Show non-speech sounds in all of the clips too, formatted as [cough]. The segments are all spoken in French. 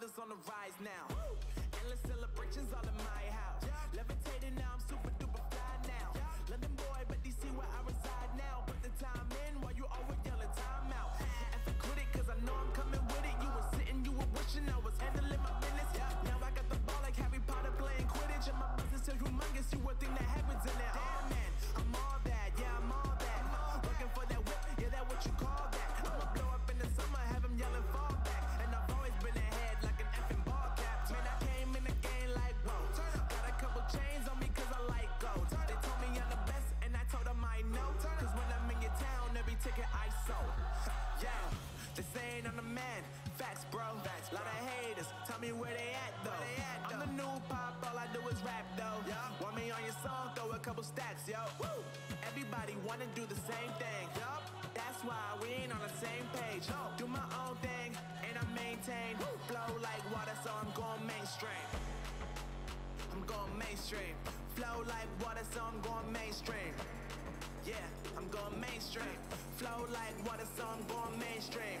is on the rise now. Endless celebrations all in my house. Levitating now, I'm super duper fly now. London boy, but DC where I reside now. Put the time in while you always yelling time out. And for quit it, cause I know I'm coming with it. You were sitting, you were wishing I was Lot of haters. Tell me where they at though. I'm the new pop, all I do is rap though. Want me on your song, throw a couple stacks, yo. Woo! Everybody wanna do the same thing. Yup. That's why we ain't on the same page. Do my own thing and I maintain. Flow like water, so I'm going mainstream. I'm going mainstream. Flow like water, so I'm going mainstream. Yeah, I'm going mainstream. Flow like water, so I'm going mainstream.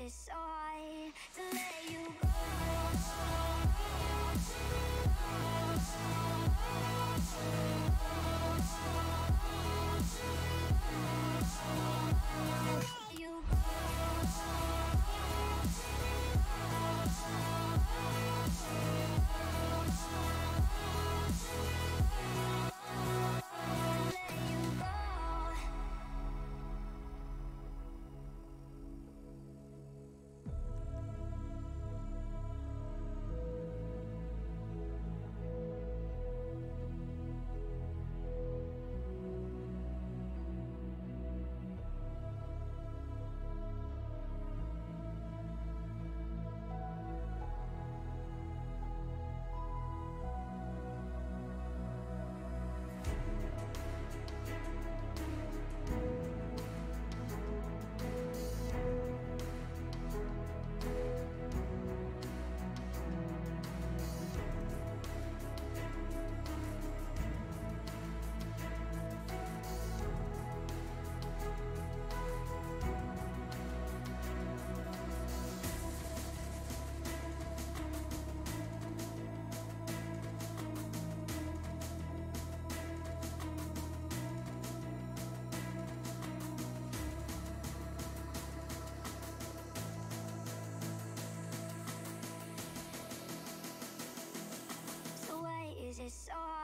is it so hard? so.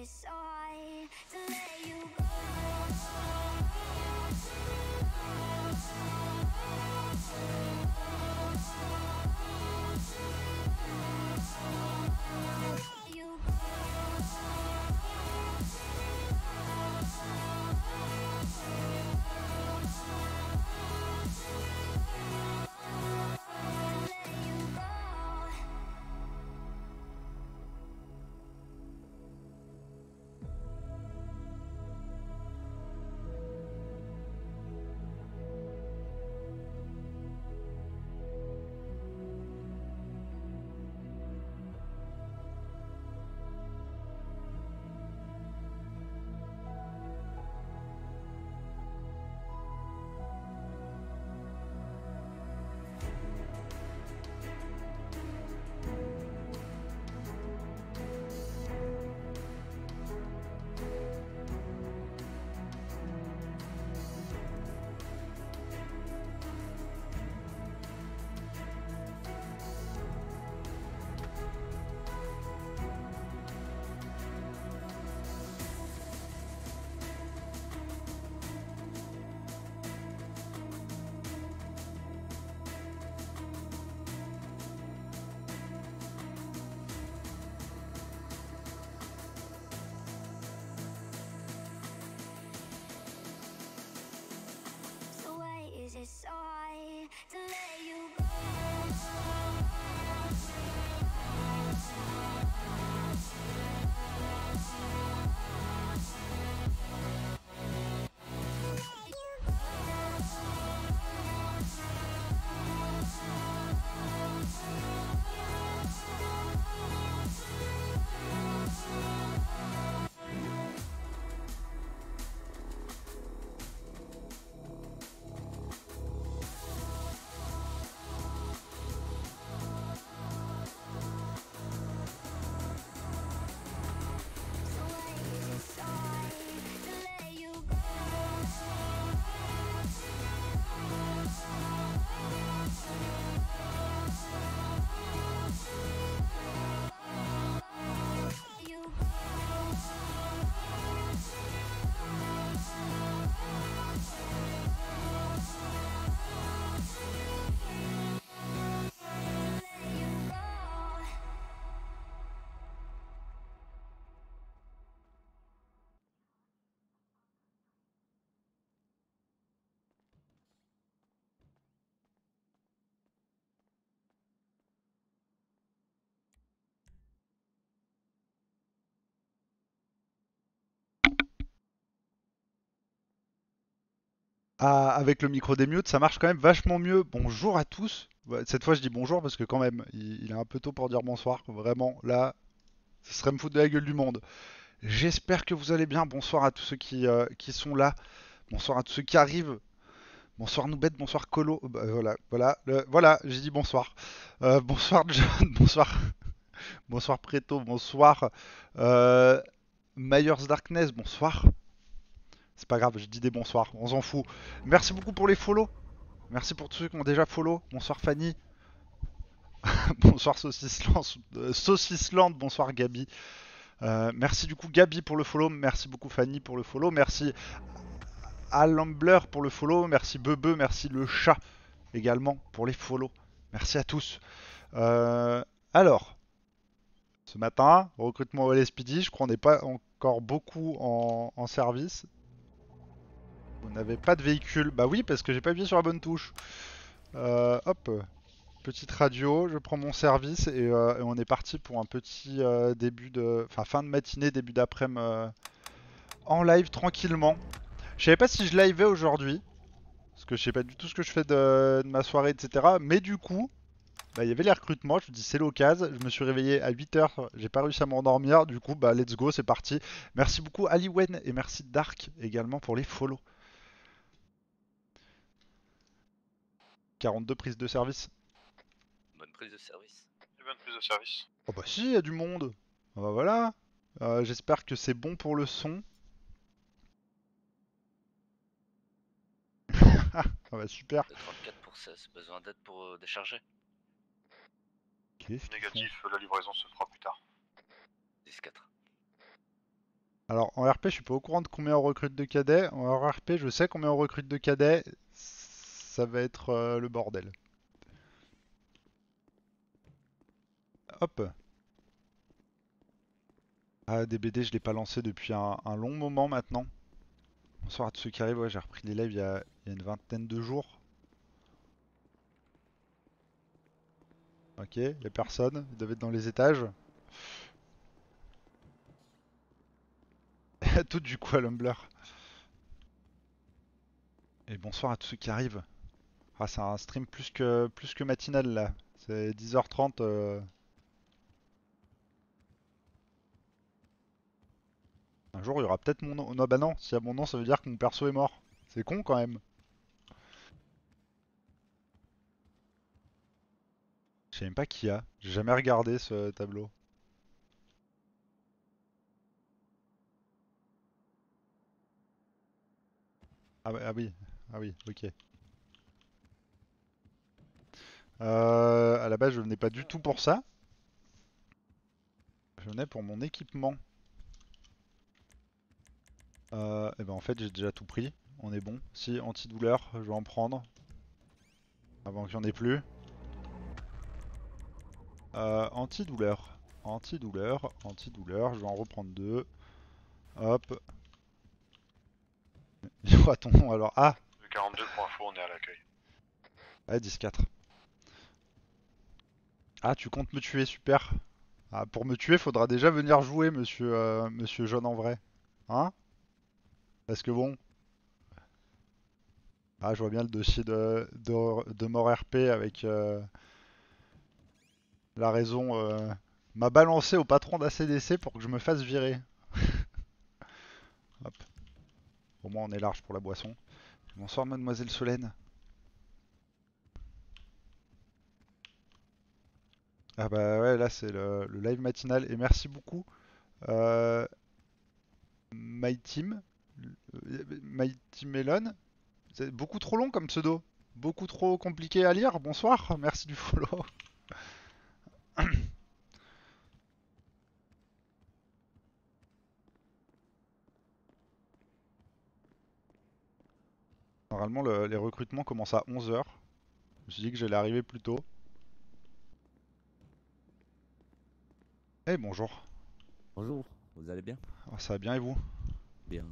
decide to saw Avec le micro des mutes, ça marche quand même vachement mieux. Bonjour à tous. Cette fois, je dis bonjour parce que quand même, il, est un peu tôt pour dire bonsoir. Vraiment, là, ce serait me foutre de la gueule du monde. J'espère que vous allez bien. Bonsoir à tous ceux qui, euh, sont là. Bonsoir à tous ceux qui arrivent. Bonsoir Noubet, bonsoir Colo. Bah, voilà, voilà, voilà, j'ai dit bonsoir. Euh, bonsoir John, [laughs] bonsoir, bonsoir Preto, bonsoir euh, Myers Darkness, bonsoir. C'est pas grave, j'ai dit des bonsoirs, on s'en fout. Merci beaucoup pour les follow. Merci pour tous ceux qui ont déjà follow. Bonsoir Fanny. [laughs] bonsoir Saucisland. euh, Saucisland. Bonsoir Gabi. Euh, merci du coup Gabi pour le follow. Merci beaucoup Fanny pour le follow. Merci Alambler pour le follow. Merci Bebe. Merci le chat également pour les follow. Merci à tous. Euh, alors, ce matin, recrutement au LSPD. Je crois qu'on n'est pas encore beaucoup en service. Vous n'avez pas de véhicule Bah oui, parce que j'ai pas appuyé sur la bonne touche. Euh, hop, petite radio, je prends mon service et, euh, on est parti pour un petit euh, début de... Enfin, fin de matinée, début d'après-midi euh, en live tranquillement. Je savais pas si je liveais aujourd'hui, parce que je sais pas du tout ce que je fais de, de ma soirée, etc. Mais du coup, bah, il y avait les recrutements, je me dis c'est l'occasion. Je me suis réveillé à 8h, j'ai pas réussi à m'endormir. Du coup, bah let's go, c'est parti. Merci beaucoup Aliwen et merci Dark également pour les follow. 42 prises de service. Bonne prise de service. Et bonne prise de service. Oh bah si, il y a du monde. Ah bah voilà. Euh, J'espère que c'est bon pour le son. [laughs] ah bah super. Le 34 pour 16. Besoin d'aide pour euh, décharger. Négatif, la livraison se fera plus tard. 10-4. Alors en RP, je suis pas au courant de combien on recrute de cadets. En RP, je sais combien on recrute de cadets. Ça va être euh, le bordel. Hop. Ah, DBD, je l'ai pas lancé depuis un, long moment maintenant. Bonsoir à tous ceux qui arrivent. Ouais, j'ai repris les lives il y a, une vingtaine de jours. Ok, y a personne. Ils doivent être dans les étages. [laughs] Tout du coup à l'Humbler. Et bonsoir à tous ceux qui arrivent. Ah, c'est un stream plus que, plus que matinal là. C'est 10h30. euh. Un jour, il y aura peut-être mon nom. Non, bah non, s'il y a mon nom, ça veut dire que mon perso est mort. C'est con quand même. Je sais même pas qui a. J'ai jamais regardé ce tableau. Ah, ouais, ah oui, ah oui, ok. Euh, à la base, je venais pas du tout pour ça. Je venais pour mon équipement. Euh, et ben en fait, j'ai déjà tout pris. On est bon. Si, antidouleur, je vais en prendre. Avant qu'il n'y en ait plus. Euh, antidouleur. Antidouleur, antidouleur. Je vais en reprendre deux. Hop. [laughs] Il voit ton nom alors. Ah Le 42 pour info, on est à l'accueil. Ouais, 10-4. Ah, tu comptes me tuer, super. Ah, pour me tuer, faudra déjà venir jouer, monsieur, euh, monsieur Jaune en vrai. Hein? Parce que bon. Ah, je vois bien le dossier de, de, de mort RP avec euh, la raison. euh, m'a balancé au patron d'ACDC pour que je me fasse virer. [laughs] Hop. Au moins, on est large pour la boisson. Bonsoir, mademoiselle Solène. Ah bah ouais, là c'est le, live matinal. Et merci beaucoup, euh, My Team, euh, My Team Melon. C'est beaucoup trop long comme pseudo. Beaucoup trop compliqué à lire. Bonsoir, merci du follow. [coughs] Normalement, le- les recrutements commencent à 11h. Je me suis dit que j'allais arriver plus tôt. Eh bonjour. Bonjour, vous allez bien? Ah, ça va bien et vous? Bien.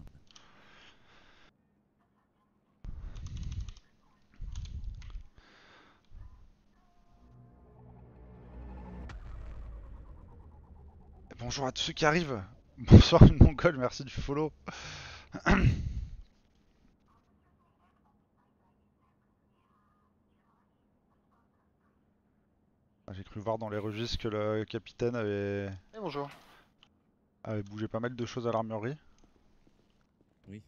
Bonjour à tous ceux qui arrivent. Bonsoir [laughs] une mongole, merci du follow. [clears throat] J'ai cru voir dans les registres que le capitaine avait, Eh bonjour. avait bougé pas mal de choses à l'armurerie. Oui.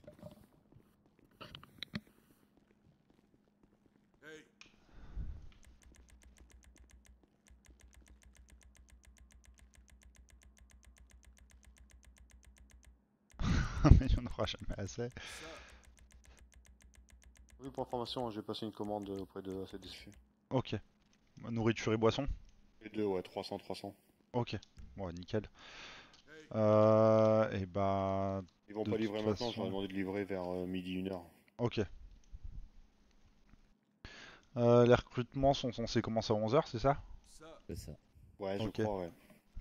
[laughs] Mais il n'y en aura jamais assez. Oui, pour information, j'ai passé une commande auprès de ACDC. Ok. Nourriture et boisson? Les deux, ouais, 300, 300. Ok. Bon, nickel. Euh, et bah... Ils vont pas livrer maintenant, je façon- leur ai demandé de livrer vers euh, midi, une heure. Ok. Euh, les recrutements sont censés commencer à 11h, c'est ça? C'est ça. Ouais, je crois, ouais.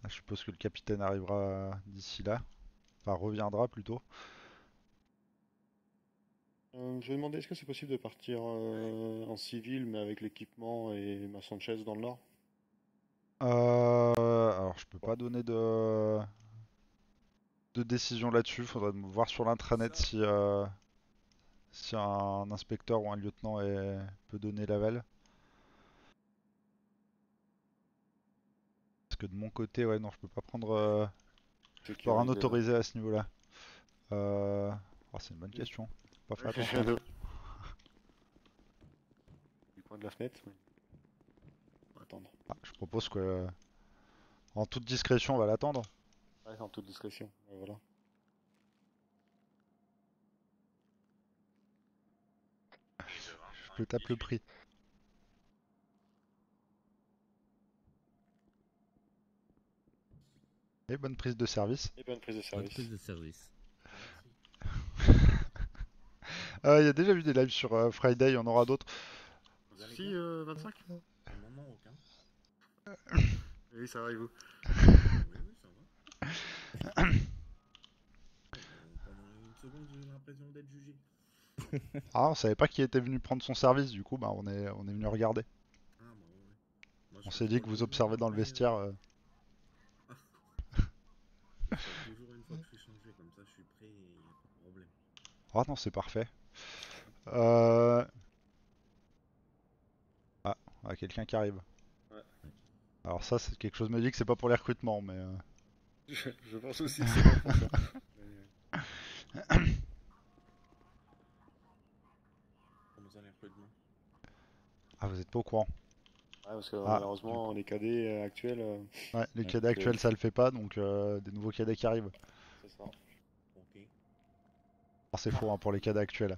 Ah, Je suppose que le capitaine arrivera d'ici là. Enfin, reviendra plutôt. Euh, je vais demander, est-ce que c'est possible de partir euh, en civil, mais avec l'équipement et ma Sanchez dans le nord? Euh, alors, je peux pas donner de, de décision là-dessus. Faudrait me voir sur l'intranet si, euh, si un inspecteur ou un lieutenant est- peut donner l'aval. Parce que de mon côté, ouais, non, je peux pas prendre. Euh, un arrivent, euh, autorisé à ce niveau-là. Euh... oh, c'est une bonne question. Pas fait attention. Du coin de la fenêtre, oui. On va Attendre. Ah, je propose que, en toute discrétion, on va l'attendre. Ouais, en toute discrétion. Ouais, voilà. Je te tape le prix. Et bonne prise de service. Et bonne prise de Bonne service. prise de service. [laughs] Euh, Il y a déjà eu des lives sur euh, Friday, il y en aura d'autres. Si, euh, 25 Pour le moment, aucun. [coughs] Oui, ça va et vous Oui, oui, ça va. Euh, [coughs] Pendant une seconde, j'ai eu l'impression d'être jugé. Ah, on savait pas qui était venu prendre son service, du coup, bah, on est, on est venu regarder. Ah, bah ouais. Moi, On s'est dit que vous observez dans le euh, vestiaire. euh, [laughs] fais toujours une fois que je suis changé, comme ça je suis prêt et a pas de problème. Ah non, c'est parfait. Euh... Ah, ah, quelqu'un qui arrive. Ouais. Alors ça, c'est quelque chose me dit que c'est pas pour les recrutements, mais... euh, Je, [laughs] je pense aussi que c'est pas pour ça. Mais, Ah, vous êtes pas au courant. Ouais, parce que Ah. malheureusement, les cadets euh, actuels, euh, Ouais, les cadets actuels, ça le fait pas, donc euh, des nouveaux cadets qui arrivent. c'est ça. Ok. Alors c'est faux hein, pour les cadets actuels.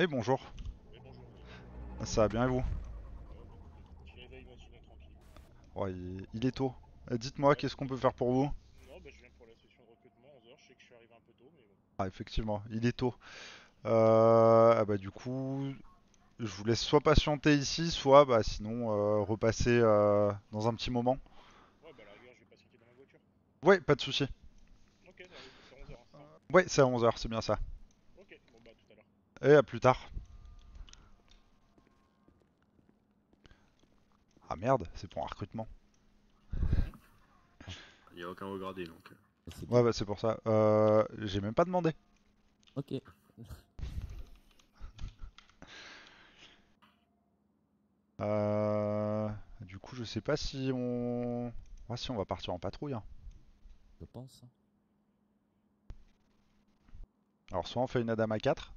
Eh bonjour, bonjour. ça va bien et vous? Ouais, il, est tôt. Dites-moi, qu'est-ce qu'on peut faire pour vous? Non, bah je viens pour la session de recrutement 11h. Je sais que je suis arrivé un peu tôt, mais bon. Ah, effectivement, il est tôt. Euh, ah bah du coup, je vous laisse soit patienter ici, soit bah sinon euh, repasser euh, dans un petit moment. Ouais, bah à la rigueur, je vais patienter dans ma voiture. Ouais, pas de souci. Ok, ça arrive, c'est 11h. Hein. Ouais, c'est à 11h, c'est bien ça. Ok, bon bah tout à l'heure. Et à plus tard. Ah merde, c'est pour un recrutement. Il n'y a aucun regradé donc. euh. Ouais, bah c'est pour ça. Euh, j'ai même pas demandé. Ok. [laughs] Euh, du coup, je sais pas si on... Ouais, si on va partir en patrouille. hein. Je pense. Alors soit on fait une Adam à 4.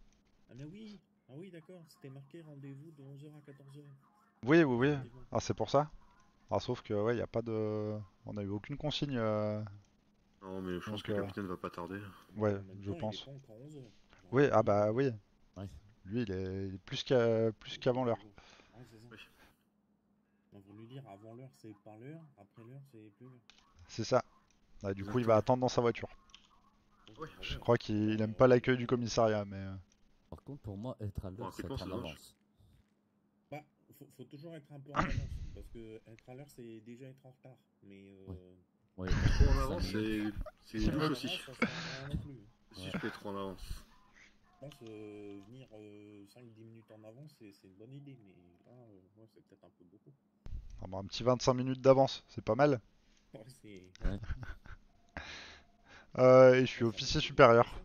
Ah, mais oui Ah oui, d'accord, c'était marqué rendez-vous de 11h à 14h. Oui, oui, oui. Ah, c'est pour ça. Ah, sauf que ouais, y a pas de... On a eu aucune consigne. euh, Non, mais je pense Donc, que le euh, capitaine va pas tarder. Ouais, je pense. Il est pas encore 11h. Oui, ah bah oui. Ouais. Lui, il est, plus qu'à- plus qu'avant l'heure. Ouais, c'est ça. Oui. Donc, lui dire avant l'heure, c'est par l'heure, après l'heure, c'est plus l'heure. C'est ça. Ah, du coup, il va attendre dans sa voiture. Ouais, Je crois qu'il il aime pas l'accueil du commissariat, mais... euh, Par contre, pour moi, être à l'heure, c'est être en c'est dommage. avance. Bah, faut, faut toujours être un peu en avance. [coughs] Parce que être à l'heure, c'est déjà être en retard. Mais. Euh, Ouais. Trop en avance, c'est louche avance, aussi. ça sert à rien non plus. Si je fais trop en avance. Je pense euh, venir 5-10 minutes en avance, c'est c'est une bonne idée. Mais là, euh, ouais, c'est peut-être un peu beaucoup. ah bah, un petit 25 minutes d'avance, c'est pas mal. Ouais, c'est. [laughs] Euh, et je suis officier supérieur.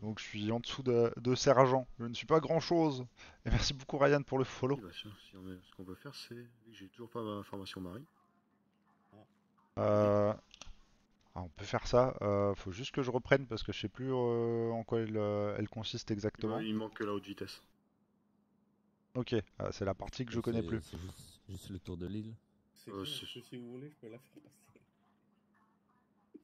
Donc je suis en dessous de, de sergent. Je ne suis pas grand chose. Et merci beaucoup Ryan pour le follow. Oui, bah, tiens, si on est- ce qu'on peut faire, c'est. J'ai toujours pas ma formation Marie. Euh, ah, on peut faire ça. Euh, faut juste que je reprenne parce que je sais plus euh, en quoi elle, euh, elle consiste exactement. Il manque que la haute vitesse. Ok, ah, c'est la partie que je connais plus. C'est juste, juste le tour de l'île. C'est Euh, si vous voulez, je peux la faire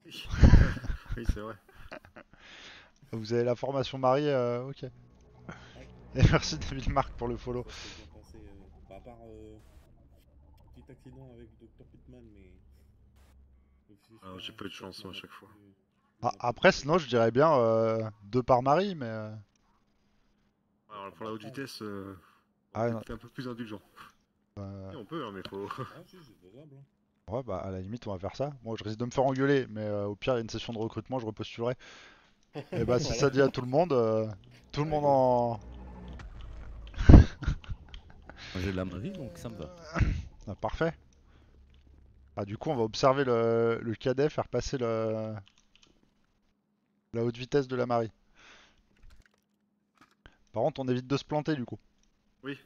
passer. [laughs] oui, c'est vrai. [laughs] Vous avez la formation Marie, euh, ok. Et merci David Marc pour le follow. Euh, bah, à part euh, petit accident avec Dr. Pitman, mais. Ah, j'ai pas eu de chance, à chaque fois. Ah, après, sinon je dirais bien euh, deux par Marie, mais... euh, Alors pour la haute vitesse, euh, Ah, on est un peu plus indulgent. euh, Et on peut, hein, mais faut. Ah, si, c'est faisable. Ouais, bah à la limite, on va faire ça. Moi, je risque de me faire engueuler, mais euh, au pire, il y a une session de recrutement, je repostulerai. [laughs] Et bah, si ça dit à tout le monde, euh, tout le monde en. J'ai de la marie, donc ça me va. [coughs] Ah, parfait. Ah, du coup, on va observer le, le cadet faire passer le... la haute vitesse de la Marie. Par contre, on évite de se planter du coup.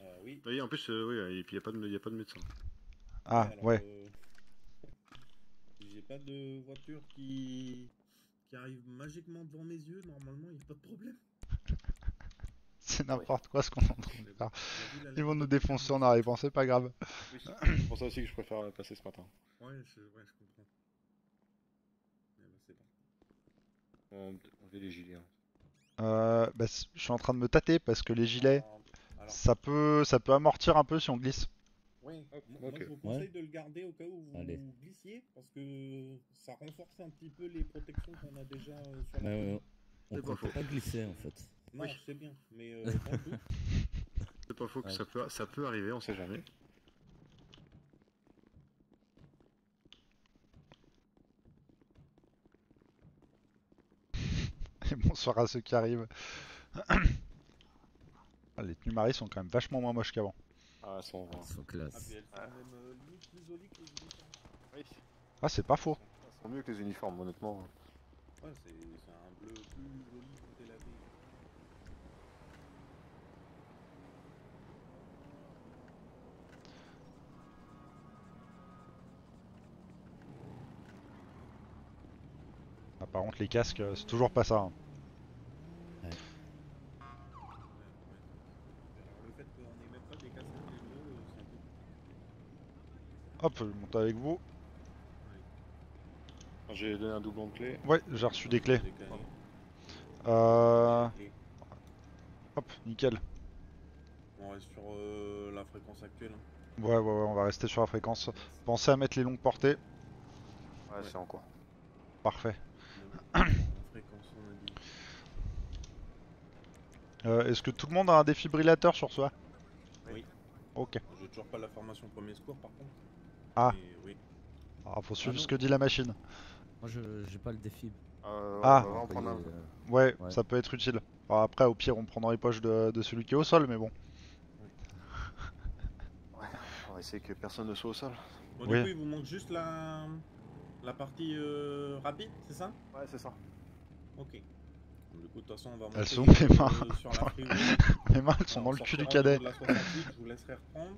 Euh, oui. Oui, en plus, euh, oui, et puis il n'y a, pas de- y a pas de médecin. Ah, alors, ouais. Euh, J'ai pas de voiture qui... qui arrive magiquement devant mes yeux. Normalement, il n'y a pas de problème. [laughs] C'est n'importe quoi ce qu'on est en train de faire. Ils vont nous défoncer en arrivant, c'est pas grave. Oui, [coughs] c'est pour ça aussi que je préfère passer ce matin. Ouais, je, ouais, je comprends. Eh ben, c'est parti. On, on fait les gilets. hein. Euh, bah, je suis en train de me tâter parce que les gilets, alors, ça peut, ça peut amortir un peu si on glisse. Ouais, moi, je vous conseille de le garder au cas où vous Allez. glissiez, parce que ça renforce un petit peu les protections qu'on a déjà euh, sur la euh, on C'est pas compte faux. pas glisser en fait. Non, Oui. je sais bien, mais euh, [laughs] C'est pas faux que Ouais. ça, peut, ça peut arriver, on sait jamais. [laughs] Et bonsoir à ceux qui arrivent. [clears throat] Ah, les tenues Marie sont quand même vachement moins moches qu'avant. Ah, elles sont... Ils sont ah, classe. puis elles sont même euh, limite plus jolies que les uniformes. Oui. Ah, c'est pas faux. Elles sont mieux que les uniformes, honnêtement. Ouais, c'est un bleu plus joli que Tel Aviv. Ah, par contre, les casques, euh, c'est toujours pas ça. hein. Ouais, ouais. Alors le fait qu'on ait même pas des casques intégraux, euh, c'est un peu... Hop, je monte avec vous. J'ai donné un doublon de clé. Ouais, j'ai reçu des clés. Euh... Hop, nickel. On reste sur euh, la fréquence actuelle. Ouais, ouais, ouais, on va rester sur la fréquence. Pensez à mettre les longues portées. Ouais, c'est en quoi Parfait. La [coughs] fréquence, on a dit. Euh, Est-ce que tout le monde a un défibrillateur sur soi? Oui. Ok. J'ai toujours pas la formation premier secours par contre. Ah. Oui. Ah, faut suivre non. ce que dit la machine. Moi je j'ai pas le défi. euh, Ah. On va en prendre un. Ouais, Ouais. ça peut être utile. Alors après, au pire, on prendra les poches de, de celui qui est au sol, mais bon. On va essayer que personne ne soit au sol. Bon, Oui. du coup, il vous manque juste la, la partie euh, rapide, c'est ça? Ouais, c'est ça. Ok. Du coup, de toute façon, on va monter Elles sont [laughs] mes euh, mains. sur la. [laughs] Mes mains, elles sont Alors, dans le cul du cadet. niveau de la 68, je vous laisserai reprendre.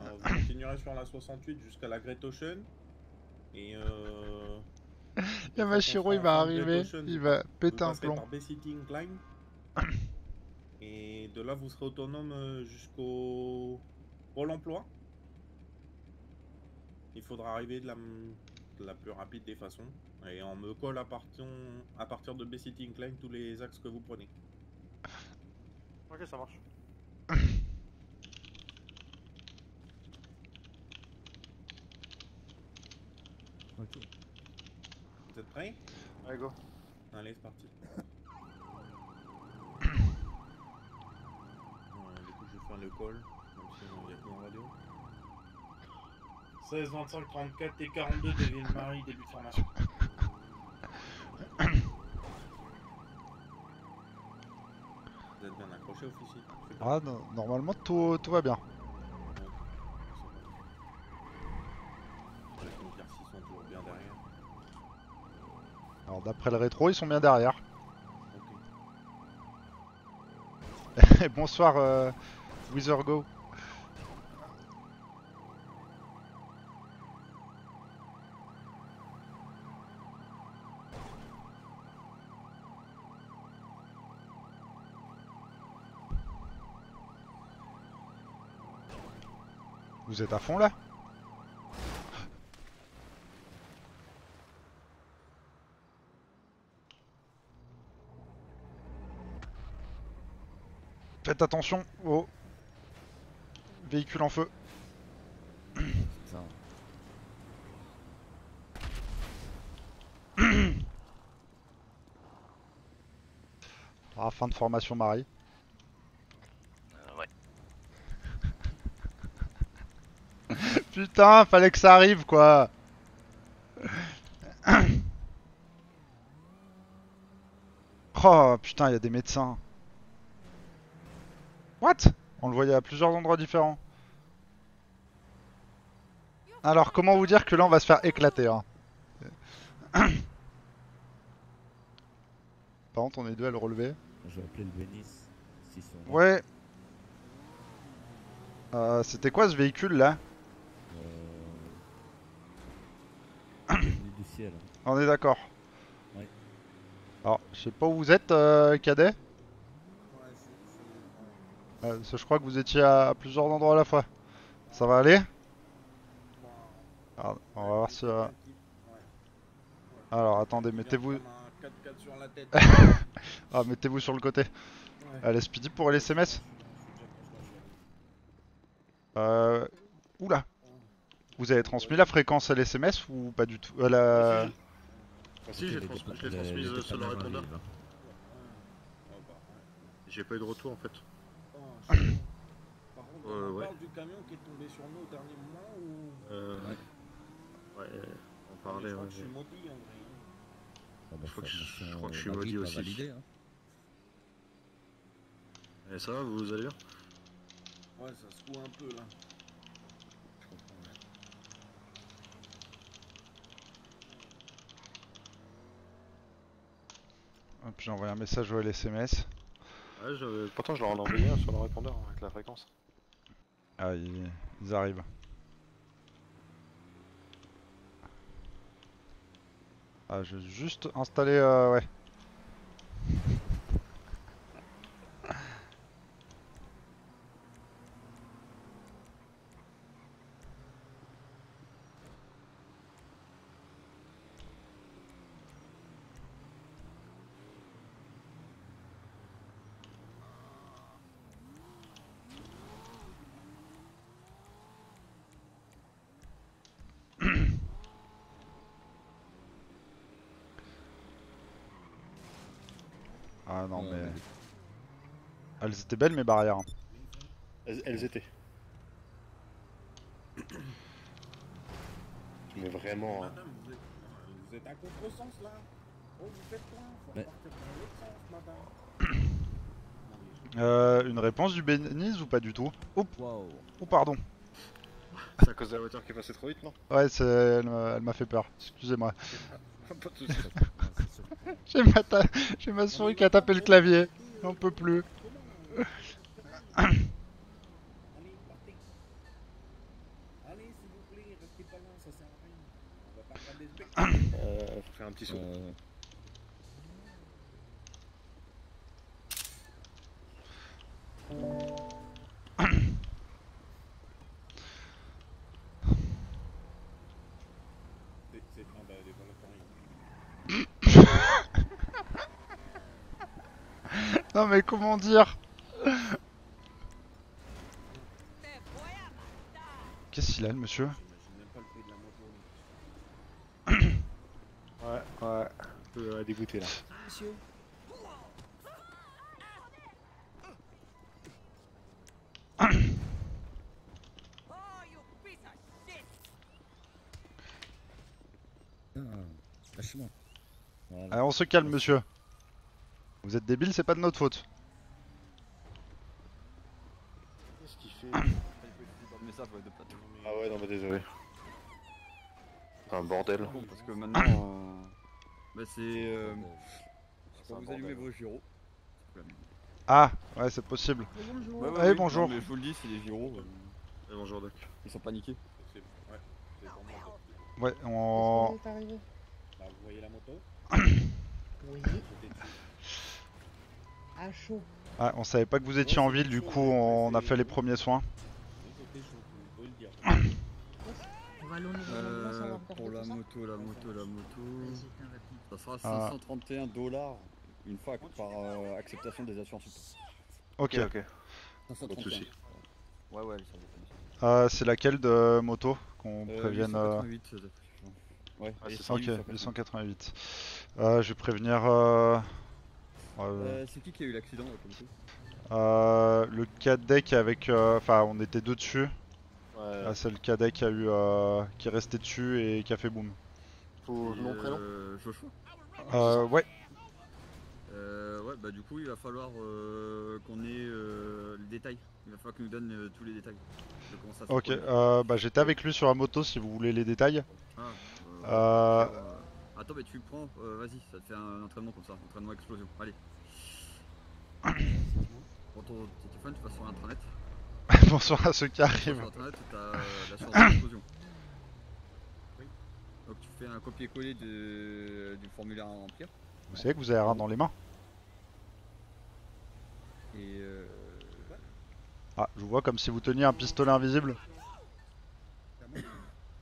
Alors, vous continuerez sur la 68 jusqu'à la Great Ocean. Et euh... [laughs] Yamashiro, il va arriver, il va péter un plomb. par Bay City Incline. [coughs] Et de là, vous serez autonome euh, jusqu'au Pôle emploi. Il faudra arriver de la, de la plus rapide des façons. Et on me colle à partir, à partir de Bay City Incline tous les axes que vous prenez. Ok, ça marche. [coughs] [coughs] Ok. Vous êtes prêts? Allez, go. Allez, c'est parti. [coughs] Ouais, du coup, je vais faire le call, même si a que en radio. 16, 25, 34 et 42 de Ville-Marie, début de formation. Vous êtes bien accroché, officier Ah, no- normalement, tout, tout va bien. Les conversis sont toujours bien derrière. Alors, d'après le rétro, ils sont bien derrière. [laughs] Bonsoir, euh, Withergo. Vous êtes à fond là? Faites attention au véhicule en feu. Putain. [coughs] Ah, fin de formation Marie. Euh, ouais. [laughs] Putain, fallait que ça arrive quoi. [coughs] Oh putain, il y a des médecins. What On le voyait à plusieurs endroits différents. Alors, comment vous dire que là on va se faire éclater hein. [coughs] Par contre, on est deux à le relever. Je vais appeler le. Ouais. Euh, C'était quoi ce véhicule là? Euh... [coughs] du ciel. hein. On est d'accord. Ouais. Alors, je sais pas où vous êtes, euh, cadet. Euh, parce que je crois que vous étiez à, à plusieurs endroits à la fois. Ça va aller Alors, On va voir si... euh, Alors, attendez, mettez-vous Un 4x4 sur la tête. [laughs] ah, mettez-vous sur le côté. Allez, Speedy pour les SMS. Euh, Oula Vous avez transmis la fréquence à l'SMS ou pas du tout? Euh, la- Ah si, j'ai Les trans- dépa- je l'ai les- transmise les sur le répondeur. hein. Ah, bah. J'ai pas eu de retour en fait. Ah, je sais pas. Par contre, Euh, on ouais. parle du camion qui est tombé sur nous au dernier moment ou. Euh, Ouais. ouais, on mais parlait. je crois ouais. que je suis maudit, André. Ah bah, Je crois que je- formation, je crois que je suis maudit aussi. validé, hein. Et ça va, vous allez bien? Ouais, ça secoue un peu là. Je comprends, ouais. Hop, J'ai envoyé un message au LSMS. Ouais, je... pourtant je leur en envoyé un sur le répondeur avec la fréquence. Ah, ils, ils arrivent. Ah, j'ai juste installé... euh, ouais. Ah non, Ouais, mais... ouais. Elles étaient belles mes barrières. Elles, elles étaient. Mais vraiment. hein. Madame, vous êtes, vous êtes à contresens là Oh, vous faites quoi Faut Mais- partir dans l'autre sens, madame. Euh, une réponse du Beniz ou pas du tout Oh, Waouh. oh pardon. C'est à cause de la voiture qui est passée trop vite, non Ouais, c'est... elle m'a elle m'a fait peur. Excusez-moi. [laughs] Ah. [laughs] J'ai ma, ta- ma souris qui a tapé le clavier. J'en peux plus. On va pas ce spectacle. Euh, faut faire un petit. Euh, C'est- c'est- ah bah, les voilà, pareil. Non mais comment dire? Qu'est-ce qu'il a le monsieur. Ouais, ouais. Un peu euh, dégoûté là. Monsieur. Allez, on se calme monsieur. Vous êtes débile, c'est pas de notre faute. Qu'est-ce qu'il fait message ouais, de plateau. Ah ouais, non, mais désolé. Un bordel. Bon, parce que maintenant, euh, [coughs] bah c'est euh, quand vous allumez vos gyros. Ah, ouais c'est possible. Ouais, ouais, Allez, oui, bonjour. non, mais je vous le dis, c'est les gyros. euh, Et bonjour Doc. ils sont paniqués. Ouais, c'est vraiment top. Ouais, on... Bah, vous voyez la moto? [coughs] Oui, à chaud. Ah, on savait pas que vous étiez en ville, du coup on a fait les premiers soins. Euh, pour la moto, la moto, la moto. Ça sera Ah. 531 dollars une fois par euh, acceptation des assurances. Ok. ok. Pas de 531. soucis. Ouais, ouais. Euh, c'est laquelle de moto Qu'on Euh, prévienne... euh, 888, ça doit- Ouais, Ah, c'est Ok, 888. 888. Euh, je vais prévenir... Euh... euh, c'est qui qui a eu l'accident là, comme ça euh, le cadet qui est avec... euh, Enfin, on était deux dessus. Ouais. Ah, c'est le cadet qui a eu... euh, qui est resté dessus et qui a fait boum. Faut nom, prénom euh, Joshua Euh, ouais. Euh, ouais, bah du coup, il va falloir euh, qu'on ait euh, le détail. Il va falloir qu'il nous donne euh, tous les détails ça Ok, euh, bah j'étais avec lui sur la moto si vous voulez les détails. Ah, Euh, euh, Attends, mais tu le prends, euh, vas-y, ça te fait un entraînement comme ça, entraînement explosion. Allez. [coughs] Prends ton téléphone, tu vas sur internet. [laughs] Bonsoir à ceux qui arrivent. sur internet, t'as euh, l'assurance explosion. Donc tu fais un copier-coller de- du formulaire à remplir. Vous savez que vous avez rien dans les mains. Et euh, Ah, je vous vois comme si vous teniez un pistolet invisible.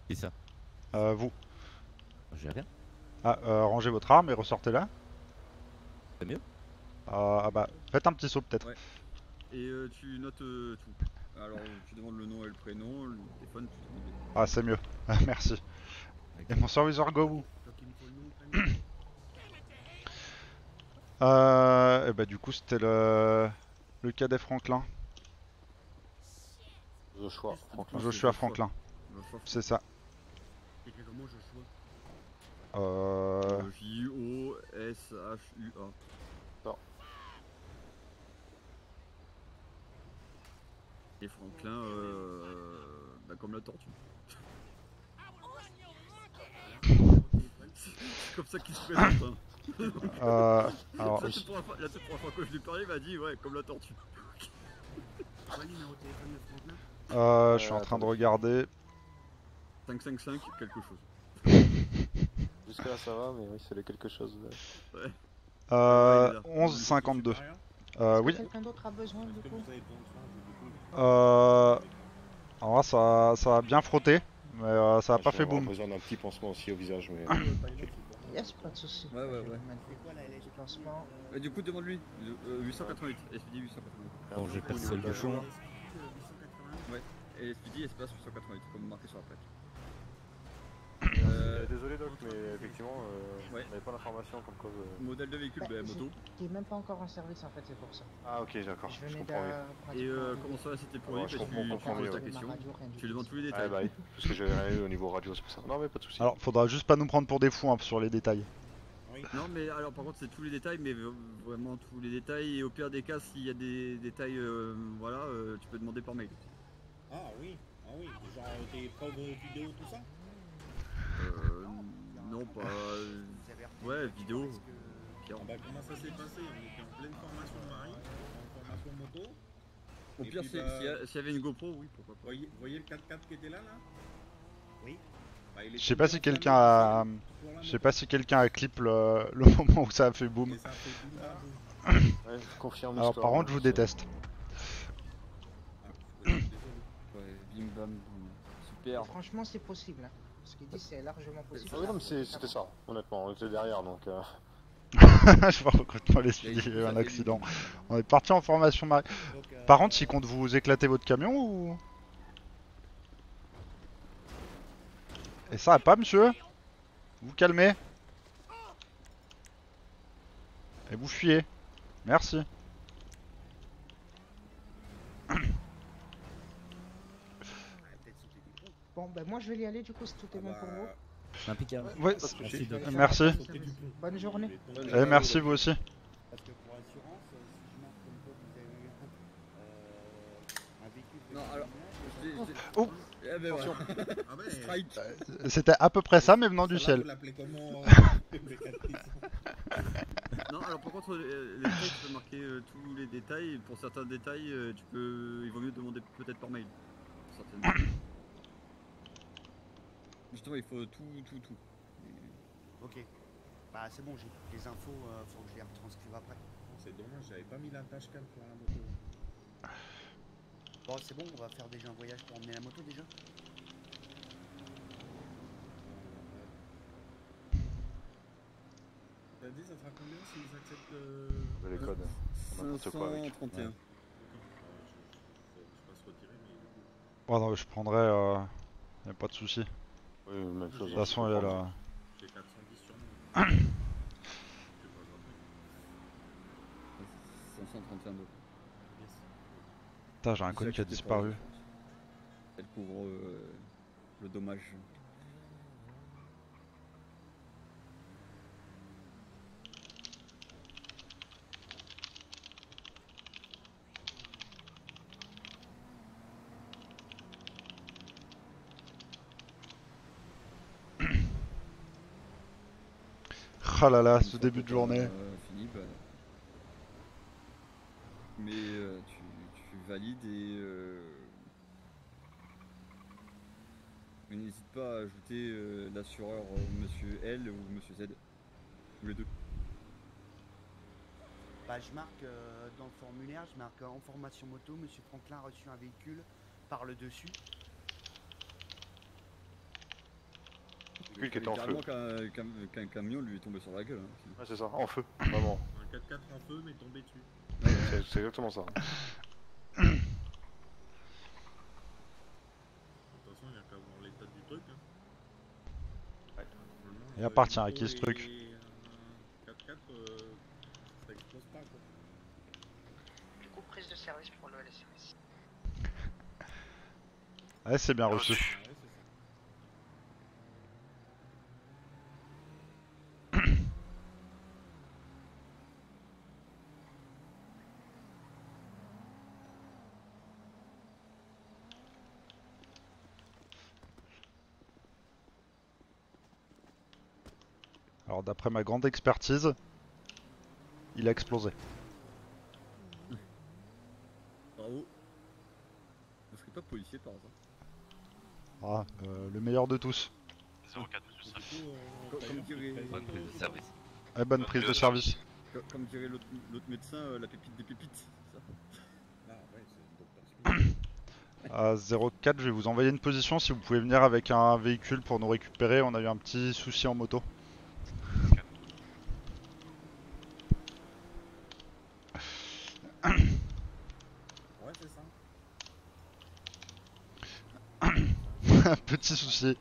Qui ça? Euh, vous. J'ai rien. Ah, euh, rangez votre arme et ressortez-la. C'est mieux Euh, ah bah, faites un petit saut peut-être. Ouais. Et euh, tu notes euh, tout. Alors tu demandes le nom et le prénom, le téléphone, tu demandes Ah, c'est mieux. [laughs] Merci. Et mon serviceur go où. [coughs] Euh. Et bah, du coup, c'était le. Le cadet Franklin. Joshua, Franklin. Joshua Franklin. C'est ça. Comment Joshua? Euh. Euh, J-O-S-H-U-A. Non. Et Franklin, euh, bah, comme la tortue. C'est comme ça qu'il se présente. Hein. Euh. Alors. La fois- fois que je lui parlais, il m'a dit ouais, comme la tortue. Euh. Je suis en train de regarder. 555, quelque chose. Jusque là ça va, mais oui, c'est quelque chose. ouais. Euh. 11,52. Euh. Oui. Quelqu'un d'autre a besoin du coup de du Euh. Alors là, ça, ça a bien frotté. Mais euh, ça a Je pas vais fait boum. besoin d'un petit pansement aussi au visage, mais. Yes, pas de soucis. Ouais, ouais, ouais. le lancement. Et du coup, demande-lui. Euh, 888, SPD 888. Bon, j'ai percé le bouchon. Et SPD espace 888, comme marqué sur la plaque. Euh, désolé Doc, mais effectivement, euh, Ouais. on n'avait pas l'information comme quoi. euh, Modèle de véhicule, Bah, bah, moto. Qui est même pas encore en service en fait, c'est pour ça. Ah ok, d'accord, Je comprends Et euh, comment ça va, c'était pour Ouais, lui je Parce que tu comprends poses mieux, ta ouais. question. Radio, Tu lui demandes tous les Ah détails. bah oui, parce que j'avais rien eu au niveau radio, c'est pour ça. Non mais pas de soucis. Alors, faudra juste pas nous prendre pour des fous hein, sur les détails. Non, mais alors par contre, c'est tous les détails, mais vraiment tous les détails. Et au pire des cas, s'il y a des détails, euh, voilà, euh, tu peux demander par mail. Ah oui, ah oui, genre tes preuves vidéo, tout ça Euh, non, pas. euh, Ouais, vidéo. Ah bah comment ça s'est passé? On était en pleine formation marine, en formation moto. Au pire, puis, si- bah, s'il y, s'il avait une GoPro, oui, pourquoi pas. Voyez, voyez le 4x4 qui était là là? Oui. Bah, Je sais pas si quelqu'un a. Je sais pas si quelqu'un a clip le, le [laughs] moment où ça a fait ça a boum. [coughs] Ouais, je confirme Alors, par contre, je hein, vous c'est- déteste. Ah. [coughs] Ouais, bim bam boum. Super. Et Franchement, c'est possible. hein. Ce qu'il dit, c'est largement possible. Ah oui, non, mais c'est- c'était ça, honnêtement, on était derrière donc. euh, [laughs] je vois recrutement les suivis, il y a eu un accident. On est parti en formation. Donc, euh, Par contre, il compte vous éclater votre camion ou? Et ça va pas, monsieur? Vous calmez. Et vous fuyez. Merci. [clears throat] Bon, ben moi je vais y aller du coup si tout est bon pour vous. bah, Impeccable. Ouais. Merci. Merci. Bonne journée. Et là-haut, merci vous aussi. Parce que pour assurance, euh, si je marque comme quoi vous avez eu euh, un véhicule. de Non, alors, Oh. Eh ben voilà. [laughs] Ah ouais, Strike. C'était à peu près ça, mais venant du ciel. Vous comment euh, [laughs] le 4x4 Non, alors par contre, euh, les tu peux marquer euh, tous les détails. Pour certains détails, euh, tu peux, il vaut mieux demander peut-être par mail. Certaines- Justement, il faut tout, tout, tout. Ok. Bah c'est bon, j'ai toutes les infos, euh, faut que je les retranscrive après. C'est dommage, j'avais pas mis la tâche cam sur la moto. Bon c'est bon, on va faire déjà un voyage pour emmener la moto déjà T'as dit, ça sera combien s'ils acceptent le. Les codes. N'importe quoi avec. 531. Euh, je, je, je passe retirer, mais du coup. Oh non, je prendrai. Euh... Y a pas de souci. De Oui, même chose. toute façon, il y a la. J'ai 410 sur moi. Je sais pas, je rappelle. 531 euros. Yes. Putain, j'ai un connu qui a disparu. Elle couvre euh, le dommage. Oh là là, ce début de journée. euh, fini, bah, Mais euh, tu, tu valides et euh, n'hésite pas à ajouter euh, l'assureur euh, Monsieur L ou Monsieur Z. Ou les deux. Bah je marque euh, dans le formulaire, je marque euh, en formation moto, Monsieur Franklin a reçu un véhicule par le dessus. véhicule qui était en feu. qu'un qu camion lui est tombé sur la gueule. Hein. Ouais, c'est ça, en feu, vraiment. Un 4x4 en feu, mais tombé dessus. C'est exactement ça. Il hein. euh, appartient à qui ce truc 4 -4, euh, euh, ça explose pas quoi. Du coup, prise de service pour le LSMS. ouais, c'est bien ah, reçu. D'après ma grande expertise, il a explosé. Bravo. Vous serez pas policier par hasard Ah, euh, le meilleur de tous. 04, monsieur euh, Comme- dirait- Bonne prise de service. Eh, bonne prise de service. Co- Comme dirait l'autre l'autre médecin, euh, la pépite des pépites. ça. Ah ouais, c'est. [coughs] À 04, je vais vous envoyer une position si vous pouvez venir avec un véhicule pour nous récupérer. On a eu un petit souci en moto. Ouais, c'est ça. Petit souci.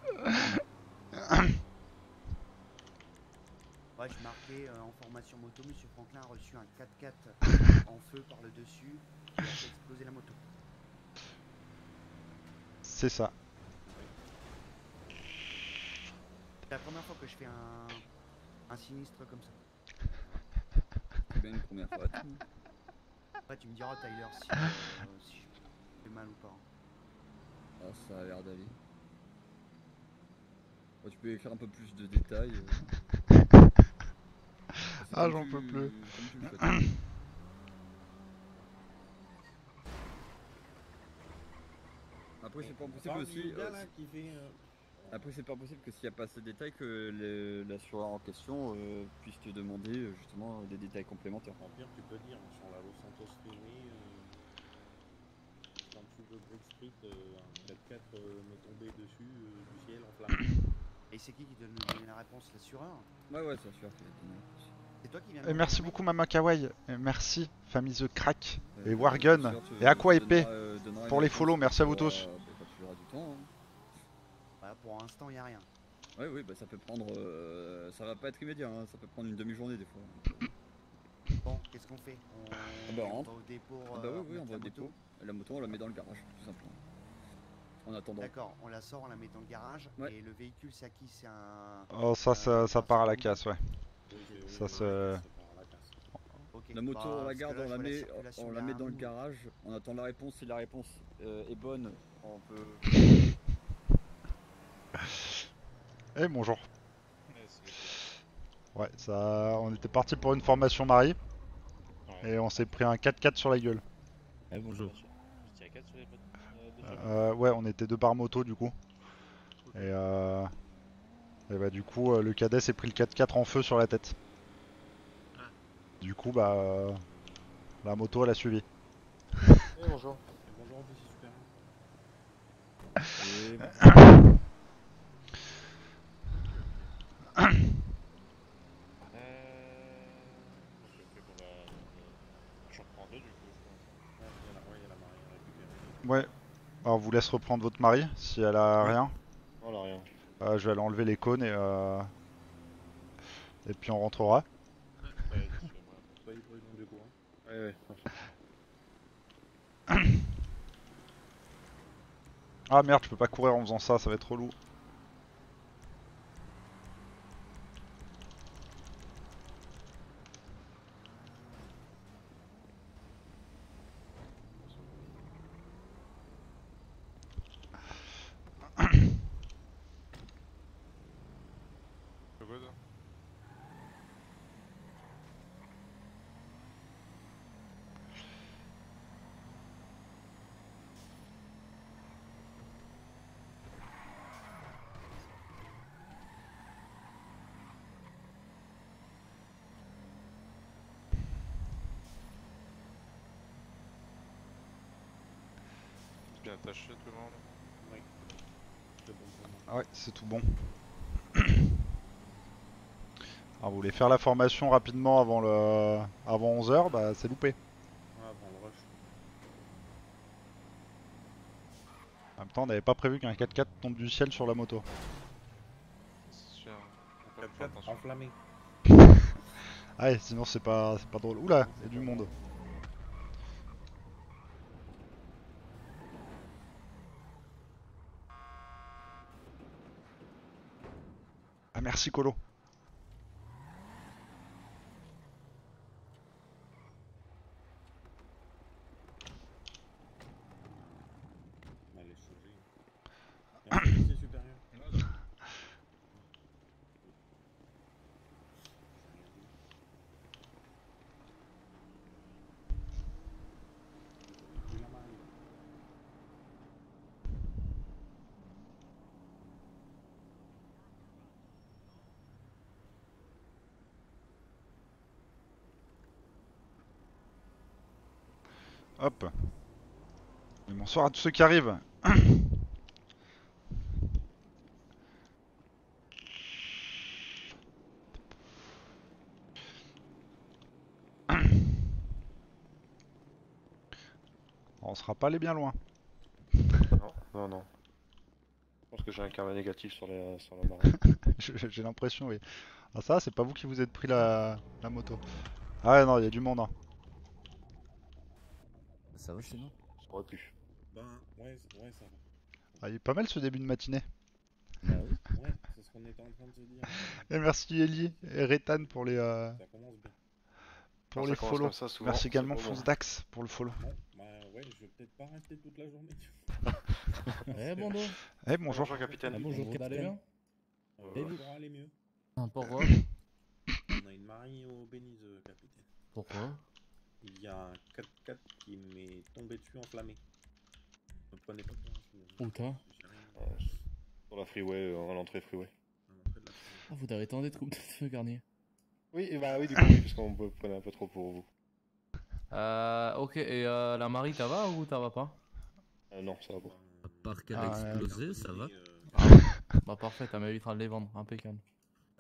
Ouais, je marquais euh, en formation moto, Monsieur Franklin a reçu un 4x4 en feu par le dessus qui a fait exploser la moto. C'est ça. C'est la première fois que je fais un, un sinistre comme ça. C'est bien une première fois. Ouais, tu me diras Tyler si, euh, si je fais mal ou pas. Ah, ça a l'air d'aller. Tu peux écrire un peu plus de détails. euh. [laughs] Ah, j'en peux plus. Après, c'est pas parle aussi. euh, fait, euh, Après, c'est pas possible que s'il n'y a pas assez de détails, que le- l'assureur en question euh, puisse te demander euh, justement des détails complémentaires. En pire, tu peux dire, sur la Los Santos Freeway, euh, en dessous de Brook Street, euh, un 4x4 euh, m'est tombé dessus euh, du ciel en flamme. Et c'est qui qui donne la réponse L'assureur Ouais, ouais, c'est sûr. C'est toi qui viens de Et me merci beaucoup Mama Kawaii. Et merci Famille The Crack. Euh, Et Wargun. Et Aqua Épée. euh, pour les follow, merci à vous tous. euh, bah, quand tu auras du temps. hein. Voilà, pour l'instant, il a rien. Ouais, oui, bah ça peut prendre. euh, ça va pas être immédiat, hein, ça peut prendre une demi-journée des fois. Bon, qu'est-ce qu'on fait? On... bah, on rentre. va au dépôt. Ah bah euh, oui, oui, on va au dépôt. Et la moto, on la met dans le garage, tout simplement. En attendant. D'accord, on la sort, on la met dans le garage. Ouais. Et le véhicule, c'est à qui? C'est un. Oh, ça, ça, ça part à la casse, ouais. Ça se- la moto, bah, on la garde, là, on la met, on la met dans le garage, on attend la réponse. Si la réponse euh, est bonne, on peut. Eh bonjour. Ouais, ça, on était parti pour une formation Marie Ouais. et on s'est pris un 4x4 sur la gueule. Eh, bonjour. Vous étiez à 4 sur les potes euh, ouais, on était deux par moto du coup. Et, euh, et bah du coup, euh, le cadet s'est pris le 4x4 en feu sur la tête. Du coup, bah, euh, la moto elle a suivi. Eh, bonjour. Et Bonjour, officier super. Et-. Ouais, Alors, on vous laisse reprendre votre mari si elle a rien. Voilà, rien. Euh, je vais aller enlever les cônes et euh, et puis on rentrera. Hein. Ah merde, je peux pas courir en faisant ça, ça va être relou. Good. Bien attaché tout le monde Oui. C'est bon pour moi. Ah ouais, c'est tout bon. Alors, [coughs] vous voulez faire la formation rapidement avant le avant 11h, bah c'est loupé. Ouais, avant le rush. En même temps, on n'avait pas prévu qu'un 4x4 tombe du ciel sur la moto. C'est sûr. 4x4 enflammé. [laughs] Ah ouais, sinon c'est pas, c'est pas drôle. Oula, il y a du monde. Ah merci Colo. On va les changer. Il y a un policier supérieur. J'ai la marine. Hop. Et bonsoir à tous ceux qui arrivent. [coughs] On sera pas allé bien loin. Non, non, non. Je pense que j'ai un karma négatif sur la, sur la marine. [laughs] Je- J'ai l'impression, oui. Ah ça, c'est pas vous qui vous êtes pris la, la moto. Ah ouais, non, il y a du monde. hein. Ça va sinon Ça aurait pu. Ben, ouais, ouais, ça va. Ah, il est pas mal ce début de matinée. Bah oui. Ouais, c'est ce qu'on était en train de se dire. [laughs] Et merci Ellie et Retan pour les, euh, Ça commence bien. pour Quand les follow. ça, souvent, Merci également. Fonce Dax pour le follow. Bon, bah ouais, je vais peut-être pas rester toute la journée. [laughs] Eh bonjour. Eh bonjour. Bonjour capitaine. Ah, bonjour, vous allez bien Euh, aller mieux. Pourquoi [coughs] On a une marine au euh, capitaine. Pourquoi? Il y a un 4x4 qui m'est tombé dessus enflammé. Prenez pas Où rien Euh, Sur la freeway, euh, à l'entrée freeway. à l'entrée de freeway. Ah, vous avez tenté de coupe [laughs] de feu, Garnier. Oui, et bah oui, du coup, oui, parce qu'on prenait un peu trop pour vous. Euh, ok, et euh, la Marie, ça va ou ça va pas? Euh, non, ça va pas. À part qu'elle Ah, a ouais. explosé, ça va. Euh, [laughs] Bah parfait, ça m'évitera de les vendre, impeccable.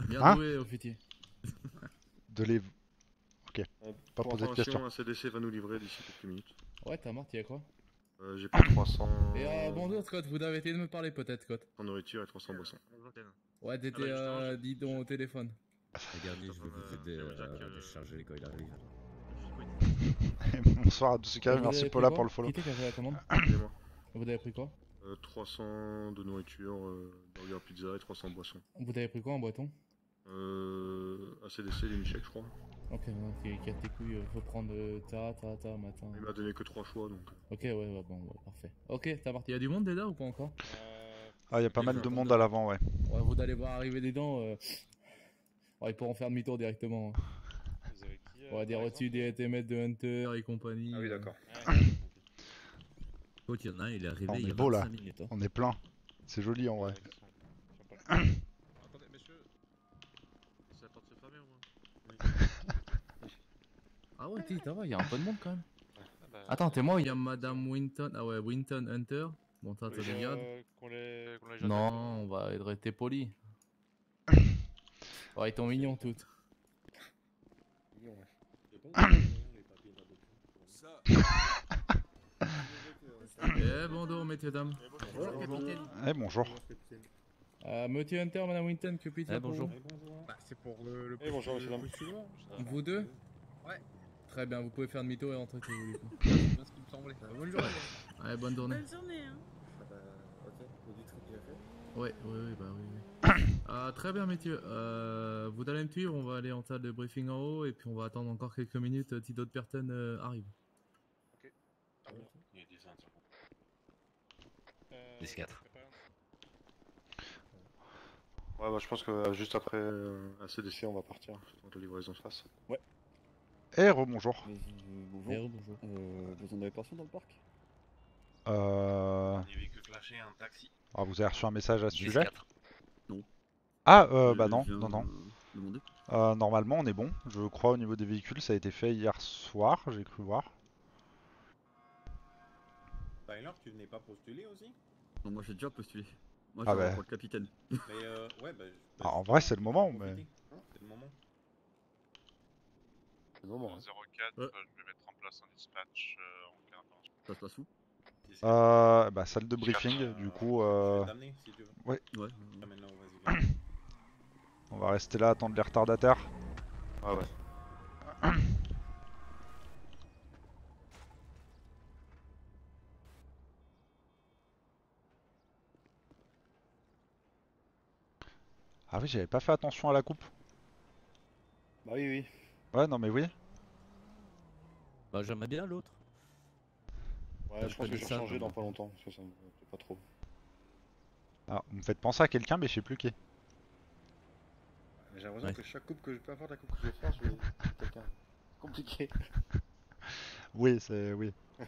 Bien Hein? joué, officier. [laughs] De les. Ok. Euh, Pas pour poser de questions. un CDC va nous livrer d'ici quelques minutes. Ouais, t'as mort, t'y as quoi? Euh, j'ai pris 300 Et euh, bonjour Scott, vous avez été de me parler peut-être Scott en nourriture et 300 boissons. Ouais, t'étais, euh, dis donc au téléphone. Regardez, je vais vous aider à décharger quand il arrive. bonsoir à tous ceux qui arrivent. Merci Paula pour le follow. Qui la commande. [coughs] Vous avez pris quoi Euh, 300 de nourriture, euh, burger pizza et 300 boissons. Vous avez pris quoi en boiton Euh, ACDC, Limichek, je crois. Ok, non, qui, qui a tes couilles, euh, faut prendre euh, ta, ta, ta, matin. Il m'a donné que 3 choix donc. Ok, ouais, ouais, bon, ouais, parfait. Ok, t'as parti. Y'a du monde déjà ou pas encore? Ah, il y a pas mal de monde à l'avant, ouais. Ouais, vous allez voir arriver des dents. Euh... Ouais, ils pourront faire demi-tour directement. hein. Vous avez qui euh, On va dire par au-dessus des TMS de Hunter et compagnie. Ah oui, euh. d'accord. Quand il y en a un, il est arrivé On il y est a beau, là. 25 minutes. hein. On est plein. C'est joli en vrai. [clears throat] C'est la porte se fermer au moins. Ah ouais, t'es- ça va, il y a un peu de monde quand même. Ah bah, Attends, t'es moi, il y a Madame Winton. Ah ouais, Winton Hunter. Bon, ça, ça les garde. euh, qu'on les, qu'on les jette Non, on va rester poli. Ouais, ils sont mignons toutes. [coughs] Eh, bonjour, messieurs, dames. Bonjour, capitaine. Eh bonjour. Euh, Monsieur Hunter, Madame Winton, que puis-je Eh, bonjour. vous? Eh, bonjour. Bah, c'est pour le, le Eh, bonjour, monsieur. Vous deux? Ouais. Très bien, vous pouvez faire demi-tour et rentrer vous. C'est [laughs] bien ce qui me semblait. Bah, bonne journée. Bonne journée. journée, hein. ok, vous dites ce qu'il a fait. Ouais, ouais, ouais, bah oui. oui. [coughs] Ah, très bien, messieurs. Euh, vous allez me suivre, on va aller en salle de briefing en haut et puis on va attendre encore quelques minutes euh, si d'autres personnes euh, arrivent. Il y a des uns, c'est bon. 10-4. Ouais, bah je pense que euh, juste après euh, ACDC, on va partir. Que la livraison se fasse. Eh rebonjour. bonjour. Eh, bonjour. Euh, vous en avez personne dans le parc? Euh... Véhicules flashés, un taxi. Ah, vous avez reçu un message à ce sujet? 10-4. Ah, euh, bah non, non, non. euh, demander. Euh, normalement, on est bon. Je crois au niveau des véhicules, ça a été fait hier soir, j'ai cru voir. Tyler, tu venais pas postuler aussi? Non, moi j'ai déjà postulé. Moi Ah je vais bah. pour le capitaine. Mais euh, ouais, bah. je- Ah, en vrai, c'est le moment, mais. profiter. C'est le moment. C'est le moment. hein. 04, Ouais. euh, je vais mettre en place un dispatch euh, en cas. Ça se passe où? Euh, bah, salle de briefing, du coup, euh... vais t'amener si tu veux. Ouais. Ouais. Ah, on On va rester là, attendre les retardataires. Ah ouais. Ah oui, j'avais pas fait attention à la coupe. Bah oui, oui. Ouais, non mais oui. Bah j'aimais bien l'autre. Ouais, je pense que je vais changer toi, dans pas longtemps, parce que ça me plaît pas trop. Ah, vous me faites penser à quelqu'un, mais je sais plus qui. J'ai l'impression Ouais. que chaque coupe que je peux avoir, la coupe que je vais faire, je vais quelqu'un. Compliqué. [laughs] Oui, c'est oui. [laughs]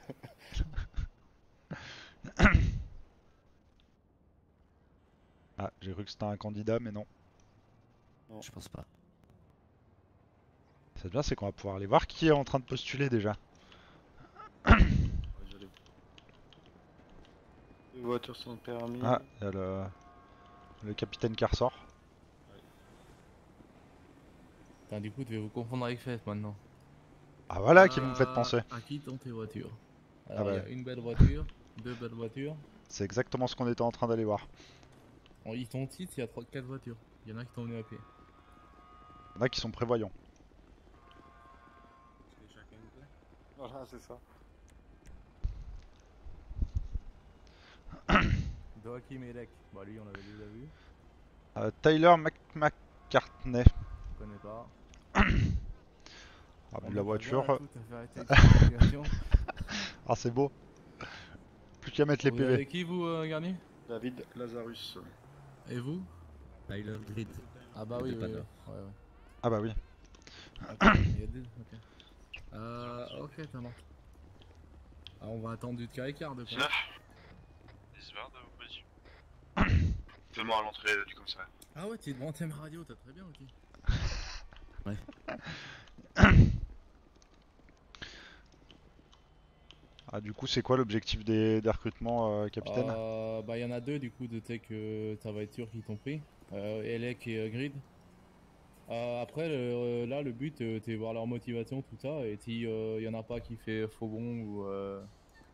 ah, j'ai cru que c'était un candidat, mais non. Je pense pas. C'est bien, c'est qu'on va pouvoir aller voir qui est en train de postuler déjà. [coughs] Les voitures sont permis. Ah, il y a le, le capitaine qui ressort. Putain, du coup, tu vas vous confondre avec Fête maintenant. Ah voilà qui vous me faites penser. À qui tont tes voitures Ah Alors, il y ouais. a une belle voiture, deux belles voitures. C'est exactement ce qu'on était en train d'aller voir. En ils t'ont titre, il y a 3, 4 voitures. Il y en a qui t'ont venu à pied. Il y en a qui sont prévoyants. Voilà, c'est ça. [coughs] Doaki Melek. Bah, lui, on l'avait déjà vu. Euh, Tyler McCartney. Je connais pas. [coughs] Ah, Bon, mais la voiture. avec situation. [laughs] ah, c'est beau. Plus qu'à mettre les Vous PV. avez qui, vous, euh, Garnier? David Lazarus. Et vous? Tyler Grid. Ah, bah oui, oui, oui. Dépanneur. Ouais, ouais. Ah, bah oui. Ok, [coughs] il y a deux, ok. Euh, ok, ça marche. Ah, on va attendre du cas écart de quoi 19 Disvard de opposition. Seulement [coughs] à l'entrée du commissariat. Ah ouais, t'es devant thème radio, t'as très bien, ok. [coughs] Ouais. [coughs] Ah, du coup, c'est quoi l'objectif des, des recrutements, euh, capitaine? Euh, bah, il y en a deux, du coup, de tech, euh, ça va être sûr qu'ils t'ont pris. Euh, Elec et euh, Grid. Euh, après, le- euh, là, le but, euh, c'est voir leur motivation, tout ça. Et si il y en a pas qui fait faux bon ou, euh,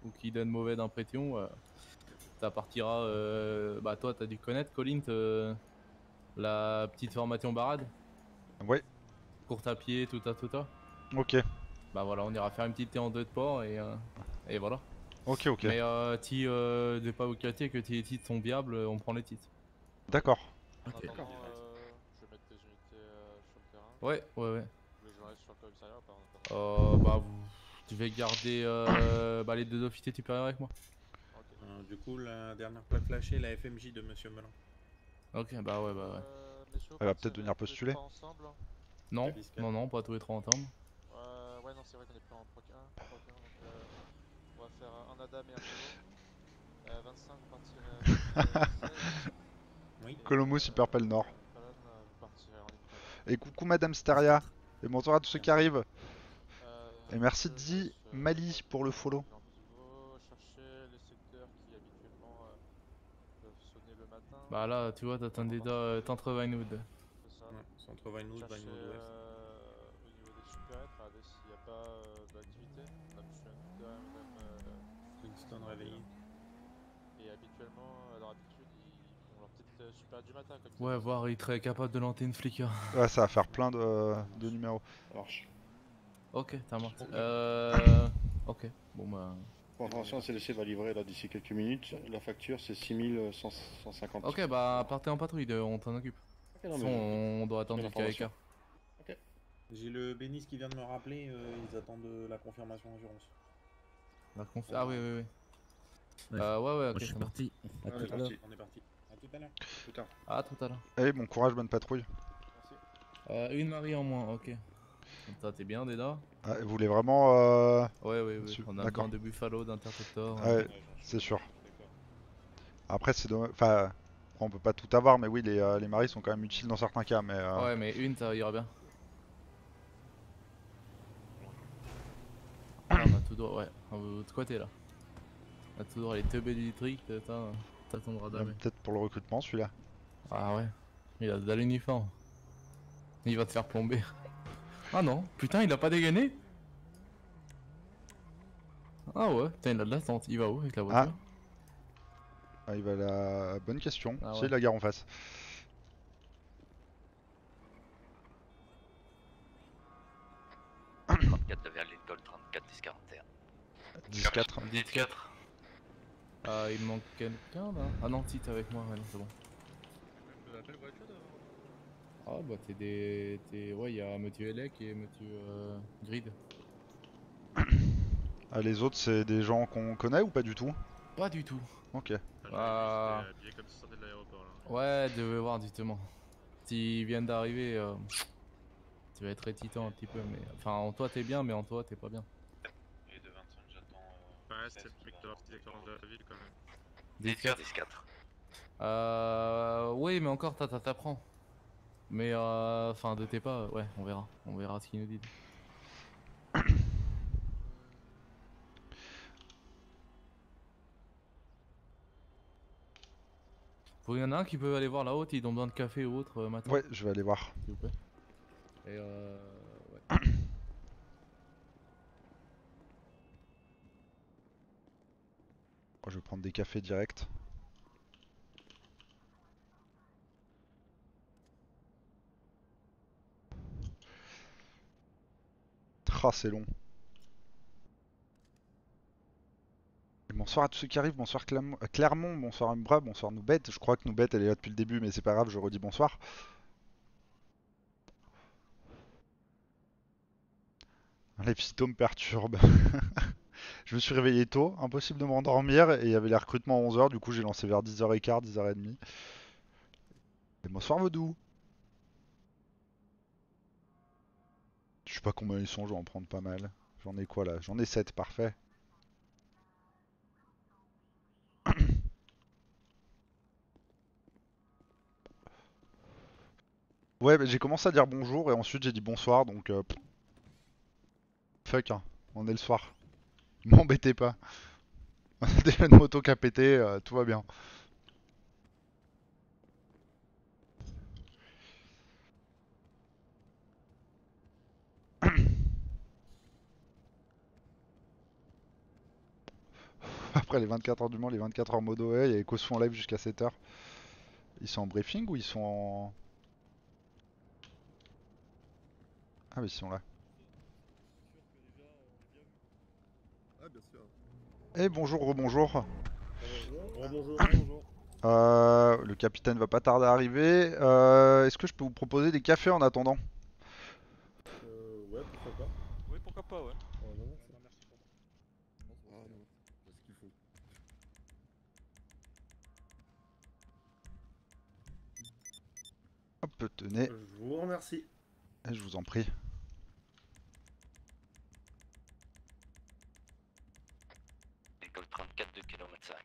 ou qui donne mauvaise impression, euh, ça partira. euh, bah, toi, t'as dû connaître, Colin, la petite formation barade? Ouais. Courte à pied, tout ça, tout ça? Ok. Bah voilà, on ira faire une petite thé en deux de port et, euh, et voilà. Ok, ok. Mais euh, si euh, de pas vous cacher que tes titres sont viables, on prend les titres. D'accord. En Ouais, ouais, ouais. Je reste sur le commissariat ou pas Euh, bah, vous... je vais garder euh, bah, les deux officiers supérieurs avec moi. Euh, du coup, la dernière plaque flashée, la FMJ de Monsieur Melun. Ok, bah ouais, bah ouais. Euh, messieurs, Elle va on peut-être venir tous les postuler. trois ensemble. Non, Biscay. non, non, pas tous les trois ensemble. Euh, ouais, non, c'est vrai qu'on est plus en proc 1. Proc 1 donc, euh, on va faire un Adam et un. Euh, 25 partir euh, 16. Oui. Colombo Nord. Fallon, euh, vous partirez en ligne. Et coucou Madame Steria. Et bonsoir à tous ceux qui arrivent. Euh, Et merci je Di euh, Mali pour le follow. leur pivot, chercher les secteurs qui habituellement euh, peuvent sonner le matin. Bah là, tu vois, t'as un déjà euh, Tantre Vinewood. C'est ça. Ouais, c'est entre Vinewood, Vinewood Ouest. euh, au niveau des supériettes, regardez s'il n'y a pas euh, d'activité. On a Hunter et madame. euh, Kingston réveillé. et habituellement, à leur habitude, ils euh, supérieure du matin. Comme ça. Ouais, voir, il serait capable de lancer une flicker. [laughs] Ouais, ça va faire plein de, de numéros. Ça marche. Ok, ça marche. Euh. Ok, bon bah. La CDC va livrer là d'ici quelques minutes. La facture, c'est 6150. Ok, bah partez en patrouille, de- on t'en occupe. Ok, non, mais- façon, on doit attendre cas information. écart. J'ai le Bénis qui vient de me rappeler, euh, ils attendent euh, la confirmation assurance. La conf- Ah oui, oui, oui. Ouais. Euh, ouais, ouais, Moi ok, je suis parti. On tout est parti, tout à l'heure. Ah, tout à l'heure. Allez, bon courage, bonne patrouille. Euh, une Marie en moins, ok. T'es bien déjà Ah, vous voulez vraiment. Euh... Ouais, ouais, On a D'accord. besoin de Buffalo, d'Interceptor. Ouais, c'est sûr. Après, c'est dommage. Enfin, on peut pas tout avoir, mais oui, les, euh, les maris sont quand même utiles dans certains cas. Mais euh, Ouais, mais une, ça ira bien. [coughs] On a tout droit, ouais. On va de l'autre côté là. On a tout droit les teubés ça, ça T'attendras. Peut-être pour le recrutement celui-là. Ah ouais. Il a de l'uniforme. Il va te faire plomber. Ah non, putain, il a pas dégainé Ah ouais, putain, il a de l'attente. Il va où avec la voiture ah. ah il va la bonne question. Ah ouais. C'est la gare en face. vers l'école 34 10 41. 10 4 10 4 ah, il me manque quelqu'un là Ah non, si, t'es avec moi, ouais, non, c'est bon. Ah bah t'es des... t'es- Ouais, il y a Monsieur Elec et Monsieur euh, Grid. [coughs] Ah, les autres, c'est des gens qu'on connaît ou pas du tout? Pas du tout. Ok. Ah... comme si de l'aéroport là. Ouais, devais voir justement. S'ils viennent d'arriver, euh, tu vas être rétitant un petit peu, mais... Enfin, en toi t'es bien, mais en toi t'es pas bien. Et de 25, j'attends. Ouais, le mec de la la ville quand même. 10-4 10-4. Euh... Oui, mais encore, t'as- t'as- t'apprends. Mais euh... Enfin, de tes pas, ouais, on verra. On verra ce qu'ils nous disent. [coughs] Faut y en a un qui peut aller voir là-haut, ils ont besoin de café ou autre euh, matin. Ouais, je vais aller voir. S'il vous plaît. Et euh... Ouais. Moi, je vais prendre des cafés direct. Ah, c'est long. Bonsoir à tous ceux qui arrivent, bonsoir euh, Clermont, bonsoir Umbra, bonsoir Noubet. Je crois que Noubet elle est là depuis le début, mais c'est pas grave, je redis bonsoir. Les me perturbent. [laughs] je me suis réveillé tôt, impossible de m'endormir, et il y avait les recrutements à 11h, du coup j'ai lancé vers 10h15, 10h30. Et bonsoir Vodou. Je sais pas combien ils sont, je vais en prendre pas mal. J'en ai quoi là? J'en ai 7, parfait. [coughs] Ouais, j'ai commencé à dire bonjour et ensuite j'ai dit bonsoir donc. euh. Fuck, hein. on est le soir. [laughs] M'embêtez pas. [laughs] Déjà une moto qui a pété, euh, tout va bien. [coughs] Après les 24 heures du Mans, les 24 heures modo, il y a live jusqu'à 7h. Ils sont en briefing ou ils sont en. Ah, mais ils sont là. Eh bonjour, rebonjour. Bonjour, [coughs] bonjour. Euh, le capitaine va pas tarder à arriver. Euh, Est-ce que je peux vous proposer des cafés en attendant? Euh, ouais, pourquoi pas. Oui, pourquoi pas, ouais. Oh, non, non, ça- non, c'est ce qu'il faut. Hop, tenez. Je vous remercie. Je vous en prie. École 34 de km 5.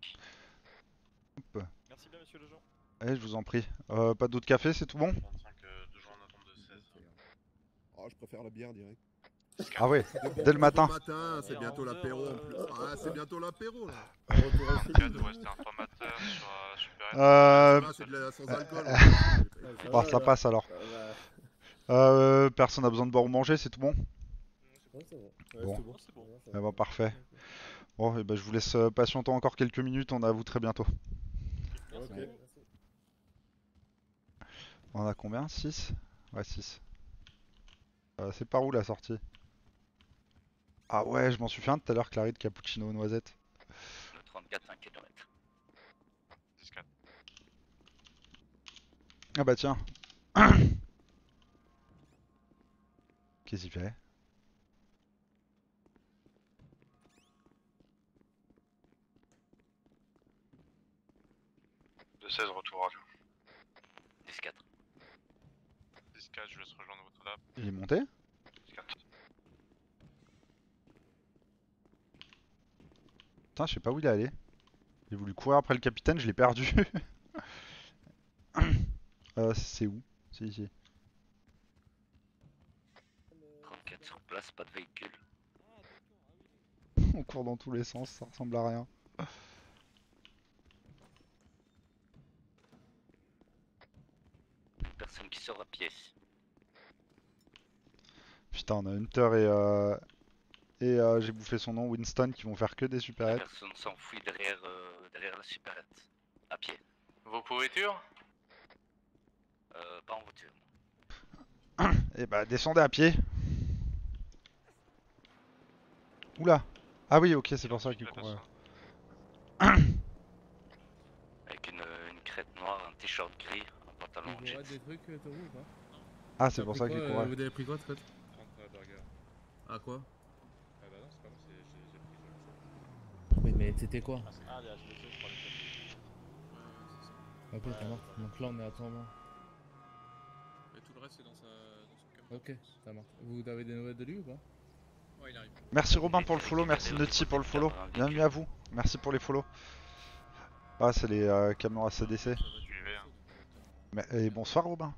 Hop. Merci bien, monsieur Lejean. Eh, je vous en prie. Euh, pas d'autres cafés, c'est tout bon? 25, euh, deux jours de 16. Ah, je préfère la bière direct. Ah ouais, dès le matin. matin, c'est bientôt l'apéro en plus. Ah, c'est bientôt l'apéro là. Retour au film. 4 Western Informateur sur euh. Euh... De alcool. [laughs] Bon, ça passe alors. Euh, personne a besoin de boire ou manger, c'est tout bon? Bon. C'est bon. C'est bon. Eh ben, parfait. Bon, eh ben, je vous laisse euh, patienter encore quelques minutes, on est à vous très bientôt. Ok. On a combien? 6 Ouais, 6. c'est par où la sortie? Ah ouais, je m'en suis fait un tout à l'heure, Claride, cappuccino aux noisettes. Le 34 5 km. 10-4. Ah bah tiens. [coughs] Qu'est-ce qu'il fait? 16, retour radio. 10-4. 10-4, je laisse rejoindre votre dame. Il est monté? 10-4. Putain, je sais pas où il est allé. J'ai voulu courir après le capitaine, je l'ai perdu. [laughs] euh, c'est où? C'est ici. 34 sur place, pas de véhicule. [laughs] On court dans tous les sens, ça ressemble à rien. Personne qui sort à pied. Putain, on a Hunter et euh, et euh, j'ai bouffé son nom, Winston, qui vont faire que des supérettes. Personne s'enfuit derrière, euh, derrière la supérette. À pied. Vos pourritures Euh, pas en voiture. [coughs] Et bah descendez à pied. Oula Ah oui, ok, c'est pour ça qu'il court. [coughs] Avec une, une crête noire, un t-shirt gris, pantalon reste des trucs, euh, Toro, ou pas Ah, c'est pour ça qu'il euh, courait. Vous avez pris quoi, Scott 30 burgers. Ah, quoi Ah bah non, c'est pas moi, j'ai pris ça. Oui, mais c'était quoi Ah, ah, les HBC, je crois les HBC. Ok, ça marche. Donc là, on est à temps mort. Et tout le reste, c'est dans, sa... dans son camion. Ok, ça marche. Vous avez des nouvelles de lui ou pas Ouais, il arrive. Merci Robin pour le follow, merci Nutty pour le follow. Bienvenue à vous, merci pour les follow. Ah, c'est les euh, camions ACDC. Et bonsoir Robin.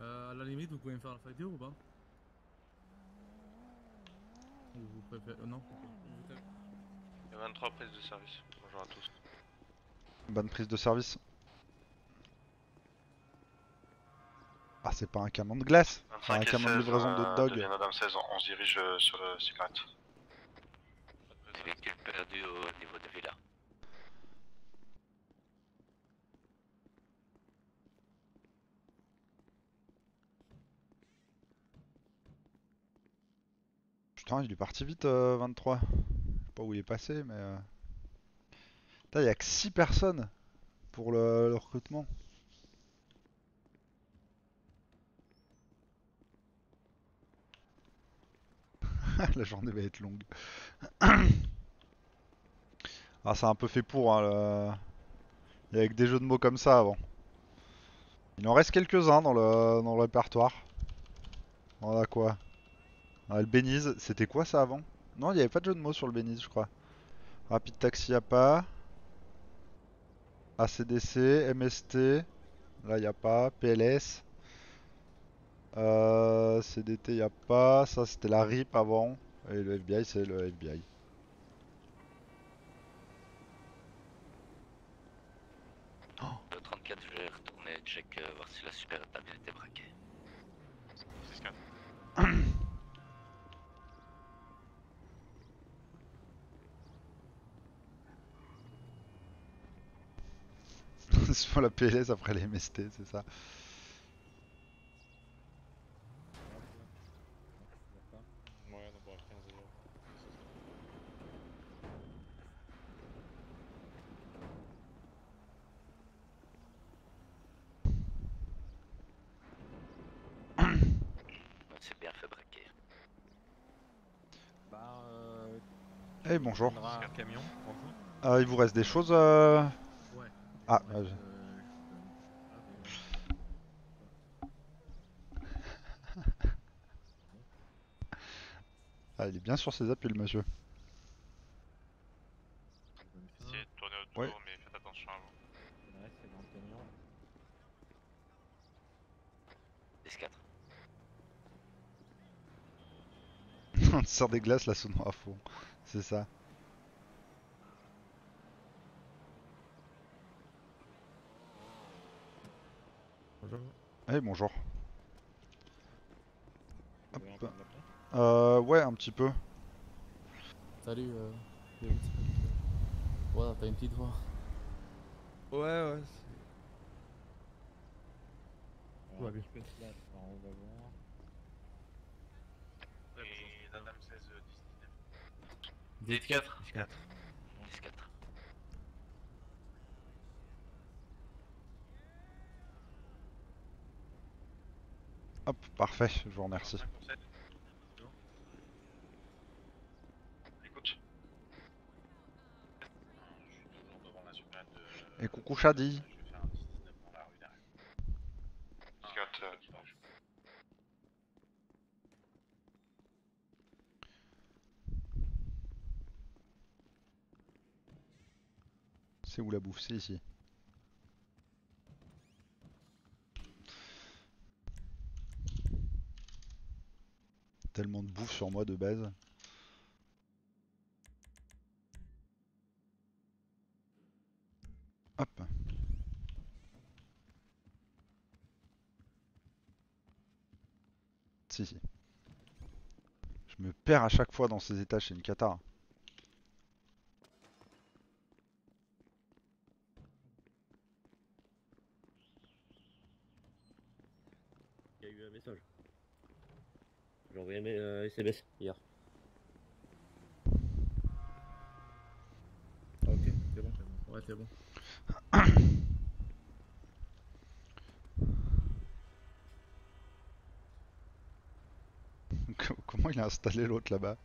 euh, À la limite, vous pouvez me faire la facture ou pas Ou vous préférez. euh, non. Il y a 23 prises de service. Bonjour à tous. Bonne prise de service. Ah, c'est pas un camion de glace, c'est un 25 et camion de 16, livraison euh, de dog. de Vietnam 16, on, on se dirige euh, sur le cigarette. Véhicule perdu au niveau de Villa. Putain, il est parti vite, euh, 23. Je sais pas où il est passé, mais. euh, Putain, il y a que 6 personnes pour le, le recrutement. [laughs] La journée va être longue. [clears throat] ah, c'est un peu fait pour, hein, le- a que des jeux de mots comme ça avant. Il en reste quelques-uns dans le, répertoire. Voilà quoi? Ah, le Bénize, c'était quoi ça avant? Non, il n'y avait pas de jeu de mots sur le Bénize, je crois. Rapide Taxi, y a pas. ACDC, MST, là y a pas. PLS. Euh, CDT, y a pas. Ça, c'était la RIP avant. Et le FBI, c'est le FBI. Le 34, je vais retourner check euh, voir si la super a bien été braquée. 6-4. [laughs] Sur la PLS après les MST, c'est ça. Ouais, on pourra 15 euros. On s'est bien fait braquer. Bah, euh, Eh bonjour. camion, bonjour. Euh, il vous reste des choses euh... Ouais. Ah, Ouais, euh, [laughs] ah, il est bien sur ses appuis le monsieur. Essayez de tourner autour, Ouais. mais faites attention à vous. Ouais, c'est dans le camion. 10-4. [laughs] On te sort des glaces là sonnant à fond. C'est ça. Bonjour. Eh bonjour. Euh, ouais, un petit peu. Salut, euh. Voilà, t'as une petite voix. Ouais, ouais. Alors, va bien. je pèse là, alors on va voir. Et Vietnam 16, euh, 19. 10-4. 10-4. 10-4. Hop, parfait, je vous remercie. 5 pour 7. Écoute. Je suis toujours devant la super de. Et coucou Shadi. Je vais faire un 19 dans la rue derrière. Scott, euh, C'est où la bouffe? C'est ici. Tellement de bouffe sur moi de base. Hop. Si, si. Je me perds à chaque fois dans ces étages, c'est une cata. J'ai envoyé mes euh, SMS hier. Ah, ok, c'est bon, c'est bon. Ouais, c'est bon. [laughs] Comment il a installé l'autre là-bas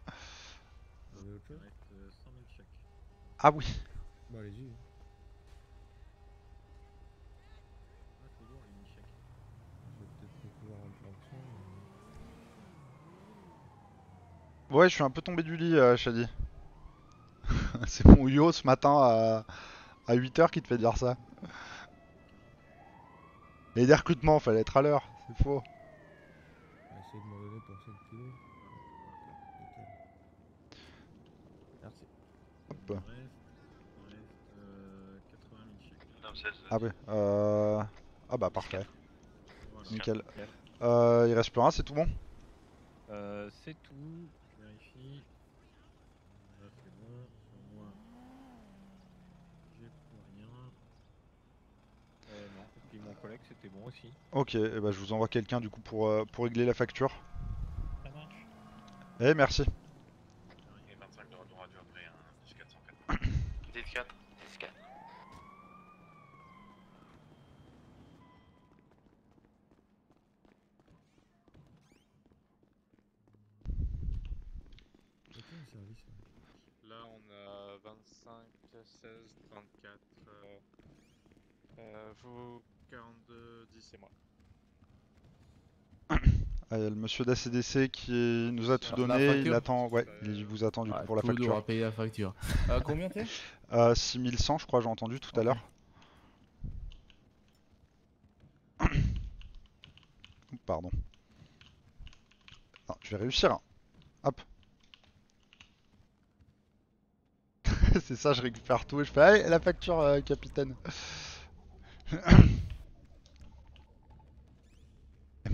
euh, 100 000 chèques. Ah oui Bah allez-y. Ah, c'est lourd les mini-chèques. Je vais peut-être pas pouvoir en faire action. Ouais, je suis un peu tombé du lit, euh, Shadi. [laughs] C'est mon yo ce matin à, à 8h qui te fait dire ça. Et des recrutements, fallait être à l'heure, c'est faux. On va essayer de m'en donner pour 7 kilos. Merci. Hop. Euh, 80 000 chèques. Madame 16. Ah ouais, euh... Ah bah parfait. Nickel. Euh, il reste plus rien, c'est tout bon? Euh, c'est tout. Je vérifie. Là c'est bon. Sur moi, j'ai plus rien. Euh, non, et puis mon collègue c'était bon aussi. Ok, et bah je vous envoie quelqu'un du coup pour, euh, pour régler la facture. Ça marche. Eh merci. Et 25 de retour radio après un 10 404. 10 4 10 4. C'est quoi le service là Là on a 25, 16, 34. Euh, euh, vous 42, 10 et moi. Ah, il y a le monsieur d'ACDC qui nous a tout donné, il attend, ouais, il vous attend du coup pour la facture. aura payé la facture. Euh, combien t'es? Euh, 6100 je crois, j'ai entendu tout à l'heure. [coughs] Pardon. Non, je vais réussir. hein. Hop. [laughs] C'est ça, je récupère tout et je fais Allez, la facture, euh, capitaine. [coughs]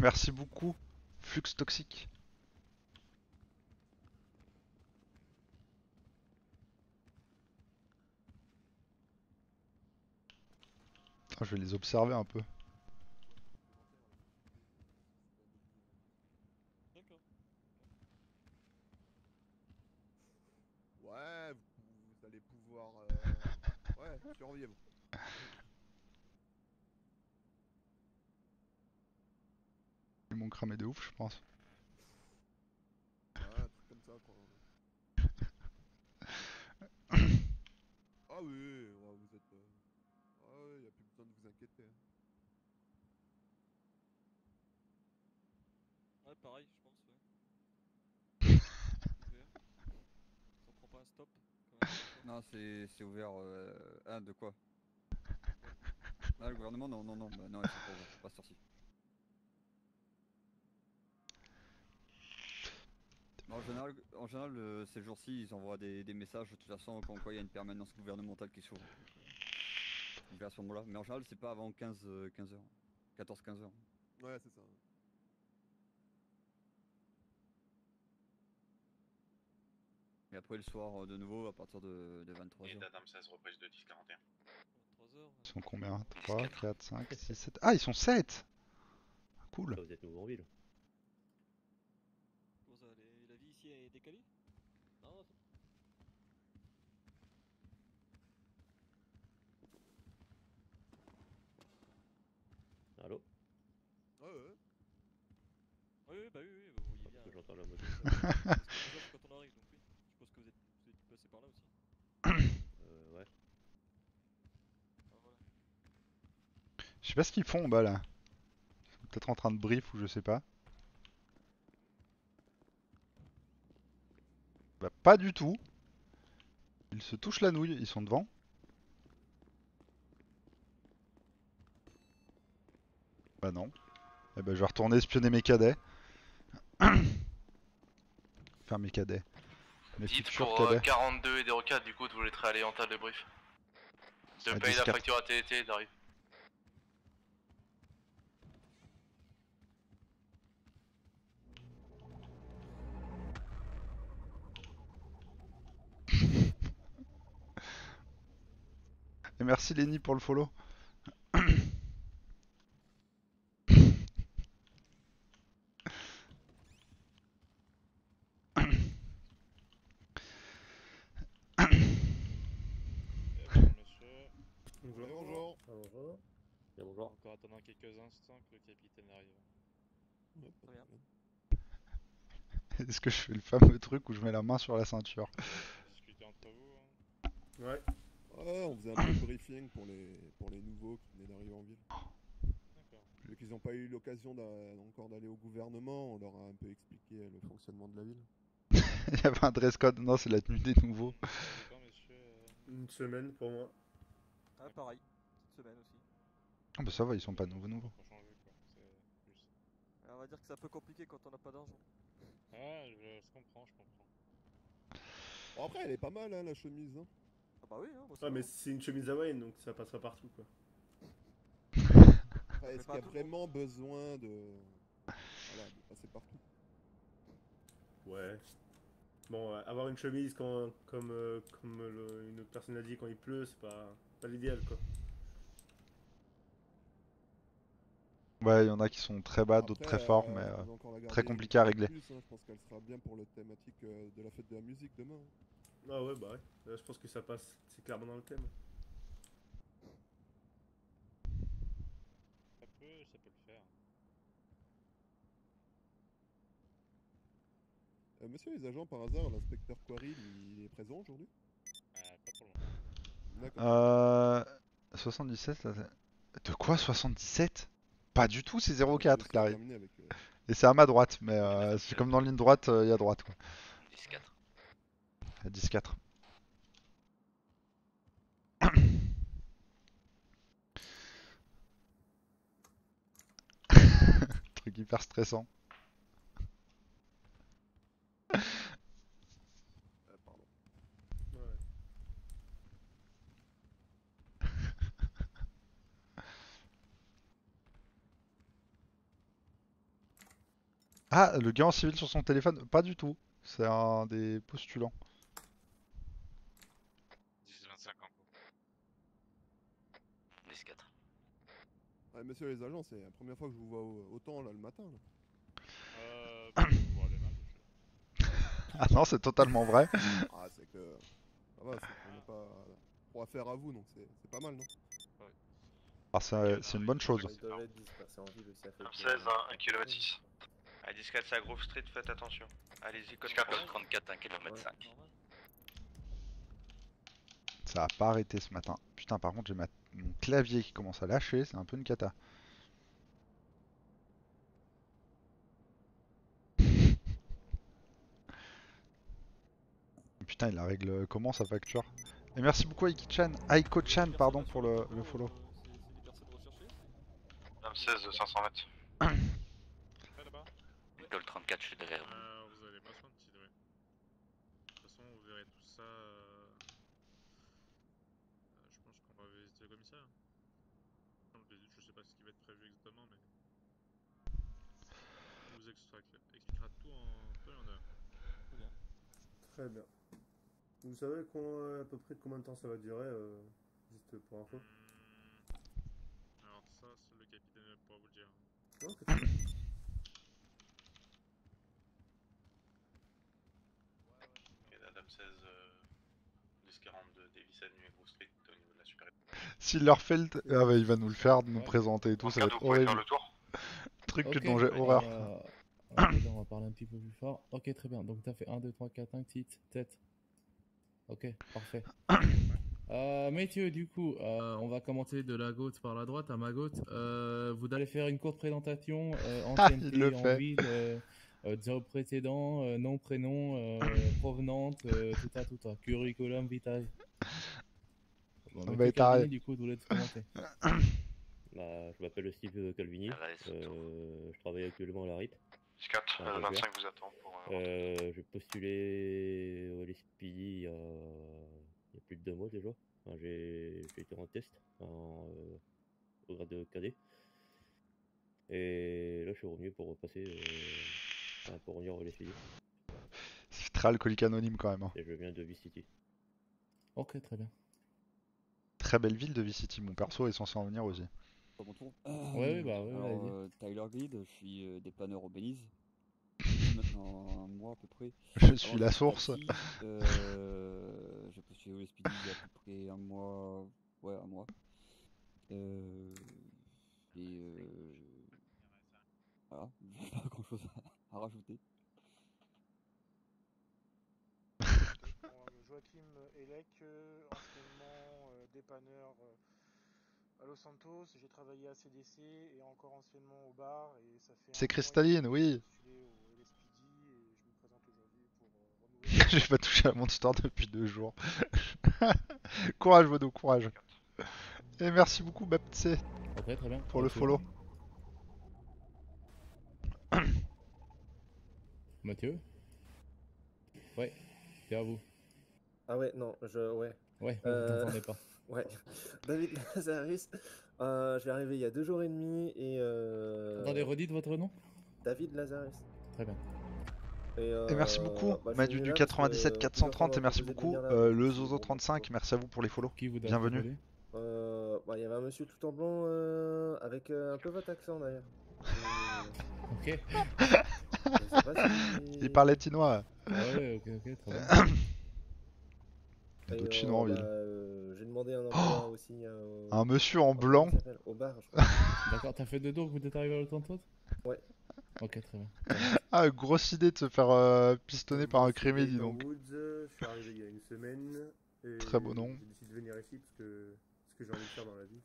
Merci beaucoup, Flux Toxique. Ah, je vais les observer un peu. Ouais, vous, allez pouvoir. euh, [laughs] Ouais, surveillez-vous. Ils m'ont cramé de ouf, je pense. Ouais, un truc comme ça quoi. [coughs] ah oui, ouais, vous êtes. euh, Ah ouais, y a plus besoin de vous inquiéter. hein. Ouais, pareil, je pense, ouais. [laughs] Ouvert. Ça prend pas un stop quand même. Non, c'est c'est ouvert. Euh... Ah, de quoi [laughs] Ah, le gouvernement Non, non, non, bah, non, ils sont pas pas sorti. En général, en général euh, ces jours-ci, ils envoient des, des messages de toute façon quoi il y a une permanence gouvernementale qui s'ouvre. Donc à ce moment-là. Mais en général, c'est pas avant 15, euh, 15 heures. 14-15 heures. Ouais, c'est ça. Et après le soir, euh, de nouveau, à partir de, de 23 Et heures. Dadam 16 reprise de 10 41. 3 heures. Ils sont combien? 3, 4, 5, 6, 7. Ah, ils sont 7 Cool. Vous êtes nouveau en ville. Comment ça, les- la vie ici est décalée Non, c'est- Allô Ouais, ouais. Oui, oui, bah oui, oui, j'entends la moto. C'est pour ça que quand on arrive, donc oui. Je pense que vous êtes, vous êtes passé par là aussi. [coughs] Euh, ouais. Ah, voilà. Je sais pas ce qu'ils font en bas là. Ils sont peut-être en train de brief ou je sais pas. Bah, pas du tout. Ils se touchent la nouille, ils sont devant. Bah non. Eh ben je vais retourner espionner mes cadets. [coughs] Enfin mes cadets. Mes Dites pour euh, cadets. 42 et 04 du coup, vous très aller en tas de brief. De payer la 10-4. facture à TNT d'arrive. [laughs] Et merci Lenny pour le follow. Bien, bonjour. Encore attendant quelques instants que le capitaine arrive. [laughs] Est-ce que je fais le fameux truc où je mets la main sur la ceinture entre vous. hein. Ouais. Ouais, on faisait un peu de briefing pour les, pour les nouveaux qui venaient d'arriver en ville. D'accord. Vu qu'ils n'ont pas eu l'occasion d'a- encore d'aller au gouvernement, on leur a un peu expliqué le fonctionnement de la ville. [laughs] Il y avait un dress code, non, c'est la tenue des nouveaux. D'accord, monsieur. euh, Une semaine pour moi. Ah, pareil. Cette semaine aussi. Ah bah ça va, ils sont pas nouveaux nouveaux. on va dire que c'est un peu compliqué quand on n'a pas d'argent. Ah, je, je comprends, je comprends. Bon, après, elle est pas mal, hein, la chemise. Hein. Ah bah oui, hein, Ouais, mais bon. c'est une chemise hawaïenne donc ça passera partout quoi. Mais Est-ce qu'il y a vraiment besoin de... Voilà, de passer partout? Ouais. Bon, euh, avoir une chemise quand, comme, euh, comme le- une autre personne a dit quand il pleut, c'est pas, pas l'idéal quoi. Ouais, il y en a qui sont très bas, d'autres très forts, euh, mais euh, très compliqué à régler. plus, hein, Je pense qu'elle sera bien pour le thématique euh, de la fête de la musique demain. hein. Ah ouais, bah ouais. Là, je pense que ça passe, c'est clairement dans le thème. Ça peut, ça peut le faire. Euh, monsieur les agents, par hasard, l'inspecteur Quarry, il est présent aujourd'hui? Ah, pas pour le moment. D'accord. Euh... 77 ça, c'est- De quoi 77 Pas du tout, c'est 04 qui arrive. terminé avec, euh, Et c'est à ma droite, mais euh, c'est comme dans ligne droite, il y a droite quoi. 10-4. À 10-4. Truc hyper stressant. Ah, le gars en civil sur son téléphone Pas du tout. C'est un des postulants. 10-25 en cours. 10-4. Ouais, monsieur les agents, c'est la première fois que je vous vois au- autant là le matin. là. Euh, [coughs] bah. [laughs] Ah non, c'est totalement vrai. Ah, c'est que. Ça va, c'est pas trop affaire à vous, donc c'est pas mal, non? Ah, c'est c'est une bonne chose. Aussi. à 16 à 1 km 6. À 10 c'est à Grove Street, faites attention. Allez-y, code Code 3. 34, 1 km 5. Ça a pas arrêté ce matin. Putain, par contre, j'ai ma... mon clavier qui commence à lâcher, c'est un peu une cata. [laughs] Putain, il la règle comment sa facture? Et merci beaucoup Aiki-chan, Aiko-chan, pardon pour le, le follow. C'est des personnes recherchées 16 500 mètres. Ouais, là-bas École 34, je suis derrière vous. Euh, vous avez pas besoin de toute façon, vous verrez tout ça. euh, euh, je pense qu'on va visiter le commissaire. Je sais pas ce qui va être prévu exactement, mais. On vous extra- expliquera tout en temps et en heure. Très bien. Très bien. Vous savez à peu près combien de temps ça va durer, euh, juste pour info? Hmm, Alors, ça, c'est le capitaine ne pourra vous le dire. Ouais, ok, très bien. Et Adam 16, euh, 1042, Davis Avenue et Grove Street au niveau de la super. S'il leur fait le... t- Ah bah il va nous le faire, de nous présenter et tout, ça va être horrible. Truc Ok, dont j'ai on horreur. là, on va parler un petit peu plus fort. Ok, très bien. Donc, t'as fait 1, 2, 3, 4, 5, 6, 7. Ok, parfait. [coughs] Euh, messieurs, du coup, euh, on va commencer de la gauche par la droite à ma gauche. Euh, vous allez faire une courte présentation. Euh, Ah, ancienneté il le en fait. ville, euh, euh, job précédent, euh, nom, prénom, euh, [coughs] provenante, euh, tout ça, tout ça. Curriculum vitae. Bon, Ah bah, Calvini, du coup, je vous laisse commencer. [coughs] Bah, je m'appelle Steve Calvini. Euh, je travaille actuellement à la RIP. 4, Ah, euh, bien. 25 vous attend pour. euh, Euh, j'ai postulé au LSPD il y, a... il y a plus de deux mois déjà. Enfin, j'ai j'ai été en test en, euh, au grade de cadet. Et là, je suis revenu pour repasser euh, enfin, pour revenir au LSPD. C'est très alcoolique anonyme quand même. hein. Et je viens de V-City. Ok, très bien. Très belle ville de V-City, mon perso est censé en venir aussi. Pas mon tour Ouais, ouais, bah ouais, Alors, vas-y. euh, Tyler Grid, je suis euh, dépanneur au Belize. Maintenant un mois à peu près. [laughs] Je suis la source. euh, J'ai postulé au SPD il y a à peu près un mois. Ouais, un mois. Euh, Et euh, voilà, [laughs] j'ai pas grand chose à, à rajouter. Joachim Elec, euh, anciennement euh, dépanneur euh, à Los Santos, j'ai travaillé à CDC et encore anciennement au bar et ça fait C'est cristalline, oui. [laughs] J'ai pas touché à mon store depuis deux jours. [laughs] courage, Vodo, courage. Et merci beaucoup, Baptiste, Ok, très bien. pour le follow. Mathieu Ouais, c'est à vous. Ah ouais, non, je. Ouais. Ouais, on Euh, pas. [laughs] Ouais. David Lazarus, euh, je vais arriver il y a deux jours et demi et. Euh... Attendez, redites votre nom David Lazarus. Très bien. Et, euh, Et merci beaucoup, bah, du là parce que 97 plusieurs 430 fois, et merci beaucoup. Euh, le Zozo bon, 35, merci à vous pour les follows. Qui vous Bienvenue. Euh, bah, il y avait un monsieur tout en blanc euh, avec euh, un peu votre accent d'ailleurs. Ok. [laughs] Je sais pas si- [laughs] Il parle latinois. Ah ouais, ok, ok, très bien. [coughs] D'autres euh, Chinois en bah, ville. euh, J'ai demandé un emploi aussi. euh, Un monsieur en blanc. s'appelle Au bar, je crois. [laughs] D'accord, t'as fait deux tours que vous êtes arrivé à l'autre Ouais. Ok, très bien. Ah, grosse idée de se faire euh, pistonner par un crémé, dis donc. Woods, je suis arrivé il y a une semaine. Et Très beau nom. J'ai décidé de venir ici parce que ce que j'ai envie de faire dans la vie.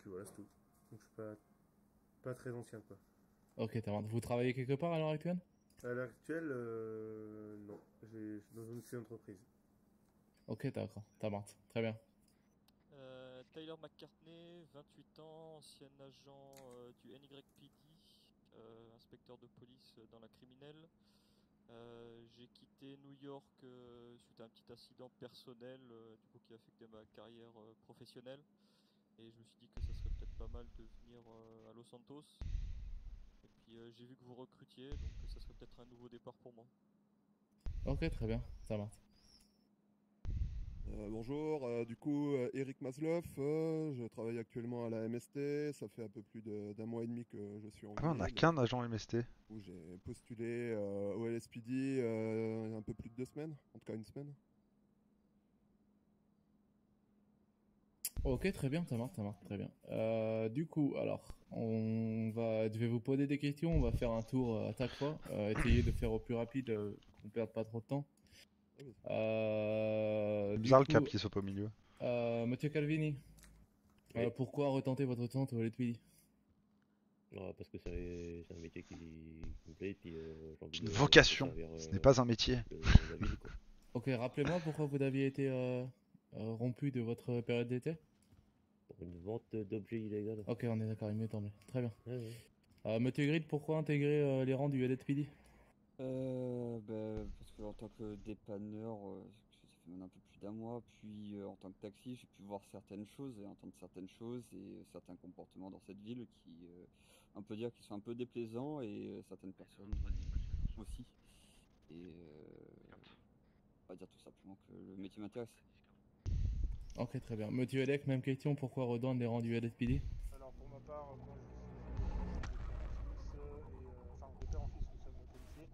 Puis voilà, c'est tout. Donc je suis pas, pas très ancien quoi. Ok, t'as Vous travaillez quelque part à l'heure actuelle? À l'heure actuelle, euh, non. J'ai- Je suis dans une petite entreprise. Ok, d'accord, t'as marre. Très bien. Euh, Tyler McCartney, 28 ans, ancien agent euh, du NYPD, euh, inspecteur de police dans la criminelle. Euh, J'ai quitté New York euh, suite à un petit incident personnel euh, du coup qui a affecté ma carrière euh, professionnelle. Et je me suis dit que ça serait peut-être pas mal de venir euh, à Los Santos. Puis euh, j'ai vu que vous recrutiez, donc euh, ça serait peut-être un nouveau départ pour moi. Ok, très bien, ça marche. Euh, bonjour, euh, du coup, euh, Eric Masloff, euh, je travaille actuellement à la MST, ça fait un peu plus d'un mois et demi que je suis en Ah, on a ville, qu'un agent MST. où j'ai postulé euh, au LSPD euh, il y a un peu plus de deux semaines, en tout cas une semaine. Ok, très bien, ça marche, ça marche, très bien. Euh, du coup, alors, on va, je vais vous poser des questions, on va faire un tour euh, à chaque fois, euh, essayer de faire au plus rapide, euh, qu'on perde pas trop de temps. Euh, Bizarre le coup, cap qui soit pas au milieu. euh, Monsieur Calvini, euh, pourquoi retenter votre tente au LSPD Ouais, parce que c'est un métier qui, qui me plaît, et puis euh, j'ai envie Une de- vocation, servir, ce n'est pas un métier. ville. Ok, rappelez-moi pourquoi vous aviez été rompu de votre période d'été? Pour une vente d'objets illégaux. Ok, on est d'accord, il m'est tombé. Très bien. Ouais, ouais. Euh, Monsieur Grid, pourquoi intégrer euh, les rangs du LSPD Euh, bah, parce que en tant que dépanneur, euh, ça fait maintenant un peu plus d'un mois, puis euh, en tant que taxi, j'ai pu voir certaines choses et entendre certaines choses et euh, certains comportements dans cette ville qui, euh, on peut dire, qui sont un peu déplaisants et euh, certaines personnes aussi. Et euh, on va dire tout simplement que le métier m'intéresse. Ok, très bien. Monsieur Elec, même question, pourquoi redonner les rangs du LSPD Alors pour ma part, moi je suis euh, et, euh, enfin de père en fils nous sommes policiers.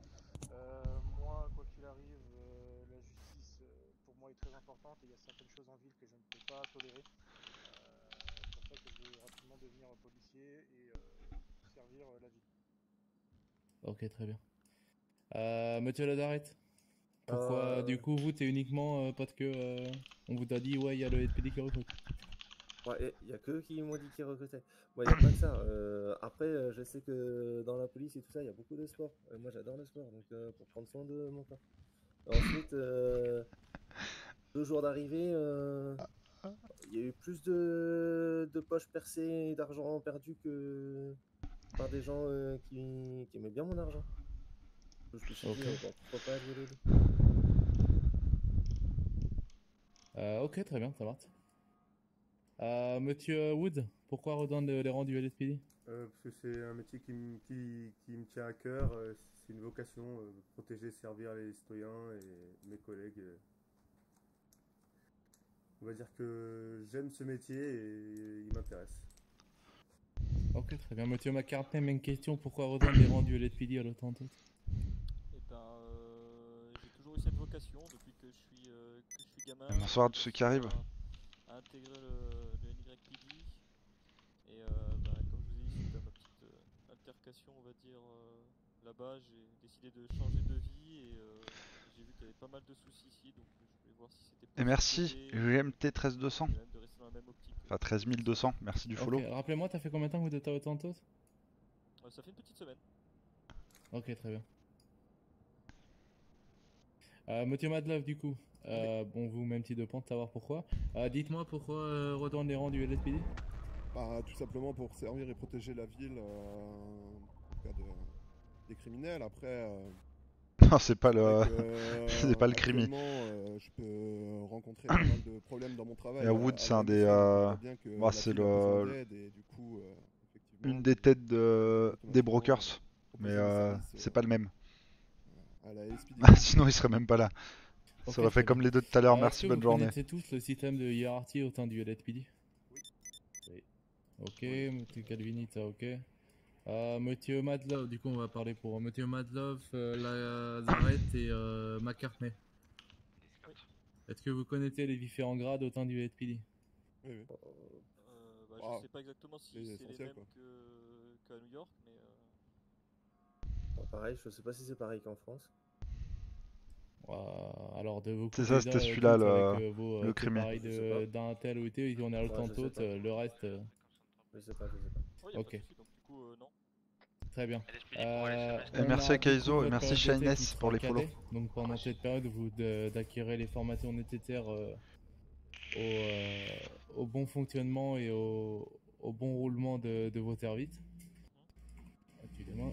Euh, moi, quoi qu'il arrive, euh, la justice euh, pour moi est très importante et il y a certaines choses en ville que je ne peux pas tolérer. Euh, c'est pour ça que je vais rapidement devenir policier et servir la ville. Ok, très bien. Euh, Monsieur Ladaret Pourquoi, Euh, du coup, vous, c'est uniquement euh, parce que euh, on vous a dit, ouais, il y a le LSPD qui recrute Ouais, il y a que qui m'ont dit qu'ils recrutaient. Moi, il n'y a pas que ça. Euh, après, je sais que dans la police et tout ça, il y a beaucoup de sport. Moi, j'adore le sport, donc pour prendre soin de mon corps. Ensuite, deux jours d'arrivée, il y a eu plus de, de poches percées et d'argent perdu que par des gens qui, qui aimaient bien mon argent. Je me suis dit, pourquoi pas jouer les deux Euh, ok, très bien, ça marche. Euh, Monsieur Wood, pourquoi redonner les rangs du LSPD Euh, parce que c'est un métier qui, me- qui, qui me tient à cœur. euh, C'est une vocation, euh, protéger, servir les citoyens et mes collègues. euh. On va dire que j'aime ce métier et il m'intéresse. Ok, très bien. Monsieur McCartney, même question, pourquoi redonner les rangs du LSPD à tête Et ben, euh, j'ai toujours eu cette vocation depuis que je suis, que je suis gamin. Et bonsoir à tous ceux qui arrivent. À, à intégrer le, le NYPD. Et euh, bah, comme je vous ai dit, suite à ma petite euh, altercation, on va dire, euh, là-bas, j'ai décidé de changer de vie et euh, j'ai vu qu'il y avait pas mal de soucis ici, donc je voulais voir si c'était Et merci, possible GMT 13200. de rester dans la même optique. Enfin 13200, merci du follow. Ok, rappelez-moi, t'as fait combien de temps que vous êtes à Autantos Euh, ça fait une petite semaine. Ok, très bien. Euh, Monsieur Madlove, du coup, euh, bon, vous, même petit de pente, savoir pourquoi. Euh, Dites-moi pourquoi euh, redonne les rangs du LSPD Bah, tout simplement pour servir et protéger la ville euh, en cas de- des criminels. Après, euh, Non, [laughs] c'est pas le, [laughs] euh, c'est pas le euh, je peux rencontrer pas mal de problèmes dans mon travail. Et à- Wood, c'est un la des, euh, la c'est le, d'aide et du coup, euh, effectivement, une des têtes de, des brokers, mais euh, c'est pas le même. à la [laughs] LSPD. Ah, Sinon, il serait même pas là. Ça aurait fait comme les deux de tout à l'heure. Merci, bonne vous journée. connaissez tous le système de hiérarchie au sein du LSPD Oui. Ok, Monsieur Calvini, ça ok. Euh, Monsieur Madlove, du coup on va parler pour Monsieur Madlove, euh, Lazarette et euh, McCartney. Est-ce que vous connaissez les différents grades au sein du LSPD Oui, oui. Euh, bah, Ah, je sais pas exactement si c'est les mêmes qu'à New York, mais pareil, je sais pas si c'est pareil qu'en France. Euh, alors de vos C'est ça, c'était celui-là, le- avec, euh, vos, euh, le pas. d'un tel ou tel, on est à Ouais, je sais Autantos, pas. euh, le reste. euh, Je sais pas, je sais pas. a Ok. pas de souci, donc du coup, euh, non. Très bien. Euh. Et merci a à Kaizo et merci sera pour les follow. Donc pendant cette période, vous d'acquérir les formations nécessaires euh, au, euh, au bon fonctionnement et au, au bon roulement de, de vos services. Excusez-moi.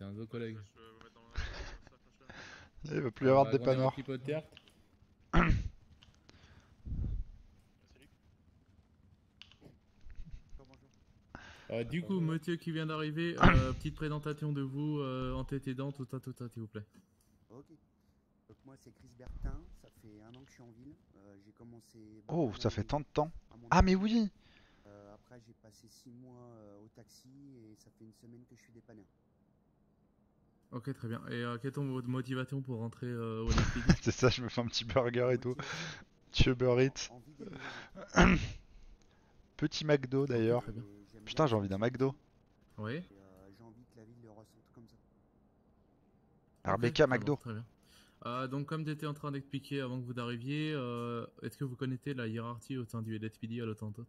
dans le sac, je- Il va plus y avoir de dépanneur. un de. [coughs] Euh, du coup, monsieur qui vient d'arriver, euh, [coughs] petite présentation de vous, euh, antécédent, tout ça, tout ça, s'il vous plaît. Ok. Donc moi c'est Chris Bertin, ça fait un an que je suis en ville. Euh, j'ai commencé. Oh, ça fait tant de temps. Ah, mais en oui après j'ai passé 6 mois au taxi et ça fait une semaine que je suis dépanneur. Ok, très bien. Et euh, quelle est ton- votre motivation pour rentrer euh, au LSPD [laughs] C'est ça, je me fais un petit burger et tout. Petit Uber Eats. [coughs] Petit McDo d'ailleurs. Putain, j'ai envie d'un McDo. Oui. J'ai envie que la ville le ressente comme ça. RBK très bien, McDo. Très bien. Euh, donc, comme j'étais en train d'expliquer avant que vous arriviez, euh, est-ce que vous connaissez la hiérarchie au sein du LSPD à l'Autantot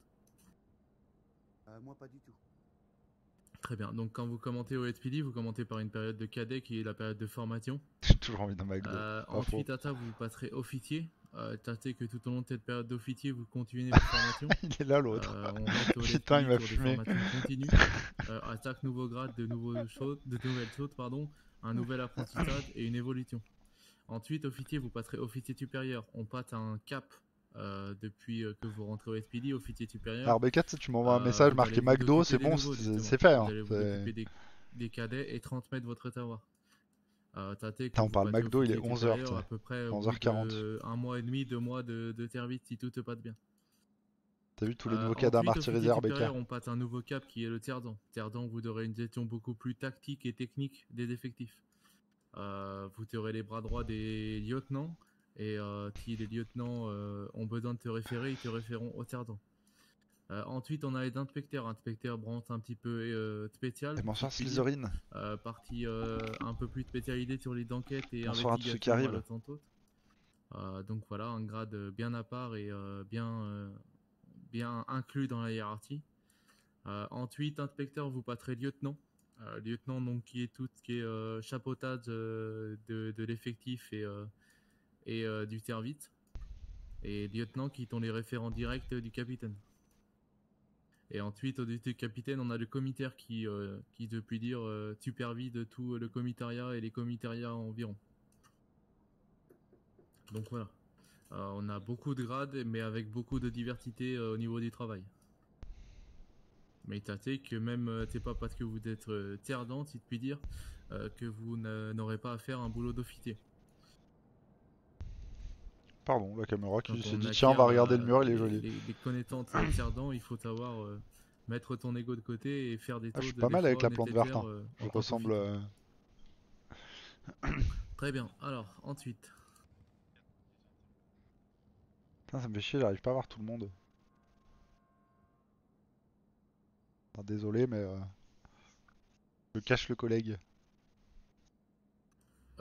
Euh, moi pas du tout. Très bien. Donc, quand vous commentez au LSPD, vous commentez par une période de cadet qui est la période de formation. [laughs] J'ai toujours envie d'un McDo. Euh, ensuite, à ça, vous passerez officier. Euh, que tout au long de cette période d'officier, vous continuez [laughs] votre formation. Il est là l'autre. Euh, on [laughs] Putain, il m'a fumé. formations continues. Euh, à chaque nouveau grade, de, nouveaux choses, de nouvelles choses, pardon, un nouvel apprentissage et une évolution. Ensuite, officier, vous passerez officier supérieur. On passe à un cap euh, depuis euh, que vous rentrez au SPD, officier supérieur. RBK, tu sais, tu m'envoies un Euh, message marqué McDo, c'est bon, c'est fait. hein, Vous allez vous occuper des, des cadets et transmettre votre savoir. Euh, tâchez que Putain, on parle McDo, il est officier 11h, supérieur tiens. à peu près au bout 11h40. de un mois et demi, deux mois de, de service si tout se passe bien. T'as vu tous les nouveaux ensuite, martyrisés RBK supérieur, On passe un nouveau cap qui est le tiers-dan. Tiers-dan, vous aurez une gestion beaucoup plus tactique et technique des effectifs. Euh, vous aurez les bras droits des lieutenants et euh, si les lieutenants euh, ont besoin de te référer, ils te référeront au tiers-dan. Euh, ensuite, on a les inspecteurs. Inspecteurs, branche un petit peu spéciale. Et bonsoir, Slytherin. partie un peu plus spécialisée sur les enquêtes et Bonsoir à tous ceux qui arrivent. Euh, donc voilà, un grade bien à part et euh, bien, euh, bien inclus dans la hiérarchie. Ensuite, inspecteur, vous passerez lieutenant. Lieutenant, donc qui est tout ce qui est chapeautage de, de l'effectif et, et euh, du service. Et lieutenant qui sont les référents directs du capitaine. Et ensuite, au-dessus du capitaine, on a le commissaire qui, euh, qui depuis dire, euh, supervise tout le commissariat et les commissariats environ. Donc voilà. Euh, on a beaucoup de grades, mais avec beaucoup de diversité euh, au niveau du travail. Mais sachez que même, euh, c'est pas parce que vous êtes euh, terdant, si je puis dire, que vous n'a- n'aurez pas à faire un boulot d'officier. Pardon, la caméra qui s'est dit tiens, on va regarder le euh, mur, il est joli. Les, les connaissances il faut savoir euh, mettre ton ego de côté et faire des Ah, taux je suis de pas mal avec la plante verte. hein. euh, Je ressemble. euh, [coughs] Très bien. Alors, ensuite. Putain, ça me fait chier, j'arrive pas à voir tout le monde. Ah, désolé, mais. euh, Je cache le collègue.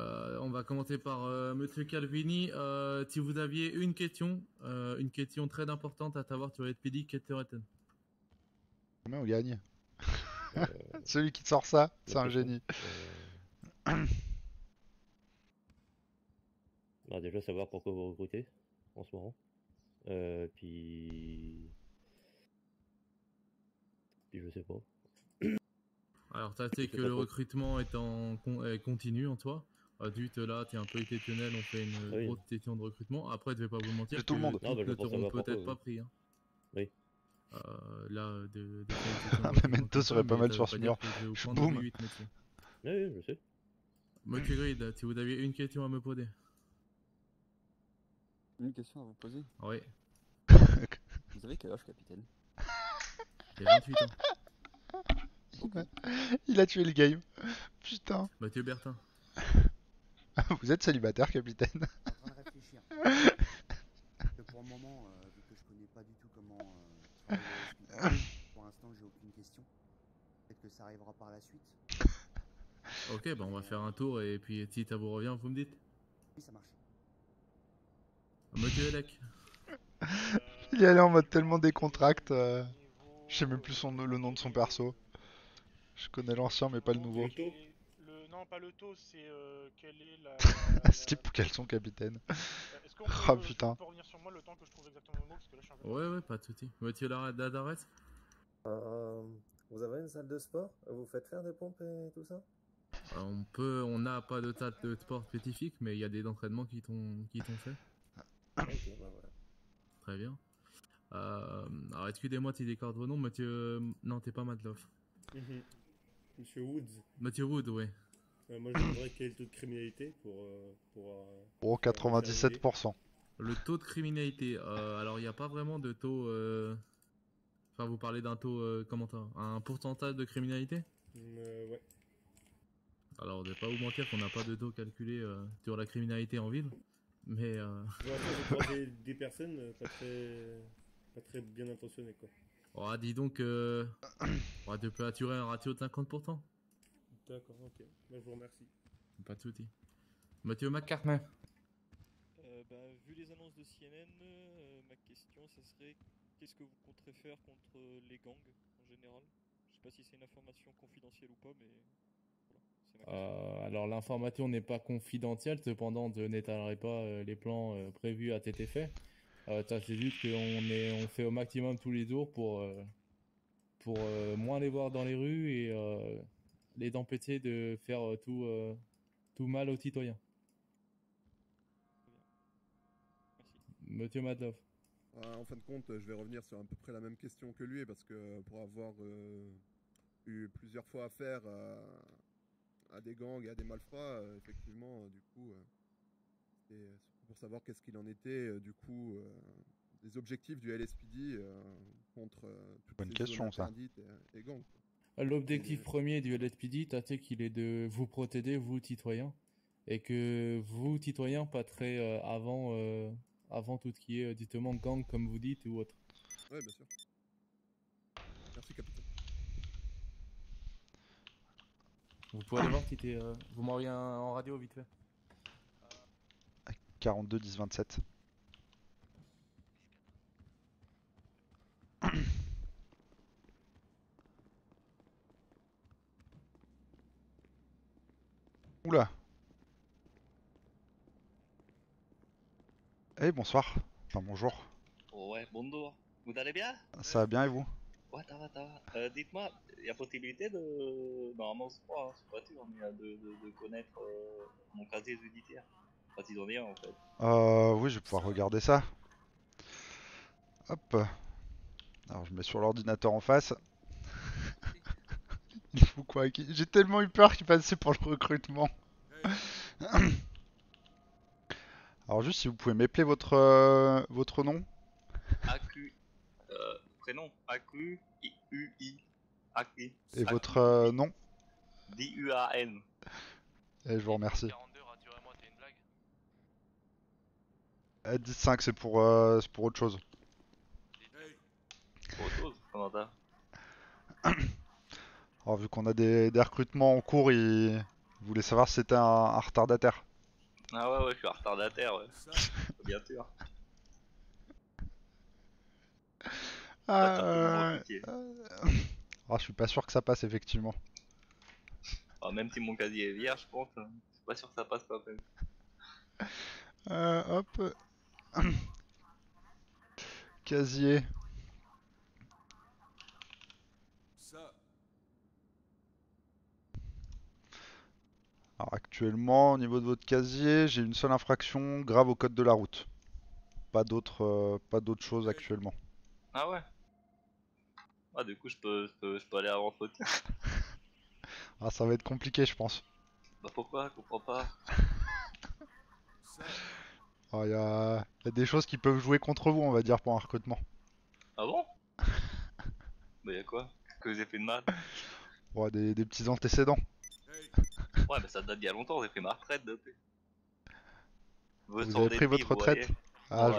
Euh, on va commencer par euh, Monsieur Calvini. Euh, si vous aviez une question, euh, une question très importante à savoir sur LPD, quelle serait-elle Combien on gagne Euh, [laughs] Celui qui te sort ça, c'est un génie. euh, bah, déjà savoir pourquoi vous recrutez en ce moment. Euh, puis... puis je sais pas. Alors, ça c'est que le recrutement est en con- est continu en toi. Adulte, là, tu es un peu exceptionnel, on fait une Ah oui. grosse session de recrutement. Après, je vais pas vous mentir, tout le monde. bah, ne t'auront savoir pourquoi, peut-être pas pris. hein. Oui. Euh, là, de, de Ah, [laughs] Memento serait pas mal sur Je- prendre boum. 8 métiers. Oui, oui, je sais. Monsieur Grid, si vous aviez une question à me poser. Une question à vous poser. Oui. [laughs] Vous avez quel âge, capitaine? J'ai 28 ans. Il a tué le game. Putain. Mathieu Bertin. [laughs] Vous êtes célibataire, capitaine en train de réfléchir. Parce que pour le moment, euh, vu que je connais pas du tout comment euh, pour l'instant j'ai aucune question. Peut-être que ça arrivera par la suite. Ok, bah on va faire un tour et puis si ça vous revient, vous me dites. Oui, ça marche. Monsieur Elec. Il est allé en mode tellement décontracte. euh, Je sais même plus son, le nom de son perso. Je connais l'ancien, mais pas le nouveau. Non, pas le taux, c'est euh, quelle est la. [laughs] Steve ou quel son capitaine Est-ce qu'on [laughs] peut, Oh je putain. peux revenir sur moi le temps que je trouve exactement le mot Parce que là je suis un peu. Ouais, ouais, pas de soucis. Monsieur Lar- Dadares Euh, vous avez une salle de sport? Vous faites faire des pompes et tout ça? Euh, On peut, on n'a pas de tas de sport spécifique, mais il y a des entraînements qui t'ont qui t'ont fait. Ok, bah voilà. Très bien. Euh, alors excusez-moi si j'écarte vos noms, monsieur. Non, t'es pas Madloff. Mhm. Monsieur Woods, Monsieur Wood, ouais. euh, moi je demanderais quel est le taux de criminalité pour. euh, pour euh, Oh, 97%. Le taux de criminalité. euh, alors il n'y a pas vraiment de taux. euh, Enfin, vous parlez d'un taux, euh, comment ça Un pourcentage de criminalité? Euh, ouais. Alors, vais pas vous mentir qu'on n'a pas de taux calculé euh, sur la criminalité en ville, mais euh, croisé des personnes euh, pas très, pas très bien intentionnées quoi. oh, dis donc, euh, on peut assurer un ratio de 50%. D'accord, ok. Bah, je vous remercie. Pas de soucis. Mathieu McCartney. Euh, bah, vu les annonces de CNN, euh, ma question, ça serait qu'est-ce que vous compterez faire contre les gangs en général? Je sais pas si c'est une information confidentielle ou pas, mais voilà. Euh, alors l'information n'est pas confidentielle, cependant je n'étalerai pas euh, les plans euh, prévus à cet effet. Euh, ça c'est juste qu'on est, on fait au maximum tous les jours pour, euh, pour euh, moins les voir dans les rues et les empêcher de faire euh, tout, euh, tout mal aux citoyens. Monsieur Madlov. Ah, en fin de compte, je vais revenir sur à peu près la même question que lui, parce que pour avoir euh, eu plusieurs fois affaire à, à des gangs et à des malfrats, euh, effectivement, du coup, pour savoir qu'est-ce qu'il en était, du coup, euh, des objectifs du LSPD euh, contre euh, toutes Bonne ces question, zones ça. interdites et, et gangs. L'objectif premier du LSPD, c'est qu'il est de vous protéger, vous citoyens, et que vous citoyens passerez euh, avant, euh, avant tout ce qui est justement gang, comme vous dites, ou autre. Ouais, bien sûr. Merci, capitaine. Vous pouvez aller voir si t'es, euh, vous m'envoyez un en radio vite fait. 42, 10, 27. Oula. Eh bonsoir. Enfin bonjour. Ouais, bonjour. Vous allez bien? Ça va bien et vous? Ouais, ça va, ça va. Euh, Dites-moi, il y a possibilité de. Normalement, c'est pas, c'est pas sûr, mais euh, de, de, de connaître euh, mon casier judiciaire. Enfin, s'ils ont rien en fait. Euh, oui, je vais pouvoir regarder ça. Hop. Alors, je mets sur l'ordinateur en face. [laughs] Il faut quoi? J'ai tellement eu peur qu'il passait pour le recrutement. [coughs] Alors, juste si vous pouvez m'épeler votre, euh, votre nom. AQ. Euh, prénom AQ I-U-I. AQ. Et votre euh, nom D-U-A-N. Et je vous remercie. Eh, 10-5, c'est pour, euh, c'est pour autre chose. Autre chose, Alors, [coughs] vu qu'on a des, des recrutements en cours, il, il voulait savoir si c'était un, un retardataire. Ah ouais, ouais, je suis un retardataire, ouais. [laughs] Bien sûr. Ah, euh, [laughs] ah, je suis pas sûr que ça passe, effectivement. Ah, même si mon casier est vierge, je pense, euh, je suis pas sûr que ça passe quand même. Euh, hop. [coughs] Casier. Alors actuellement, au niveau de votre casier, j'ai une seule infraction grave au code de la route. Pas d'autres euh, pas d'autres choses actuellement. Ah ouais? Ah, du coup, je peux, je peux, je peux aller à l'entretien. [laughs] Ah, ça va être compliqué, je pense. bah pourquoi? Je comprends pas. Il [laughs] y a... y a des choses qui peuvent jouer contre vous, on va dire, pour un recrutement. Ah bon? [laughs] Bah y'a quoi? Que j'ai fait de mal? Ouais, des, des petits antécédents. Ouais, mais ça date d'il y a longtemps, j'ai pris ma retraite depuis. Vous avez pris votre retraite? Ah,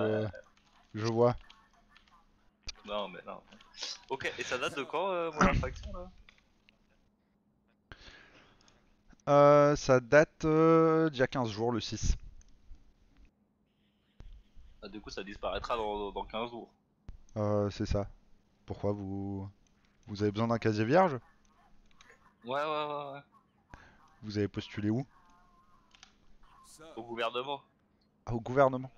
je... je vois. Non, mais non. Ok, et ça date de quand euh, mon infraction là? Euh, ça date euh, d'il y a 15 jours, le 6. ah, Du coup, ça disparaîtra dans, dans 15 jours. Euh, c'est ça. Pourquoi vous... Vous avez besoin d'un casier vierge? Ouais, ouais, ouais, ouais. Vous avez postulé où? Au gouvernement. Ah, Au gouvernement.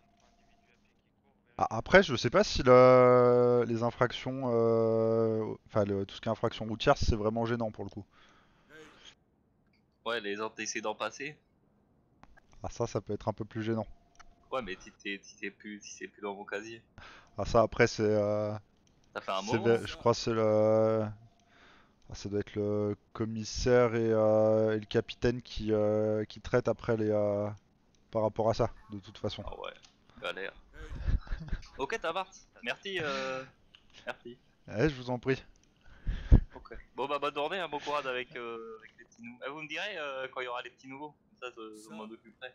Ah, après, je sais pas si le... les infractions, euh, enfin le- tout ce qui est infraction routière, c'est vraiment gênant pour le coup. Ouais, les antécédents passés. Ah ça, ça peut être un peu plus gênant. Ouais, mais si t'es plus, si c'est plus dans mon casier. Ah ça, après, c'est, euh, Ça fait un moment. je crois que c'est le, ah, ça doit être le commissaire et, euh, et le capitaine qui, euh, qui traitent après les, euh, par rapport à ça, de toute façon. Ah ouais, galère. [laughs] ok, ça marche. Merci, euh... Merci. Eh, je vous en prie. Ok. Bon bah bonne journée, hein, bon courage avec, euh, avec les petits nouveaux. Eh, vous me direz euh, quand il y aura les petits nouveaux. Comme ça, je, je m'en occuperai.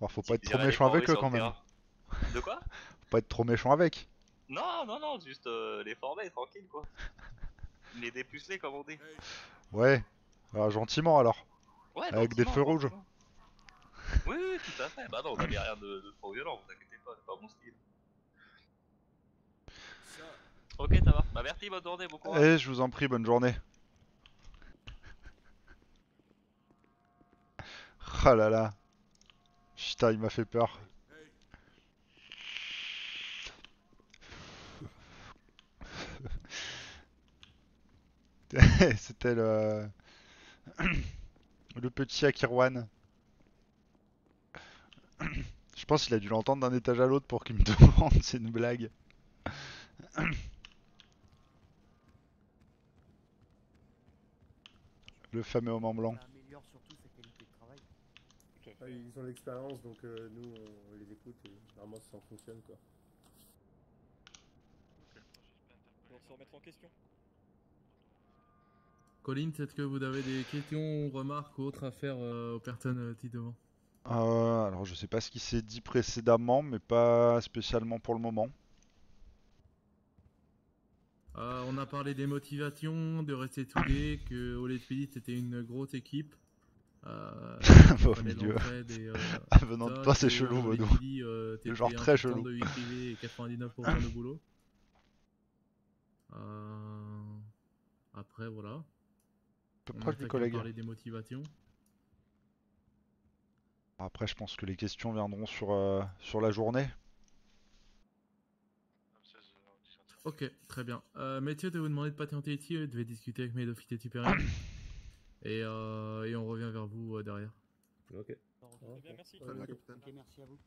Alors, faut Si pas être trop méchant avec eux quand même. De quoi? Faut pas être trop méchant avec. Non, non, non, juste euh, les former, tranquille quoi. [laughs] Les dépuceler comme on dit. Ouais. Alors, gentiment alors. Ouais, Avec des feux rouges. Oui, oui, tout à fait. Bah non, on avait rien de, de trop violent, vous inquiétez pas, c'est pas mon style. Ok, ça va. Bah merci, bonne journée, bon courage. Eh, je vous en prie, bonne journée. [laughs] Oh là là. Putain, il m'a fait peur. [laughs] C'était le... [clears throat] le petit Akirwan. [clears throat] Je pense qu'il a dû l'entendre d'un étage à l'autre pour qu'il me [laughs] demande, c'est une blague. [clears throat] Le fameux homme en blanc. Ça améliore surtout sa qualité de travail. Ah, ils ont l'expérience, donc euh, nous on les écoute et normalement ça fonctionne quoi. On se remettre en question. Colin, est-ce que vous avez des questions, remarques ou autres à faire euh, aux personnes euh, qui devant Euh, alors je sais pas ce qui s'est dit précédemment, mais pas spécialement pour le moment. Euh, on a parlé des motivations, de rester soudés, que Spirit c'était une grosse équipe. Euh, [laughs] Au milieu. [laughs] euh, Ah, venant de toi, c'est chelou. Lady, euh, Le genre très chelou. de vie privée et 99% de [laughs] boulot. Euh, Après, voilà. Peu proche du chacun collègue. parlé des motivations. Après, je pense que les questions viendront sur, euh, sur la journée. Ok, très bien. Euh, Mathieu, de vous demander de patienter ici, euh, devez discuter avec mes deux filles supérieurs. [coughs] et, euh, et on revient vers vous euh, derrière. Ok. Très bien, merci. Très bien, capitaine. Ok, merci à vous.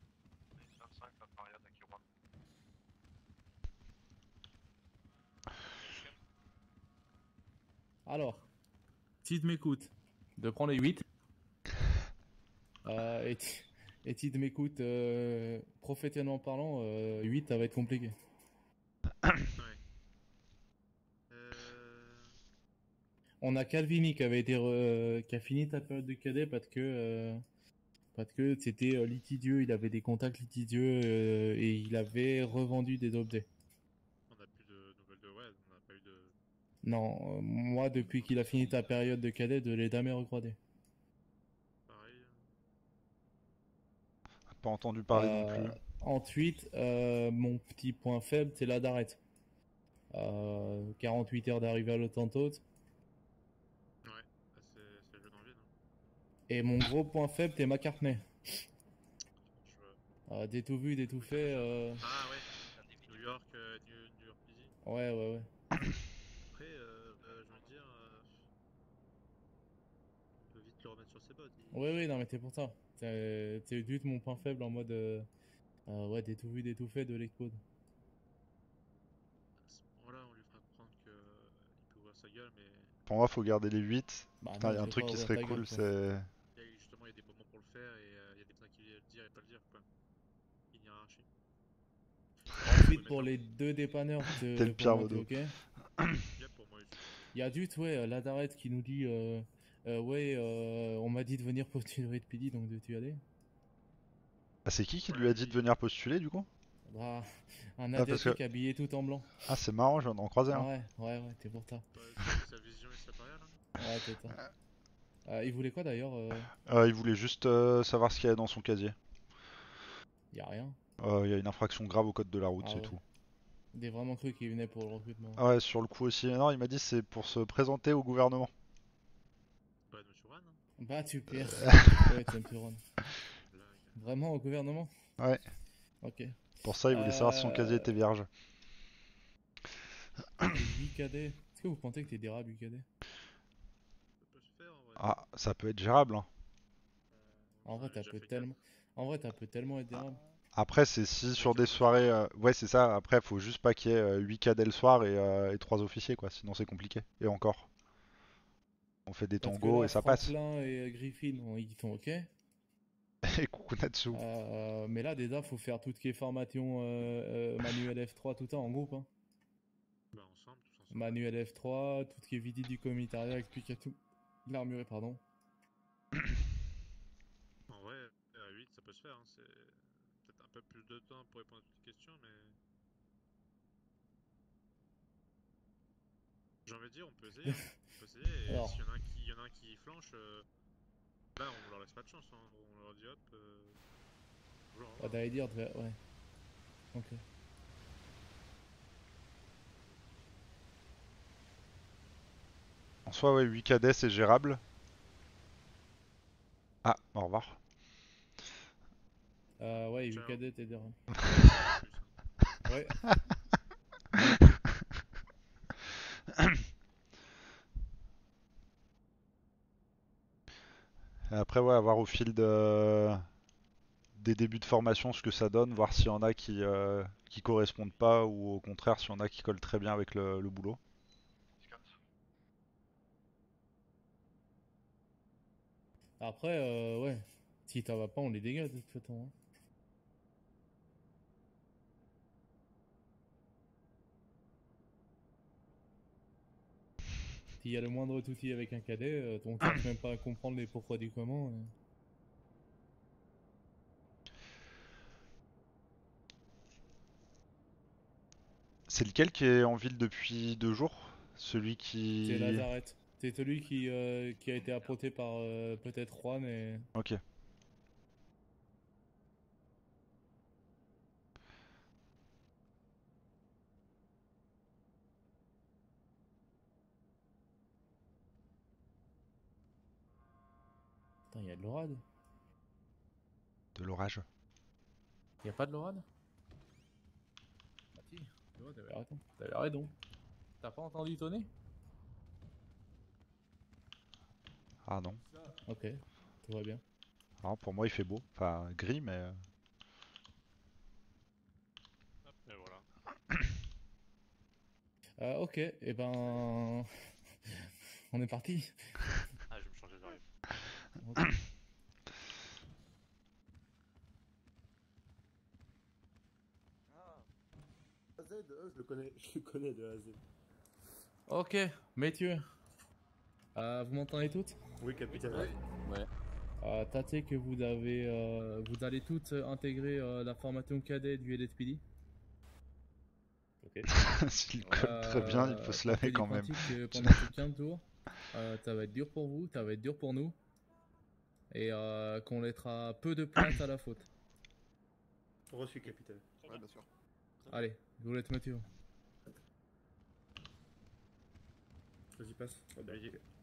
25, la Maria d'Akira. Alors, si tu m'écoutes, de prendre les 8. Euh, et, tu- et si tu m'écoutes, euh, professionnellement parlant, euh, 8, ça va être compliqué. On a Calvini qui avait été re- qui a fini ta période de cadet parce que euh, parce que c'était euh, litigieux, il avait des contacts litigieux euh, et il avait revendu des objets. On n'a plus de nouvelles de ouais, on n'a pas eu de. Non, euh, moi depuis qu'il a fini ta période de cadet, de l'ai jamais recroisé. Pas entendu parler non Euh, plus. Ensuite, euh, mon petit point faible, c'est la d'arrêt. Euh, 48 heures d'arrivée à l'Autantote. Ouais, c'est le jeu d'envie, non? Et mon gros point faible, c'est McCartney. Euh, des tout vu, des tout fait. euh, Ah ouais, New York, euh, New, New York. Ouais, ouais, ouais. Après, euh, euh, je veux dire, euh, on peut vite le remettre sur Il- Oui, oui, non, mais c'est pour ça. C'est juste mon point faible en mode. euh, euh, ouais, des tout vu, des tout fait de l'expose. Voilà, on lui fera comprendre qu'il peut ouvrir sa gueule, mais Pour moi, faut garder les 8. Bah Putain, non, il y a un truc qui serait cool, c'est. il a- justement, il y a des moments pour le faire et euh, il y a des personnes qui le dire et pas le dire, quoi. Une hiérarchie. Ensuite, pour les deux dépanneurs, de- T'es le pire, t'es ok. [coughs] Il y a ouais, euh, Ladaret qui nous dit euh, euh, Ouais, euh, on m'a dit de venir postuler de PD, donc tu y aller Ah, c'est qui qui lui a dit de venir postuler du coup? Bah, un Ah, parce asiatique que- habillé tout en blanc. Ah, c'est marrant, je viens d'en croiser un. Ouais, ouais, ouais, t'es pour ça. Sa vision séparée, là Ouais, c'est ça. Euh, il voulait quoi d'ailleurs euh, Euh, il voulait juste euh, savoir ce qu'il y avait dans son casier. Y a rien. Euh, Il y a une infraction grave au code de la route, Ah c'est ouais. tout. Des vraiment cru qu'il venait pour le recrutement. Ah ouais, sur le coup aussi. Non, il m'a dit c'est pour se présenter au gouvernement. Bah, tu perds. [laughs] ouais, Ron. Vraiment au gouvernement? Ouais. Ok. Pour ça, il voulait savoir si son casier était vierge. [coughs] 8 cadets. Est-ce que vous pensez que t'es dérable 8 cadets Ah, ça peut être gérable. hein. En vrai, t'as peut tellement. En vrai, t'as peut tellement être dérable. Après, c'est si sur des soirées. euh, Ouais, c'est ça. Après, faut juste pas qu'il y ait 8 cadets le soir et, euh, et 3 officiers, quoi. Sinon, c'est compliqué. Et encore. On fait des Parce que tangos là, et ça passe. Franklin et euh, Griffin, ils sont ok. [laughs] et Kukunatsu. Euh, mais là, déjà, faut faire tout ce qui est formation euh, euh, manuel F3, tout ça en groupe. Hein. Bah, ensemble, tous ensemble. Manuel F3, tout ce qui est visite du commissariat, expliquer tout. L'armuré, pardon. En vrai, à 8, ça peut se faire. Hein. C'est peut-être un peu plus de temps pour répondre à toutes les questions, mais. J'ai envie de dire, on peut essayer. hein. On peut essayer. Et Alors. s'il y, en a un qui- il y en a un qui flanche, euh, là, on leur laisse pas de chance. Hein. On leur dit hop. Euh... bonjour, au Ah, revoir. t'allais dire, devait- ouais. Ok. En soi, ouais, 8 cadets, c'est gérable. Ah, au revoir. Euh, ouais, 8 cadets, t'es dérable. [laughs] ouais. [laughs] [laughs] après, ouais, avoir au fil de... des débuts de formation ce que ça donne, voir s'il y en a qui, euh, qui correspondent pas ou au contraire s'il y en a qui collent très bien avec le, le boulot. Après, euh, ouais. Si t'en vas pas, on les dégage de toute façon. hein. S'il y a le moindre outil avec un cadet, euh, on cherche même pas à comprendre les pourquoi du comment. euh. C'est lequel qui est en ville depuis deux jours? Celui qui... C'est Lazaret. C'est celui qui, euh, qui a été apporté par euh, peut-être Juan et. Ok. De l'orade. De l'orage. Il y a pas de l'orade Bah si, tu vois, t'avais raison. T'avais raison. T'as pas entendu tonner Ah non. Ok, tout va bien. Alors, pour moi, il fait beau. Enfin, gris, mais. euh, Et voilà. [coughs] Euh, ok, et ben. [laughs] On est parti. Ah, je vais me changer. [coughs] Ok. Euh, je le connais, [laughs] je le connais de AZ. Ok, messieurs. Euh, vous m'entendez toutes? Oui, capitaine. Ouais. Euh, tâtez que vous avez, euh, vous allez toutes intégrer euh, la formation cadet du LSPD. Ok. [laughs] S'il colle très bien, il faut se laver quand même. que pendant [laughs] ces 15 jours, euh, ça va être dur pour vous, ça va être dur pour nous. Et euh, qu'on laissera peu de place à la faute. Reçu, capitaine. Ouais, bien sûr. Allez, laisse Mathieu. Vas-y, passe. Ah bah,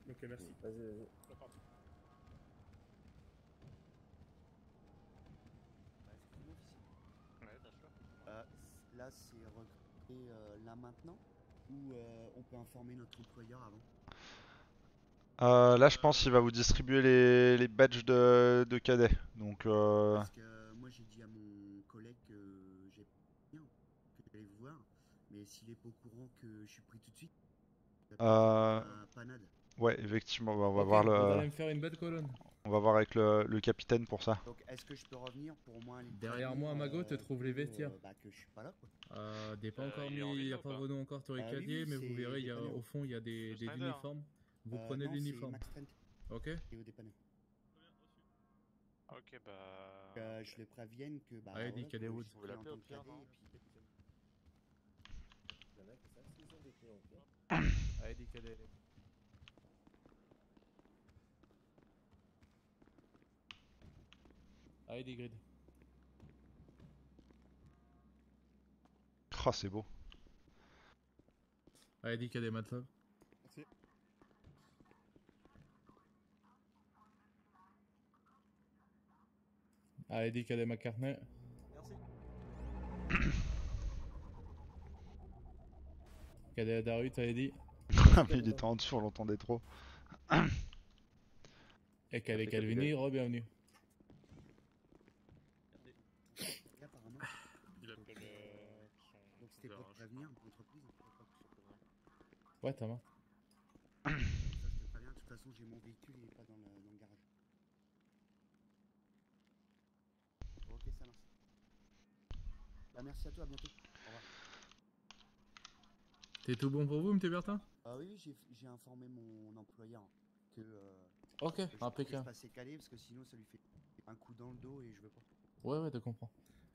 Ok, merci. Vas-y, vas-y. Sûr. Euh, là, c'est recruté euh, là maintenant ou euh, on peut informer notre employeur avant? Euh, là, je pense qu'il va vous distribuer les, les badges de, de cadet. Donc, euh, Parce que euh, moi j'ai dit à mon collègue que j'ai bien, que j'allais vous voir, mais s'il est pas au courant que je suis pris tout de suite, va Euh, panade. ouais, effectivement, on va Ok, voir allez le, me faire une belle colonne. on va voir avec le, le capitaine pour ça. Donc est-ce que je peux revenir pour aller Derrière moi, à ma gauche, euh, te trouves les vestiaires. euh, bah, que je suis pas là quoi. Euh, des pas Euh, encore mis, il n'y a pas vos noms encore sur les Ah casiers, oui, mais vous verrez, il y a, au fond, il y a des, des uniformes. Vous Euh, prenez l'uniforme. Ok. Ok, bah. Euh, je les prévienne que bah Allez, a des routes. Vous l'appeler au pire, non et puis- Il y en a qui savent s'ils ont des clés en fait. Allez, qu'elle est. Allez, des grids. Oh, c'est beau. Allez, a des matelas. Merci. Allez, a des McCartney. Merci. Cadet Darut, allez, dit. [laughs] Mais il était en dessous, on l'entendait trop. [coughs] Et Appelez Calvini, re-bienvenue. Donc c'était pour prévenir pour pas- Ouais, t'as marre. Ça, je te préviens, de toute façon, j'ai mon véhicule, il est pas dans le, dans le garage. Ok, ça marche. Bah, merci à toi, à bientôt. Au revoir. T'es tout bon pour vous, M. Bertin? Ah oui, j'ai j'ai informé mon employeur que, euh, Ok, que je, impeccable. passais calé parce que sinon ça lui fait un coup dans le dos et je veux pas. Ouais, ouais, je comprends.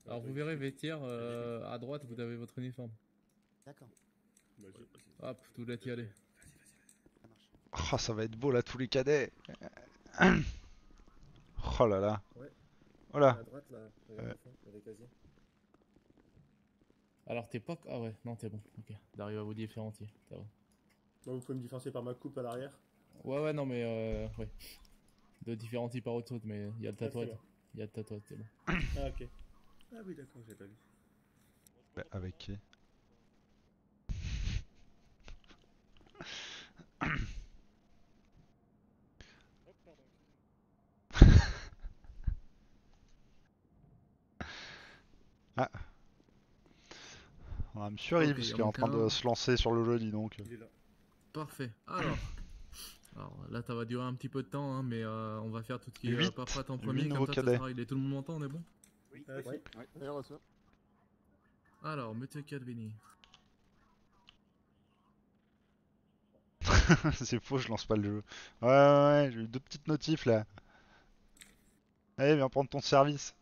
Alors, vous verrez, vestiaire, euh, à droite, vous avez votre uniforme. D'accord. Hop, tout laisse y aller. ça marche. Oh, ça va être beau là, tous les cadets. [coughs] Oh là là. Ouais. Oh là. À droite. Alors, t'es pas. Ah ouais, non, t'es bon. Ok, d'arriver à vous différencier. Ça va. Vous pouvez me différencier par ma coupe à l'arrière Ouais, ouais, non, mais euh, ouais. De différencier par autre chose, mais il y a le tatouage. Il y a le tatouage, c'est bon. Ah, ok. Ah oui, d'accord, j'ai pas vu. Bah, Avec qui? [laughs] Ah. On a Monsieur il qu'il est en train de se lancer sur le jeu, dis donc. Il est là. Parfait. Alors. Alors là, ça va durer un petit peu de temps, hein, mais euh, on va faire tout ce qui est Huit. euh, paperasse en premier, comme ça, sera réglé. Tout le monde m'entend, on est bon Oui, Ah. Ouais. Ouais, reçu. Alors, Monsieur Calvini. [laughs] C'est faux, je lance pas le jeu. Ouais, ouais, ouais, j'ai eu deux petites notifs là. Allez, viens prendre ton service.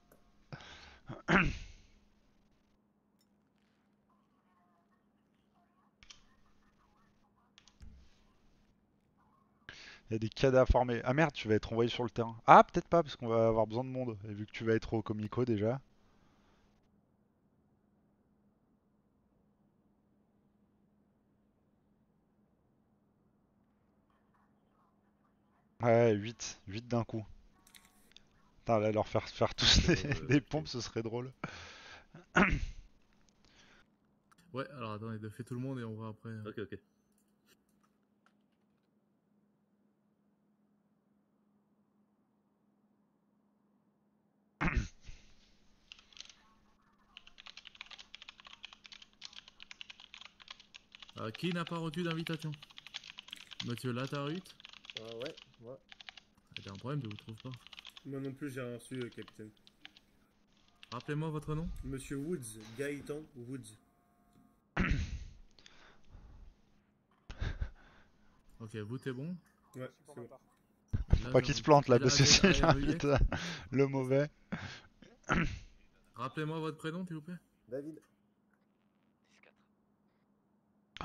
[clears throat] Il y a des cadets à former. Ah merde, tu vas être envoyé sur le terrain. Ah, peut-être pas, parce qu'on va avoir besoin de monde. Et vu que tu vas être au Comico déjà. Ouais, 8. 8 d'un coup. Putain, là, leur faire faire tous des, pompes, ce serait drôle. Ouais, alors attendez, de fait tout le monde et on voit après. euh. Ok, ok. Euh, qui n'a pas reçu d'invitation Monsieur Latarut Euh, ouais, moi. Il y a un problème, je vous trouve pas. Moi non plus, j'ai reçu, euh, capitaine. Rappelez-moi votre nom Monsieur Woods, Gaëtan Woods. [coughs] Ok, vous t'es bon Ouais, c'est bon. Faut pas qu'il se plante là, parce que arrêté- s'il il a arrêté invite euh, le mauvais. Rappelez-moi votre prénom, s'il vous plaît. David.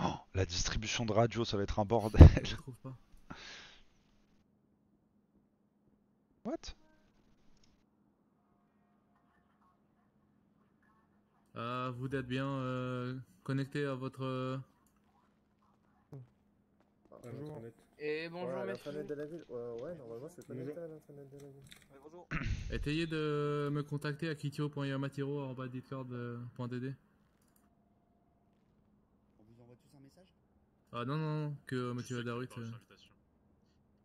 Oh, la distribution de radio, ça va être un bordel. Je [laughs] trouve pas. What? Euh, vous êtes bien euh, connecté à votre. euh, Bonjour. Et bonjour, ouais, l'intranet de la ville. Ouais, ouais, normalement c'est connecté à l'intranet de la ville. [coughs] bonjour. Essayez de me contacter à kitio.yamatiro.discord.dd. On vous envoie tous un message Ah non, non, non, que Monsieur Adarut. Par euh.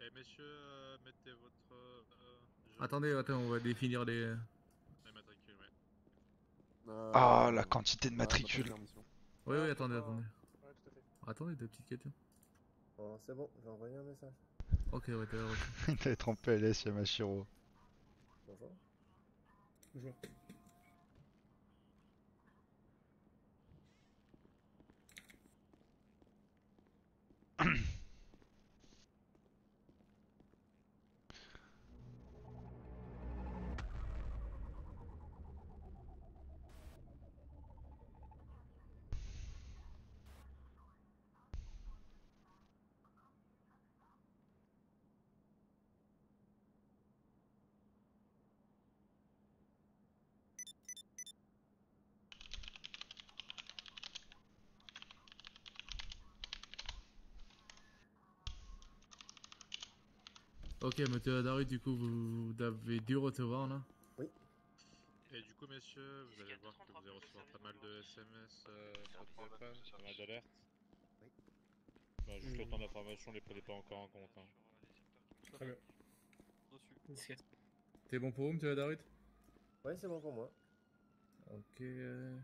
Eh messieurs, euh, mettez votre. euh, Attendez, attends, on va définir les. Les matricules, ouais. Ah, la quantité de matricules. Oui, oui, attendez, attendez. Ouais, tout à fait. Attendez, deux petites questions. Bon, c'est bon, j'ai envoyé un message. Ok, ouais, t'as. [laughs] Il doit être en PLS, Yamashiro. Bonjour. Bonjour. Ok, Monsieur Adarut, du coup, vous, vous avez dû recevoir là Et du coup, messieurs, vous allez voir que vous allez recevoir pas mal de SMS euh, sur le téléphone, pas mal d'alertes. Bah, juste le temps d'information, les prenez pas encore en compte. Hein. Très bien. Reçu. C'est bon pour vous, Monsieur Adarut Ouais, c'est bon pour moi. Ok. euh,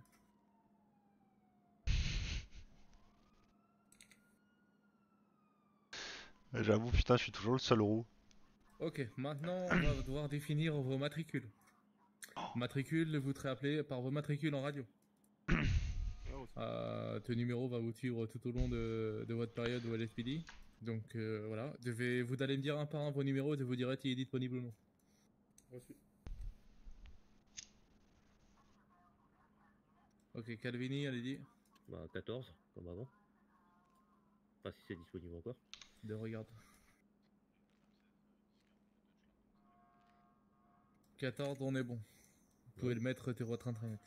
J'avoue, putain, je suis toujours le seul roux. Ok, maintenant on va devoir définir vos matricules. Matricules, vous serez appelé par vos matricules en radio. Euh, ce numéro va vous suivre tout au long de, de votre période au LSPD. Donc euh, voilà, Devez, vous allez me dire un par un vos numéros et je vous dirai s'il est disponible ou non. Reçu. Ok, Calvini, allez-y. Bah, 14, comme avant. Pas si c'est disponible encore. De regarde. 14, on est bon. Vous pouvez le mettre sur votre intranet.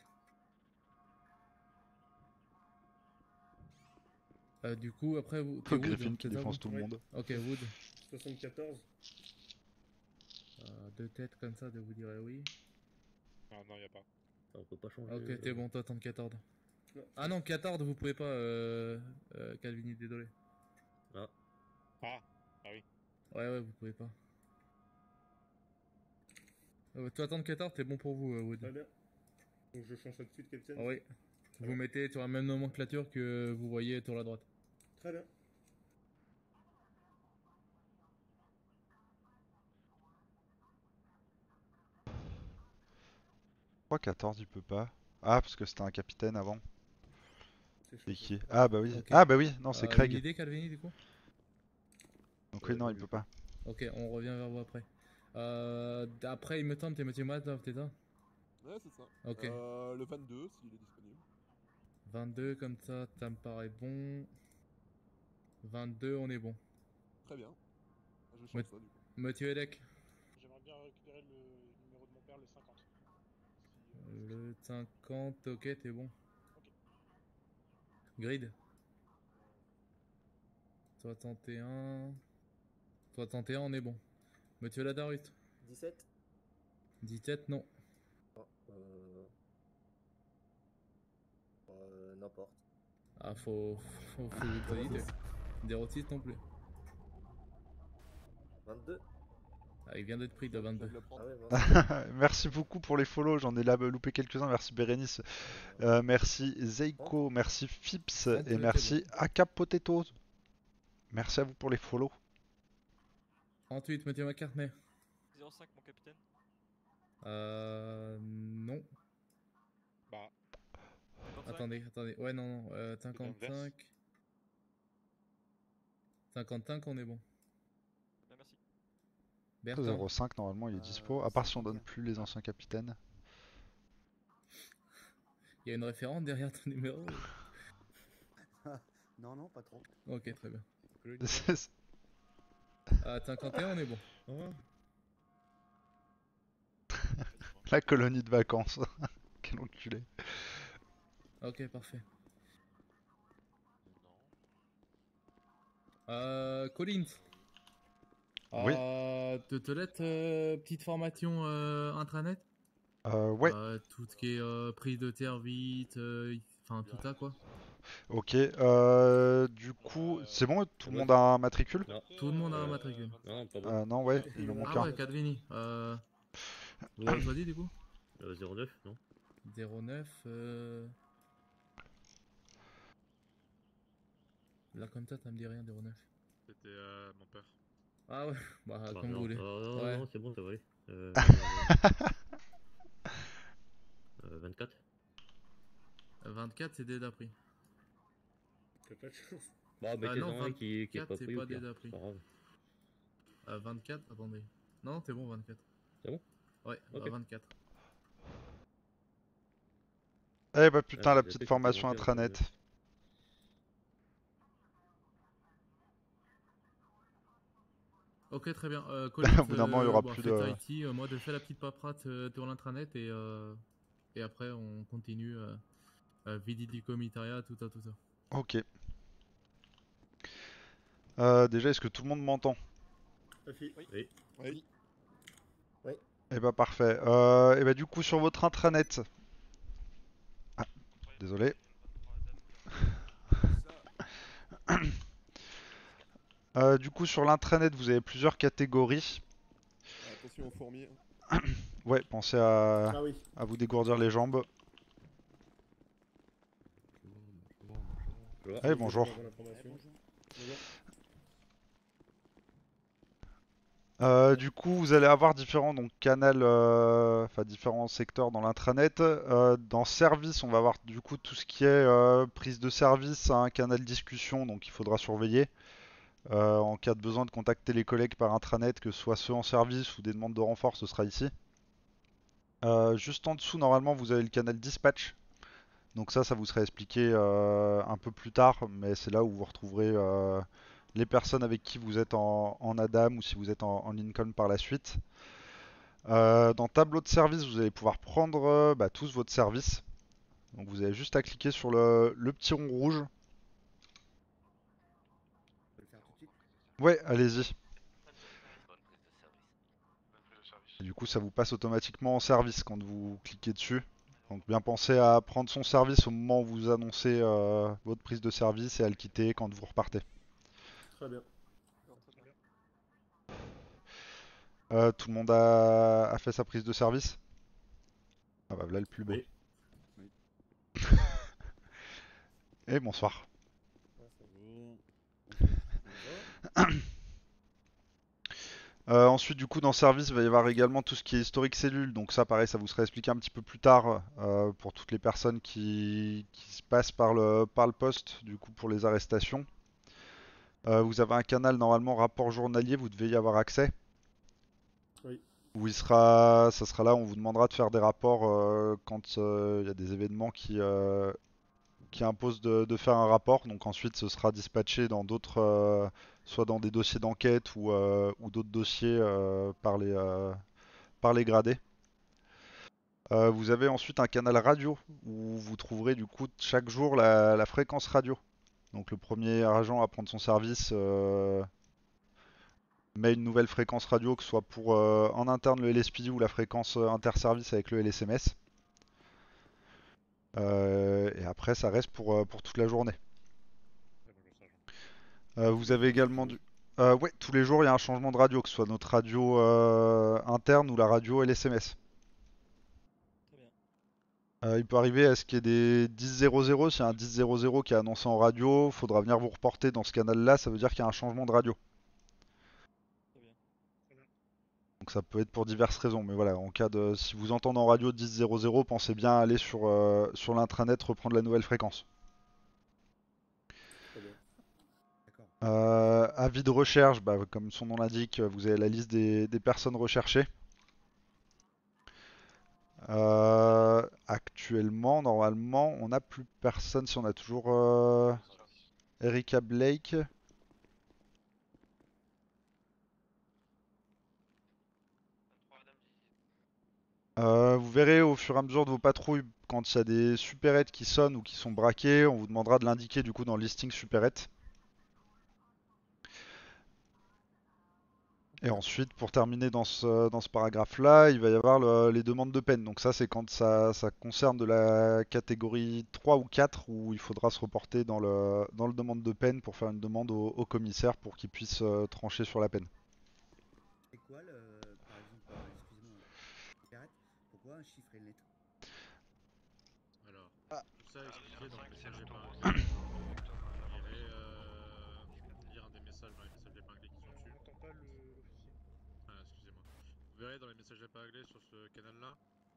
Euh, du coup, après, vous. Griffin hein, qui défonce tout le monde. Ok, Wood. 74. Euh, deux têtes comme ça, de vous dirais oui. Ah non, y a pas. On peut pas changer. Ok, t'es bon, toi, tente 14. Non. Ah non, 14, vous pouvez pas, euh, euh, Calvini, désolé. Ah. Ah, ah oui. Ouais, ouais, vous pouvez pas. Euh, toi, tente 14, c'est bon pour vous, euh, Wood. Très bien. Donc je change ça tout de suite, capitaine Ah oui. Vous mettez sur la même nomenclature que vous voyez sur la droite. Très bien. Pourquoi 14 il peut pas Ah, parce que c'était un capitaine avant. C'est qui ça. Ah, bah oui. Ah, bah oui, non, c'est Euh, Craig. Une idée, Calvini, du coup? Donc, oui, non, il peut pas. Ok, on revient vers vous après. Euh, après, il me semble, t'es Monsieur Mazda, c'est ça Ouais, c'est ça. Ok. Euh, le 22, s'il est disponible. 22, comme ça, ça me paraît bon. 22, on est bon. Très bien. Je change ça, du coup. Monsieur Elec, J'aimerais bien récupérer le numéro de mon père, le 50. le 50, ok, t'es bon. Grid 61. 61, on est bon. Monsieur Ladarut 17 17, non. Oh, euh... euh, N'importe. Ah, faut. faut, faut dire. 06 non plus. 22 Ah, il vient d'être pris de 22. Ah [laughs] merci beaucoup pour les follow, j'en ai là loupé quelques-uns. Merci Bérénice, Euh, merci Zeiko, merci Fips et merci Aka Potatoes. Merci à vous pour les follow. 38, Mathieu McCartney. 05, mon capitaine. Euh. Non. Bah. Attendez, attendez. Ouais, non, non. Euh, 55. 55, on est bon. Bien, merci. Bertrand. 05 normalement il est dispo, à part si on donne plus les anciens capitaines. Il y a une référence derrière ton numéro [laughs] non, non, pas trop. Ok, très bien. [laughs] C'est- À 51, on est bon. [laughs] La colonie de vacances. [laughs] Quel enculé. Ok, parfait. Euh, Collins. Oui. Euh, te te lettre, euh, petite formation euh, intranet? Euh, ouais. Tout ce qui est prise de terre vite, enfin tout ça quoi. Ok, euh, du coup, c'est bon, tout le monde a un matricule Tout le monde a un matricule. Non, pas bon. Euh, non, ouais, il en manque Ah un. ouais, Cadrini. Euh... Vous Ouais. avez choisi du coup Euh, 09, non 09. Euh... Là comme ça, ça me dit rien, 09. C'était euh, mon père. Ah ouais, [laughs] bah Bah, comme non, vous voulez. euh, non, ouais. non, c'est bon, ça va aller. Euh, [laughs] euh, 24 Euh, 24, c'est déjà pris. T'as pas de chance. Bon, mais Ah t'es non, un qui, qui est 24, pas c'est pris pas au pire, déjà c'est pris. pas grave. Euh, 24, attendez. Non, c'est bon, 24. C'est bon? Ouais, Ok. euh, 24. Eh bah putain, Ah, la petite formation intranet. Ok, très bien. Euh, [laughs] Au bout d'un moment, il y aura plus de- IT, euh, moi, je fais la petite paperasse euh, sur l'intranet et, euh, et après, on continue. Euh, euh, commissariat, tout ça, tout ça. Ok. Euh, déjà, est-ce que tout le monde m'entend? Oui. Oui. Oui. Eh bah parfait. Euh, et bah du coup sur votre intranet. Ah, désolé. [coughs] Euh, du coup sur l'intranet vous avez plusieurs catégories. Attention aux fourmis. [coughs] Ouais, pensez à, Ah oui. à vous dégourdir les jambes. Eh bonjour. Information. Bonjour. Euh, du coup, vous allez avoir différents donc canals, euh, enfin différents secteurs dans l'intranet. Euh, dans service, on va avoir du coup tout ce qui est euh, prise de service, un canal discussion, donc il faudra surveiller. Euh, en cas de besoin de contacter les collègues par intranet, que ce soit ceux en service ou des demandes de renfort, ce sera ici. Euh, juste en dessous, normalement, vous avez le canal dispatch. Donc ça, ça vous sera expliqué euh, un peu plus tard, mais c'est là où vous retrouverez euh, les personnes avec qui vous êtes en, Adam ou si vous êtes en, Lincoln par la suite. Euh, dans tableau de service, vous allez pouvoir prendre bah, tous votre service. Donc vous avez juste à cliquer sur le, le petit rond rouge. Ouais, allez-y. Du coup, ça vous passe automatiquement en service quand vous cliquez dessus. Donc bien penser à prendre son service au moment où vous annoncez euh, votre prise de service et à le quitter quand vous repartez. Très bien. Euh, tout le monde a, a fait sa prise de service? Ah bah voilà le plus beau. Oui. [laughs] Et bonsoir. [clears throat] Euh, ensuite, du coup, dans service, il va y avoir également tout ce qui est historique cellule. Donc ça, pareil, ça vous sera expliqué un petit peu plus tard euh, pour toutes les personnes qui, qui se passent par le, par le poste, du coup, pour les arrestations. Euh, vous avez un canal, normalement, rapport journalier, vous devez y avoir accès. Oui. Où il sera, ça sera là, on vous demandera de faire des rapports quand il y a des événements qui, qui imposent de, de faire un rapport. Donc ensuite, ce sera dispatché dans d'autres, soit dans des dossiers d'enquête ou, euh, d'autres dossiers euh, par les, euh, par les gradés. Vous avez ensuite un canal radio où vous trouverez du coup chaque jour la, fréquence radio. Donc le premier agent à prendre son service met une nouvelle fréquence radio, que ce soit pour en interne le LSPD ou la fréquence interservice avec le LSMS. Et après ça reste pour toute la journée. Euh, vous avez également du... Euh, ouais, tous les jours il y a un changement de radio, que ce soit notre radio euh, interne ou la radio LSMS. Euh, il peut arriver à ce qu'il y ait des 10.00, s'il y a un 10.00 qui est annoncé en radio, faudra venir vous reporter dans ce canal-là, ça veut dire qu'il y a un changement de radio. Donc ça peut être pour diverses raisons, mais voilà, en cas de... Si vous entendez en radio 10.00, pensez bien à aller sur, euh, sur l'intranet reprendre la nouvelle fréquence. Euh, avis de recherche, bah, comme son nom l'indique, vous avez la liste des, personnes recherchées. Euh, actuellement, normalement, on n'a plus personne. Si on a toujours euh, Erika Blake. Euh, vous verrez au fur et à mesure de vos patrouilles, quand il y a des supérettes qui sonnent ou qui sont braquées, on vous demandera de l'indiquer du coup dans le listing supérette. Et ensuite, pour terminer dans ce, dans ce paragraphe-là, il va y avoir le- les demandes de peine. Donc ça, c'est quand ça, ça concerne de la catégorie 3 ou 4, où il faudra se reporter dans le, dans le demande de peine pour faire une demande au, au commissaire pour qu'il puisse euh, trancher sur la peine. C'est quoi le. Par exemple, euh, excusez-moi, pourquoi un chiffre et une lettre? Alors, tout ça expliqué dans le message épinglé. Vous irez euh, lire un des messages dans les messages épinglés qui sont dessus. J'entends pas l'officier. Ah, excusez-moi. Dans les messages épinglés sur ce canal-là.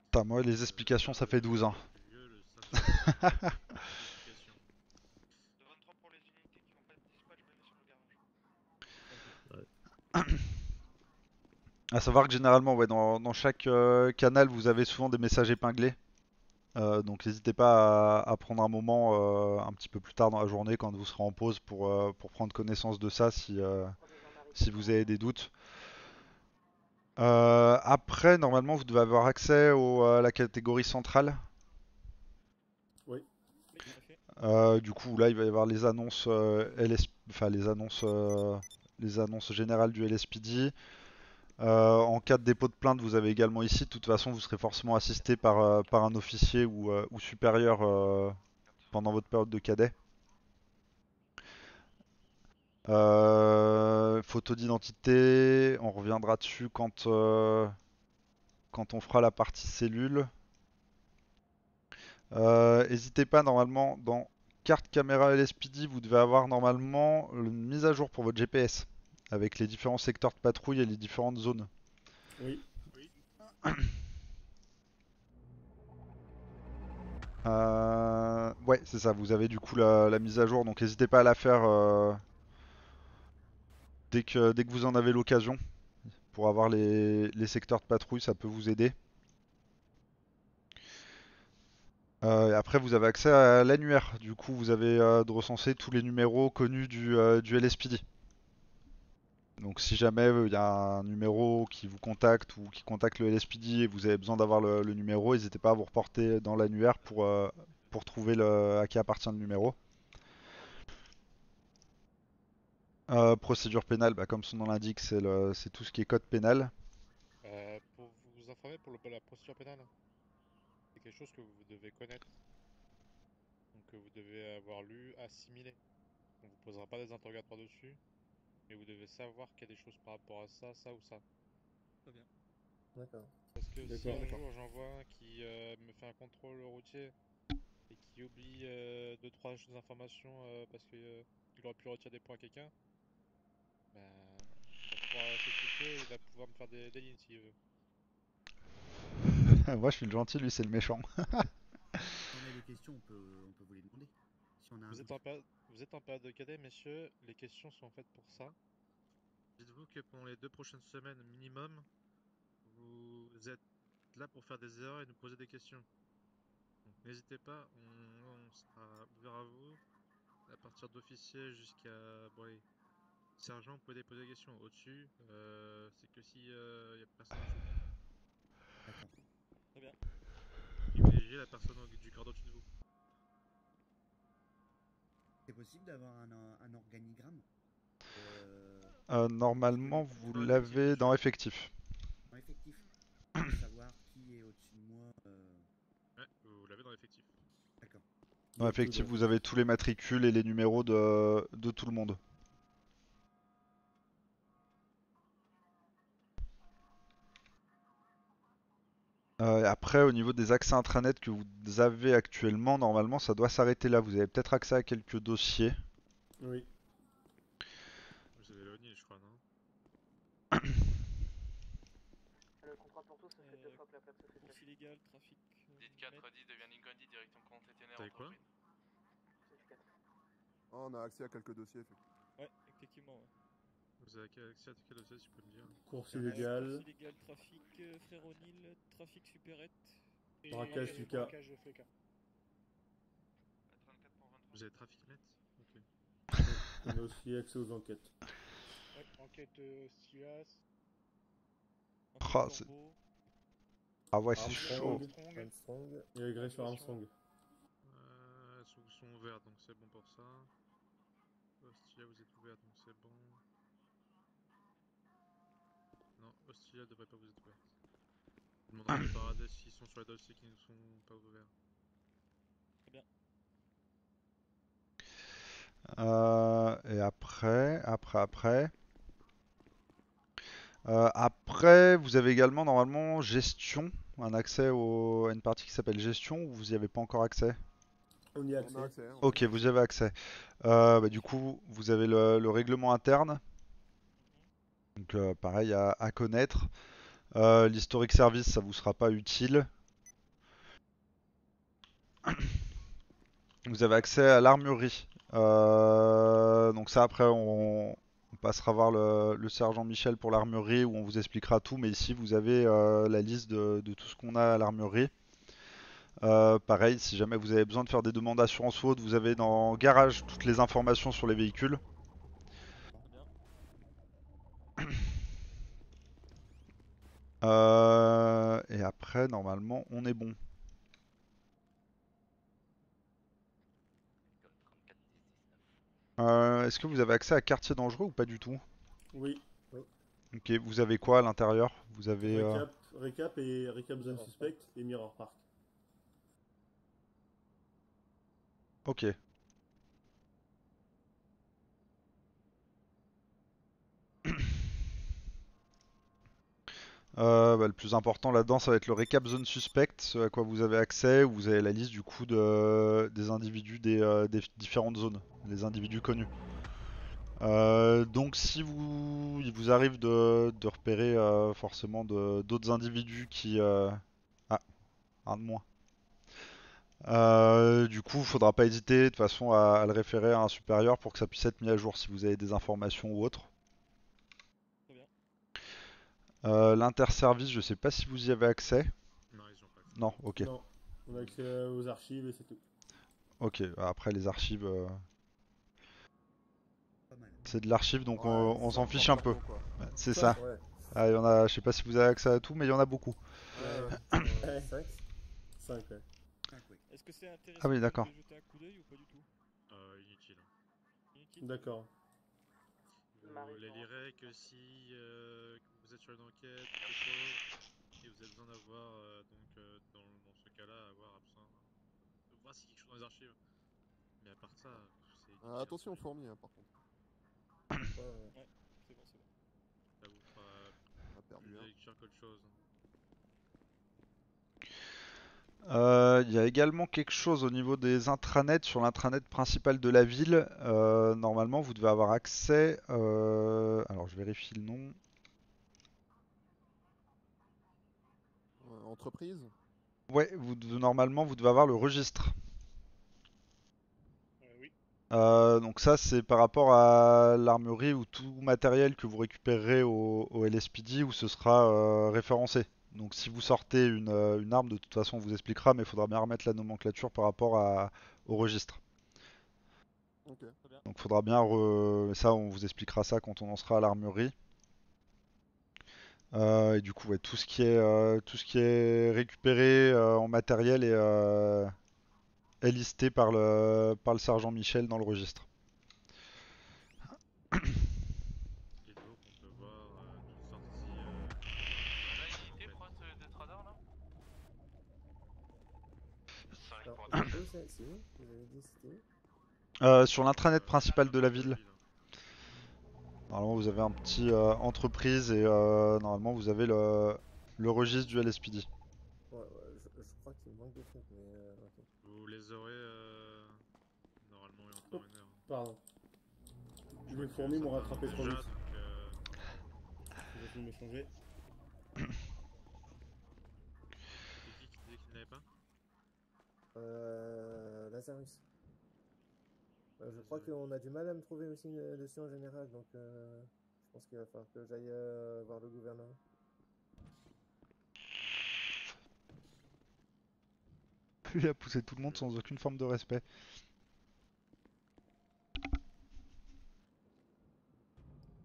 Putain, moi, les explications, ça fait 12 ans. lieu le 5 [laughs] explications. De 23 pour les unités qui ont pas de dispatch, je me mets sur le garage. À savoir que généralement, ouais, dans, dans chaque euh, canal, vous avez souvent des messages épinglés. Euh, donc n'hésitez pas à, à prendre un moment euh, un petit peu plus tard dans la journée quand vous serez en pause pour, euh, pour prendre connaissance de ça si, euh, si vous avez des doutes. Euh, après, normalement, vous devez avoir accès au- à la catégorie centrale. Oui. Euh, du coup, là, il va y avoir les annonces euh, LS, enfin les annonces, euh, les annonces générales du LSPD. Euh, en cas de dépôt de plainte, vous avez également ici. De toute façon, vous serez forcément assisté par, euh, par un officier ou, euh, ou supérieur euh, pendant votre période de cadet. Euh, photo d'identité, on reviendra dessus quand, euh, quand on fera la partie cellule. Euh, N'hésitez pas, normalement, dans carte caméra LSPD, vous devez avoir normalement une mise à jour pour votre GPS avec les différents secteurs de patrouille et les différentes zones. Oui. Euh, ouais, c'est ça, vous avez du coup la, la mise à jour, donc n'hésitez pas à la faire dès que, dès que vous en avez l'occasion pour avoir les, les secteurs de patrouille, ça peut vous aider. Euh, après, vous avez accès à l'annuaire, du coup, vous avez euh, de recenser tous les numéros connus du, euh, du LSPD. Donc si jamais il y a un numéro qui vous contacte ou qui contacte le LSPD et vous avez besoin d'avoir le, numéro, n'hésitez pas à vous reporter dans l'annuaire pour, euh, pour trouver à qui appartient le numéro. Euh, procédure pénale, bah, comme son nom l'indique, c'est le- c'est tout ce qui est code pénal. Euh, pour vous informer pour le- la procédure pénale, c'est quelque chose que vous devez connaître. Donc que vous devez avoir lu, assimilé. On vous posera pas des interrogatoires dessus, mais vous devez savoir qu'il y a des choses par rapport à ça, ça ou ça. Très bien. D'accord. Parce que si D'accord, un jour j'en vois un qui euh, me fait un contrôle routier et qui oublie euh, deux trois choses d'information euh, parce qu'il aurait pu retirer des points à quelqu'un, pouvoir s'expliquer et il va pouvoir me faire des, des lignes s'il veut. [laughs] Moi je suis le gentil, lui c'est le méchant. [laughs] Si on a des questions, on peut, on peut vous les demander. Si on a un Vous êtes, en période, vous êtes en période de cadet, messieurs, les questions sont faites pour ça. Dites-vous que pendant les deux prochaines semaines minimum, vous êtes là pour faire des erreurs et nous poser des questions. N'hésitez pas, on, on sera ouvert à vous, à partir d'officier jusqu'à... Bon, sergent, vous pouvez poser des questions. Au-dessus, euh, c'est que si il n'y a personne en dessous. Très bien. Privilégiez la personne du grade au-dessus de vous. C'est possible d'avoir un, un organigramme euh, Euh, normalement, vous l'avez dans effectif. en effectif pour savoir qui est au-dessus de moi. euh, Ouais, vous l'avez dans l'effectif. D'accord. Dans effectif, vous avez tous les matricules et les numéros de, de tout le monde. Euh, après, au niveau des accès intranet que vous avez actuellement, normalement, ça doit s'arrêter là. Vous avez peut-être accès à quelques dossiers. Oui. Vous avez Léonie, je crois, non [coughs] Le contrat pour tous, ça fait deux fois que la plaque se fait Course illégale, trafic. euh, Dites 4 dit devient Nicondi, direction container T'avais quoi entreprise. Oh, on a accès à quelques dossiers. effectivement. Ouais, effectivement, ouais. Vous avez accès à quel dossier, si tu peux me dire Course Euh, illégale. Course illégale, trafic, euh, frère O'Neill, trafic supérette. Et Braquage du cas. braquage de FK. Vous avez trafic net Ok. On a aussi accès aux enquêtes. Ouais, enquête euh. Ah, c'est- Ah ouais, c'est chaud. Armstrong. Armstrong. Et agression Armstrong. Euh, elles sont, sont ouvertes, donc c'est bon pour ça. Hostia, vous êtes ouvert, donc c'est bon. Non, Hostia devrait pas vous être ouverte. Je demanderai à Paradis s'ils sont sur les dossiers qui ne sont pas ouverts. Très bien. Euh, et après, après, après. Euh, après, vous avez également normalement gestion, un accès au, à une partie qui s'appelle gestion, ou vous n'y avez pas encore accès On y a On a accès. hein. Ok, vous y avez accès. Euh, bah, du coup, vous avez le, le règlement interne. Donc euh, pareil à, connaître. Euh, L'historique service, ça vous sera pas utile. Vous avez accès à l'armurerie. Euh, donc ça après on, passera voir le, sergent Michel pour l'armurerie où on vous expliquera tout. Mais ici vous avez la liste de, tout ce qu'on a à l'armurerie. Pareil, si jamais vous avez besoin de faire des demandes d'assurance faute, vous avez dans garage toutes les informations sur les véhicules. Euh, et après, normalement, on est bon. Euh, Est-ce que vous avez accès à quartier dangereux ou pas du tout? Oui. oui. Ok, vous avez quoi à l'intérieur? Vous avez... euh, Récap, récap et récap zone suspect et mirror park. Ok. Euh, bah, le plus important là-dedans, ça va être le récap zone suspect, ce à quoi vous avez accès, où vous avez la liste du coup de, des individus des, euh, différentes zones, les individus connus. Euh, donc si vous, il vous arrive de, repérer euh, forcément d'autres individus qui... Ah, un de moins. Du coup, faudra pas hésiter de façon à, à le référer à un supérieur pour que ça puisse être mis à jour si vous avez des informations ou autres. Euh, L'interservice, je sais pas si vous y avez accès. Non, ils ont pas accès. Non, ok. Non. On a accès aux archives et c'est tout. Ok, après les archives, euh, c'est de l'archive donc Ouais, on, s'en fiche un peu. C'est Ça. Ouais. Ah, il y en a, je sais pas si vous avez accès à tout, mais il y en a beaucoup. Ouais, ouais. [coughs] 5 5, ouais. Cinq, oui. Est-ce que c'est intéressant Ah oui, de- d'accord. de jeter un coup d'œil ou pas du tout? Euh, inutile. Inutile? D'accord. Vous Marie, les comment lirez que si euh, vous êtes sur une enquête, quelque chose, et vous avez besoin d'avoir, euh, donc euh, dans, dans ce cas-là, avoir absent, de voir si quelque chose dans les archives. Mais à part ça, c'est. Ah, attention aux fourmis, hein, par contre. [coughs] Ouais, c'est bon, c'est bon. Ça vous fera On a perdu plus de un. lecture qu'autre chose. Euh, Il y a également quelque chose au niveau des intranets sur l'intranet principal de la ville. Euh, normalement, vous devez avoir accès. euh, Alors, je vérifie le nom. Entreprise Ouais, vous normalement, vous devez avoir le registre. Euh, oui. Euh, donc ça c'est par rapport à l'armurerie ou tout matériel que vous récupérerez au, au LSPD où ce sera euh, référencé. Donc si vous sortez une, euh, une arme, de toute façon on vous expliquera, mais il faudra bien remettre la nomenclature par rapport à- au registre. Ok. Donc faudra bien re... ça on vous expliquera ça quand on en sera à l'armurerie. Euh, et du coup ouais, tout ce qui est euh, tout ce qui est récupéré euh, en matériel est, euh, est listé par le par le sergent Michel dans le registre. [coughs] [coughs] Euh, sur l'intranet principal de la ville. Normalement vous avez un petit euh, entreprise et euh, normalement vous avez le, le registre du LSPD. Ouais, manque de fric, mais euh. Vous les aurez euh, normalement et Oh, encore une heure. Pardon. Je mes fourmis m'ont rattrapé trop vite. euh, J'ai pu m'échanger. c'est qui qui disait qu'il n'avait pas? Euh, Lazarus. Euh, je crois qu'on a du mal à me trouver aussi euh, dessus en général, donc euh, je pense qu'il va falloir que j'aille euh, voir le gouvernement. Il a poussé tout le monde sans aucune forme de respect.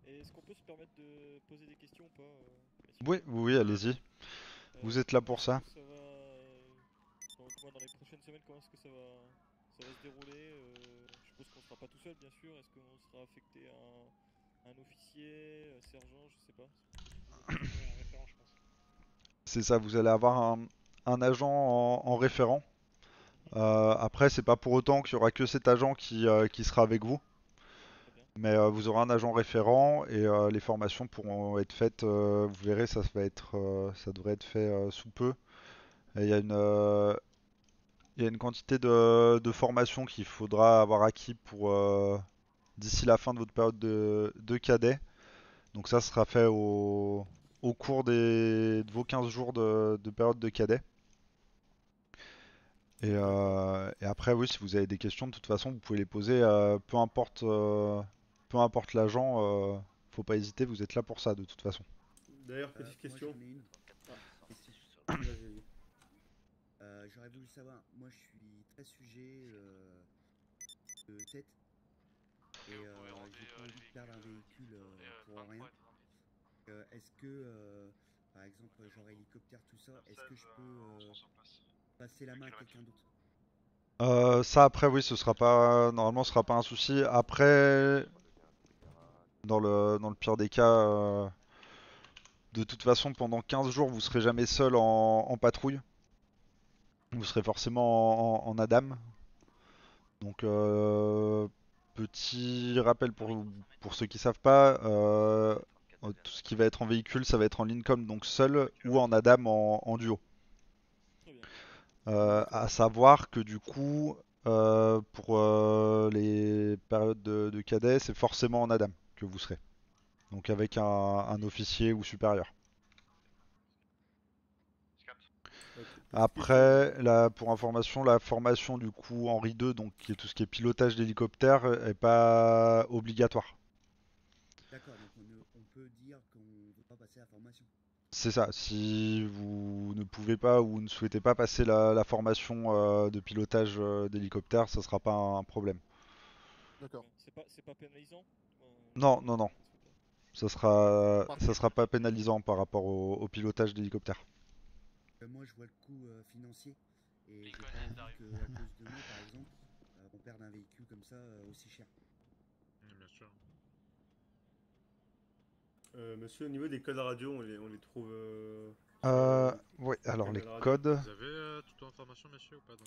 Est-ce qu'on peut se permettre de poser des questions ou pas euh, Oui, oui, oui, allez-y. Vous êtes là pour ça. Ça va. euh, Dans, les prochaines semaines, comment est-ce que ça va, ça va se dérouler euh, suppose qu'on sera pas tout seul, bien sûr. Est-ce qu'on sera affecté à un, officier, un sergent, je sais pas. C'est ça, vous allez avoir un, agent en, en référent. Euh, après, c'est pas pour autant qu'il y aura que cet agent qui, euh, sera avec vous. Mais euh, vous aurez un agent référent et euh, les formations pourront être faites. euh, vous verrez, ça va être, euh, ça devrait être fait euh, sous peu. Il y a une, euh, il y a une quantité de, de formations qu'il faudra avoir acquis pour euh, d'ici la fin de votre période de, de cadet. Donc ça sera fait au, au cours des, de vos 15 jours de, de période de cadet. Et, euh, et après, oui, si vous avez des questions, de toute façon, vous pouvez les poser, euh, peu importe, euh, peu importe l'agent, euh, faut pas hésiter, vous êtes là pour ça, de toute façon. D'ailleurs, petite question. Moi, j'en ai une. Ah. Question. Vas-y, vas-y. Euh, J'aurais voulu savoir, moi je suis très sujet euh, de tête. Et euh, j'ai pas envie de perdre un véhicule euh, pour rien. Euh, est-ce que, euh, par exemple, genre hélicoptère, tout ça, est-ce que je peux euh, passer la main à quelqu'un d'autre? Euh, ça après oui ce sera pas normalement ce sera pas un souci. Après dans le dans le pire des cas euh, de toute façon pendant 15 jours vous serez jamais seul en, en patrouille vous serez forcément en, Adam donc euh, petit rappel pour ceux qui savent pas euh, tout ce qui va être en véhicule ça va être en Lincoln donc seul ou en Adam en, duo euh, à savoir que du coup, euh, pour euh, les périodes de, de cadet, c'est forcément en Adam que vous serez. Donc avec un officier ou supérieur. Après, là, pour information, la formation du coup Henri II, donc qui est tout ce qui est pilotage d'hélicoptère, est pas obligatoire. D'accord, donc on, ne- on peut dire qu'on ne veut pas passer la formation. C'est ça. Si vous ne pouvez pas ou ne souhaitez pas passer la, la formation euh, de pilotage euh, d'hélicoptère, ça sera pas un problème. D'accord. C'est pas, c'est pas pénalisant? Non, non, non. Ça sera, ça sera pas pénalisant par rapport au, au pilotage d'hélicoptère. Euh, moi je vois le coût euh, financier et j'ai pas envie que, à cause de moi par exemple, euh, on perde un véhicule comme ça euh, aussi cher. Bien sûr. Euh, monsieur, au niveau des codes radio, on les, on les trouve. Euh... Euh, sur alors les codes. Vous avez euh, toute l'information, monsieur, ou pas dans...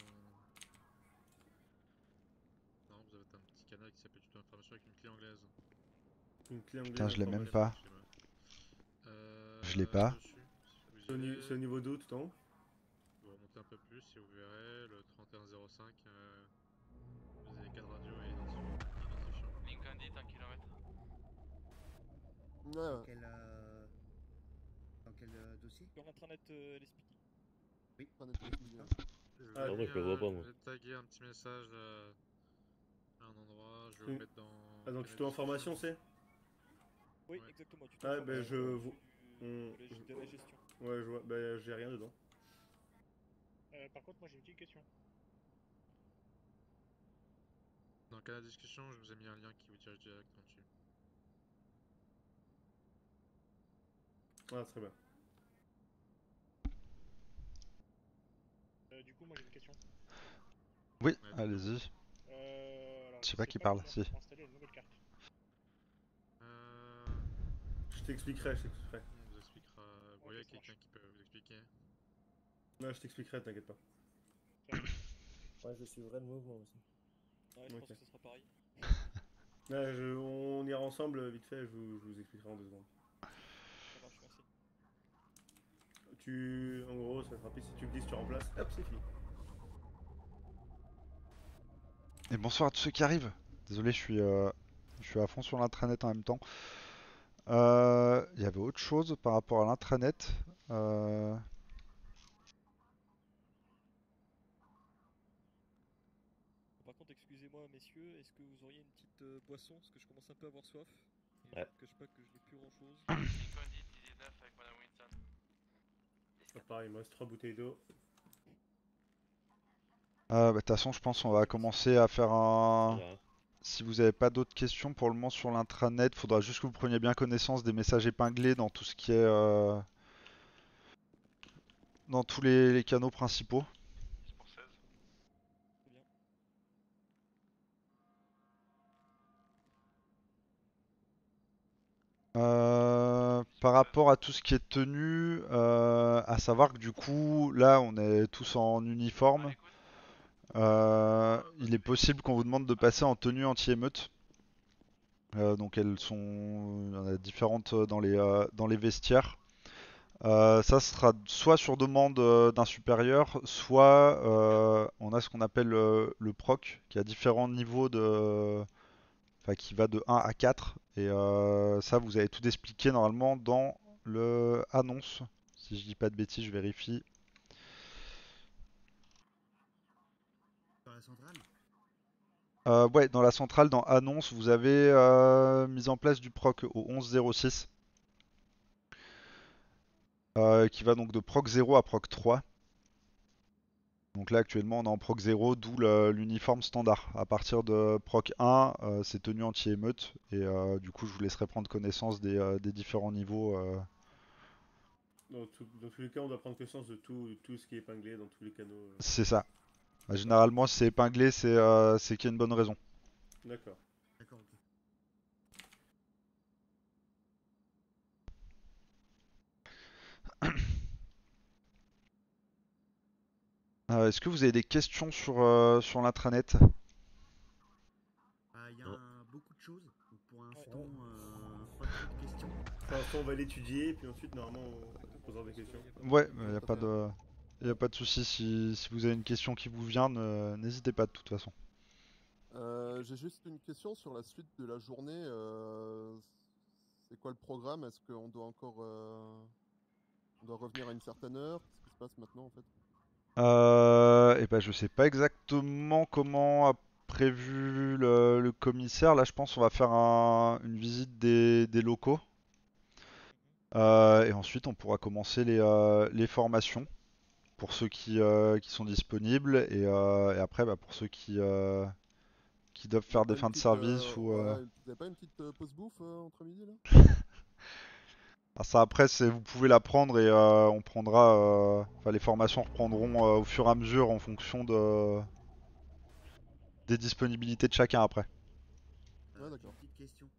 Non, vous avez un petit canal qui s'appelle toute l'information avec une clé anglaise. Une clé anglaise. Putain, je l'ai même pas. Euh, Je l'ai pas. C'est au, niveau d'où tout en haut Vous remontez un peu plus et vous verrez le 3105. Euh, vous avez cadre radio et identifiant. Lincoln dit un kilomètre. Ouais, Dans quel, euh, dans quel euh, dossier? Sur l'intranet euh, LSPD. Oui. Bien. Je Ah, vais moi, je le vois pas, moi. Je vais taguer un petit message euh, à un endroit. Je vais Mm. vous mettre dans. Ah, donc tuto information, c'est? Oui, Ouais. exactement. Tu Ah, ben je. vous... vous- on- de la gestion. Ouais, je vois. Ben j'ai rien dedans. Euh, par contre, moi j'ai une petite question. Dans le canal discussion, je vous ai mis un lien qui vous dirige directement dessus. Ah, très bien. Euh, du coup, moi j'ai une question. Oui, allez-y. Euh, alors, Je sais pas qui parle, comment si. Pour installer une nouvelle carte? Euh, Je t'expliquerai, je t'expliquerai quelqu'un qui peut vous expliquer. Non, je t'expliquerai, t'inquiète pas. [coughs] Ouais, je suivrai le mouvement aussi. Ouais, je pense que ce sera pareil. [laughs] On ira ensemble vite fait, je vous, expliquerai en deux secondes. Tu. En gros, ça va être rapide, si tu glisses, tu remplaces, hop, c'est fini. Et bonsoir à tous ceux qui arrivent. Désolé, je suis, euh, je suis à fond sur l'intranet en même temps. Euh, Il y avait autre chose par rapport à l'intranet. Euh, Par contre, excusez-moi, messieurs, est-ce que vous auriez une petite euh, boisson? Parce que je commence un peu à avoir soif. Et Ouais. Je cache pas que je n'ai plus grand chose. [coughs] Ah, pareil, il me reste 3 bouteilles d'eau. euh, bah, De toute façon, je pense qu'on va commencer à faire un... Si vous n'avez pas d'autres questions pour le moment sur l'intranet, faudra juste que vous preniez bien connaissance des messages épinglés dans tout ce qui est... euh, Dans tous les, canaux principaux. Euh, par rapport à tout ce qui est tenu, euh, à savoir que du coup, là, on est tous en uniforme. Euh, il est possible qu'on vous demande de passer en tenue anti-émeute. Euh, donc elles sont différentes dans les, euh, dans les vestiaires. Ça sera soit sur demande d'un supérieur, soit on a ce qu'on appelle le proc, qui a différents niveaux qui va de 1 à 4. Et ça, vous avez tout expliqué normalement dans le annonce. Si je dis pas de bêtises, je vérifie. Dans la centrale Euh, ouais, dans la centrale, dans annonce, vous avez euh, mis en place du proc au 1106. euh, qui va donc de proc 0 à proc 3. Donc là actuellement on est en proc 0, d'où l'uniforme standard. À partir de proc 1, euh, c'est tenue anti-émeute, et euh, du coup je vous laisserai prendre connaissance des, euh, des différents niveaux. euh. Dans, tout- dans tous les cas, on doit prendre connaissance de tout, tout ce qui est épinglé dans tous les canaux. C'est ça. Bah, généralement si c'est épinglé, c'est euh, c'est qu'il y a une bonne raison. D'accord. [coughs] Euh, Est-ce que vous avez des questions sur, euh, sur l'intranet? Ah, Il y a beaucoup de choses. donc pour l'instant, euh, pas de questions. Pour l'instant, on va l'étudier, puis ensuite, normalement, on posera des questions. Ouais, il n'y a pas de, y a pas de souci. Si, si vous avez une question qui vous vient, ne- n'hésitez pas de toute façon. Euh, J'ai juste une question sur la suite de la journée. euh, C'est quoi le programme? Est-ce qu'on doit encore. euh, On doit revenir à une certaine heure? Qu'est-ce qui se passe maintenant en fait? Euh, et ben, je sais pas exactement comment a prévu le, le commissaire. Là, je pense qu'on va faire un- une visite des, des locaux. Euh, et ensuite, on pourra commencer les, euh, les formations pour ceux qui, euh, qui sont disponibles. Et, euh, et après, bah, pour ceux qui, euh, qui doivent faire des fins de service ou. euh, Vous avez pas une petite pause bouffe entre midi là? [laughs] Ah, ça après c'est vous pouvez la prendre et euh, on prendra euh, enfin les formations reprendront euh, au fur et à mesure en fonction de des disponibilités de chacun après. Ouais, d'accord. Petite question.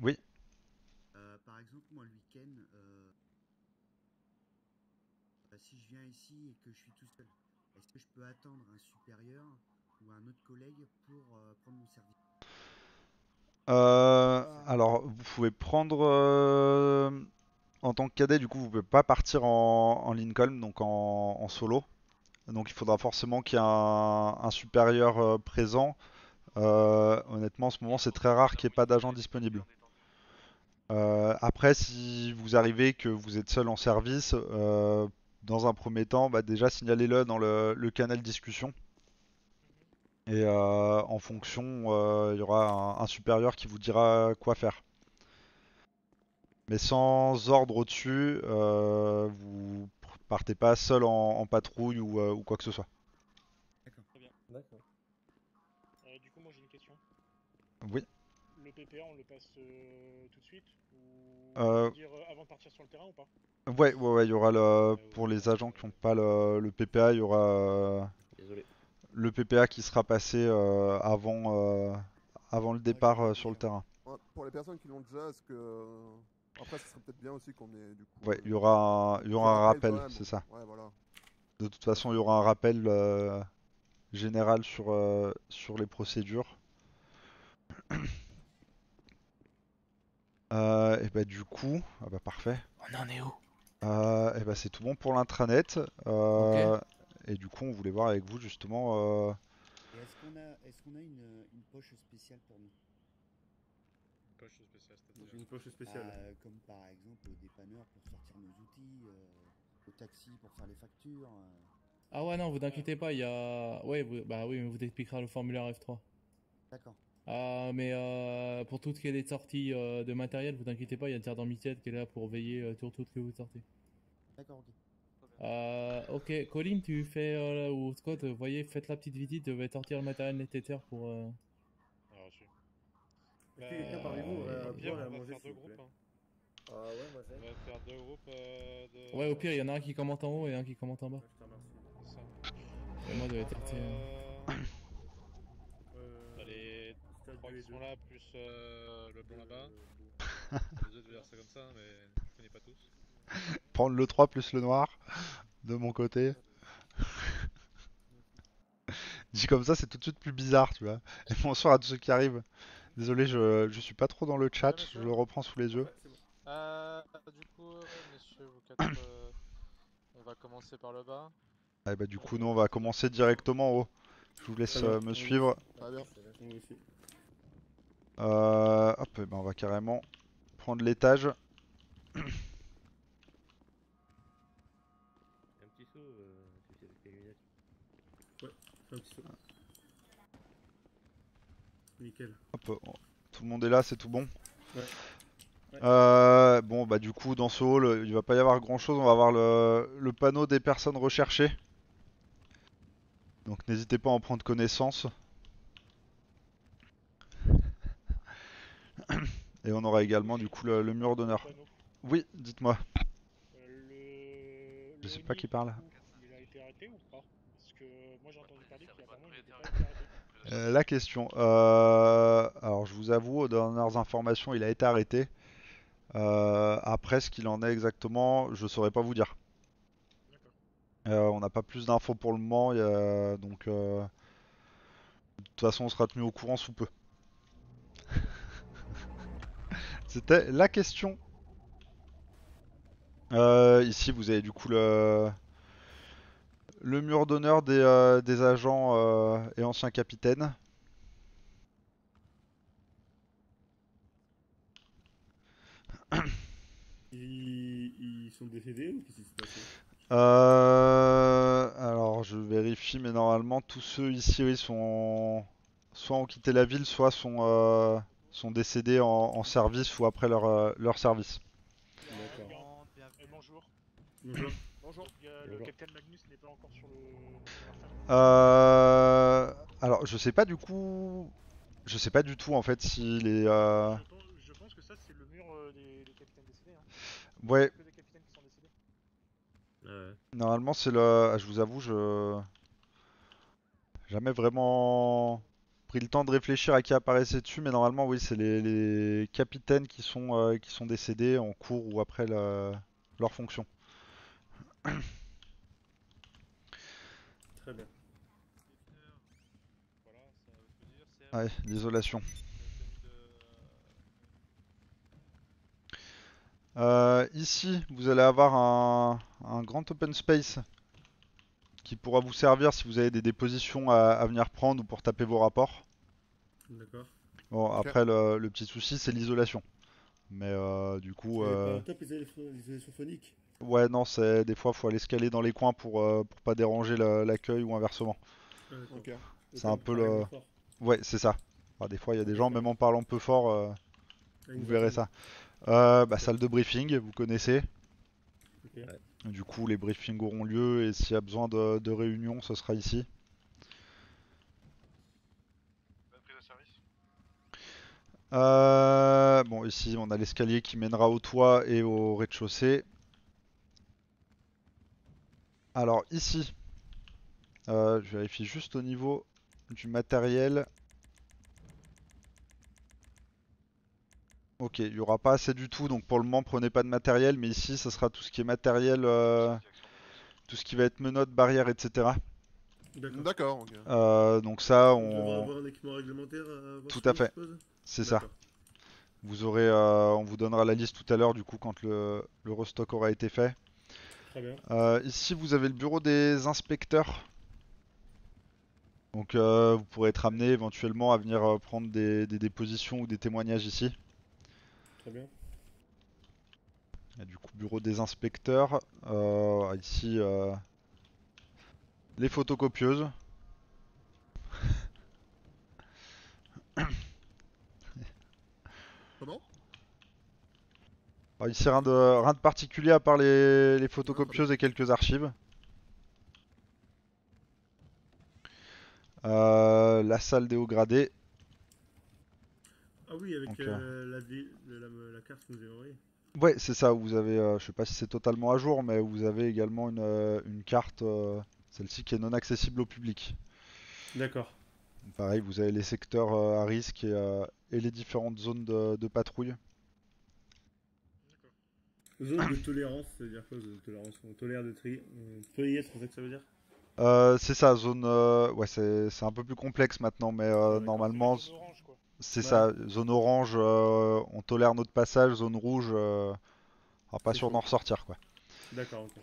Oui. Euh, par exemple, moi, le week-end, euh, euh, si je alors vous pouvez prendre euh, en tant que cadet du coup vous pouvez pas partir en, Lincoln donc en, solo. Donc il faudra forcément qu'il y ait un, supérieur euh, présent. Euh, honnêtement en ce moment c'est très rare qu'il n'y ait pas d'agent disponible. Après, si vous arrivez que vous êtes seul en service, dans un premier temps, bah, déjà signalez-le dans le, le canal discussion. Et euh, en fonction, euh, il y aura un, un supérieur qui vous dira quoi faire. Mais sans ordre au-dessus, euh, vous partez pas seul en, en patrouille ou, euh, ou quoi que ce soit. Très bien. D'accord. Euh, du coup, moi j'ai une question. Oui. Le PPA, on le passe euh, tout de suite Euh, dire, euh, avant de partir sur le terrain ou pas? Ouais, ouais, ouais, il y aura le pour les agents qui n'ont pas le, le PPA, il y aura euh, Désolé. le PPA qui sera passé euh, avant euh, avant le départ euh, sur le terrain. Ouais, Pour les personnes qui l'ont déjà, est-ce que. euh, Après, ce serait peut-être bien aussi qu'on ait du coup. Ouais, euh, il y aura un, il y aura un rappel c'est ça. Ouais, voilà. De toute façon, il y aura un rappel euh, général sur euh, sur les procédures. [clears throat] Euh, et bah du coup, ah bah parfait. On en est où? Euh, et bah c'est tout bon pour l'intranet. Euh, Et du coup, on voulait voir avec vous justement. euh, Est-ce qu'on a, est qu'on a une, une poche spéciale pour nous? Une poche spéciale, c'est-à-dire Une poche spéciale. Bah, Comme par exemple au dépanneur pour sortir nos outils, euh, au taxi pour faire les factures. euh. Ah ouais, non, vous inquiétez pas, il y a. Ouais, vous- bah oui, mais vous expliquera le formulaire F3. D'accord. Ah, mais euh, pour tout ce qui est des sorties euh, de matériel, vous inquiétez pas, il y a le sergent Michel qui est là pour veiller euh, sur tout ce que vous sortez. D'accord, ok. Euh, ok, Colin, tu fais, euh, ou Scott, euh, voyez, faites la petite visite, je vais sortir le matériel nécessaire pour... euh, Ah, reçu. Est-ce que quelqu'un parmi vous au pire, on va faire deux vous groupes. hein. Ah ouais, moi j'ai. On va faire deux groupes euh, de. Ouais, au pire, il y en a un qui commente en haut et un qui commente en bas. C'est ça. Et moi, je vais tester... Euh, Euh, T'as les sont là, plus euh, le blond là-bas. les autres, je vais dire ça comme ça, mais je connais pas tous. [laughs] Prendre le 3 plus le noir de mon côté. [laughs] Dit comme ça, c'est tout de suite plus bizarre, tu vois. Et [laughs] bonsoir à tous ceux qui arrivent. Désolé, je, je suis pas trop dans le chat, je le reprends sous les yeux. Euh, du coup, euh, messieurs, vous quatre, [coughs] euh, on va commencer par le bas. Ah, et bah, du coup, nous on va commencer directement en haut. Je vous laisse euh, me suivre. Très bien. Euh, hop, eh ben, on va carrément prendre l'étage. Un petit saut, euh, avec tes lunettes. Ouais, fais un petit saut. Nickel. Hop, oh, tout le monde est là, c'est tout bon. Ouais. Ouais. Euh, bon, bah du coup, dans ce hall, il va pas y avoir grand chose. On va avoir le, le panneau des personnes recherchées. Donc n'hésitez pas à en prendre connaissance. Et on aura également du coup le, le mur d'honneur. Oui, dites-moi. Je sais pas qui parle. Il a été arrêté ou pas? Parce que moi j'ai entendu parler qu'apparemment il n'était pas été arrêté. Euh, la question. Euh, alors je vous avoue, aux dernières informations, il a été arrêté. Euh, après, ce qu'il en est exactement, je saurais pas vous dire. Euh, on n'a pas plus d'infos pour le moment, y a- donc euh, de toute façon, on sera tenu au courant sous peu. C'était la question. Euh, ici, vous avez du coup le, le mur d'honneur des, euh, des agents euh, et anciens capitaines. [coughs] Ils, ils sont décédés ou qu'est-ce qui s'est passé? Euh, alors, je vérifie, mais normalement, tous ceux ici, oui, sont soit ont quitté la ville, soit sont, euh, sont décédés en, en service ou après leur, euh, leur service. D'accord. Bonjour. Bonjour. [coughs] Le capitaine Magnus n'est pas encore sur le. Euh, alors, je sais pas du coup, je sais pas du tout en fait s'il est. euh, Je pense, que ça c'est le mur euh, des, des capitaines décédés. Hein. Ouais. Que des capitaines qui sont décédés. Ouais. Normalement, c'est le. ah, Je vous avoue, je. Jamais vraiment pris le temps de réfléchir à qui apparaissait dessus, mais normalement, oui, c'est les, les capitaines qui sont, euh, qui sont décédés en cours ou après la- leur fonction. Très bien. Ouais, l'isolation. Euh, ici, vous allez avoir un, un grand open space qui pourra vous servir si vous avez des dépositions à, à venir prendre ou pour taper vos rapports. D'accord. Bon, après, le, le petit souci, c'est l'isolation. Mais euh, du coup, euh, top ouais, non, c'est des fois, faut aller se caler dans les coins pour, euh, pour pas déranger la- l'accueil ou inversement. Ah. C'est un peu le. Ouais, c'est ça. Enfin, des fois, il y a des gens, même en parlant peu fort, euh, vous verrez ça. Euh, bah, salle de briefing, vous connaissez. Du coup, les briefings auront lieu et s'il y a besoin de, de réunion, ce sera ici. Euh, bon, ici, on a l'escalier qui mènera au toit et au rez-de-chaussée. Alors, ici, euh, je vérifie juste au niveau du matériel. Ok, il n'y aura pas assez du tout, donc pour le moment, prenez pas de matériel, mais ici, ça sera tout ce qui est matériel, euh, tout ce qui va être menottes, barrières, etc. D'accord. Euh, donc ça, On avoir un équipement réglementaire à avoir Tout à fait. C'est ça. Vous aurez, euh, on vous donnera la liste tout à l'heure, du coup, quand le, le restock aura été fait. Très bien. Euh, ici, vous avez le bureau des inspecteurs. Donc euh, vous pourrez être amené éventuellement à venir euh, prendre des, des dépositions ou des témoignages ici. Très bien. Et du coup, bureau des inspecteurs. Euh, ici, euh, les photocopieuses. Comment? Alors, ici, rien de, rien de particulier à part les, les photocopieuses et quelques archives. Euh, la salle des hauts gradés. Ah oui, avec Donc, euh, la, vi- la, la- la carte que vous avez envoyée. Ouais, c'est ça. Vous avez, euh, je sais pas si c'est totalement à jour, mais vous avez également une, euh, une carte, euh, celle-ci qui est non accessible au public. D'accord. Pareil, vous avez les secteurs euh, à risque et, euh, et les différentes zones de, de patrouille. Zone de tolérance, ça veut dire quoi, zone de tolérance? On tolère de tri. On peut y être, c'est ça que ça veut dire? Euh, c'est ça, zone. euh, ouais, c'est c'est un peu plus complexe maintenant, mais euh, normalement, c'est Ouais. ça. Zone orange, euh, on tolère notre passage. Zone rouge, euh, on pas sûr d'en ressortir, quoi. D'accord, ok.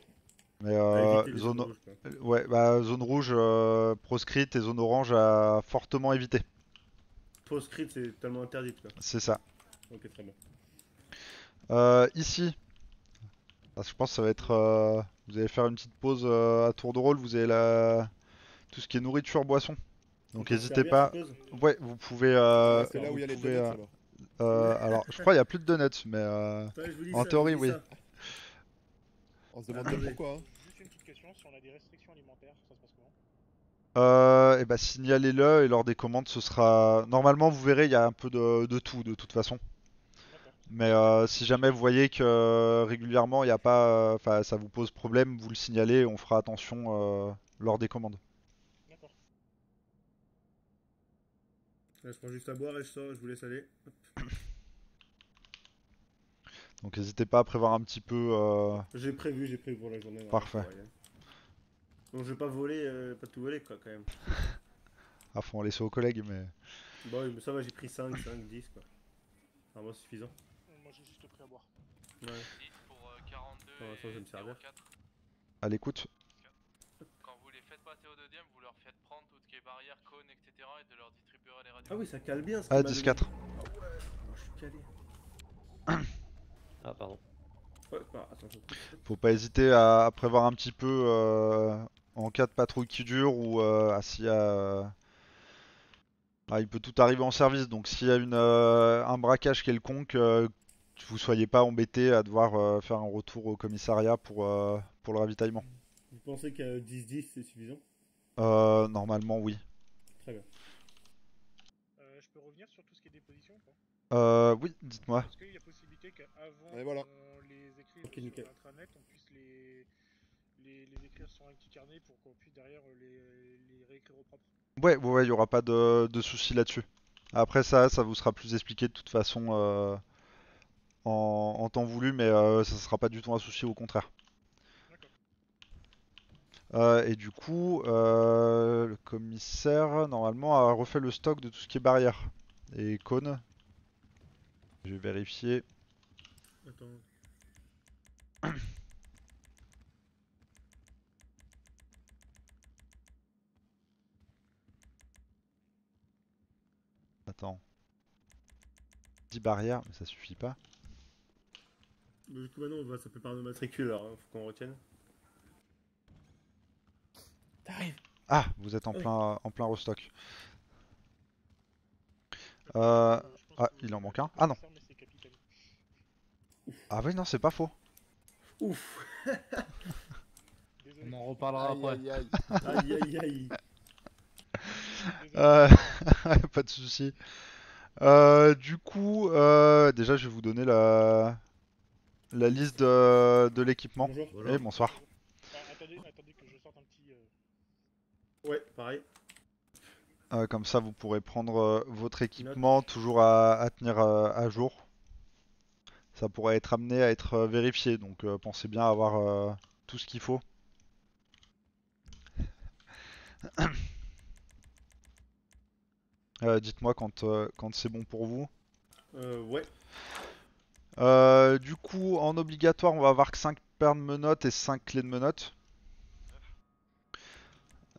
Mais euh, zone, rouges, euh, ouais, bah, zone rouge euh, proscrite et zone orange à fortement éviter. Proscrite, c'est totalement interdite, quoi. C'est ça. Ok, très bien. Euh, ici, Ah, je pense que ça va être. euh, vous allez faire une petite pause à tour de rôle. Vous avez la tout ce qui est nourriture, boisson. Donc n'hésitez pas. Ouais, vous pouvez. euh, c'est là où il y a vous les pouvez, donuts, euh, alors. euh, alors, je crois qu'il n'y a plus de donuts, mais euh, Ouais, en ça, théorie, oui. ça. On se demande bien pourquoi. Hein. Juste une petite question, si on a des restrictions alimentaires, ça se passe comment? Euh, et bah signalez-le et lors des commandes ce sera... Normalement vous verrez il y a un peu de, de tout de toute façon. Mais euh, si jamais vous voyez que euh, régulièrement il y a pas... Enfin ça vous pose problème, vous le signalez et on fera attention euh, lors des commandes. Là, je prends juste à boire et je sors, je vous laisse aller. Hop. Donc n'hésitez pas à prévoir un petit peu... euh, J'ai prévu, j'ai prévu pour la journée. voilà, Parfait. Donc je vais pas voler, euh, pas tout voler quoi quand même. [laughs] Ah faut en laisser aux collègues mais... Bon, oui, mais ça va, j'ai pris 5, 5, 10 quoi. Ah, moi suffisant. Moi j'ai juste pris à boire. Ouais. pour 42 Pour l'instant, je vais me servir. À l'écoute. Quand vous les faites passer au deuxième, vous leur faites prendre tout ce qui est barrière, cône, etc. et de leur distribuer les. Ah oui, ça cale bien ce Ah, qu'il m'a 10-4. donné. Ah ouais, je suis calé. Ah, pardon. Ouais, bah, attends, Faut pas hésiter à, à prévoir un petit peu euh, en cas de patrouille qui dure ou euh, s'il y a... Ah, il peut tout arriver en service, donc s'il y a une, euh, un braquage quelconque, euh, que vous soyez pas embêté à devoir euh, faire un retour au commissariat pour, euh, pour le ravitaillement. Vous pensez qu'à 10-10 c'est suffisant? Euh, normalement, oui. Très bien. Euh, je peux revenir sur tout ce qui est déposition ou pas Euh, oui, dites-moi. Est-ce qu'il y a possibilité qu'avant Et voilà. qu'on les écrive Ok, sur nickel. l'intranet, on puisse les, les, les écrire sur un petit carnet pour qu'on puisse derrière les, les réécrire au propre? Ouais, ouais, ouais, il y aura pas de, de soucis là-dessus. Après ça, ça vous sera plus expliqué de toute façon euh, en, en temps voulu, mais euh, ça sera pas du tout un souci, au contraire. Euh, et du coup, euh, le commissaire, normalement, a refait le stock de tout ce qui est barrière et cône. Je vais vérifier. Attends. Attends. 10 barrières, mais ça suffit pas. Mais Du coup, maintenant, on va s'appeler par nos matricules alors, hein, faut qu'on retienne. T'arrives Ah, vous êtes en Oui. plein, en plein restock. Euh... Ah, il en manque un. Ah non. Ah oui, non, c'est pas faux. Ouf [laughs] On en reparlera Aïe, après. aïe, aïe. Aïe aïe aïe [laughs] Euh, [laughs] pas de souci. Euh, du coup, euh, déjà, je vais vous donner la, la liste de, de l'équipement. Bonjour. Bonsoir. Ah, attendez, attendez que je sorte un petit. euh, Ouais, pareil. Euh, comme ça, vous pourrez prendre euh, votre équipement toujours à, à tenir euh, à jour. Ça pourrait être amené à être vérifié, donc pensez bien à avoir tout ce qu'il faut. Dites-moi quand, quand c'est bon pour vous. Euh, ouais. Euh, du coup, en obligatoire, on va avoir que 5 paires de menottes et 5 clés de menottes.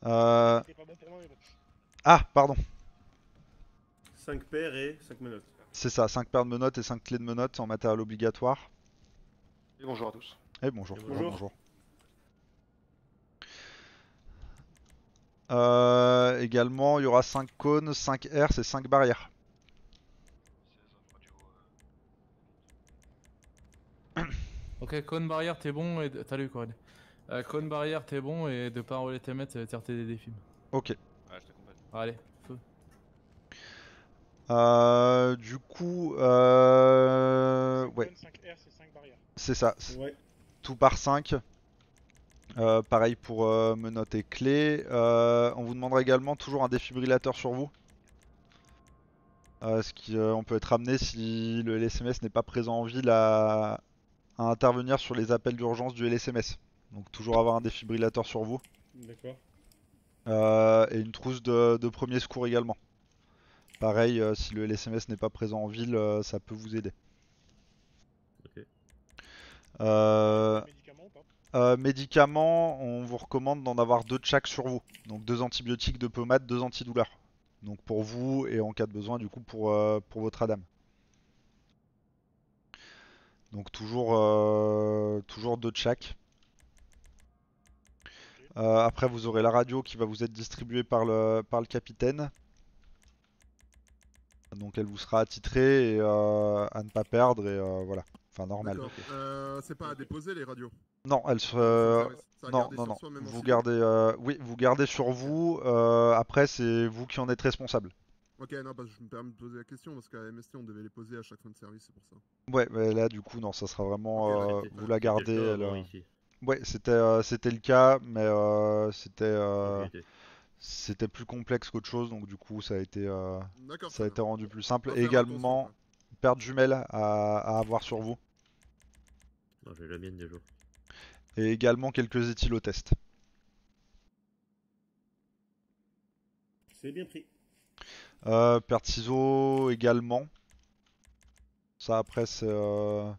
Euh, C'est pas bon pour moi, mais bon. Ah, pardon. 5 paires et 5 menottes. C'est ça, 5 paires de menottes et 5 clés de menottes en matériel obligatoire. Et bonjour à tous. Et bonjour. Et bonjour. bonjour. Euh, également, il y aura 5 cônes, 5 herses et 5 barrières. [coughs] Ok, cône barrière, t'es bon et. Salut, Corinne. Euh, cône barrière, t'es bon et de pas envoyer tes mètres, tire tes défis. Ok. Allez, feu. Euh, du coup, euh, ouais, 5 R, c'est 5 barrières. c'est ça. Ouais. Tout par 5. Euh, pareil pour euh, menottes et clés. Euh, on vous demandera également toujours un défibrillateur sur vous. Euh, ce qui, euh, on peut être amené si le LSMS n'est pas présent en ville à, à intervenir sur les appels d'urgence du LSMS. Donc toujours avoir un défibrillateur sur vous. D'accord. Euh, et une trousse de, de premier secours également. Pareil, euh, si le LSMS n'est pas présent en ville, euh, ça peut vous aider. Ok. Euh, Médicaments ou pas? euh, médicaments, on vous recommande d'en avoir deux de chaque sur vous. Donc deux antibiotiques, deux pommades, deux antidouleurs. Donc pour vous et en cas de besoin du coup pour, euh, pour votre ADAM. Donc toujours, euh, toujours deux de chaque. Euh, après vous aurez la radio qui va vous être distribuée par le, par le capitaine. Donc elle vous sera attitrée et euh, à ne pas perdre et euh, voilà. Enfin normal. Euh, c'est pas à déposer les radios. Non, elle se. Non, non, sur non. Vous gardez. euh, Oui, vous gardez sur vous. euh, après, c'est vous qui en êtes responsable. Ok, non, parce que je me permets de poser la question parce qu'à MST on devait les poser à chaque fin de service, c'est pour ça. Ouais, mais là, du coup, non, ça sera vraiment. euh, vous la gardez. elle, euh. Ouais, c'était euh, c'était le cas, mais euh, c'était euh, c'était plus complexe qu'autre chose, donc du coup, ça a été euh, ça a été rendu plus simple. Et également, paire de jumelles à, à avoir sur vous. Non, j'ai la mienne déjà. Et également quelques éthylotests. C'est bien pris. Euh, paire de ciseaux également. Ça après c'est... euh,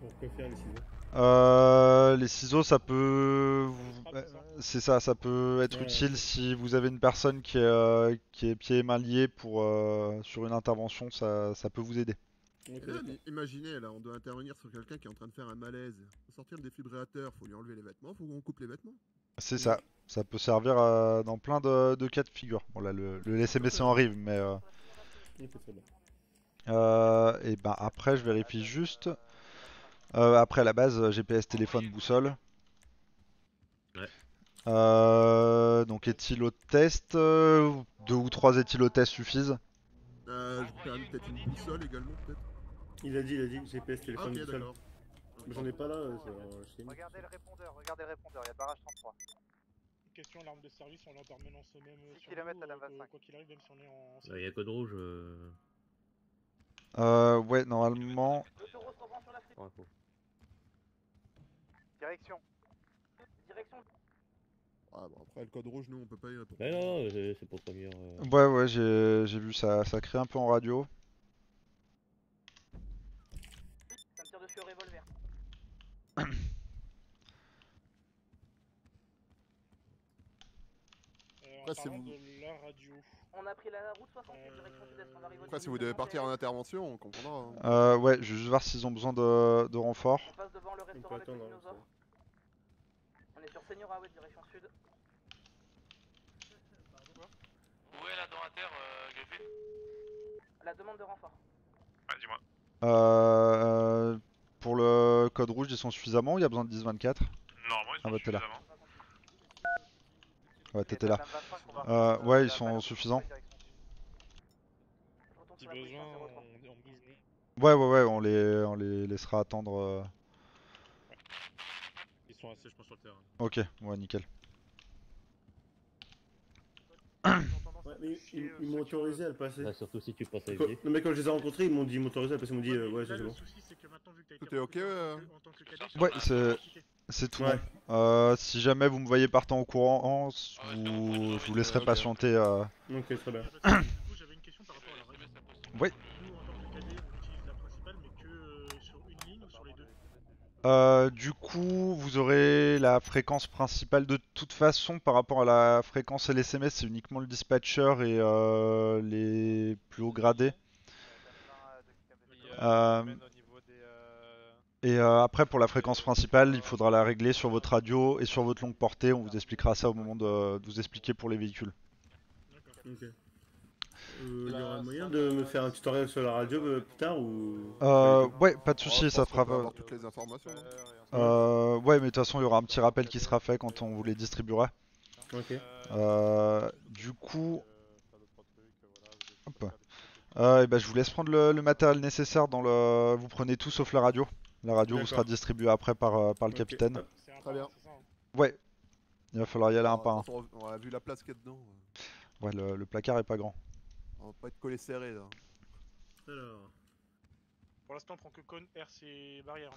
Pour quoi faire les ciseaux Euh, les ciseaux, ça peut, c'est ça, ça peut être Ouais, utile si vous avez une personne qui est, euh, qui est pieds et mains liés pour euh, sur une intervention, ça, ça peut vous aider. Là, imaginez, là, on doit intervenir sur quelqu'un qui est en train de faire un malaise. Faut sortir le défibrillateur, faut lui enlever les vêtements, faut qu'on coupe les vêtements. C'est ça, ça peut servir euh, dans plein de, de cas de figure. Bon là, le, le LSMS en arrive, mais euh, euh, et ben après, je vérifie juste. Euh, après, à la base, euh, GPS, téléphone, boussole. Ouais. Euh, donc éthylotest, euh, deux ou trois éthylotests suffisent? Euh, je vous permets peut-être une boussole également, peut-être Il a dit, il a dit, GPS, téléphone, boussole. J'en ai pas là, euh, c'est euh. Regardez le répondeur, regardez le répondeur, il y a barrage 33. Question l'arme de service, on permanence même euh, 6 sur km nous, à la euh, quoi- 25. quoi qu'il arrive, même si on est en... Il y a code rouge. Euh... Euh, ouais, normalement. Direction. Direction. Ah, bon, après, le code rouge, nous, on peut pas y répondre. Mais non, non, c'est pour euh, Ouais, ouais, j'ai j'ai vu ça, ça crée un peu en radio. Ça me tire dessus au revolver. Euh, en Après, c'est parlant vous- de la radio. On a pris la route 68 direction sud-est, on arrive au Après, si vous de devez partir en intervention, on comprendra. hein. Euh, ouais, je vais juste voir s'ils ont besoin de, de renfort. On passe devant le restaurant avec attendre, hein. On est sur Señora, ouais, direction sud. Où est la dent à terre, euh, Griffith La demande de renfort. Ah, dis-moi. Euh, pour le code rouge, ils sont suffisamment ou il y a besoin de 10-24 Normalement, ils Ah sont bah t'es là. suffisamment. Ouais, t'étais là. Euh, ouais, ils sont suffisants. Si besoin, on, on bouge. Ouais, ouais, ouais, on les, on les laissera attendre. euh. Ils sont assez, je pense, sur le terrain. Ok, ouais, nickel. [coughs] Ouais, mais ils, ils m'ont autorisé à le passer. Bah, surtout si tu passes à Quand-. Non, mais quand je les ai rencontrés, ils m'ont dit, ils m'ont autorisé à le passer, ils m'ont dit, euh, ouais, c'est le bon. souci, c'est que maintenant, vu que t'as été Tout est ok, euh en tant que cadet, sur Ouais, c'est c'est tout Ouais. bon. Euh, si jamais vous me voyez partant au courant, vous, je vous laisserai Ok. patienter. euh. Ok, très bien. Du coup, j'avais une question par rapport à la radio. Ouais. Nous, en tant que cadet, on utilise la principale, mais que euh, sur une ligne ou sur les deux? Euh, du coup, vous aurez la fréquence principale de toute façon par rapport à la fréquence LSMS, c'est uniquement le dispatcher et euh, les plus hauts gradés. Euh, et euh, après, pour la fréquence principale, il faudra la régler sur votre radio et sur votre longue portée. On vous expliquera ça au moment de, de vous expliquer pour les véhicules. Ok. Euh, il y aura moyen de me faire un tutoriel sur la radio euh, plus tard ou? Euh, ouais, pas de Oh, souci, je ça fera avoir toutes les informations. non Euh, ouais, mais de toute façon, il y aura un petit rappel qui sera fait quand on vous les distribuera. Ok. Euh, du coup, hop. Euh, et ben, je vous laisse prendre le, le matériel nécessaire dans le. Vous prenez tout sauf la radio. La radio vous sera distribuée après par, euh, par le capitaine. Très bien. Ouais. Il va falloir y aller un Alors, par un. attention, On a vu la place qu'il y a dedans. Ouais, le, le placard est pas grand. On va pas être collé serré là. Alors. Pour l'instant, on prend que cône, herse et barrière.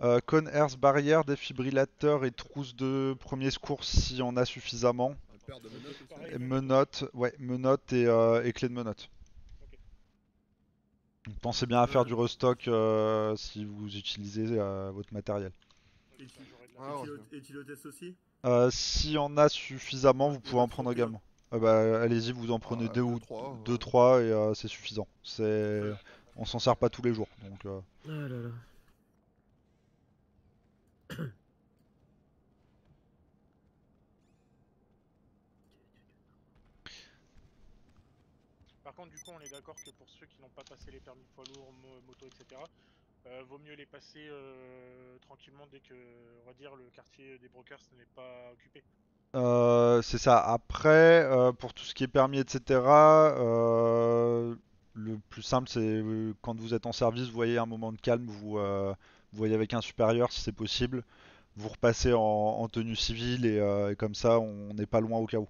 Euh, cône, herse, barrière, défibrillateur et trousse de premier secours si on a suffisamment. paire de menottes aussi. Et menottes, ouais, menottes et, euh, et clés de menottes. Pensez bien à faire du restock euh, si vous utilisez euh, votre matériel. Et tu Ah, ouais. et tu le testes aussi Euh, si on a suffisamment, vous pouvez en prendre également. Euh, bah, allez-y, vous en prenez Ah, deux deux, ou trois, deux, ouais. trois et euh, c'est suffisant. C'est, on s'en sert pas tous les jours, donc. euh, Ah là là. Du coup, on est d'accord que pour ceux qui n'ont pas passé les permis poids lourd, mo- moto, etc., euh, vaut mieux les passer euh, tranquillement dès que, le quartier des brokers n'est pas occupé. Euh, c'est ça. Après, euh, pour tout ce qui est permis, etc., le plus simple, c'est quand vous êtes en service, vous voyez un moment de calme, vous, voyez avec un supérieur si c'est possible, vous repassez en, en tenue civile et comme ça, on n'est pas loin au cas où.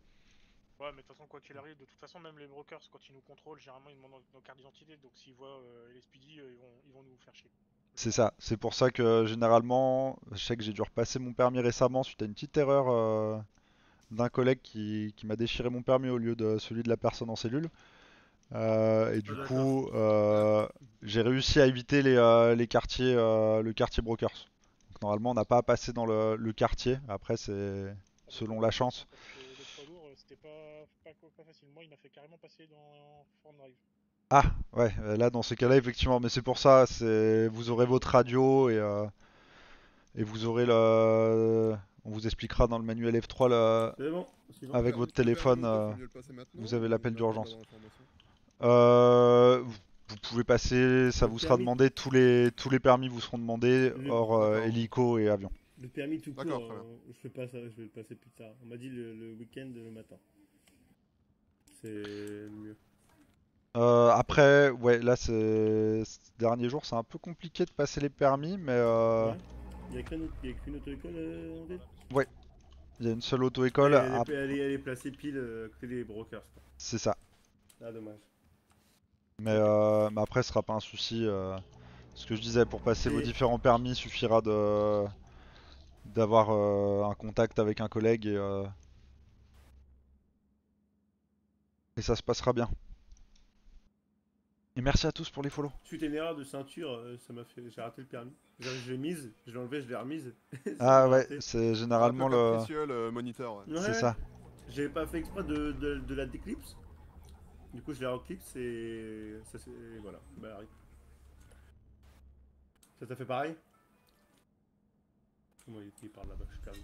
Ouais, mais de toute façon, quoi qu'il arrive, de toute façon, même les brokers, quand ils nous contrôlent, généralement, ils demandent nos- cartes d'identité, donc s'ils voient euh, les speedy, euh, ils, vont, ils vont nous faire chier. C'est ça. C'est pour ça que généralement, je sais que j'ai dû repasser mon permis récemment suite à une petite erreur euh, d'un collègue qui, qui m'a déchiré mon permis au lieu de celui de la personne en cellule. Euh, et du Ah, coup, euh, j'ai réussi à éviter les, euh, les quartiers, euh, le quartier brokers. Donc, normalement, on n'a pas à passer dans le, le quartier. Après, c'est selon la chance. C'était pas, pas, pas facile. Moi, il m'a fait carrément passer dans Ford Drive. Ah, ouais, euh, là dans ces cas-là, effectivement, mais c'est pour ça, c'est vous aurez votre radio et, euh, et vous aurez le. On vous expliquera dans le manuel F3 le- C'est bon, suivant. avec votre téléphone, euh, vous avez l'appel d'urgence. Euh, vous, pouvez passer, ça Le vous sera permis- demandé, tous les, tous les permis vous seront demandés, Le- hors euh, hélico et avion. Le permis tout court, euh, je fais pas ça, je vais le passer plus tard. On m'a dit le, le week-end le matin. C'est mieux. Euh, après, ouais, là, c'est ces derniers jours, c'est un peu compliqué de passer les permis, mais euh, Ouais. Il y a qu'une il auto-école euh, en ville ouais, il y a une seule auto-école. elle, elle, elle est placée pile euh, à côté des brokers. C'est ça. Ah, dommage. Mais, euh, mais après, ce sera pas un souci. euh, ce que je disais, pour passer vos différents permis, suffira de d'avoir euh, un contact avec un collègue et, euh, et ça se passera bien. Et merci à tous pour les follow. Suite à une erreur de ceinture, euh, ça m'a fait. J'ai raté le permis. J'ai je l'ai mise, je l'ai enlevé, je l'ai remise. [laughs] Ah ouais, c'est généralement le. le moniteur. ouais. Ouais, C'est ça. J'avais pas fait exprès de, de, de la déclipse. Du coup, je la reclipse et ça c'est. Voilà, bah arrive. Ça t'a fait pareil? Comment il, il parle là-bas Je suis perdu.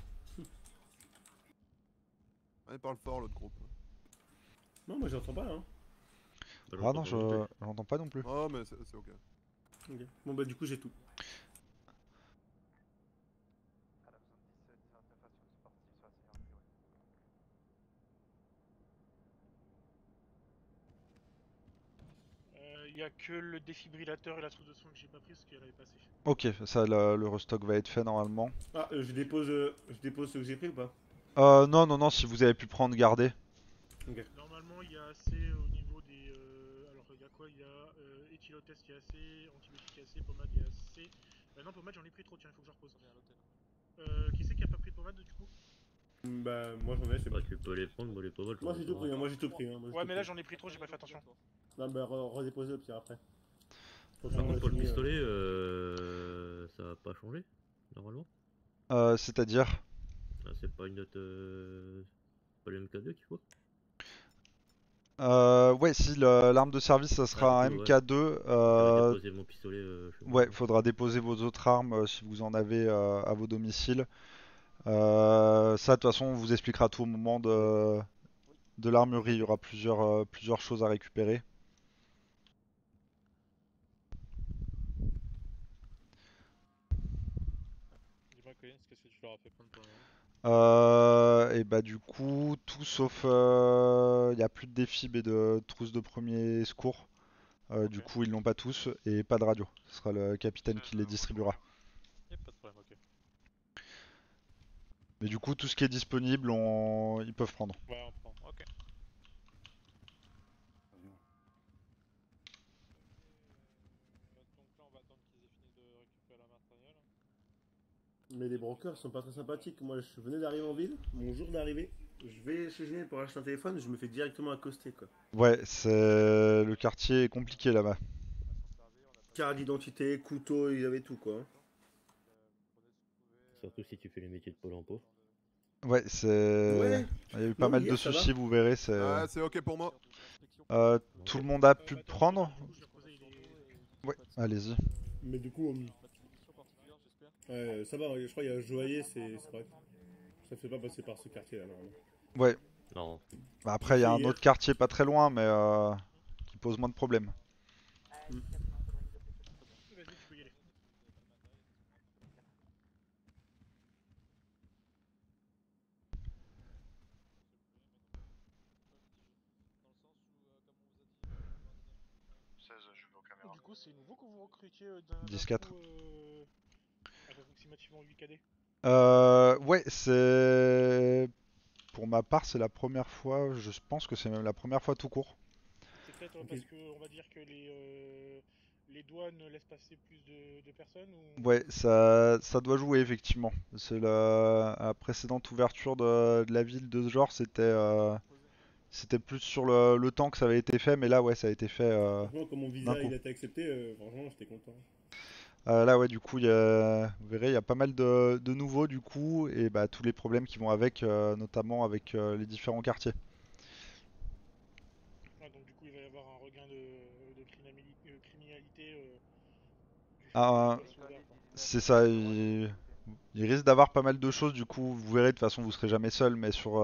Ouais, il parle fort l'autre groupe. Non, moi j'entends pas. Hein. Ah non, je j'entends pas non plus. Oh, mais c'est ok. Ok. Bon, bah du coup, j'ai tout. Euh, Il y a que le défibrillateur et la trousse de soins que j'ai pas pris parce qu'elle avait passé. Ok, ça, le, le restock va être fait normalement. Ah, euh, je dépose, euh, je dépose ce que j'ai pris ou pas? Euh, non, non, non, si vous avez pu prendre, gardez. Ok. Normalement, il y a assez au niveau des. euh, alors, il y a quoi? Il y a euh, éthylotest, il y a assez, antibiotique, il y a assez, pommade, il y a assez. Euh, non, pommade, j'en ai pris trop, tiens, il faut que je repose. Euh, qui c'est qui a pas pris de pommade du coup? Bah, moi j'en ai, c'est Bah, tu peux les prendre, moi les pomades. Moi j'ai tout pris, hein, moi j'ai tout pris. Hein, moi, Ouais, mais là j'en ai pris trop, j'ai pas fait attention. Non, bah, re- redépose le pire après. Par contre, pour le euh, pistolet, euh, ça va pas changer normalement? Euh, C'est-à-dire? Ah, C'est pas une note. Euh... Pas le MK2 qu'il faut? Euh, Ouais, si l'arme de service ça sera Ah, un ouais. MK2. J'avais Euh... déposé mon pistolet. Euh. Ouais, faudra déposer vos autres armes euh, si vous en avez euh, à vos domiciles. Euh, ça, de toute façon, on vous expliquera tout au moment de, de l'armurerie. Il y aura plusieurs, euh, plusieurs choses à récupérer. Dis-moi, Collins, qu'est-ce que tu leur as fait prendre pour Euh, et bah du coup, tout sauf... euh, Il n'y a plus de défib et de trousses de premier secours. Euh, Du coup, ils l'ont pas tous et pas de radio. Ce sera le capitaine qui les distribuera. Y'a pas de problème, ok. Mais du coup, tout ce qui est disponible, on... ils peuvent prendre. Ouais, on prend, ok. Donc là, on va attendre qu'ils aient fini de récupérer la matériel. Mais les brokers sont pas très sympathiques. Moi, je venais d'arriver en ville, mon jour d'arrivée. Je vais chez Ginette pour acheter un téléphone, je me fais directement accoster quoi. Ouais, c'est... Le quartier est compliqué là-bas. Carte d'identité, couteau, ils avaient tout quoi. Surtout si tu fais les métiers de Pôle emploi. Ouais, c'est... Ouais. Il y a eu Non, pas mal hier, de soucis, vous verrez. C'est... Ah, c'est ok pour moi. Euh, tout le monde a pu prendre Ouais, allez-y. Mais du coup, on- ouais, ça va, je crois qu'il y a Joaillier, c'est correct. Ça fait pas passer par ce quartier là normalement. Ouais. Non. Bah, après, il y a un autre quartier pas très loin, mais euh, qui pose moins de problèmes. Du coup, c'est nouveau que vous recrutiez euh, d'un. d'un 10-4. coup, euh, approximativement 8 cadets. Euh, ouais, c'est... Pour ma part, c'est la première fois, je pense que c'est même la première fois tout court. C'est peut-être parce que on va dire que les, euh, les douanes laissent passer plus de, de personnes ou... Ouais, ça, ça doit jouer effectivement. C'est la, la précédente ouverture de, de la ville de ce genre, c'était euh, c'était plus sur le, le temps que ça avait été fait, mais là ouais, ça a été fait euh, Franchement, comme mon visa il a été accepté, euh, franchement j'étais content. Euh, là ouais, du coup, il y a, vous verrez, il y a pas mal de, de nouveaux du coup, et bah tous les problèmes qui vont avec, euh, notamment avec euh, les différents quartiers. Ah, donc du coup, il va y avoir un regain de, de criminali- criminalité. Ah, c'est ça. Il, il risque d'avoir pas mal de choses. Du coup, vous verrez. De toute façon, vous serez jamais seul. Mais sur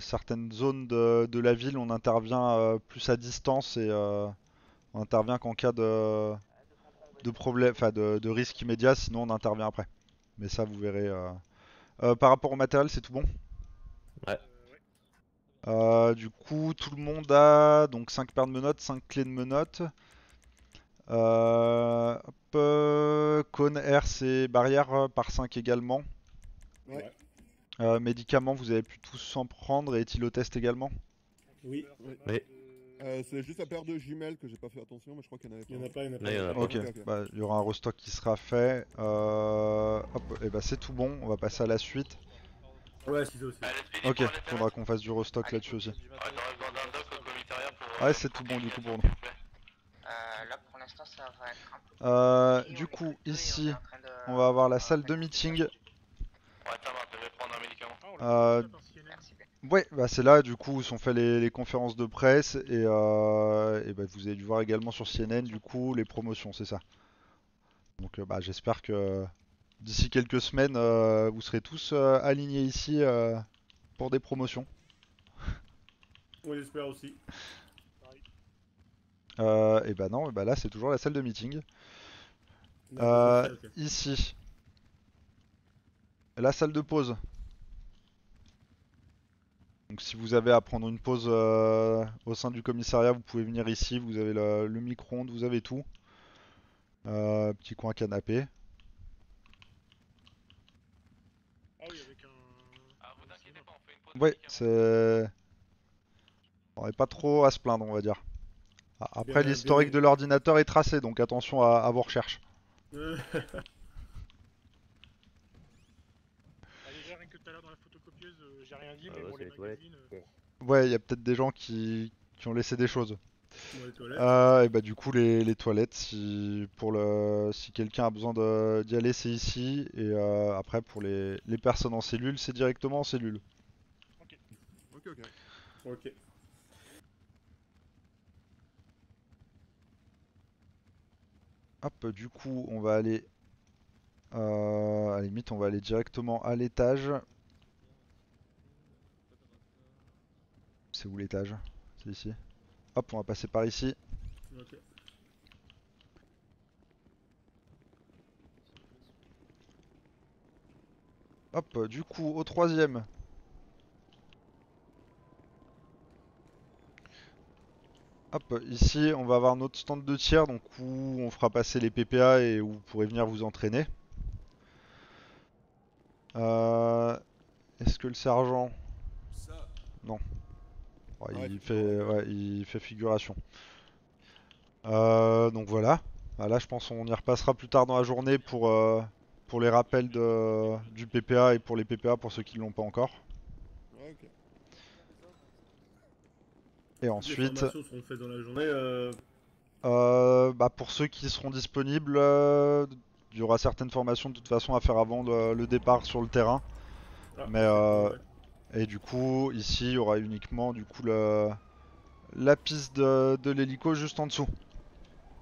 certaines zones de, de la ville, on intervient plus à distance et on intervient qu'en cas de de problème, enfin de, de risque immédiat. Sinon, on intervient après. Mais ça, vous verrez. euh. Euh, par rapport au matériel, c'est tout bon? Ouais. Euh, du coup, tout le monde a donc 5 paires de menottes, 5 clés de menottes. Euh, cône, herse et barrière par 5 également. Ouais. Euh, médicaments, vous avez pu tous en prendre et éthylotest également? Oui. Oui. Euh, c'est juste la paire de jumelles que j'ai pas fait attention, mais je crois qu'il y en avait pas. Il y en a pas, il y en a pas. Non, il y en a pas. Ok, bah, il y aura un restock qui sera fait. Euh, hop, et bah c'est tout bon, on va passer à la suite. Ouais, c'est ça aussi. Ok, faudra qu'on fasse du restock là-dessus aussi. euh, Ouais, c'est tout bon du coup pour nous. Euh, là pour l'instant ça va être un peu. Euh, compliqué, du coup, et ici, on va avoir la salle de meeting. Ouais, ça va, je vais prendre un médicament. Euh, ouais, bah c'est là du coup où sont fait les, les conférences de presse et, euh, et bah, vous avez dû voir également sur CNN du coup les promotions, c'est ça. Donc euh, bah, j'espère que d'ici quelques semaines euh, vous serez tous euh, alignés ici pour des promotions. [laughs] On l'espère aussi. Euh, et bah non, et bah là c'est toujours la salle de meeting. Ici, la salle de pause. Donc si vous avez à prendre une pause euh, au sein du commissariat, vous pouvez venir ici, vous avez le, le micro-ondes, vous avez tout. Euh, petit coin canapé. Ah oui, avec un. Ah, vous inquiétez pas, on fait une pause. Ouais, c'est... On n'est pas trop à se plaindre, on va dire. Ah, Après, l'historique de l'ordinateur est tracé, donc attention à, à vos recherches. [laughs] Ah, déjà, rien que tout à l'heure dans la photocopieuse, euh, j'ai rien dit, Ah mais ouais, bon, c'est les les toilettes. euh, Ouais, il y a peut-être des gens qui... qui ont laissé des choses. Bon, les toilettes. Euh, et bah du coup les, les toilettes si pour le si quelqu'un a besoin de- d'y aller c'est ici et euh, après pour les, les personnes en cellule c'est directement en cellule. Ok, ok. Ok. Hop du coup on va aller euh, à la limite on va aller directement à l'étage. C'est où l'étage? C'est ici. Hop on va passer par ici. Hop du coup au troisième. Hop, ici on va avoir notre stand de tir donc où on fera passer les PPA et où vous pourrez venir vous entraîner. Euh, Est-ce que le sergent... Non. Ouais, Ouais, il, fait, ouais, il fait figuration. Euh, donc voilà. Ah, là je pense qu'on y repassera plus tard dans la journée pour, euh, pour les rappels de, du PPA et pour les PPA pour ceux qui ne l'ont pas encore. Et ensuite... formations seront faites dans la journée. euh, Euh, bah pour ceux qui seront disponibles, euh, il y aura certaines formations de toute façon à faire avant le, le départ sur le terrain. Ah, Mais euh, et du coup ici il y aura uniquement du coup le, la piste de, de l'hélico juste en dessous.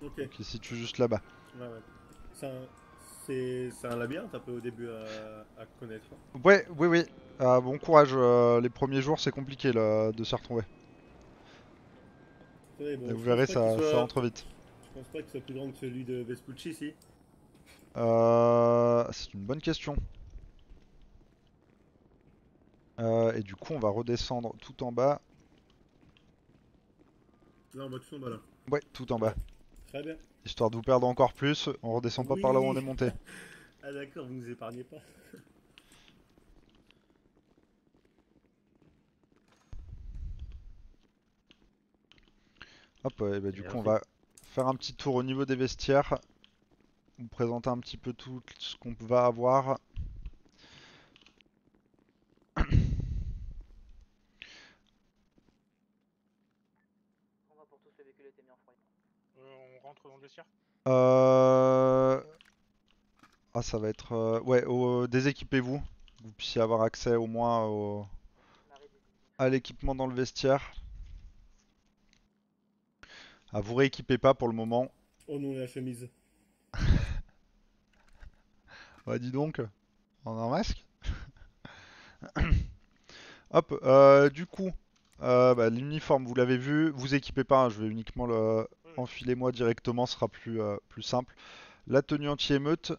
Ok. Qui se situe juste là-bas. Ouais, ouais. C'est un... Un labyrinthe un peu au début à, à connaître. hein. Ouais, oui, oui. Ah, bon courage. euh, les premiers jours c'est compliqué là, de s'y retrouver. Ouais, bon, vous verrez ça, soit- ça entre vite. Je pense pas qu'il soit plus grand que celui de Vespucci, si. Euh, c'est une bonne question. Euh, et du coup on va redescendre tout en bas. Là, on va tout en bas là. Ouais, tout en bas. Très bien. Histoire de vous perdre encore plus, on redescend pas par là où on est monté. [laughs] Ah d'accord, vous nous épargnez pas. Hop, et bah, du coup on va faire un petit tour au niveau des vestiaires. Vous présenter un petit peu tout ce qu'on va avoir. Euh, on rentre dans le vestiaire Euh... Ah ça va être... euh, Ouais, au- déséquipez-vous. Vous puissiez avoir accès au moins au... à l'équipement dans le vestiaire. Ah vous rééquipez pas pour le moment. Oh non, la chemise. [laughs] Bah dis donc, on a un masque [coughs] Hop, euh, du coup, euh, bah, l'uniforme, vous l'avez vu, vous équipez pas, hein, je vais uniquement le enfiler moi directement, ce sera plus, euh, plus simple. La tenue anti-émeute,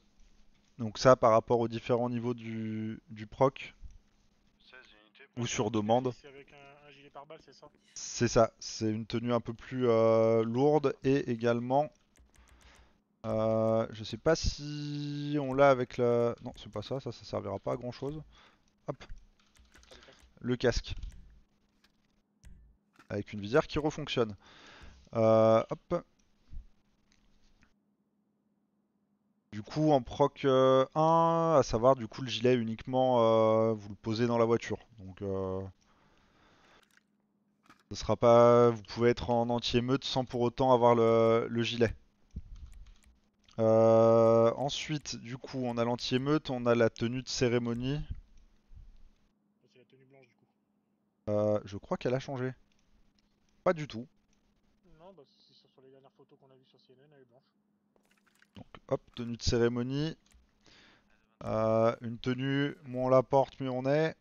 donc ça par rapport aux différents niveaux du, du proc, ou sur demande. C'est avec un, un gilet pare-balles, c'est ça? C'est ça, c'est une tenue un peu plus euh, lourde et également, euh, je sais pas si on l'a avec la... Non, c'est pas ça, ça, ça servira pas à grand chose. Hop, le casque. Avec une visière qui refonctionne. Euh, hop. Du coup, en proc euh, 1, à savoir du coup le gilet uniquement, euh, vous le posez dans la voiture. Donc... Euh... Ce sera pas. Vous pouvez être en anti-émeute sans pour autant avoir le, le gilet. Euh, ensuite, du coup, on a l'anti-émeute, on a la tenue de cérémonie. C'est la tenue blanche du coup. Euh, je crois qu'elle a changé. Pas du tout. Non, bah c'est sur sur les dernières photos qu'on a vues sur CNN, elle est blanche. Donc, hop, tenue de cérémonie. Euh, une tenue, moins on la porte, mieux on est.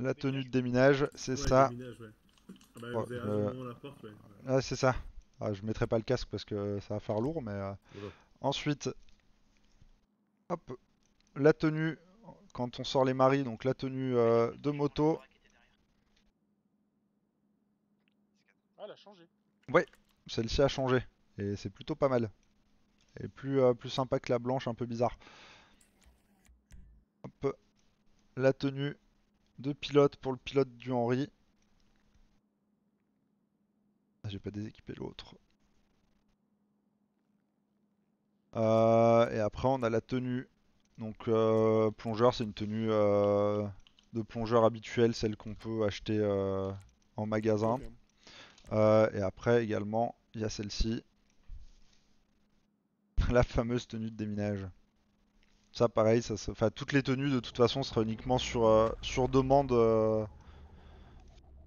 La tenue de déminage, c'est Ouais, ça. déminage, ouais. Ah bah, avez euh, la porte, ouais. Ah, c'est ça. Ah, je mettrai pas le casque parce que ça va faire lourd, mais euh, Voilà. ensuite, hop, la tenue quand on sort les maris, donc la tenue euh, de moto. Ah, elle a changé. Ouais, celle-ci a changé et c'est plutôt pas mal. Et plus euh, plus sympa que la blanche, un peu bizarre. Hop, la tenue de pilote pour le pilote du Henry. Ah, J'ai pas déséquipé l'autre. Euh, et après on a la tenue. Donc euh, plongeur c'est une tenue de plongeur habituelle, celle qu'on peut acheter en magasin. Euh, et après également, il y a celle-ci. [laughs] La fameuse tenue de déminage. Ça pareil, ça, se- enfin, toutes les tenues de toute façon seraient uniquement sur, euh, sur demande euh,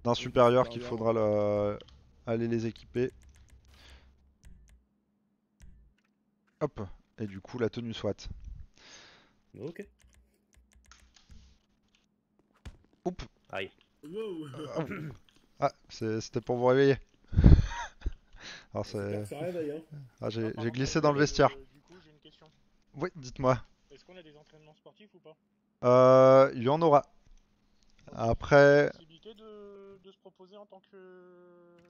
d'un supérieur qu'il faudra le- aller les équiper. Hop, et du coup la tenue SWAT. Ok. Oups. Aïe. Ah, Ah, c'est- c'était pour vous réveiller. [laughs] Alors c'est. Ah, j'ai j'ai glissé dans le vestiaire. Du coup, j'ai une question. Oui, dites-moi. Est-ce qu'on a des entraînements sportifs ou pas? Euh, il y en aura. Après, Possibilité de, de se proposer en tant que,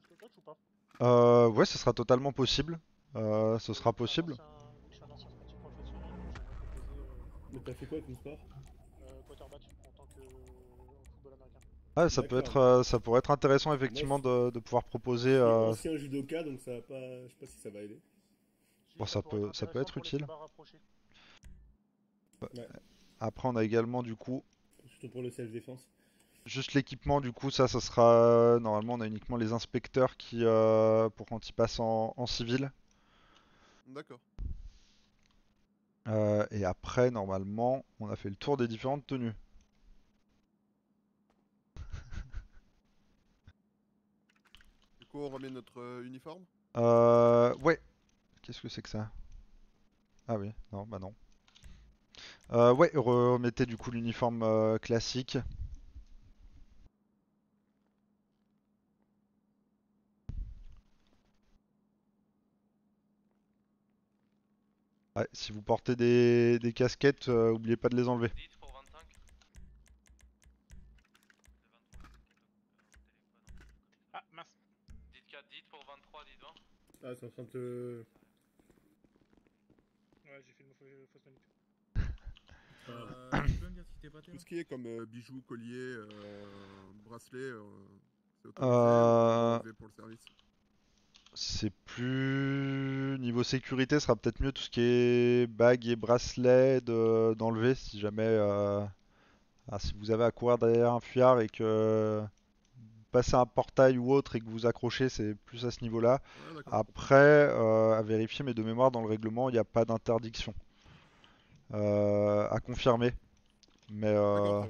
que coach ou pas? Euh, ouais, ce sera totalement possible. Euh, ce sera possible. Je suis un ancien sportif professionnel, proposer Mais t'as fait quoi comme sport? euh, quarterback en tant que. Ah, ça peut être, euh, ça pourrait être intéressant effectivement de, de pouvoir proposer. Je suis euh, ancien judoka, donc ça va pas. Je sais pas si ça va aider. Bon, ça peut, ça peut être utile. Ouais. Après, on a également du coup Surtout pour le self-défense. juste l'équipement. Du coup, ça, ça sera normalement, on a uniquement les inspecteurs qui, euh, pour quand ils passent en, en civil. D'accord. Euh, et après, normalement, on a fait le tour des différentes tenues. On remet notre euh, uniforme? Euh, ouais. Qu'est-ce que c'est que ça? Ah oui, non, bah non. Euh, ouais, remettez du coup l'uniforme euh, classique. Ouais, si vous portez des, des casquettes, euh, oubliez pas de les enlever. Ah mince. Dites 4, dites pour 23, dites 20. Ah, c'est en train de te. Ouais, j'ai fait une fausse fausse manip. [coughs] Euh, tu peux me dire ce qui t'est pas Tout ce qui est comme euh, bijoux, colliers, euh, bracelets, euh, c'est autorisé Euh, ou enlevé pour le service C'est plus niveau sécurité, sera peut-être mieux tout ce qui est bagues et bracelets de- d'enlever si jamais euh, ah, si vous avez à courir derrière un fuyard et que passez un portail ou autre et que vous accrochez, c'est plus à ce niveau-là. Après, euh, à vérifier, mais de mémoire dans le règlement, il n'y a pas d'interdiction Euh, à confirmer. Mais euh,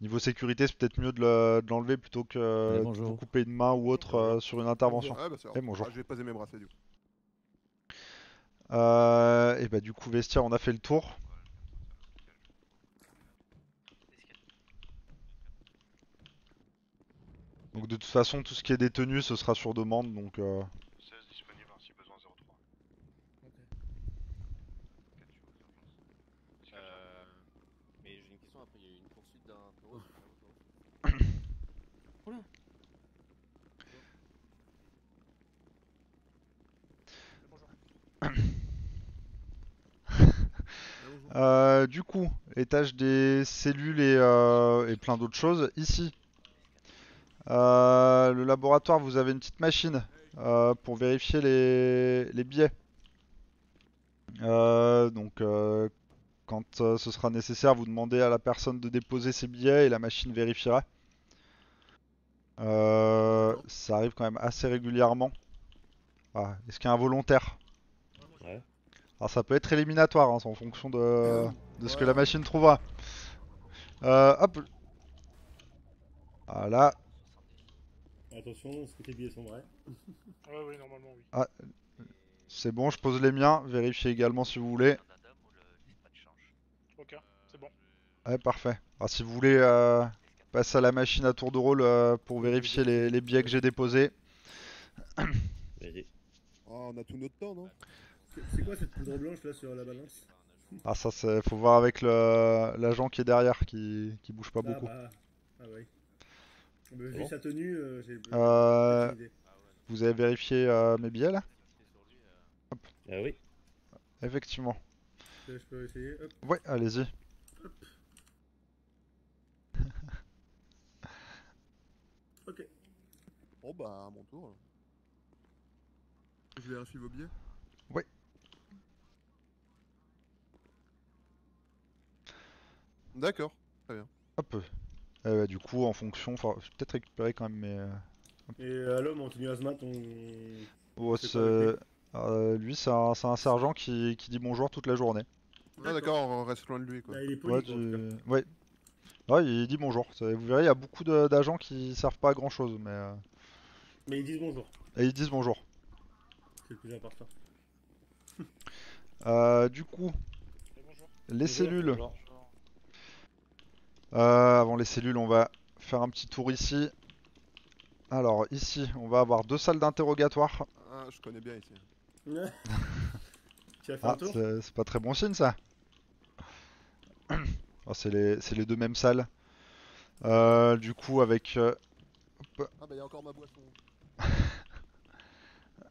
niveau sécurité, c'est peut-être mieux de le- de l'enlever plutôt que de vous couper une main ou autre euh, sur une intervention. Ah, bah, c'est Eh, bonjour. Ah, je vais poser mes bracelets du coup. Euh, et bah du coup vestiaire on a fait le tour. Donc de toute façon tout ce qui est détenu ce sera sur demande donc euh, 16 disponible hein, si besoin 03. Euh, mais j'ai une question après, il y a eu une poursuite d'un [coughs] Oula. Euh, du coup, étage des cellules et, euh, et plein d'autres choses. Ici, euh, le laboratoire, vous avez une petite machine euh, pour vérifier les, les billets. Euh, donc, euh, quand euh, ce sera nécessaire, vous demandez à la personne de déposer ses billets et la machine vérifiera. Euh, ça arrive quand même assez régulièrement. Ah, Est-ce qu'il y a un volontaire? Ouais. Alors ça peut être éliminatoire, hein, en fonction de, de ce que la machine trouvera. Euh, hop. Voilà. Attention, est-ce que tes billets sont vrais [laughs] Ouais, oui, normalement, oui. Ah, c'est bon, je pose les miens. Vérifiez également si vous voulez. Ok, c'est bon. Ouais, parfait. Alors si vous voulez euh, passer à la machine à tour de rôle euh, pour vérifier les, les billets que j'ai déposés. [coughs] Vas-y. Oh, on a tout notre temps, non? C'est- quoi cette poudre blanche là sur la balance? Ah ça c'est faut voir avec le l'agent qui est derrière qui, qui bouge pas Ah, beaucoup. bah, ah ouais. Vu bon sa tenue, euh, j'ai Euh, vous avez vérifié euh, mes billets là Hop. Ah oui. Effectivement. Je je peux essayer Hop. Ouais, allez-y. [laughs] Ok. Bon bah à mon tour. Je vérifie vos billets. Ouais. D'accord, très bien. Hop. Euh, ouais, du coup, en fonction, enfin, je vais peut-être récupérer quand même mes. Et à l'homme en tenue hazmat, on. Oh, euh, lui, c'est un, sergent qui, qui dit bonjour toute la journée. Ah d'accord, on reste loin de lui quoi. Bah, il est poli, tu- ouais. Ouais, il dit bonjour. Vous verrez, il y a beaucoup d'agents qui servent pas à grand chose, mais. euh, Mais ils disent bonjour. Et ils disent bonjour. C'est le plus important. Euh, du coup, les Bonjour. cellules. Bonjour. Euh, avant les cellules, on va faire un petit tour ici. Alors, ici, on va avoir deux salles d'interrogatoire. Ah, je connais bien ici. [laughs] tu Ah, un tour c'est pas très bon signe ça. [coughs] Oh, c'est les, c'est les deux mêmes salles. Euh, du coup, avec. euh, hop, Ah bah il y a encore ma boisson.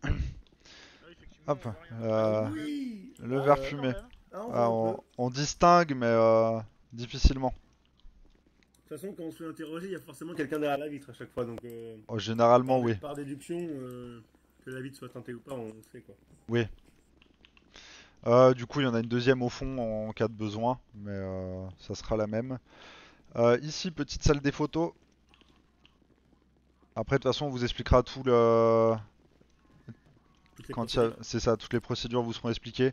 [coughs] hop, euh, Oui le Ah, verre fumé. Ah, on Ah, un on, on distingue, mais euh, difficilement. De toute façon, quand on se fait interroger, il y a forcément quelqu'un derrière la vitre à chaque fois. Donc, euh, Oh, généralement, par, oui. Par déduction, euh, que la vitre soit teintée ou pas, on sait quoi. Oui. Euh, du coup, il y en a une deuxième au fond en cas de besoin, mais ça sera la même. Ici, petite salle des photos. Après, de toute façon, on vous expliquera tout le. Quand a- c'est ça, toutes les procédures vous seront expliquées.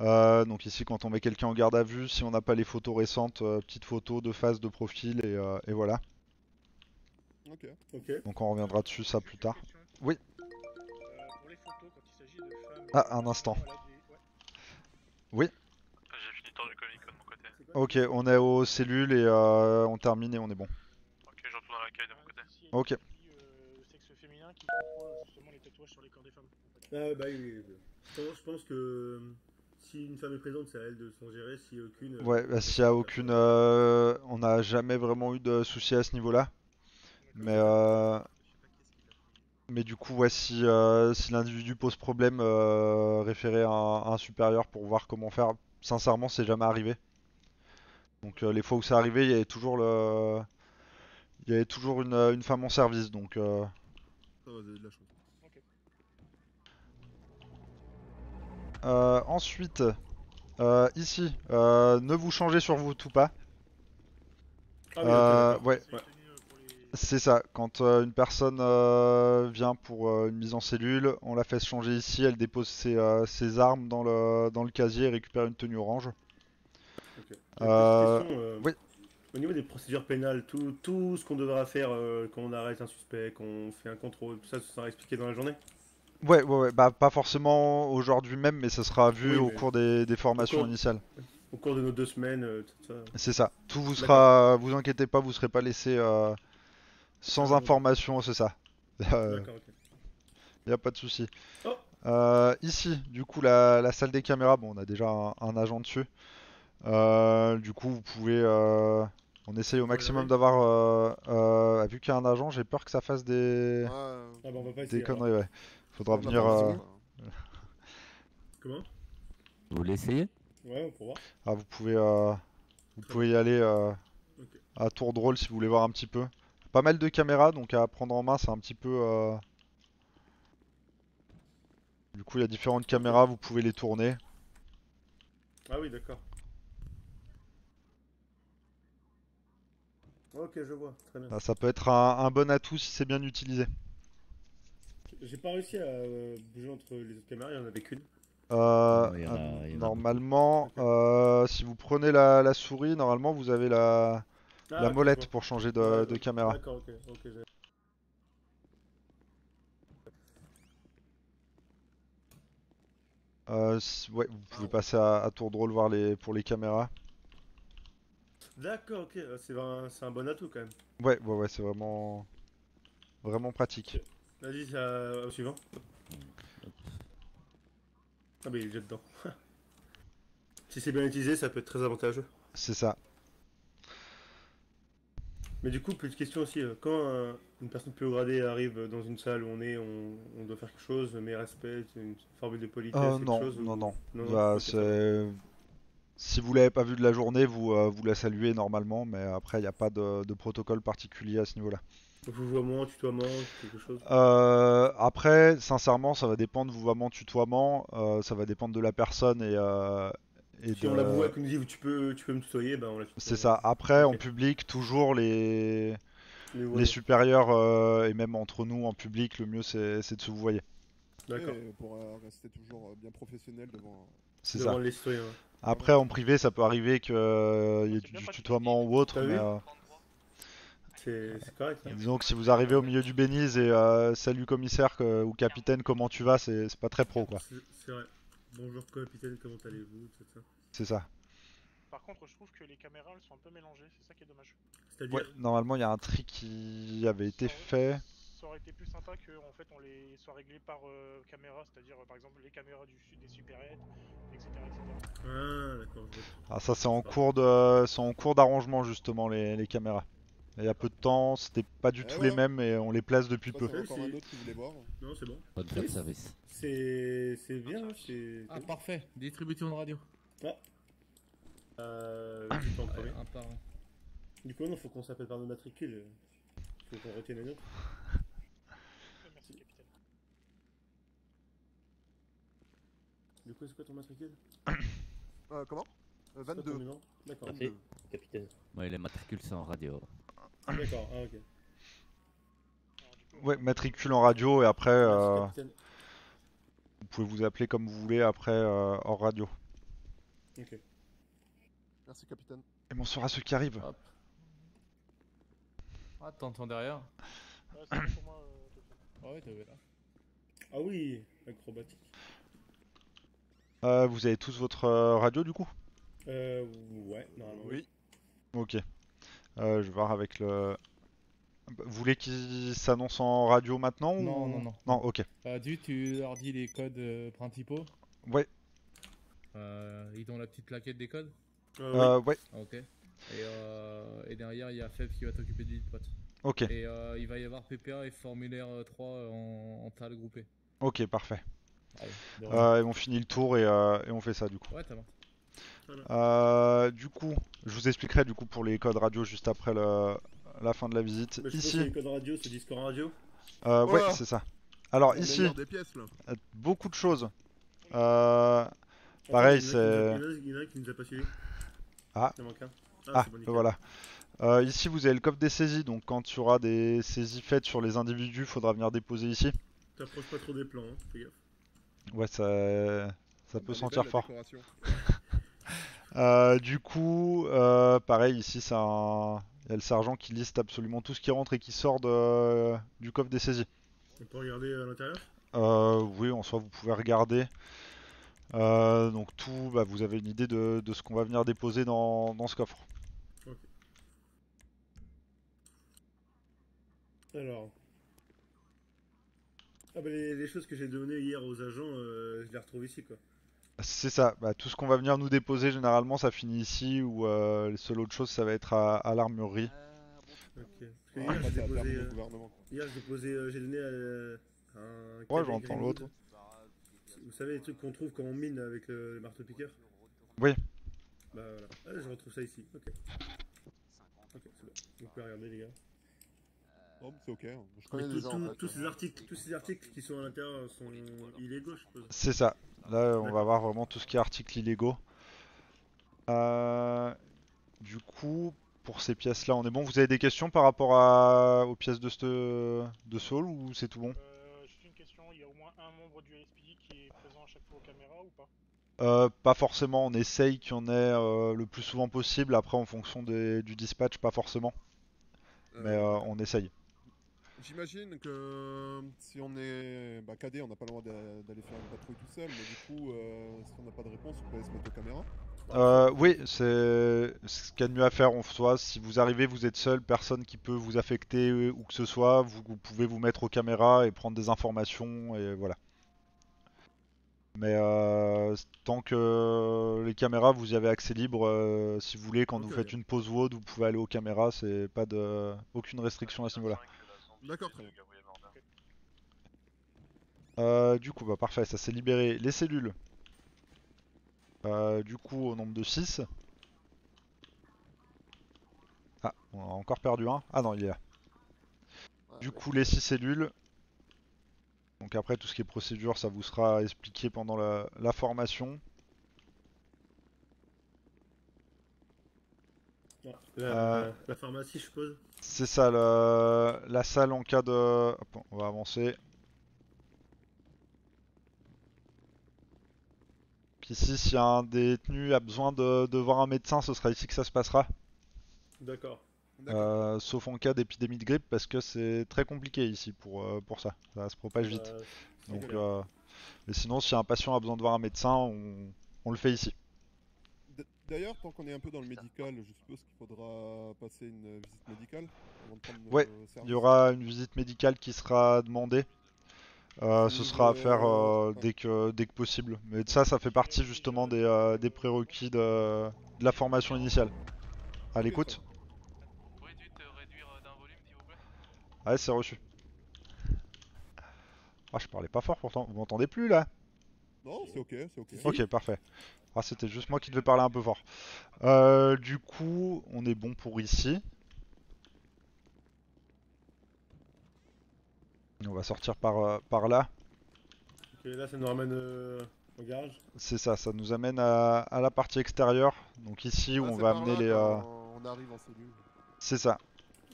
Euh, donc ici, quand on met quelqu'un en garde à vue, si on n'a pas les photos récentes, euh, petites photos de face, de profil, et, euh, et voilà. Ok. Ok. Donc on reviendra dessus ça plus tard. Oui. Euh, pour les photos, quand il s'agit de femmes. Ah, un instant. Oui. J'ai fini le tour du Comic de mon côté. Ok, on est aux cellules et euh, on termine et on est bon. Ok, je retourne à l'accueil de mon côté. Ok. Le sexe féminin qui contrôle justement les tatouages sur les corps des femmes. Ah, bah oui, oui, oui. Je pense, que euh, si une femme est présente, c'est à elle de s'en gérer. Si aucune. euh, Ouais, bah, s'il y a aucune, euh, on n'a jamais vraiment eu de soucis à ce niveau-là. Mais euh, mais du coup, ouais, si, euh, si l'individu pose problème, euh, référer à un, à un supérieur pour voir comment faire. Sincèrement, c'est jamais arrivé. Donc les fois où c'est arrivé, il y avait toujours le, il y avait toujours une, une femme en service. Donc euh, Ça va, vous avez de la chance. Euh, ensuite, euh, ici, euh, ne vous changez sur vous tout pas. Ah oui, Euh, ouais, c'est ça. Quand une personne vient pour une mise en cellule, on la fait se changer ici. Elle dépose ses, ses armes dans le, dans le casier et récupère une tenue orange. Question, oui. Au niveau des procédures pénales, tout, tout ce qu'on devra faire quand on arrête un suspect, quand on fait un contrôle, tout ça, ça sera expliqué dans la journée? Ouais, ouais, ouais. Bah, pas forcément aujourd'hui même, mais ça sera vu Oui, au cours des, des formations cours- initiales. Au cours de nos deux semaines, euh, tout ça. C'est ça. Tout vous sera, vous inquiétez pas, vous serez pas laissé euh, sans Ah, information, c'est ça. [laughs] Euh, D'accord, ok. y a pas de souci. Oh. Euh, ici, du coup, la, la salle des caméras, bon, on a déjà un, un agent dessus. Euh, du coup, vous pouvez, euh, on essaye au maximum d'avoir, euh, euh, vu qu'il y a un agent, j'ai peur que ça fasse des, Ah bah on va pas des essayer. alors. conneries, ouais. Faudra On venir. euh, essayer. Comment? Vous l'essayez? Ouais, pour voir. Ah, vous pouvez, euh, vous pouvez y aller euh, à tour de rôle si vous voulez voir un petit peu. Pas mal de caméras, donc à prendre en main, c'est un petit peu. euh, Du coup, il y a différentes caméras, vous pouvez les tourner. Ah oui, d'accord. Ok, je vois, très bien. Ah, ça peut être un, un bon atout si c'est bien utilisé. J'ai pas réussi à euh, bouger entre les autres caméras, il y en avait qu'une. Euh, il y en a- euh, il y en a normalement, euh, si vous prenez la, la souris, normalement vous avez la, Ah, la molette pour changer de, ouais, caméra. D'accord, ok, ok. j'ai- Euh, ouais, vous pouvez passer à, à tour de rôle voir les, pour les caméras. D'accord, ok, c'est un, c'est un bon atout quand même. Ouais, ouais, ouais, c'est vraiment, vraiment pratique. Vas-y, ça... au suivant. Ah bah il est déjà dedans. [laughs] si c'est bien utilisé, ça peut être très avantageux. C'est ça. Mais du coup, petite question aussi, euh, quand euh, une personne plus haut gradée arrive dans une salle où on est, on, on doit faire quelque chose, mais respect, une formule de politesse, Euh, quelque non, chose ou- non, non, non, Bah, c'est- Si vous l'avez pas vu de la journée, vous, euh, vous la saluez normalement, mais après, il n'y a pas de, de protocole particulier à ce niveau-là. Vouvoiement, tutoiement, quelque chose Euh, après, sincèrement, ça va dépendre vouvoiement, tutoiement, euh, ça va dépendre de la personne et, euh, et Si on la voit qu'on nous dit tu peux, tu peux me tutoyer, ben on la tutoie. C'est ça. Après, en public, toujours les, Les supérieurs euh, et même entre nous en public, le mieux c'est c'est de se vous voyer. D'accord. Et pour euh, rester toujours euh, bien professionnel devant. C'est Devant ça. les citoyens, ouais. Après, en privé, ça peut arriver qu'il y ait du, tutoiement ou autre, T'as mais euh, C'est correct. hein. disons que si vous arrivez au milieu du Béniz et euh, salut commissaire que- ou capitaine, comment tu vas, c'est pas très pro quoi. C'est vrai. Bonjour capitaine, comment allez-vous. C'est ça. Par contre, je trouve que les caméras elles sont un peu mélangées, c'est ça qui est dommage. C'est-à-dire Ouais, normalement, il y a un tri qui avait été fait. Ça aurait été plus sympa que en fait on les soit réglés par euh, caméra, c'est-à-dire euh, par exemple les caméras du sud des supérettes, etc. etc. Ah, d'accord. Ah, ça, c'est en cours de, c'est en cours d'arrangement justement les, les caméras. Il y a peu de temps, c'était pas du Eh tout ouais. les mêmes et on les place depuis Ça, peu. c'est encore un autre qui voulait voir. Non, c'est bon. Bonne fin de service. C'est c'est bien, c'est. Ah, parfait. Distribution de radio. Ah. Euh. Un par un. Du coup, non, faut qu'on s'appelle par nos matricules. Faut qu'on retienne les nôtres. Merci capitaine. Du coup, c'est quoi ton matricule Euh, comment? Euh, C'est quoi ton 22. numéro? D'accord. Merci, capitaine. Ouais, les matricules c'est en radio. D'accord, ah ok. Ouais, matricule en radio et après, Merci, euh, capitaine. vous pouvez vous appeler comme vous voulez après euh, hors radio. Ok. Merci, capitaine. Et bonsoir à ceux qui arrivent. Ah, t'entends derrière Ouais, c'est bon pour moi. euh. Ah ouais, t'as vu là. Ah oui, acrobatique. Euh, vous avez tous votre euh, radio du coup? Euh, ouais, normalement. Oui. Ok. Euh, je vais voir avec le. Vous voulez qu'ils s'annoncent en radio maintenant Non, ou... non, non. Non, ok. Euh, du, tu leur dis les codes euh, principaux Ouais. Euh, ils ont la petite plaquette des codes Euh, ouais. Ah, Ok. Et, euh, et derrière, il y a Feb qui va t'occuper du pot. Ok. Et euh, il va y avoir PPA et formulaire euh, 3 en, en salle groupée. Ok, parfait. Allez. Euh, et on finit le tour et, euh, et on fait ça du coup. Ouais, ça va. Euh, du coup, je vous expliquerai du coup pour les codes radio juste après le- la fin de la visite. Mais je Ici, que les codes radio, c'est Discord radio. euh, ouais, Voilà. c'est ça. Alors ici, meilleure des pièces, là. euh, beaucoup de choses. Euh, pareil, c'est. Il y en a- il y en a- il y en a un qui nous a pas suivi. Ah. Il en manque un. Ah, c'est bon, nickel. voilà. Euh, ici, vous avez le coffre des saisies, donc quand il y aura des saisies faites sur les individus, faudra venir déposer ici. T'approches pas trop des plans, hein, fais gaffe. Ouais, ça, ça peut sentir fort. [laughs] Euh, du coup, euh, pareil, ici, c'est un... il y a le sergent qui liste absolument tout ce qui rentre et qui sort de... du coffre des saisies. On peut regarder à l'intérieur? Euh, oui, en soi, vous pouvez regarder. Donc tout, bah, vous avez une idée de, de ce qu'on va venir déposer dans, dans ce coffre. Ok. Alors. Ah bah les, les choses que j'ai données hier aux agents, euh, je les retrouve ici quoi. C'est ça, bah, tout ce qu'on va venir nous déposer, généralement, ça finit ici, ou euh, les seules autres choses, ça va être à, à l'armurerie. Ok. Parce que Ah, hier, j'ai ça déposé, termine euh, le hier j'ai déposé, euh, j'ai donné à, un. Ouais, j'entends l'autre. Vous savez les trucs qu'on trouve quand on mine avec le, le marteau piqueur Oui. Bah voilà. Ah, je retrouve ça ici. Ok. Ok, c'est bon. Vous pouvez regarder les gars. Oh, mais c'est ok. hein. Je Mais connais tout- déjà, en tout- fait. tous ces articles, tous ces articles qui sont à l'intérieur sont illégaux, je suppose. C'est ça. Là, on va voir vraiment tout ce qui est articles illégaux. Euh, du coup, pour ces pièces-là, on est bon. Vous avez des questions par rapport à... aux pièces de, ce... de Saul ou c'est tout bon? Euh, juste une question, il y a au moins un membre du LSPD qui est présent à chaque fois aux caméras ou pas? Euh, Pas forcément. On essaye qu'il y en ait euh, le plus souvent possible. Après, en fonction des- du dispatch, pas forcément. Mais Euh, euh, on essaye. J'imagine que si on est bah, cadet, on n'a pas le droit d'a- d'aller faire une patrouille tout seul, mais du coup, euh, si on n'a pas de réponse, on peut aller se mettre aux caméras. Euh, oui, c'est ce qu'il y a de mieux à faire en soi. Si vous arrivez, vous êtes seul, personne qui peut vous affecter euh, ou que ce soit, vous, vous pouvez vous mettre aux caméras et prendre des informations et voilà. Mais euh, tant que les caméras, vous y avez accès libre, euh, si vous voulez, quand vous faites une pause autre, vous pouvez aller aux caméras, c'est pas de aucune restriction à ce niveau-là. D'accord, très bien. Euh, du coup, bah parfait, ça s'est libéré. Les cellules. Euh, du coup, au nombre de 6. Ah, on a encore perdu un. Ah non, il est là. Du coup, les 6 cellules. Donc après, tout ce qui est procédure, ça vous sera expliqué pendant la, la formation. La, Euh, la pharmacie, je suppose. C'est ça, le- la salle en cas de... Hop, on va avancer. Puis ici, si un détenu a besoin de, de voir un médecin, ce sera ici que ça se passera. D'accord. Euh, sauf en cas d'épidémie de grippe, parce que c'est très compliqué ici pour, euh, pour ça. Ça se propage vite. Euh, Donc, euh, mais sinon, si un patient a besoin de voir un médecin, on, on le fait ici. D'ailleurs, tant qu'on est un peu dans le médical, je suppose qu'il faudra passer une euh, visite médicale avant de prendre nos Ouais, il y aura une visite médicale qui sera demandée. Euh, ce sera à faire euh, ouais. dès que, dès que possible. Mais ça, ça fait partie justement des, euh, des prérequis de, de la formation initiale. À l'écoute Ouais, c'est reçu. Ah, je parlais pas fort pourtant. Vous m'entendez plus là? Non, c'est ok, c'est ok. Ok, parfait. Ah, c'était juste moi qui devais parler un peu fort. Euh, du coup, on est bon pour ici. On va sortir par, euh, par là. Ok, là, ça nous ramène euh, au garage. C'est ça, ça nous amène à, à la partie extérieure. Donc ici où Ah, on va amener là les... euh, On arrive en cellule. C'est ça.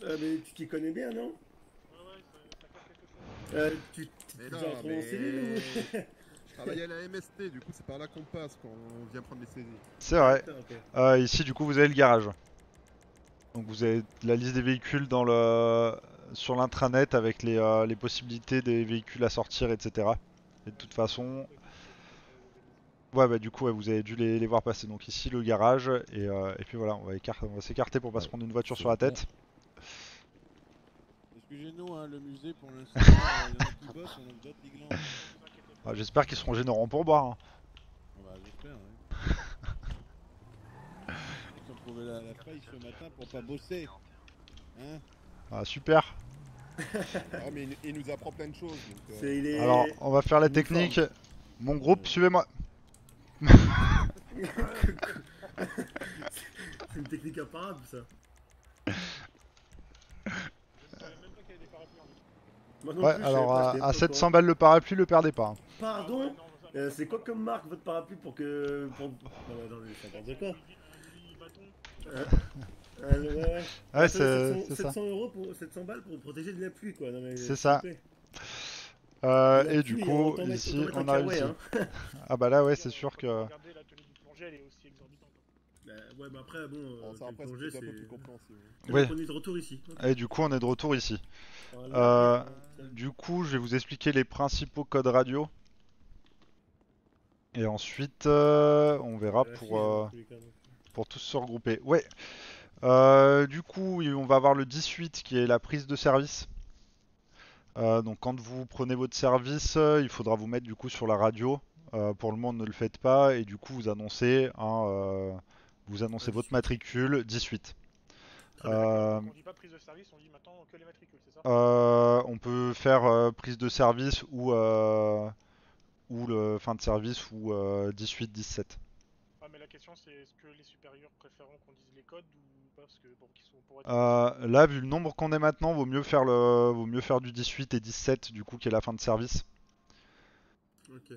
Euh, mais tu t'y connais bien, non? Euh, tu Mais tu non, t'es retrouvé en mais- [laughs] travaillais à la MST, du coup c'est par là qu'on passe quand on vient prendre les saisies. C'est vrai. Ok. Euh, ici du coup vous avez le garage. Donc vous avez la liste des véhicules dans le sur l'intranet avec les, euh, les possibilités des véhicules à sortir, etc. Et de toute façon... Ouais bah du coup ouais, vous avez dû les, les voir passer. Donc ici le garage et, euh, et puis voilà on va, écart- on va s'écarter pour pas se prendre une voiture sur la tête. Excusez-nous, hein, le musée pour l'instant, [laughs] il y en a qui bossent, on a d'autres qui glandent. Ah, J'espère qu'ils seront générants pour boire. hein. On va j'espère, ouais. [laughs] Ils ont trouvé la, la faille ce matin pour pas bosser. Hein Ah super. [laughs] ah mais il, il nous apprend plein de choses. donc, euh, C'est- il est- Alors on va faire la technique. Mon groupe suivez-moi. [laughs] C'est une technique imparable, ça. Moi non Ouais, plus, alors à, j'étais à pas au 700 courant. balles le parapluie, le perdez pas. Pardon Euh, C'est quoi comme marque votre parapluie pour que. Pour... Non, mais attendez, c'est n'importe quoi. Euh, euh, ouais, ouais. [laughs] C'est- 700 c'est ça. 700 euros pour 700 balles pour protéger de la pluie, quoi. Non, mais, C'est s'il ça. Euh, et du pluie, coup, ici, mettre on un a kawaii, réussi. hein. [laughs] [laughs] Ah bah là, ouais, c'est sûr que... Regardez, la tenue du plongée, elle est aussi exorbitante. Bah, ouais, mais après, bon, euh, Bon, après, plongée, c'est un peu c'est. plus compréhensible. Donc, Ouais. on est de retour ici. Ok. Et du coup, on est de retour ici. Voilà. Euh, du coup, je vais vous expliquer les principaux codes radio. Et ensuite, euh, on verra pour, euh, pour tous se regrouper. Ouais. Euh, du coup, on va avoir le 18 qui est la prise de service. Donc quand vous prenez votre service, il faudra vous mettre du coup sur la radio. Pour le moment, ne le faites pas et du coup vous annoncez vous annoncez votre matricule 18. Euh, On dit pas prise de service, on dit maintenant que les matricules, c'est ça? Euh, on peut faire euh, prise de service ou euh, ou le fin de service ou 18-17. Ah, mais la question c'est est-ce que les supérieurs préféreront qu'on dise les codes ou pas? Parce que pour qu'ils sont pour être. Euh, là, vu le nombre qu'on est maintenant, vaut mieux faire le, vaut mieux faire du 18 et 17 du coup qui est la fin de service. Ok.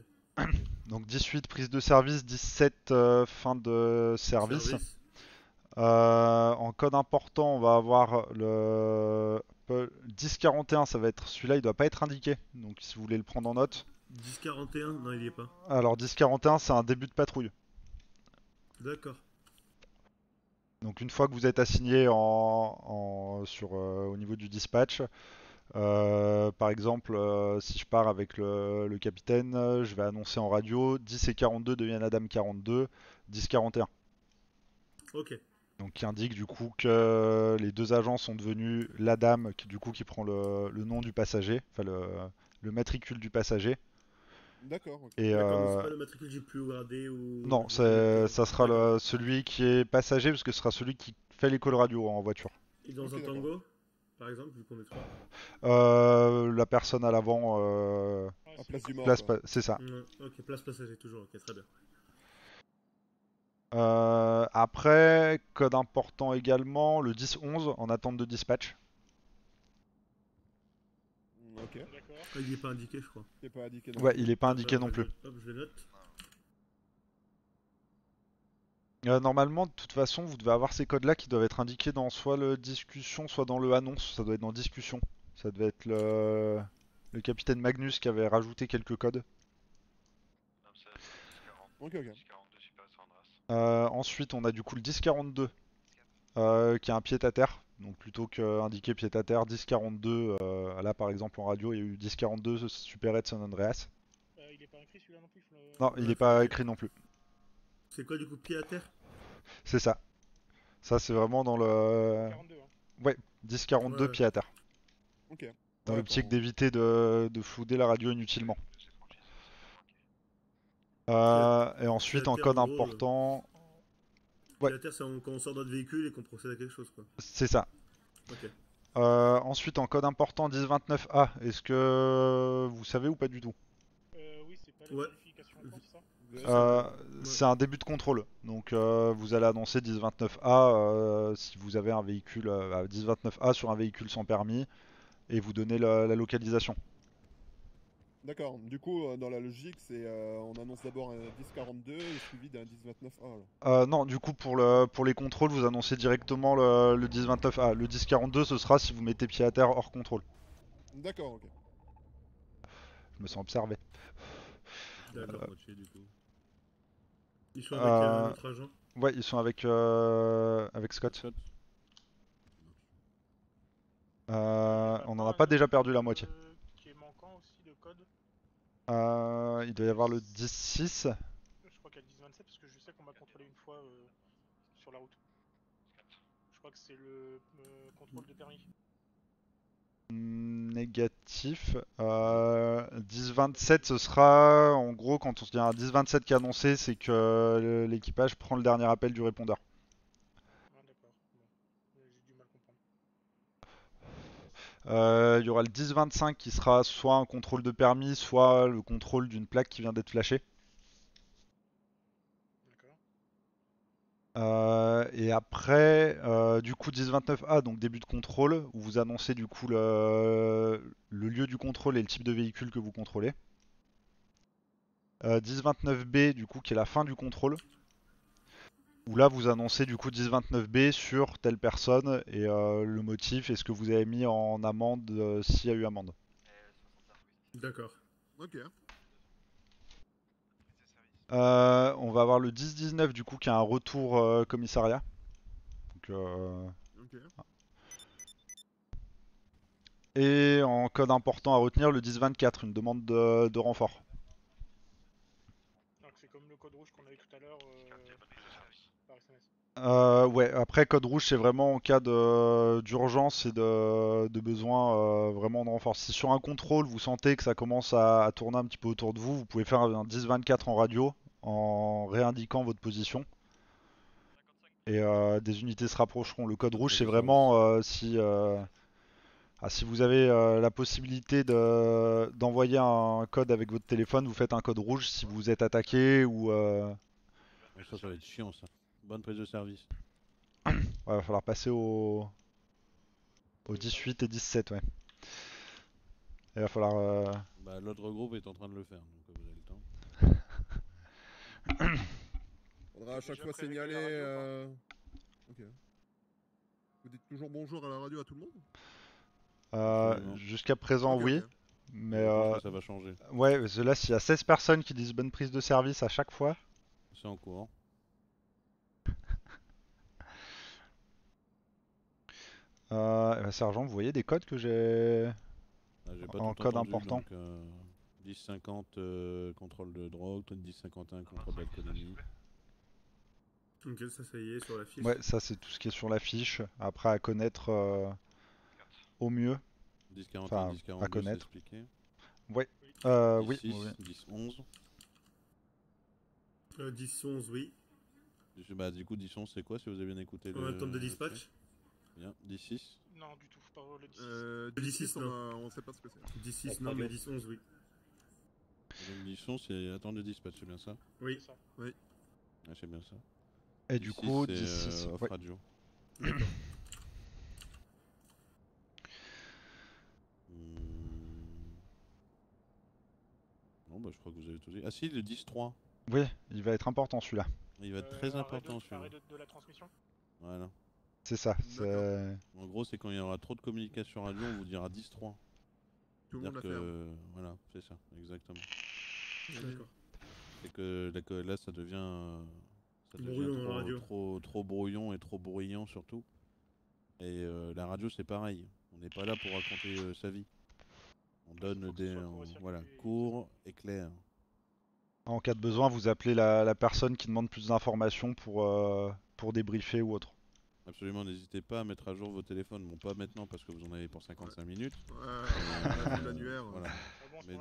Donc 18 prise de service, 17 euh, fin de service. Service. Euh, en code important, on va avoir le 1041, ça va être celui-là, il doit pas être indiqué. Donc si vous voulez le prendre en note. 1041 Non, il y est pas. Alors 1041, c'est un début de patrouille. D'accord. Donc une fois que vous êtes assigné en, en- sur, euh, au niveau du dispatch, euh, par exemple, euh, si je pars avec le, le capitaine, je vais annoncer en radio 10 et 42 deviennent Adam 42, 10 41. Ok. Donc qui indique du coup que les deux agents sont devenus la dame qui du coup qui prend le, le nom du passager, enfin le, le matricule du passager. D'accord. ok. Et euh, c'est pas le matricule J plus gradé ou. non, ça sera le- celui qui est passager parce que ce sera celui qui fait l'école radio en voiture. Et dans un tango, par exemple, vu qu'on est trois. Euh, la personne à l'avant, euh, À place du mort. c'est ça. Ok, place passager toujours, ok, très bien. Euh, après, code important également, le 10-11 en attente de dispatch. Mm, Ok. Il est pas indiqué, je crois. C'est pas indiqué non Ouais, il est pas indiqué non plus. Hop, je le note. Euh, normalement, de toute façon, vous devez avoir ces codes-là qui doivent être indiqués dans soit le discussion, soit dans le annonce. Ça doit être dans discussion. Ça devait être le, le capitaine Magnus qui avait rajouté quelques codes. Ok, ok. Euh, ensuite, on a du coup le 1042 euh, qui a un pied à terre. Donc plutôt qu'indiquer pied à terre, 1042. euh, là par exemple en radio, il y a eu 1042 Super Red San Andreas. Euh, il est pas écrit celui-là non plus Non, il n'est pas écrit non plus. C'est quoi du coup pied à terre C'est ça. Ça, c'est vraiment dans le. 42, hein. Ouais, 1042 Ouais. pieds à terre. Ok. Dans Ouais, l'optique pour- d'éviter de, de flouder la radio inutilement. Euh, et ensuite, en code gros, important. Terre, c'est quand on sort de notre véhicule et qu'on procède à quelque chose quoi. C'est ça. Ok. Euh, ensuite, en code important 1029A, est-ce que vous savez ou pas du tout? Euh, oui, c'est pas la Ouais. ça? Euh, C'est un début de contrôle. Donc, euh, vous allez annoncer 1029A euh, si vous avez un véhicule euh, à 1029A sur un véhicule sans permis et vous donnez la, la localisation. D'accord, du coup, euh, dans la logique, c'est euh, on annonce d'abord un 1042 et suivi d'un 1029A. alors. Euh, non, du coup, pour, le, pour les contrôles, vous annoncez directement le, le 1029A. Le 1042, ce sera si vous mettez pied à terre hors contrôle. D'accord, ok. Je me sens observé. D'accord. Euh, Moitié, du coup. Ils sont avec notre agent? Ouais, ils sont avec, euh, avec Scott. Euh, on n'en a pas déjà perdu la moitié. Qui est manquant aussi de code. Euh, il doit y avoir le 10-6. Je crois qu'il y a le 1027 parce que je sais qu'on m'a contrôlé une fois euh, sur la route. Je crois que c'est le euh, contrôle de permis. Mm, Négatif. Euh, 10-27, ce sera en gros quand on se dit un 10-27 qui est annoncé, c'est que l'équipage prend le dernier appel du répondeur. Ah d'accord. Bon. Euh, J'ai du mal à comprendre. Euh, Il y aura le 10-25 qui sera soit un contrôle de permis, soit le contrôle d'une plaque qui vient d'être flashée. Euh, et après, euh, du coup 10-29A, donc début de contrôle, où vous annoncez du coup le, le lieu du contrôle et le type de véhicule que vous contrôlez. Euh, 10-29B, du coup, qui est la fin du contrôle, où là vous annoncez du coup 10-29B sur telle personne et euh, le motif et ce que vous avez mis en amende euh, s'il y a eu amende. D'accord. Ok. Euh, on va avoir le 10-19 du coup qui a un retour euh, commissariat. Donc, euh, Ok. Et en code important à retenir, le 10-24, une demande de, de renfort. Donc c'est comme le code rouge qu'on a eu tout à l'heure euh, par SMS. Euh, ouais, après code rouge c'est vraiment en cas de- d'urgence et de, de besoin euh, vraiment de renfort. Si sur un contrôle vous sentez que ça commence à, tourner un petit peu autour de vous, vous pouvez faire un 10-24 en radio en réindiquant votre position. Et euh, des unités se rapprocheront. Le code rouge c'est vraiment euh, si, euh, ah, si vous avez euh, la possibilité de- d'envoyer un code avec votre téléphone, vous faites un code rouge si vous êtes attaqué ou... euh, Ça, ça va être chiant, ça. Bonne prise de service. Ouais, va falloir passer au... au 18 et 17, ouais. Il va falloir... euh, Bah, l'autre groupe est en train de le faire, donc euh, vous avez le temps. [coughs] Faudra à chaque fois signaler. euh, Ok. Vous dites toujours bonjour à la radio à tout le monde? Euh. Jusqu'à présent, oui. Mais... Euh, ça va changer. Ouais, parce que là, s'il y a 16 personnes qui disent bonne prise de service à chaque fois... C'est en courant. Euh, eh ben, sergent, vous voyez des codes que j'ai... Ah, En tout code entendu, important. donc, euh, 10-50 euh, contrôle de drogue, 10-51 contrôle d'alcoolémie. Ok, ça, ça y est, sur la fiche. Ouais, ça c'est tout ce qui est sur la fiche. Après, à connaître euh, au mieux. 10-41, Enfin, 10-42, à connaître. expliqué. Ouais. Euh, oui. 10-6, oui. 10-11. Euh, 10, 11, oui. Bah, du coup, 10-11, c'est quoi si vous avez bien écouté le. attente de le dispatch truc? Bien. 10-6 Non, du tout, pas le 10. Euh, Le 16, 16, on, on sait pas ce que c'est. 10, 6, On non, parle mais de- 10, 11, oui. Donc 10-11, c'est attente de dispatch, c'est bien ça Oui. C'est ça. Oui. Ah, c'est bien ça. Et du 10-6, coup, c'est, 10-6, euh, off ouais. radio. Hmm. Non, bah, je crois que vous avez tout dit. Ah, si, le 10-3. Oui, il va être important celui-là. Il va être Euh, très important celui-là. de, de la transmission Voilà. C'est ça. c'est- En gros, c'est quand il y aura trop de communication radio, on vous dira 10-3. Tout le monde que... Voilà, c'est ça, exactement. D'accord. C'est que là, ça devient, euh, ça devient trop, radio. trop, trop brouillon et trop bruyant surtout. Et euh, la radio, c'est pareil. On n'est pas là pour raconter euh, sa vie. On donne des, on- voilà, court et clair. En cas de besoin, vous appelez la, la personne qui demande plus d'informations pour, euh, pour débriefer ou autre. Absolument, n'hésitez pas à mettre à jour vos téléphones. Bon, pas maintenant parce que vous en avez pour 55 minutes. Ouais, on a vu euh, l'annuaire. Voilà. Ah bon, Mais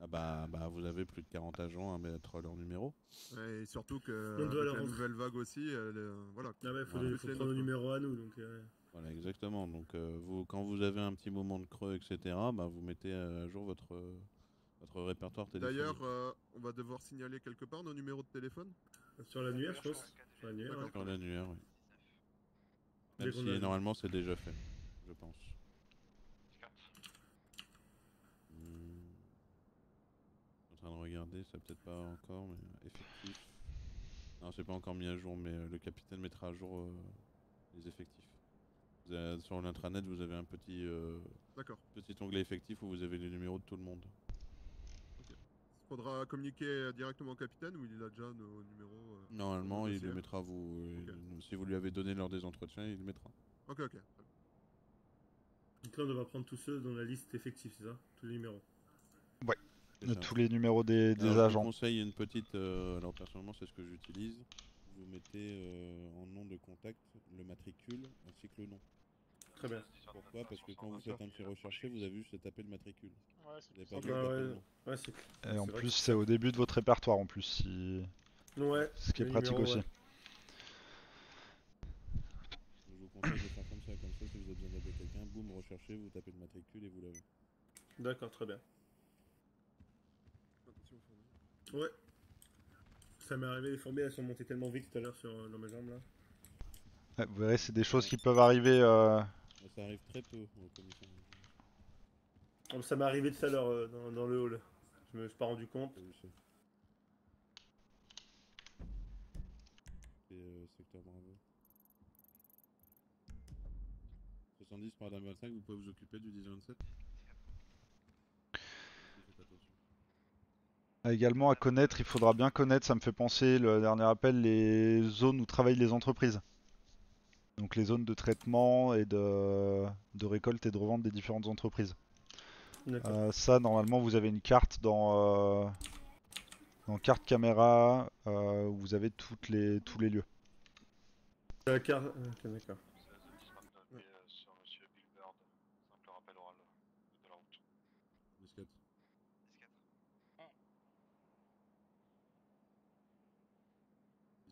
ah bah, bah, vous avez plus de 40 agents à mettre leur numéro. Ouais, et surtout que On doit avec leur la rentrer. nouvelle vague aussi, elle, euh, voilà. Ah ouais, faut, Voilà. des- faut les prendre le numéro à nous. Donc, euh, Voilà, exactement. Donc, euh, vous, quand vous avez un petit moment de creux, etc., bah, vous mettez à jour votre, euh, votre répertoire téléphonique. D'ailleurs, euh, on va devoir signaler quelque part nos numéros de téléphone? Sur l'annuaire, je pense. Sur l'annuaire, oui. Même si a- normalement c'est déjà fait, je pense. Hmm. Je suis en train de regarder, ça peut-être pas encore, mais effectif. Non, c'est pas encore mis à jour, mais euh, le capitaine mettra à jour euh, les effectifs. Vous avez- sur l'intranet, vous avez un petit, euh, petit onglet effectif où vous avez les numéros de tout le monde. Faudra communiquer directement au capitaine ou il a déjà nos numéros euh, Normalement, le il les dossier mettra vous. euh, Si vous lui avez donné lors des entretiens, il les mettra. Ok, ok. Donc là, on devra prendre tous ceux dans la liste effective, c'est ça? Tous les numéros. Ouais. Tous les numéros des, des Alors, Je agents. vous conseille une petite. euh, alors, personnellement, c'est ce que j'utilise. Vous mettez euh, en nom de contact le matricule ainsi que le nom. Très bien. Pourquoi Parce que quand vous faites un petit recherché, vous avez juste à taper le matricule. Ouais, c'est Vous avez plus pas de Ah le ouais, ouais, c'est Et en plus, c'est au début de votre répertoire en plus, si... Ouais, ce qui est pratique numéros, aussi. ouais. Je vous conseille de faire comme ça, comme ça, si vous avez besoin d'appeler quelqu'un, boum, recherchez, vous tapez le matricule et vous l'avez. D'accord, très bien. Ouais. Ça m'est arrivé, les fourmis elles sont montées tellement vite tout à l'heure sur euh, jambes là. Ouais, vous verrez, c'est des choses qui peuvent arriver. euh, ça arrive très peu aux commissions. Oh, Ça m'est arrivé tout à l'heure euh, dans, dans le hall. Je me suis pas rendu compte. C'est euh, secteur Bravo. 70 par Madame 25, vous pouvez vous occuper du 1027 Faites attention. Également à connaître, il faudra bien connaître, ça me fait penser, le dernier appel, les zones où travaillent les entreprises. Donc les zones de traitement et de, de récolte et de revente des différentes entreprises. Euh, ça, normalement, vous avez une carte dans, euh, dans carte caméra euh, où vous avez toutes les, tous les lieux. La carte. D'accord. sur Monsieur Big Bird, simple rappel oral de la route. Disquette.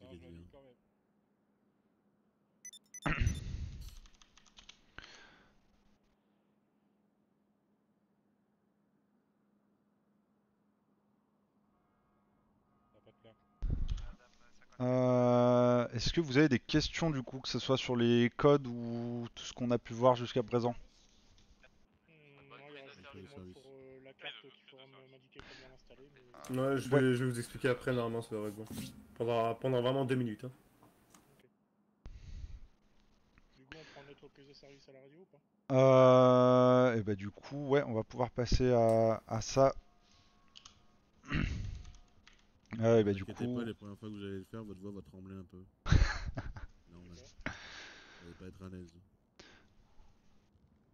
Non, je l'ai dit quand même. Ça va pas te plaire. Euh, Est-ce que vous avez des questions du coup, que ce soit sur les codes ou tout ce qu'on a pu voir jusqu'à présent Moi, il y reste moi pour la carte qu'il faudra me- m'indiquer comment l'installer. Mais... Ouais, je vais, je vais vous expliquer après, normalement ça devrait être bon. Pendant, pendant vraiment deux minutes. Hein. Du coup, on prend notre prise de service à la radio ou pas? Euh, et bah du coup, ouais, on va pouvoir passer à, à ça. Ah, et bah du coup, pas, les premières fois que vous allez le faire, votre voix va trembler un peu. [laughs] Normal. Vous allez pas être à l'aise.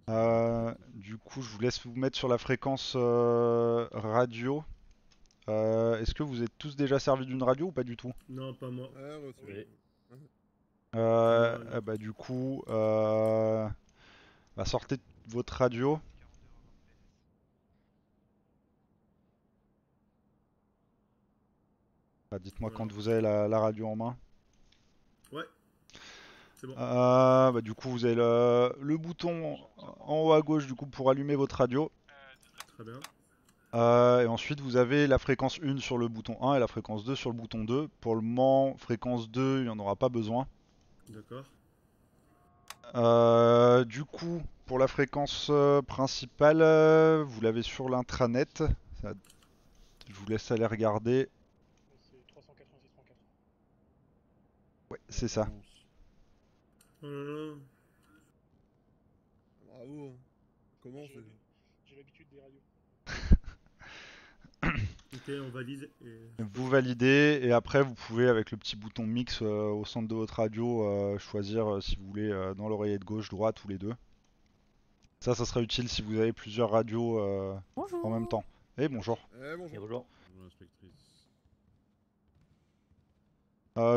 euh, du coup, je vous laisse vous mettre sur la fréquence euh, radio. Euh, Est-ce que vous êtes tous déjà servis d'une radio ou pas du tout? Non, pas moi. Euh, ah bah du coup, euh, bah, sortez votre radio. Bah, Dites-moi quand vous avez la, la radio en main. Ouais. C'est bon. Euh, bah, du coup, vous avez le, le bouton en haut à gauche du coup pour allumer votre radio. Très bien. Euh, et ensuite, vous avez la fréquence 1 sur le bouton 1 et la fréquence 2 sur le bouton 2. Pour le moment, fréquence 2, il n'y en aura pas besoin. D'accord. Euh, du coup, pour la fréquence principale, vous l'avez sur l'intranet. Ça- Je vous laisse aller regarder. C'est Ouais, c'est ça. Bravo. Comment J'ai c'est j'ai l'habitude des radios. [laughs] Ok, on valide. Et... Vous validez et après vous pouvez avec le petit bouton mix euh, au centre de votre radio euh, choisir euh, si vous voulez euh, dans l'oreillette gauche, droite ou les deux. Ça, ça sera utile si vous avez plusieurs radios euh, en même temps. Et bonjour. Eh bonjour. bonjour. Bonjour inspectrice. Euh,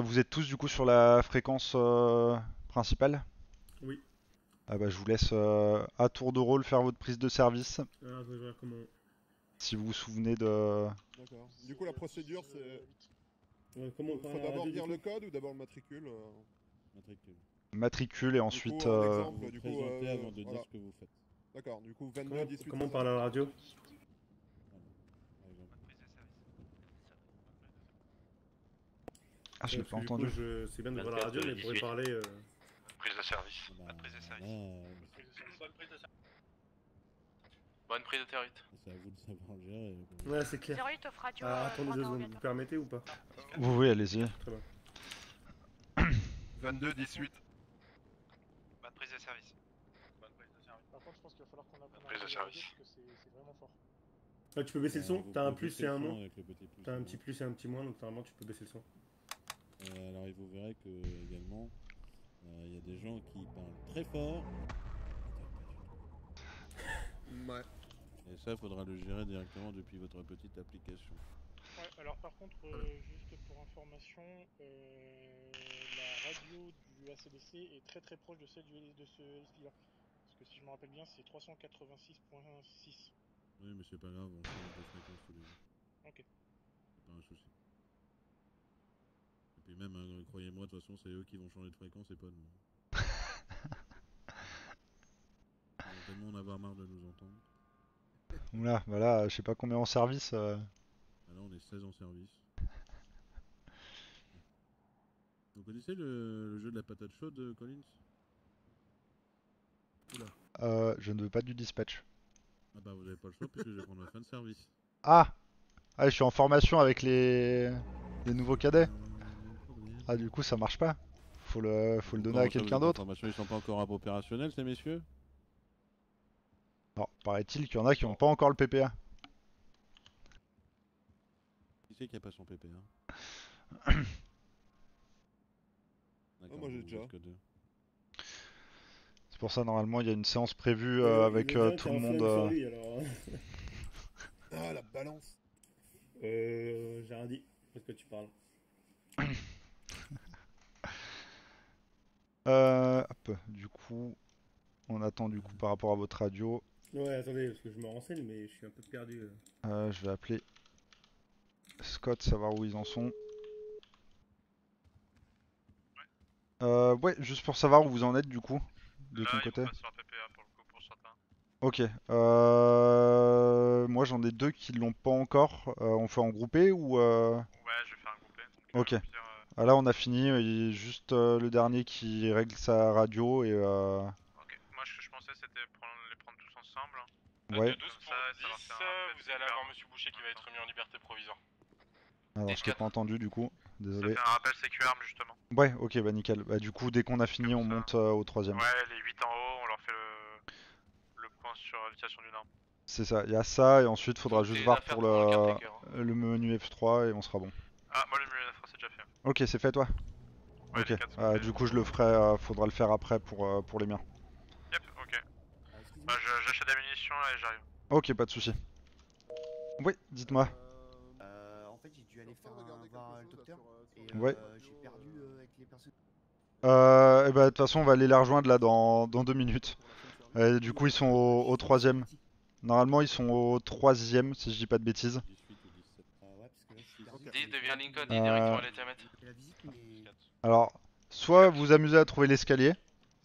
vous êtes tous du coup sur la fréquence euh, principale? Oui. Ah bah je vous laisse euh, à tour de rôle faire votre prise de service. Alors, je vais voir comment. Si vous vous souvenez de... D'accord. Du coup, la procédure, c'est. Euh, comment on Faut parle à la d'abord du le coup code ou d'abord le matricule euh Matricule. matricule et ensuite... un euh, exemple, Vous du vous coup, euh, avant de voilà. dire ce que vous faites. D'accord, du coup 22, Comment, 18. comment on parle à la radio Par exemple. Ah je l'ai pas que du coup, entendu. je- C'est bien de voir la 24, radio, mais pour 18. parler. euh, Prise de service. Bah, Bonne prise de service. là, Bonne prise de service. Bonne prise de service. c'est à vous de savoir le gérer. Ouais, c'est clair. 08 off radio. Ah, euh, attendez deux secondes, vous permettez ou pas Oui, oui, allez-y. Très bien. [coughs] 22, 18. Bonne prise de service. Bonne prise de service. Par contre, je pense qu'il va falloir qu'on apprenne Prise de service. parce que c'est vraiment fort. Là, tu peux baisser le son, vous t'as un plus et un plus T'as et un petit moins. plus et un petit moins, donc normalement tu peux baisser le son. Euh, alors, et vous verrez que également, euh, il y a des gens qui parlent très fort. [laughs] Ouais. Et ça, faudra le gérer directement depuis votre petite application. Ouais, alors par contre, euh, juste pour information, euh, la radio du ACDC est très très proche de celle du, de ce LSP là. Parce que si je me rappelle bien, c'est 386.6. Oui, mais c'est pas grave, on change de fréquence tous les jours. Ok. C'est pas un souci. Et puis même, hein, croyez-moi, de toute façon, c'est eux qui vont changer de fréquence et pas nous. [laughs] Ils vont tellement en avoir marre de nous entendre. Oula, voilà, je sais pas combien en service. euh. Ah là, on est 16 en service. Vous connaissez le, le jeu de la patate chaude, euh, Collins? Oula. Euh, je ne veux pas du dispatch. Ah bah vous avez pas le choix puisque je vais prendre la fin de service. Ah Ah, je suis en formation avec les, les nouveaux cadets. Ah, du coup, ça marche pas. Faut le, faut le donner à quelqu'un d'autre. Ils sont pas encore opérationnels, ces messieurs? Non, paraît-il qu'il y en a qui n'ont pas encore le PPA. Qui c'est qui a pas son PPA [coughs] D'accord, moi, j'ai déjà. que. C'est pour ça, normalement, il y a une séance prévue euh, en avec euh, tout le monde. euh, alors, hein. Ah, la balance. Euh. J'ai rien dit. De quoi tu parles [coughs] [laughs] Euh, hop, du coup, on attend du coup par rapport à votre radio. Ouais, attendez, parce que je me renseigne, mais je suis un peu perdu. euh. Euh, je vais appeler Scott, savoir où ils en sont. Euh, ouais, juste pour savoir où vous en êtes du coup, de Là, ton ils côté. vont passer leur PPA pour le coup pour certains. Ok. Euh... Moi j'en ai deux qui l'ont pas encore. Euh, on fait en groupé ou euh... Ouais, je vais faire un groupé. Donc, Ok. pire, Ah, là on a fini, il y a juste euh, le dernier qui règle sa radio et euh... Ok, moi ce que je pensais c'était prendre, les prendre tous ensemble. Ouais. De 12 pour 10, vous allez avoir Monsieur Boucher qui va être mis en liberté provisoire. Alors je t'ai pas entendu du coup, désolé. Ça fait un rappel CQRM justement. Ouais, ok, bah nickel. Bah du coup dès qu'on a fini on monte euh, au troisième. Ouais, les 8 en haut, on leur fait le, le point sur l'utilisation du norme. C'est ça, il y a ça et ensuite faudra Donc, juste voir pour le le... menu F3 et on sera bon. Ah, moi le déjà fait. Ok, c'est fait toi Ouais, Ok, les euh, du coup je le ferai, euh, faudra le faire après pour, euh, pour les miens. Yep, ok. Bah, j'achète des munitions et j'arrive. Ok, pas de souci. Oui, dites-moi. Euh, en fait, j'ai dû aller faire un, voir le docteur et euh, Ouais. j'ai perdu euh, avec les personnes. Euh, et bah de toute façon on va aller la rejoindre là dans, dans deux minutes. Du coup ils sont au, au troisième. Normalement ils sont au troisième si je dis pas de bêtises. 10 devient Lincoln, Euh, et directement à l'éthermètre. Alors, soit vous amusez à trouver l'escalier,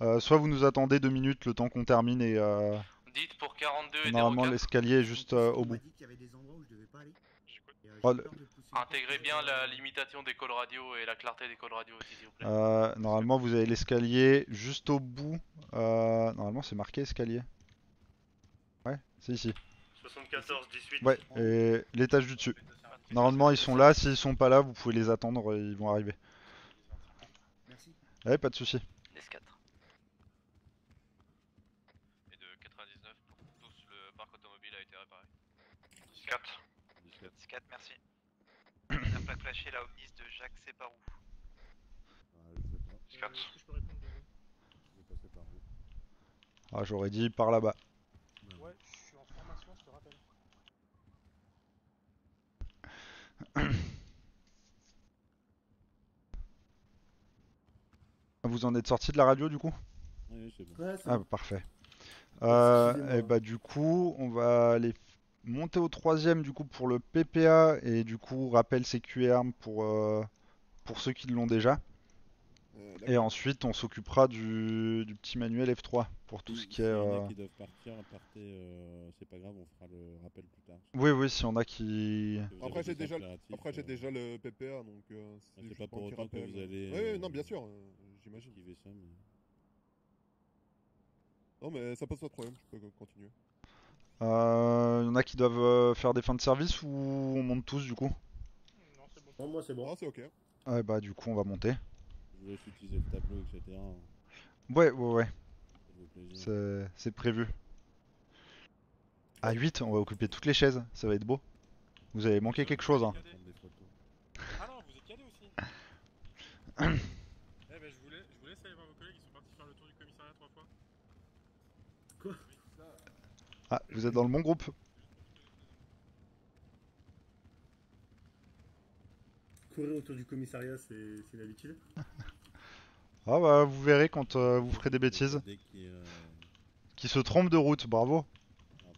euh, soit vous nous attendez deux minutes le temps qu'on termine et euh, Dites pour 42 et normalement 04. l'escalier est juste euh, au bout. euh, Oh, le- Intégrez bien la limitation des calls radio et la clarté des calls radio aussi, s'il vous plaît. Euh, normalement vous avez l'escalier juste au bout. Euh, normalement c'est marqué escalier. Ouais, c'est ici. 74, 18. Ouais, et l'étage du dessus. Normalement ils sont là, s'ils sont pas là vous pouvez les attendre, ils vont arriver. Ouais, pas de souci. Les 4. Et de 99 pour tous, le parc automobile a été réparé. 4. 4, merci. [coughs] La plaque flashée, la Omnis de Jacques, c'est par où Ah, je sais pas. 4. Est-ce que je peux répondre de Je vais passer par où Ah, j'aurais dit par là-bas. vous Ouais, je suis en formation, je te rappelle. Vous en êtes sorti de la radio du coup Oui, c'est bon. Ouais, Ah, bon. bah, parfait. Euh, Excusez-moi. et bah du coup, on va aller monter au troisième du coup pour le PPA et du coup rappel CQRM pour euh, pour ceux qui l'ont déjà. Euh, Et ensuite, on s'occupera du, du petit manuel F3 pour tout ce Si- qui est. y en a euh, qui doivent partir, partez, euh, c'est pas grave, on fera le rappel plus tard. Oui, oui, s'il y en a qui. Après j'ai déjà, après j'ai euh, déjà le PPA donc euh, c'est juste pas pour autant que vous allez, Ouais, ouais, non euh, bien sûr, euh, j'imagine. mais... Non mais ça pose pas de problème, je peux continuer. Euh, Il y en a qui doivent euh, faire des fins de service ou on monte tous du coup? Non, c'est bon. Non, moi c'est bon. Ah c'est ok. Ouais, bah du coup, on va monter. Je utiliser le tableau, etc. Ouais, ouais, ouais. C'est prévu. À 8, on va occuper toutes les chaises. Ça va être beau. Vous avez manqué quelque chose, hein. Ah non, vous êtes calés aussi [coughs] Eh ben je vous laisse aller voir vos collègues, ils sont partis faire le tour du commissariat trois fois. Quoi? Ah, vous êtes dans le bon groupe. Courir autour du commissariat, c'est c'est une habitude. [laughs] Ah bah, vous verrez quand euh, vous ferez des bêtises. Dès euh, Qui se trompent de route, bravo.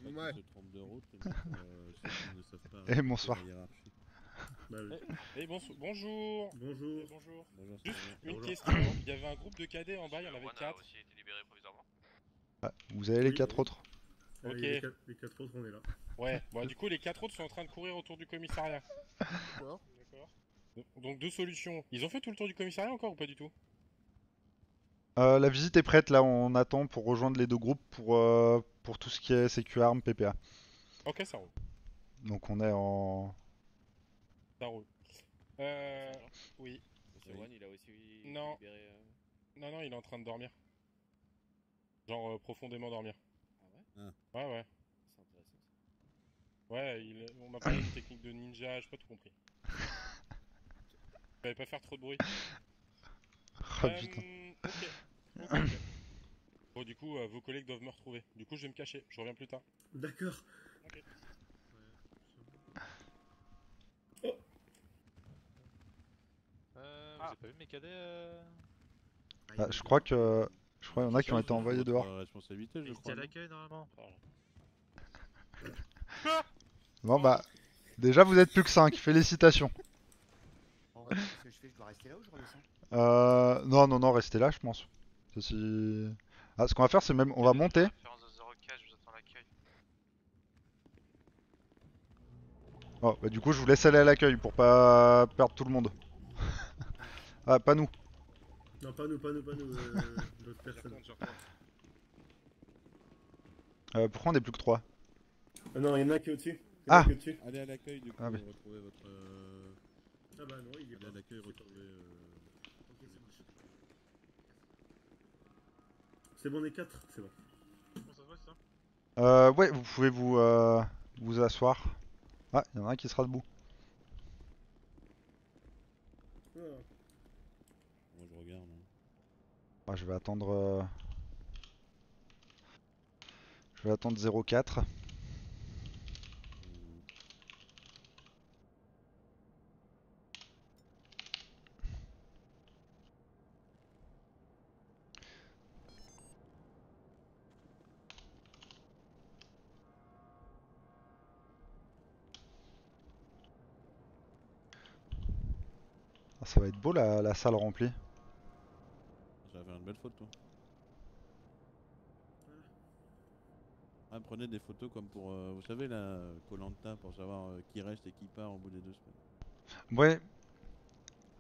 Ouais. qu'ils se trompent de route, mais euh, [laughs] ceux qui ne savent pas Eh, respecter bonsoir. la hiérarchie. Bah, oui. Eh bonso- bonjour Bonjour. Bonjour Bonjour, Juste une Bonjour. question, il y avait un groupe de cadets en bas, il y en avait One a 4. aussi été libéré provisoirement. Ah, vous avez les Oui, quatre oui. autres. Ok. les, quatre, les quatre autres, on est là. Ouais, bon du coup les 4 autres sont en train de courir autour du commissariat. D'accord. D'accord. Donc deux solutions. Ils ont fait tout le tour du commissariat encore ou pas du tout? Euh, la visite est prête, là, on attend pour rejoindre les deux groupes pour, euh, pour tout ce qui est CQ Arm, PPA. Ok, ça roule. Donc on est en... Ça roule. Euh... Oui. Monsieur Oui. One, il a aussi Non. libéré. euh, Non, non, il est en train de dormir. Genre euh, profondément dormir. Ah ouais? Ouais, ouais. C'est intéressant ça. Ouais, il... on m'a parlé d'une technique de ninja, j'ai pas tout compris. [laughs] Fallait pas faire trop de bruit. Oh Euh, putain. ok. [coughs] Bon, du coup, euh, vos collègues doivent me retrouver. Du coup, je vais me cacher. Je reviens plus tard. D'accord. Ok. Euh, vous Ah. avez pas vu mes cadets euh... Ah, je crois que... Je crois qu'il y en a qui ont été envoyés dehors. euh, responsabilité, je crois. à l'accueil normalement [laughs] Bon bah... Déjà, vous êtes plus que 5, félicitations. En vrai, qu'est-ce que je fais Je dois rester là ou je redescends? Euh... Non, non, non, restez là, je pense. Ceci... Ah, ce qu'on va faire, c'est même... On va monter. Référence de 04, je vous attends à l'accueil. Oh, bah du coup, je vous laisse aller à l'accueil pour pas perdre tout le monde. [laughs] ah, pas nous. Non, pas nous, pas nous, pas nous. Euh. [laughs] Euh, pourquoi on est plus que 3 Ah non, il y en a un qui est au-dessus. Ah. Allez à l'accueil, du coup, Ah oui. retrouvez votre... euh, Ah bah non, il est Allez à l'accueil, retrouvez... euh, Ok, ça marche. C'est bon, on est 4, c'est bon. Euh, ouais, vous pouvez vous, euh, vous asseoir. Ah, il y en a un qui sera debout. Ah. Moi, je regarde. hein. Ah, je vais attendre... euh, Je vais attendre 04. Ah, ça va être beau la, la salle remplie. Ça va faire une belle photo. Ah, prenez des photos comme pour, euh, vous savez, la Colanta pour savoir euh, qui reste et qui part au bout des deux semaines. Ouais.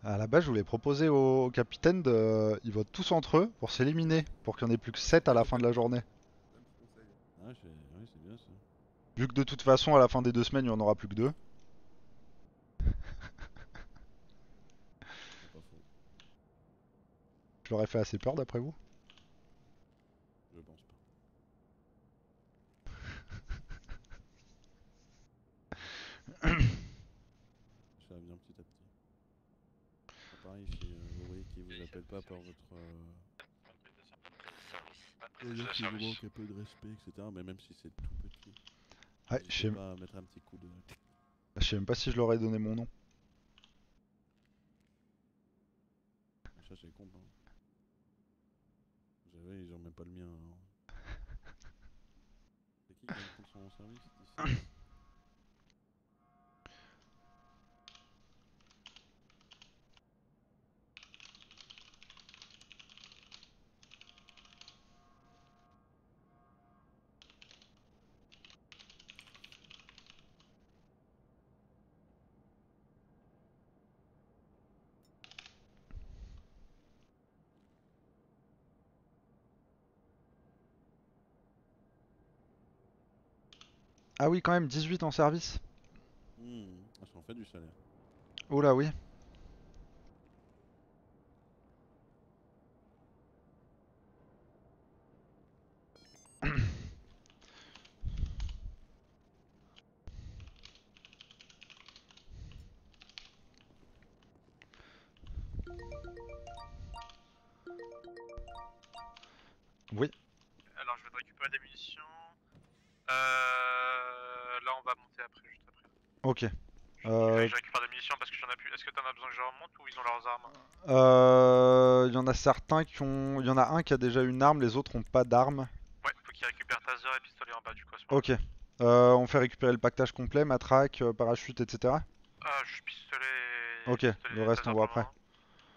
À la base, je voulais proposer au, au capitaine de. Ils votent tous entre eux pour s'éliminer, pour qu'il n'y en ait plus que 7 à la fin de la journée. Ah, ouais, c'est bien ça. Vu que de toute façon, à la fin des deux semaines, il n'y en aura plus que deux. Leur ai fait assez peur d'après vous? Je pense pas. [coughs] Ça vient petit à petit. Pareil, si euh, vous voyez qu'ils vous appellent pas par votre. Euh... C'est-à-dire qu'il vous manque un peu de respect, etc. Mais même si c'est tout petit. Ouais, je sais- pas mettre un petit coup de. Je sais même pas si je leur ai donné mon nom. Ça, c'est con. hein. Savez, ils ont même pas le mien. alors. [laughs] C'est qui qui vient de prendre son service Ah oui, quand même, 18 en service. Ah, ça en fait du salaire. Oh là, oui. [coughs] Oui. Alors je vais te récupérer des munitions. Euh... Là on va monter après, juste après. Ok. Je, Euh, je récupère des munitions parce que j'en ai plus. Est-ce que t'en as besoin que je remonte ou ils ont leurs armes euh, Il y en a certains qui ont. Il y en a un qui a déjà une arme, les autres ont pas d'arme. Ouais, faut qu'ils récupèrent taser et pistolet en bas du coup. Ok. Euh, on fait récupérer le pactage complet, matraque, euh, parachute, etc. Ah, juste pistolet. et- Ok, pistolet le reste on voit après.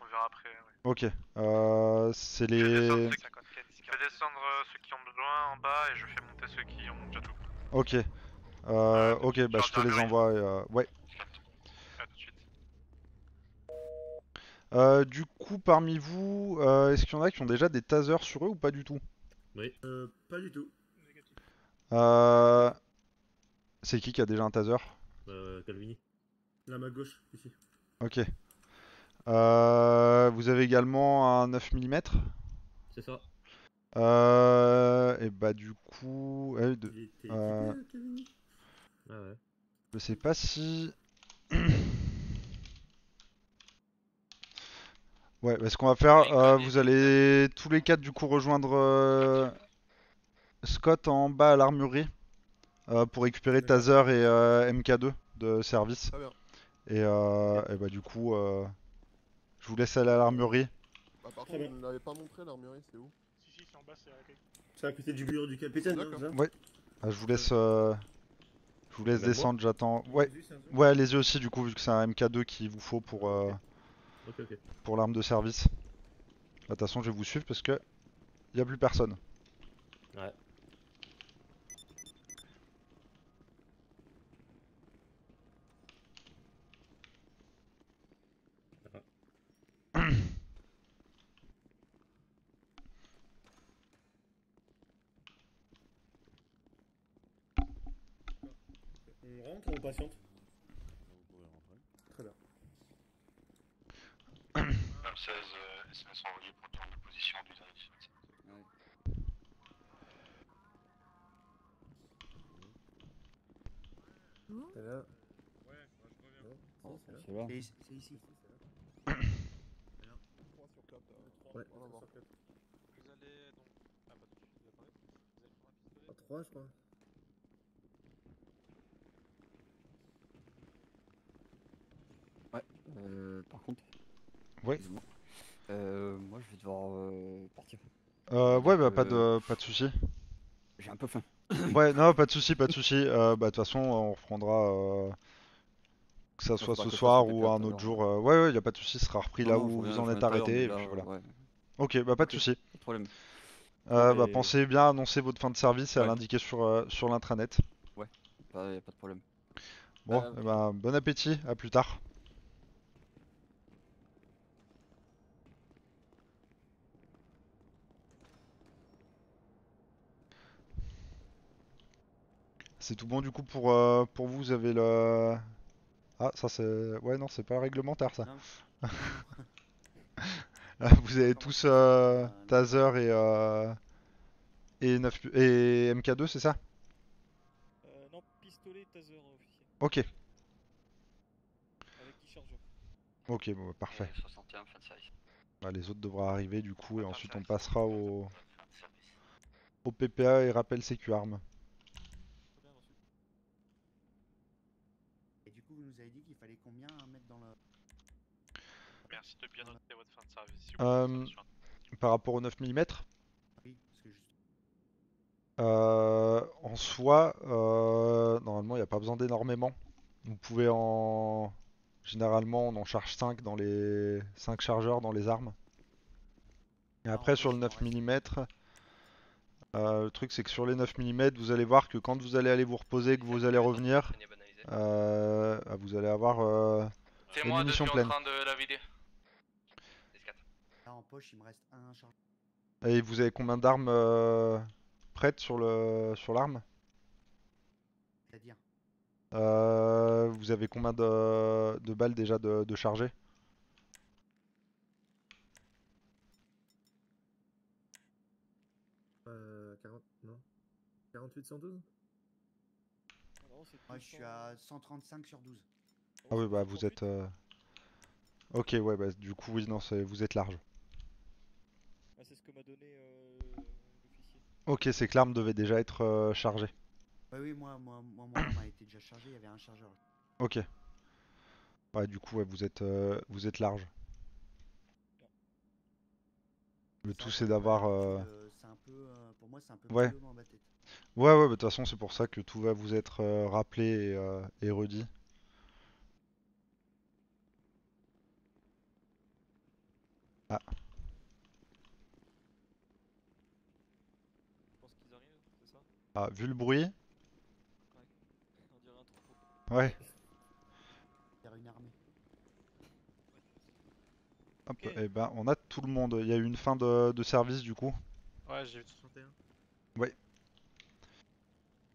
On verra après. Ouais. Ok. Euh, c'est Je les. je vais descendre euh, ceux qui ont besoin en bas et je fais monter ceux qui ont déjà tout. Ok. Euh, ok, bah je te les envoie. et, euh, Ouais. À tout de suite. Euh, du coup, parmi vous, euh, est-ce qu'il y en a qui ont déjà des tasers sur eux ou pas du tout? Oui. Euh, pas du tout. Euh... C'est qui qui a déjà un taser? Euh, Calvini. Là, à ma gauche, ici. Ok. Euh, vous avez également un 9 mm C'est ça. Euh, et bah du coup, euh, de- Il était euh, Ah ouais. je sais pas si. [coughs] Ouais, bah, ce qu'on va faire, euh, vous allez tous les quatre du coup rejoindre euh, Scott en bas à l'armurerie euh, pour récupérer Taser et euh, MK2 de service. Très bien. Et, euh, et bah du coup, euh, je vous laisse aller à l'armurerie. Bah, par contre, vous ne l'avez pas montré l'armurerie, c'est où? En bas, c'est à l'accueil. C'est à côté du bureau du capitaine, hein, ça Ouais. Ah, je vous laisse, euh, je vous laisse descendre. J'attends. Ouais. Les yeux, Ouais, aussi du coup vu que c'est un MK2 qu'il vous faut pour euh, Ok, ok. pour l'arme de service. Bah, De toute façon, je vais vous suivre parce que y a plus personne. Ouais. On rentre ou on patiente? Très bien. Même 16, euh, SMS envoyé pour tourner de position du dernier T'es là? Oh, c'est là. c'est là. C'est c'est ici. Trois sur quatre, euh, Ouais. on va voir. Vous allez donc. Ah, pas tout de suite, vous. Vous allez prendre un pistolet. À 3, je crois. Ouais, euh, par contre. Ouais. Euh, moi je vais devoir euh, partir. Euh, ouais, bah pas Euh, de pas de souci. J'ai un peu faim. [coughs] Ouais, non, pas de souci, pas de souci. Euh, bah de toute façon, on reprendra euh, que ça soit ce soir ou un autre jour. euh, Ouais, ouais, y a pas de souci, ce sera repris là où vous en êtes arrêté. Ok, bah pas de Ok, souci. Pas de problème. Euh, bah pensez bien à annoncer votre fin de service et à l'indiquer sur euh, sur l'intranet. Ouais, y a pas de problème. Bon, Bah, bon appétit, à plus tard. C'est tout bon du coup pour, euh, pour vous, vous avez le... Ah, ça c'est... Ouais, non, c'est pas réglementaire ça. [laughs] Vous avez tous euh, Taser et, euh, et, 9, et MK2, c'est ça? Euh, non, pistolet, taser, officier. Ok, Avec 10 chargeurs. ok, bon, bah, parfait. 61, fin de service. Bah, les autres devraient arriver du coup, et ensuite on passera au, au PPA et rappel sécu arme. Et du coup, vous nous avez dit qu'il fallait combien à mettre dans le. Merci de bien noter votre fin de service. s'il vous plaît, Euh, par rapport au 9 mm, Oui, parce que juste. Euh, en soi, euh, normalement, il n'y a pas besoin d'énormément. Vous pouvez en... Généralement, on en charge 5 dans les 5 chargeurs dans les armes. Et après, sur le 9 mm, euh, le truc, c'est que sur les 9 mm, vous allez voir que quand vous allez aller vous reposer, que vous allez revenir, euh, ah, vous allez avoir euh, moi munitions depuis en train de la vider. Poche, il me reste un chargeur. Et vous avez combien d'armes euh, prêtes sur le sur l'arme? C'est-à-dire? Euh, vous avez combien de, de balles déjà de, de chargées? Euh, 40, non. 48 112 Moi, je suis à 135 sur 12. Ah oui, bah vous êtes... euh, Ok, ouais, bah du coup, oui, non, c'est- vous êtes large. C'est ce que m'a donné euh, l'officier. Ok, c'est que l'arme devait déjà être euh, chargée. Ouais, oui, moi, moi, moi mon arme a été déjà chargée, il y avait un chargeur. Ok. Ouais, du coup, ouais, vous êtes, euh, vous êtes large. Le tout, c'est d'avoir... c'est un peu, pour moi, c'est un peu Ouais. bleu dans ma tête. Ouais, ouais, bah, de toute façon, c'est pour ça que tout va vous être euh, rappelé et, euh, et redit. Ah, Je pense qu'ils arrivent, c'est ça ah, vu le bruit, On dirait un troupeau. ouais. Il y a une armée. Hop, et ben, on a tout le monde. Il y a eu une fin de, de service, du coup. Ouais, j'ai vu 61. Ouais.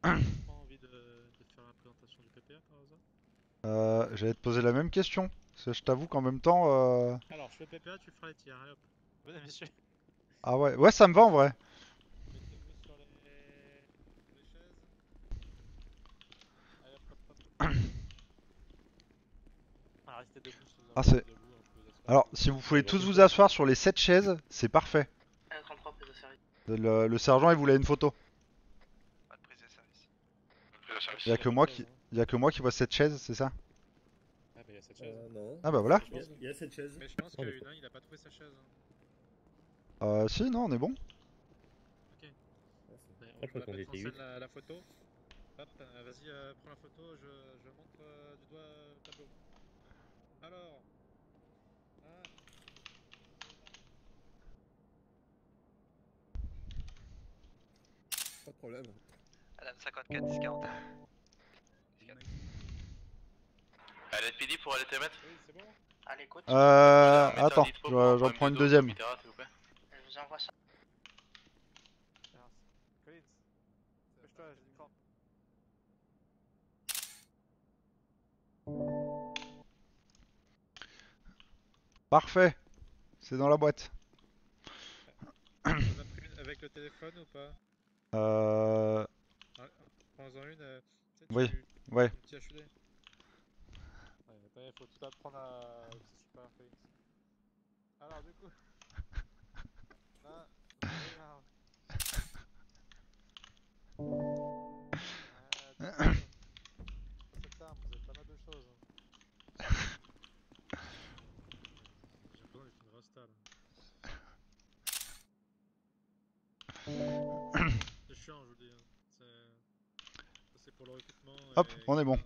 Pas [coughs] envie de, de faire la présentation du PPA par hasard? Euh, j'allais te poser la même question. Parce que je t'avoue qu'en même temps... euh, Alors, je fais PPA, tu feras les tirs. Allez hop. Ah ouais, ouais, ça me va en vrai. Mettez-vous sur les, sur les chaises. Allez hop, hop, hop. Ah, restez debout si vous avez Ah, c'est... Alors, si vous pouvez tous vous asseoir sur les 7 chaises, c'est parfait. Euh, 33 prise de service. Le, le sergent, il voulait une photo. Pas de prise de service. Prise de service. Il y a que moi qui, il y a que moi qui vois cette chaise, c'est ça? Ah, bah, il y a cette chaise. Euh, non. Ah bah voilà. Il y a- il y a cette chaise. Mais je pense Oh, que. Unain, il a pas trouvé sa chaise. Euh, si, non, on est bon. Ok. je Ouais, crois on va qu'on mettre en était scène la, la photo. Hop, euh, vas-y, euh, prends la photo, je, je montre euh, du doigt euh, au tableau. Alors. Ah. Pas de problème. Adam 54 10 41. À l'LPD pour aller te mettre Oui, c'est bon Allez, écoute. Euh, attends, j'en prends une deuxième. Je vous envoie ça. Collins, dépêche-toi, j'ai une crampe. Parfait. C'est dans la boîte. On a pris une avec le téléphone ou pas? Euh... Ah, Prends-en une. euh, tu sais, Oui, tu- ouais. Un petit HUD. Ouais, attends, il faut tout apprendre à. C'est super, Collins. Alors, du coup. [laughs] Là. [laughs] Ah, du coup, cette arme, vous avez pas mal de choses. hein. J'ai besoin d'être une rasta là. C'est chiant, je vous dis. hein. C'est- pour le recrutement. Hop, et- on est bon.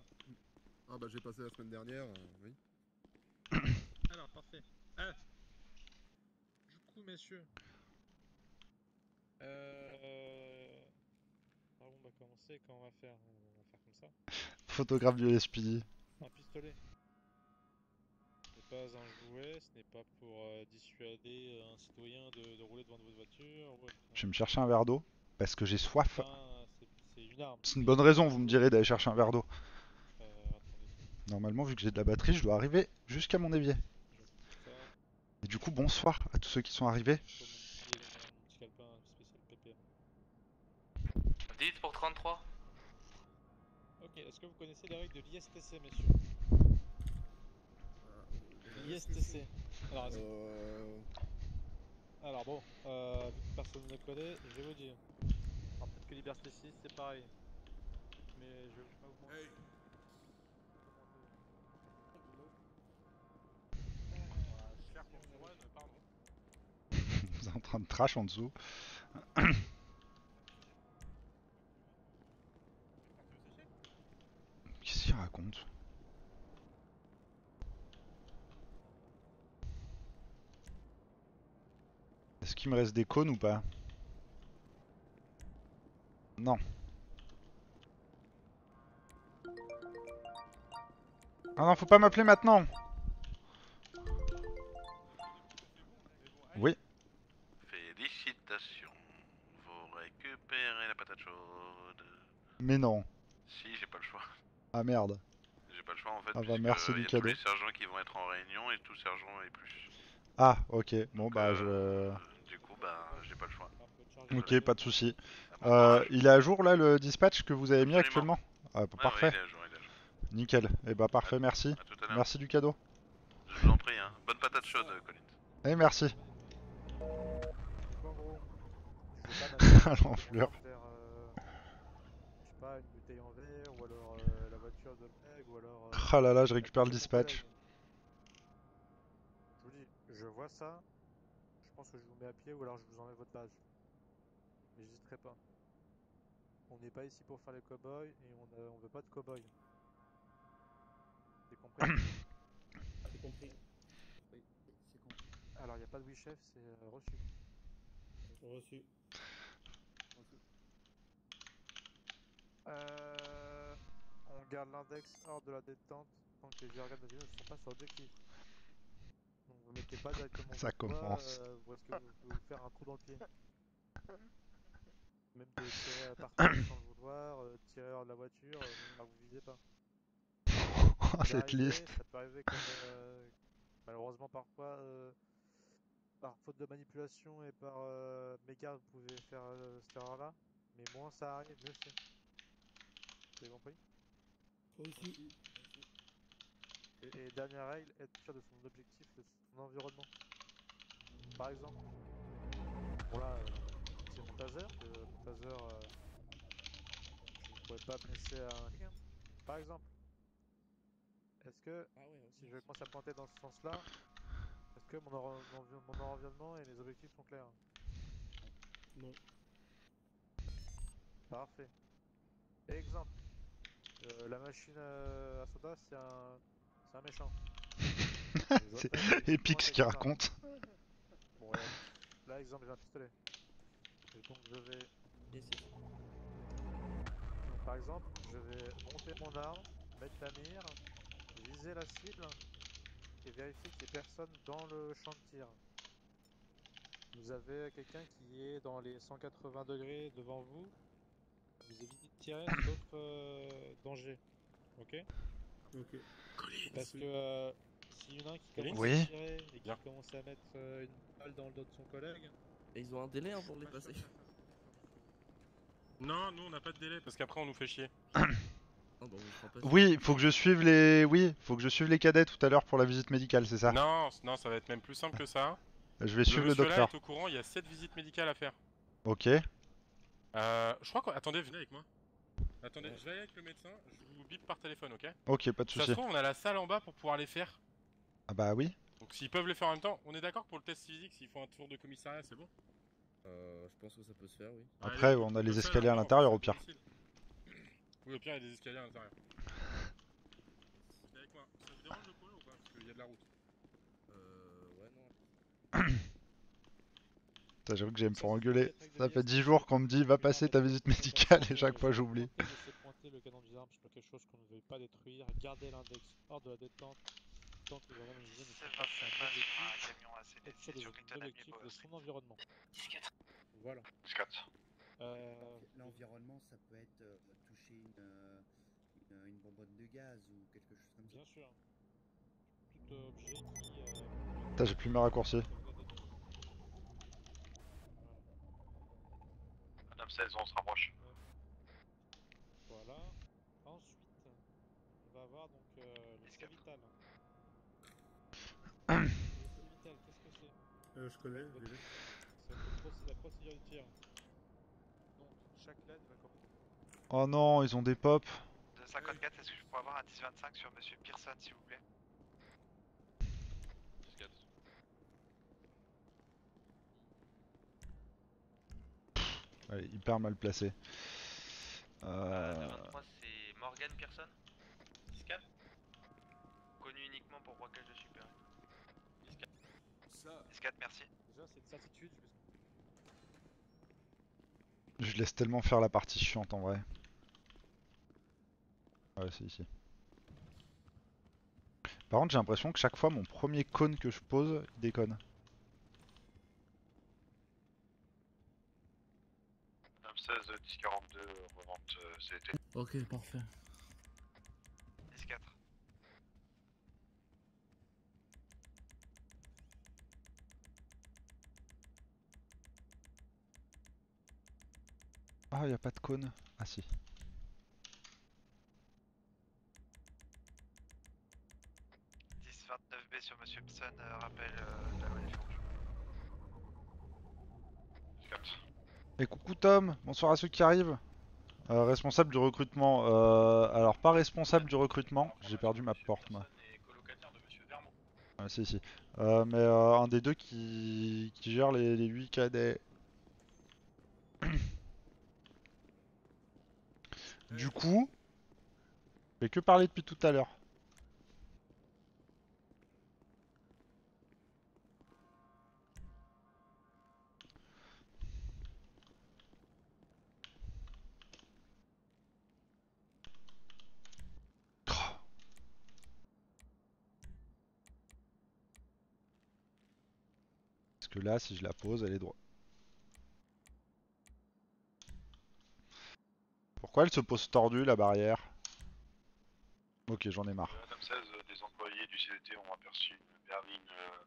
Ah bah j'ai passé la semaine dernière, euh, oui. [coughs] Alors, parfait. Ah. Du coup, messieurs. Euh... Par où on va commencer Quand on va faire On va faire comme ça. Photographe du LSPD. Un pistolet. Ce n'est pas un jouet, ce n'est pas pour euh, dissuader un citoyen de, de rouler devant votre voiture. Je vais me chercher un verre d'eau. Parce que j'ai soif. Enfin, c'est- une arme. C'est une bonne raison, vous me direz, d'aller chercher un verre d'eau. Euh. Normalement, vu que j'ai de la batterie, je dois arriver jusqu'à mon évier. Et du coup, bonsoir à tous ceux qui sont arrivés. 10 pour 33. Ok, est-ce que vous connaissez les règles de l'ISTC, messieurs? L'ISTC. Alors, Euh... Alors bon, euh, vu que personne ne connaît, je vais vous dire. Alors peut-être que Liberté 6 c'est pareil. Mais je vais pas vous mentir. Cher pour Juan, pardon. Vous êtes en train de trash en dessous. [coughs] Qu'est-ce qu'il raconte? Est-ce qu'il me reste des cônes ou pas Non. Ah non, faut pas m'appeler maintenant Oui. Félicitations, vous récupérez la patate chaude. Mais non. Si, j'ai pas le choix. Ah merde. J'ai pas le choix en fait. Ah bah, merci euh, du y a cadeau. tous les sergents qui vont être en réunion et tout sergent et plus. Ah, ok. Bon, bah je... Bah, j'ai pas le choix. Ok, pas de souci. Euh, il est à jour là le dispatch que vous avez mis actuellement? Ah, bah, Ouais, parfait. ouais, il est à jour, il est à jour. Nickel. Et bah parfait, merci. tout à l'heure. Merci du cadeau. Je vous en prie, hein. Bonne patate chaude, Colin. Et merci. À m'amuser l'enflure. euh, je sais pas, une bouteille en verre, ou alors euh, la voiture de mec, ou alors... euh, Ah là là, je récupère le dispatch. Je vous dis, je vois ça, pense que je vous mets à pied, ou alors je vous enlève votre badge. Mais j'hésiterai pas. On n'est pas ici pour faire les cow-boys, et on, on veut pas de cow-boys. C'est compris [coughs] C'est compris. Oui, c'est compris. Alors, il n'y a pas de oui chef, c'est euh, reçu. Reçu. Euh, on garde l'index hors de la détente tant que les organes de ne sont pas sur objectif. Vous mettez pas directement Ça doigt, commence. euh, ou est-ce que vous pouvez vous faire un trou dans le pied [laughs] Même de tirer à partir sans le vouloir, euh, tirer hors de la voiture, euh, vous visez pas. [laughs] Peut Cette liste. Ça peut arriver comme, euh, malheureusement parfois euh, par faute de manipulation et par euh, mégarde vous pouvez faire euh, cette erreur là, mais moins ça arrive, mieux c'est. Vous avez compris? Et, et dernière règle, être sûr de son objectif, environnement. Par exemple, bon là, euh, c'est mon taser, que mon taser, euh, je ne pourrais pas blesser à un client. Par exemple, est-ce que si je vais commencer à pointer dans ce sens-là, est-ce que mon, mon environnement et les objectifs sont clairs? Non. Parfait. Exemple, euh, la machine euh, à soda, c'est un, c'est un méchant. C'est épique ce qu'il raconte. Bon, ouais. Là, exemple, j'ai un pistolet. Et donc, je vais. Donc, par exemple, je vais monter mon arme, mettre la mire, viser la cible et vérifier qu'il n'y ait personne dans le champ de tir. Vous avez quelqu'un qui est dans les 180 degrés devant vous. Vous évitez de tirer sauf euh, danger. Ok? Ok. Parce que euh, s'il y en a un qui commence Oui. à tirer et qui commence à mettre euh, une balle dans le dos de son collègue, Et ils ont un délai hein, pour les passer. Non, nous on n'a pas de délai parce qu'après on nous fait chier. Oh, [coughs] bah, le fera pas Oui, faut que je suive les. Oui, faut que je suive les cadets tout à l'heure pour la visite médicale, c'est ça? Non, non, ça va être même plus simple que ça. Je vais suivre le monsieur là docteur. est au courant, il y a 7 visites médicales à faire. Ok. Euh, je crois que. Attendez, venez avec moi. Attendez, je vais aller avec le médecin, je vous bip par téléphone, ok? Ok, pas de Ça souci. se trouve, on a la salle en bas pour pouvoir les faire. Ah bah oui. Donc s'ils peuvent les faire en même temps, on est d'accord pour le test physique, s'ils font un tour de commissariat, c'est bon Euh, je pense que ça peut se faire, oui. Après, on a les escaliers à l'intérieur au pire. Oui, au pire, il y a des escaliers à l'intérieur. Avec moi. Ça vous dérange le ou pas Parce qu'il y a de la route. Euh, ouais, non. [coughs] Putain, J'avoue que j'allais me faire engueuler. Ça fait 10 jours qu'on me dit va passer ta visite médicale et chaque fois j'oublie. le canon sur quelque chose qu'on ne veut pas détruire, gardez l'index hors de la détente, tant que les organes visés ne sont pas sur un objectif, être sûr de son objectif et de son environnement. Voilà. Euh, L'environnement, ça peut être euh, toucher une, euh, une, une bonbonne de gaz ou quelque chose comme ça. Bien sûr. Tout objet qui. euh, Putain, j'ai plus mes raccourcis. Madame 16, on se rapproche. Voilà. Ensuite, on va avoir donc euh, le Scavital. le Scavital, qu'est-ce que c'est Euh, je connais, Donc, déjà. C'est la procédure du tir. Donc, chaque LED va commencer. Oh non, ils ont des pops. 254, est-ce que je pourrais avoir un 10-25 sur Monsieur Pearson, s'il vous plaît? Ouais, hyper mal placé. Euh... 23, c'est Morgan Pearson? 10-4, merci. Déjà, c'est une certitude. Je laisse tellement faire la partie chiante en vrai. Ouais, c'est ici. Par contre, j'ai l'impression que chaque fois, mon premier cône que je pose, il déconne. Madame 16, 1042, revente euh, CT. Ok, parfait. 10-4. Ah, y a pas de cône. Ah si. b sur Monsieur Pearson, euh, rappel euh, de la. Et coucou Tom, bonsoir à ceux qui arrivent. Euh, responsable du recrutement. Euh, alors pas responsable du recrutement, j'ai perdu ma porte moi. Ouais, si si. Euh, mais euh, un des deux qui, qui gère les, les 8 cadets. Du coup, je fais que parler depuis tout à l'heure. Parce que là, si je la pose, elle est droite. Pourquoi elle se pose tordue la barrière Ok, j'en ai marre. Madame 16, euh, des employés du CDT ont aperçu une berline euh,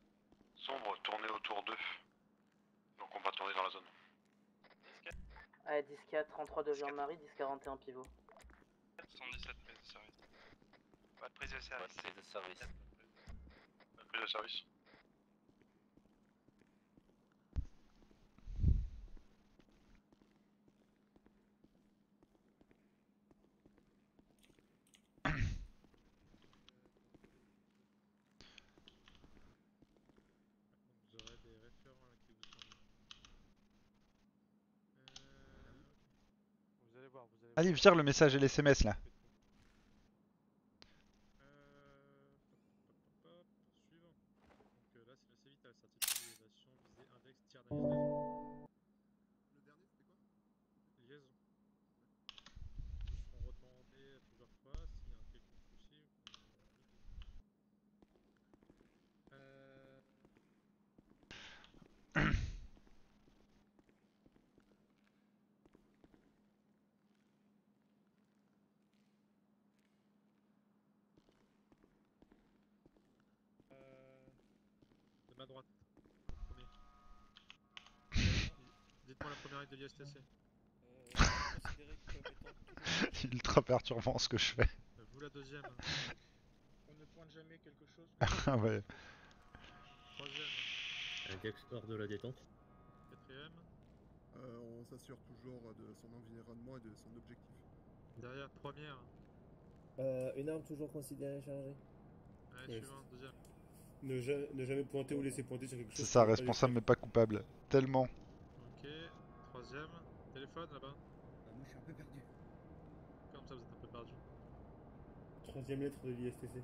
sombre tournée autour d'eux. Donc on va tourner dans la zone. Allez, 10-4, 33 de Jean-Marie, 10-41 pivot. 117 prise de service. Pas de prise de service. Prise de service. Prise de service. Vous aurez des référents là qui vous sont. Euh... Vous allez vire le message et les SMS là. Hop, hop, suivant. Donc euh, là, c'est le Cévital, certitude d'élévation, visée index, tir d'invitation. Le dernier, c'était quoi Liaison. Ils seront redemandés plusieurs fois s'il y a un quelconque souci. ou- Euh... Euh, De ma droite, le premier. Dites-moi l'ISTC. C'est ultra [laughs] perturbant ce que je fais. Vous la deuxième. On ne pointe jamais quelque chose. [laughs] Ah ouais. Troisième. Un export de la détente. Quatrième. Euh, on s'assure toujours de son environnement et de son objectif. Derrière, première. Euh, une arme toujours considérée chargée. Allez, Ouais, suivante, deuxième. Ne, ja- ne jamais pointer ou laisser pointer sur quelque chose. C'est ça, responsable mais pas coupable. Tellement. Ok, troisième. Téléphone là-bas. Bah, moi je suis un peu perdu. Comme ça, vous êtes un peu perdu. Troisième lettre de l'ISTC.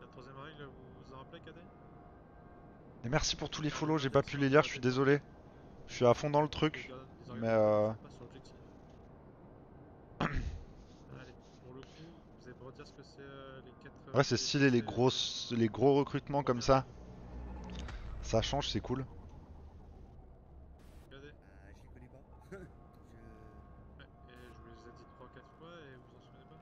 La troisième règle, vous vous en rappelez, Cadet? Et merci pour tous les follow, j'ai pas pu les lire, je suis désolé. Je suis à fond dans le truc. Mais euh... Pas sur l'objectif. [clears throat] Allez, pour le coup, vous allez me redire ce que c'est les quatre. Ouais, c'est stylé les grosses, les gros recrutements comme ça. Ça change, c'est cool. Cadet Bah, je les connais pas. [laughs] je... Ouais, et je vous les ai dit 3-4 fois et vous en souvenez pas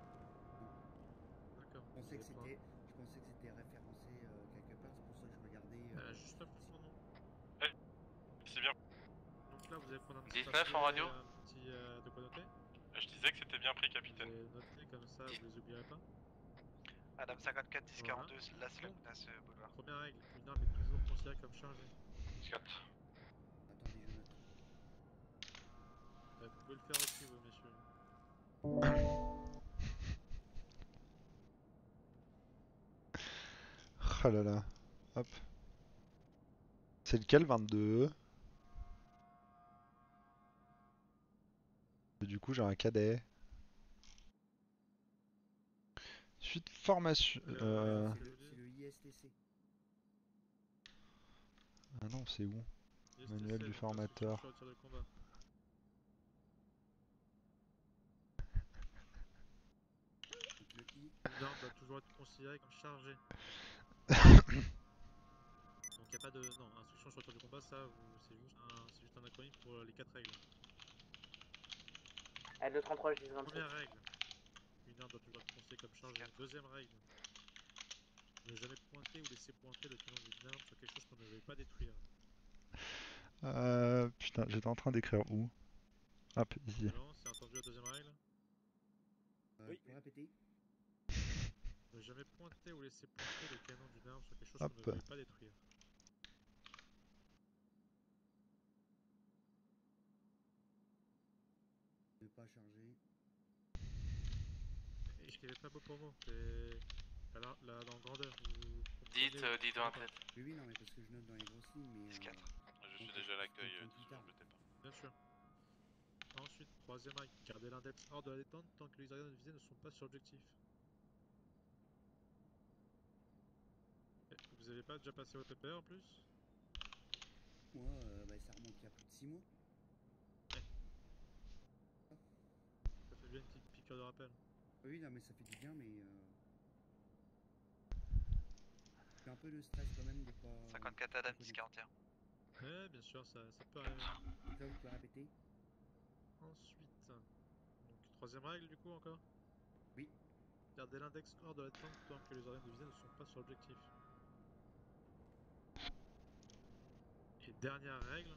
D'accord. Je pensais que c'était, je pensais que c'était référencé euh, quelque part, c'est pour ça que je regardais. Euh, euh, juste après son nom. C'est bien. Donc là, vous allez prendre un petit 19 papier, en radio Un petit euh, de quoi noter. Je disais que c'était bien pris, capitaine. Vous noter comme ça, vous les oublierez pas. Madame 54 10 Voilà. 42, là c'est la menace euh, boulevard. Première règle, une arme est comme chargée. 4. Attendez, je note. Vous pouvez le faire aussi, vous, messieurs. Oh là là. Hop. C'est lequel 22 Et Du coup j'ai un cadet. Suite formation. Euh... C'est le, c'est le ISTC. Ah non c'est où ISTC, Manuel du formateur. le I. [laughs] Doit toujours être considérée comme chargée. [coughs] Donc il n'y a pas de. Non, instruction sur le tir de combat, ça, vous- c'est juste, un... c'est juste un acronyme pour euh, les 4 règles. L233, je dis 27. Première règle. Une arme doit toujours être considérée comme chargée. Deuxième règle. Ne jamais pointer ou laisser pointer le canon d'une arme sur quelque chose qu'on ne veut pas détruire. Euh... Putain j'étais en train d'écrire où? Hop ici. Non, c'est entendu la deuxième règle. Euh, Oui. Répéter Ne jamais pointer ou laisser pointer le canon d'une arme sur quelque chose qu'on ne veut pas détruire. Ne pas charger. Écrivez pas mot pour mot, la, en grandeur. Vous Dites, euh, dites en pas. tête. Oui, oui, non, mais parce que je note dans les grosses lignes, mais. euh, Je suis déjà à l'accueil, euh, plus ne pas. Bien sûr. Ensuite, troisième règle, gardez l'index hors de la détente tant que les organes visés ne sont pas sur l'objectif. Eh, Vous avez pas déjà passé au TPR en plus? Moi, euh, bah, ça remonte il y a plus de 6 mois. Ça fait bien une petite piqûre de rappel. Oui, non, mais ça fait du bien, mais. Euh... J'ai un peu de stress quand même de pas. 54 Adam 10 41. Ouais, bien sûr, ça, ça peut arriver. Donc là, vous pouvez répéter Ensuite, donc troisième règle du coup encore? Oui. Gardez l'index hors de la détente tant que les organes visés ne sont pas sur l'objectif. Et dernière règle,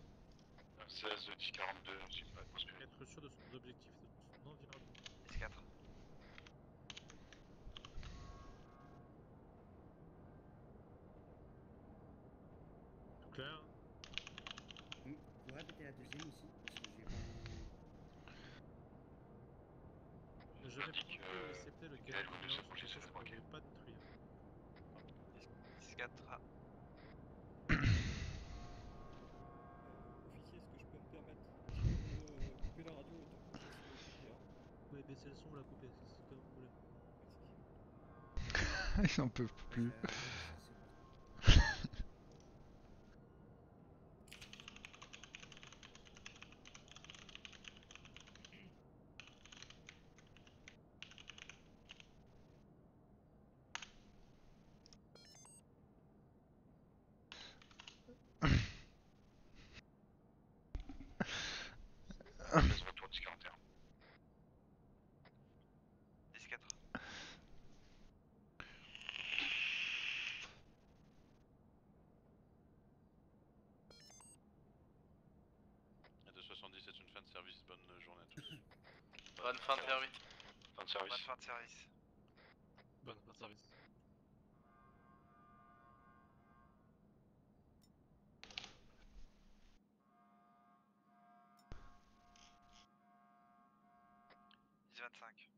16, 10, 42, c'est pas prospéré. être sûr de son objectif de son environnement. 10 4. Tout clair Oui. Vous pouvez répéter la deuxième aussi Parce que j'ai pas. Ne jamais Indique, pointer euh, ou accepter le Michael, canon vous d'une laissez arme sur bouger, quelque ça chose fait qu'on ne braquer. veut pas détruire. 10 4. Officier, est-ce que je peux me permettre de couper la radio et de coucher sur le TPA Vous pouvez baisser le son ou la couper, c'est comme vous voulez. Ils en peuvent plus. Euh, ça, c'est bon. retour 10, 41. 10 4. Et de 70, c'est une fin de service. Bonne journée à tous. Bonne fin de service. Fin de service. Bonne fin de service. Bonne fin de service. Dix 25.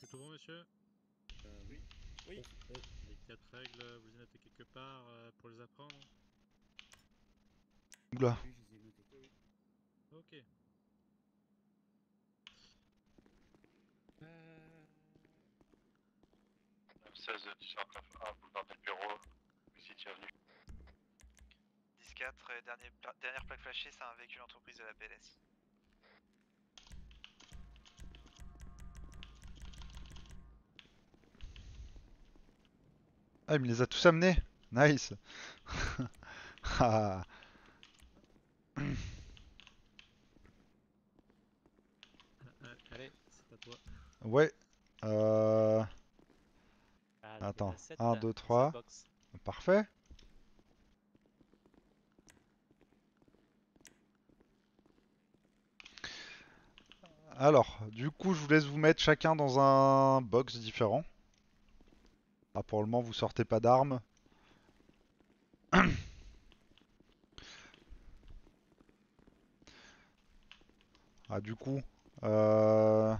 C'est tout bon, monsieur? Euh, oui. Oui. Les quatre règles, vous les notez quelque part euh, pour les apprendre? Oula. Oui, je les ai notés. Ok. 16, 10, 29, A, boulevard del Bureau, City Avenue. 10 4. Et dernier pla- dernière plaque flashée, c'est un véhicule entreprise de la PLS. Ah il me les a tous amenés Nice [laughs] Ah. Ah, Allez, c'est à toi. Ouais. Euh... Attends, sept, 1, là, 2, sept 3. box. Parfait. Alors, du coup, je vous laisse vous mettre chacun dans un box différent. Ah, pour le moment, vous sortez pas d'armes. Ah, du coup, euh...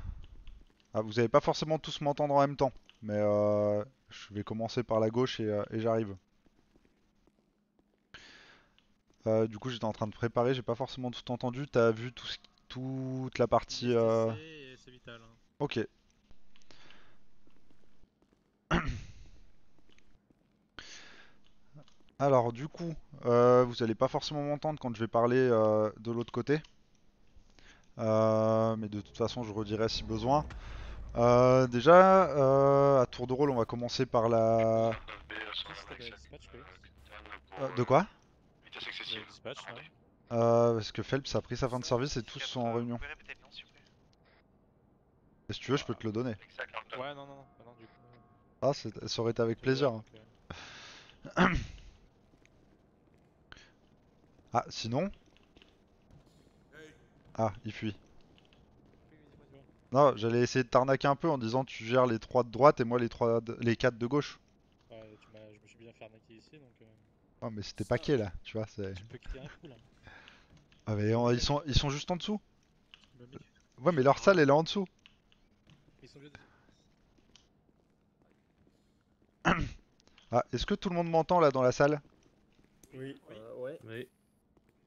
ah, vous allez pas forcément tous m'entendre en même temps, mais euh, je vais commencer par la gauche et, euh, et j'arrive. Euh, du coup, j'étais en train de préparer, j'ai pas forcément tout entendu. T'as vu tout ce- toute la partie. euh, c'est vital. hein. Ok. [coughs] Alors, du coup, vous allez pas forcément m'entendre quand je vais parler de l'autre côté. Mais de toute façon, je redirai si besoin. Euh, déjà, euh, à tour de rôle, on va commencer par la. Euh, de quoi. Euh, Parce que Phelps a pris sa fin de service et tous sont en réunion. Et si tu veux, je peux te le donner. Ouais, non, non, non, bah non, du coup. Ah, c'est- ça aurait été avec plaisir. hein. [coughs] Ah, sinon Ah, il fuit. Non, j'allais essayer de t'arnaquer un peu en disant tu gères les trois de droite et moi les trois de- les quatre de gauche. Ouais, tu m'as- je me suis bien fait arnaquer ici donc. euh, Ah, mais c'était paquet là, tu vois, c'est. Tu peux quitter un coup là. Ah, mais on- ils sont ils sont juste en dessous. Bah, mec, Ouais, mais leur salle elle est en dessous. Ils sont juste. Ah, est-ce que tout le monde m'entend là dans la salle? Oui. Euh, ouais. Oui.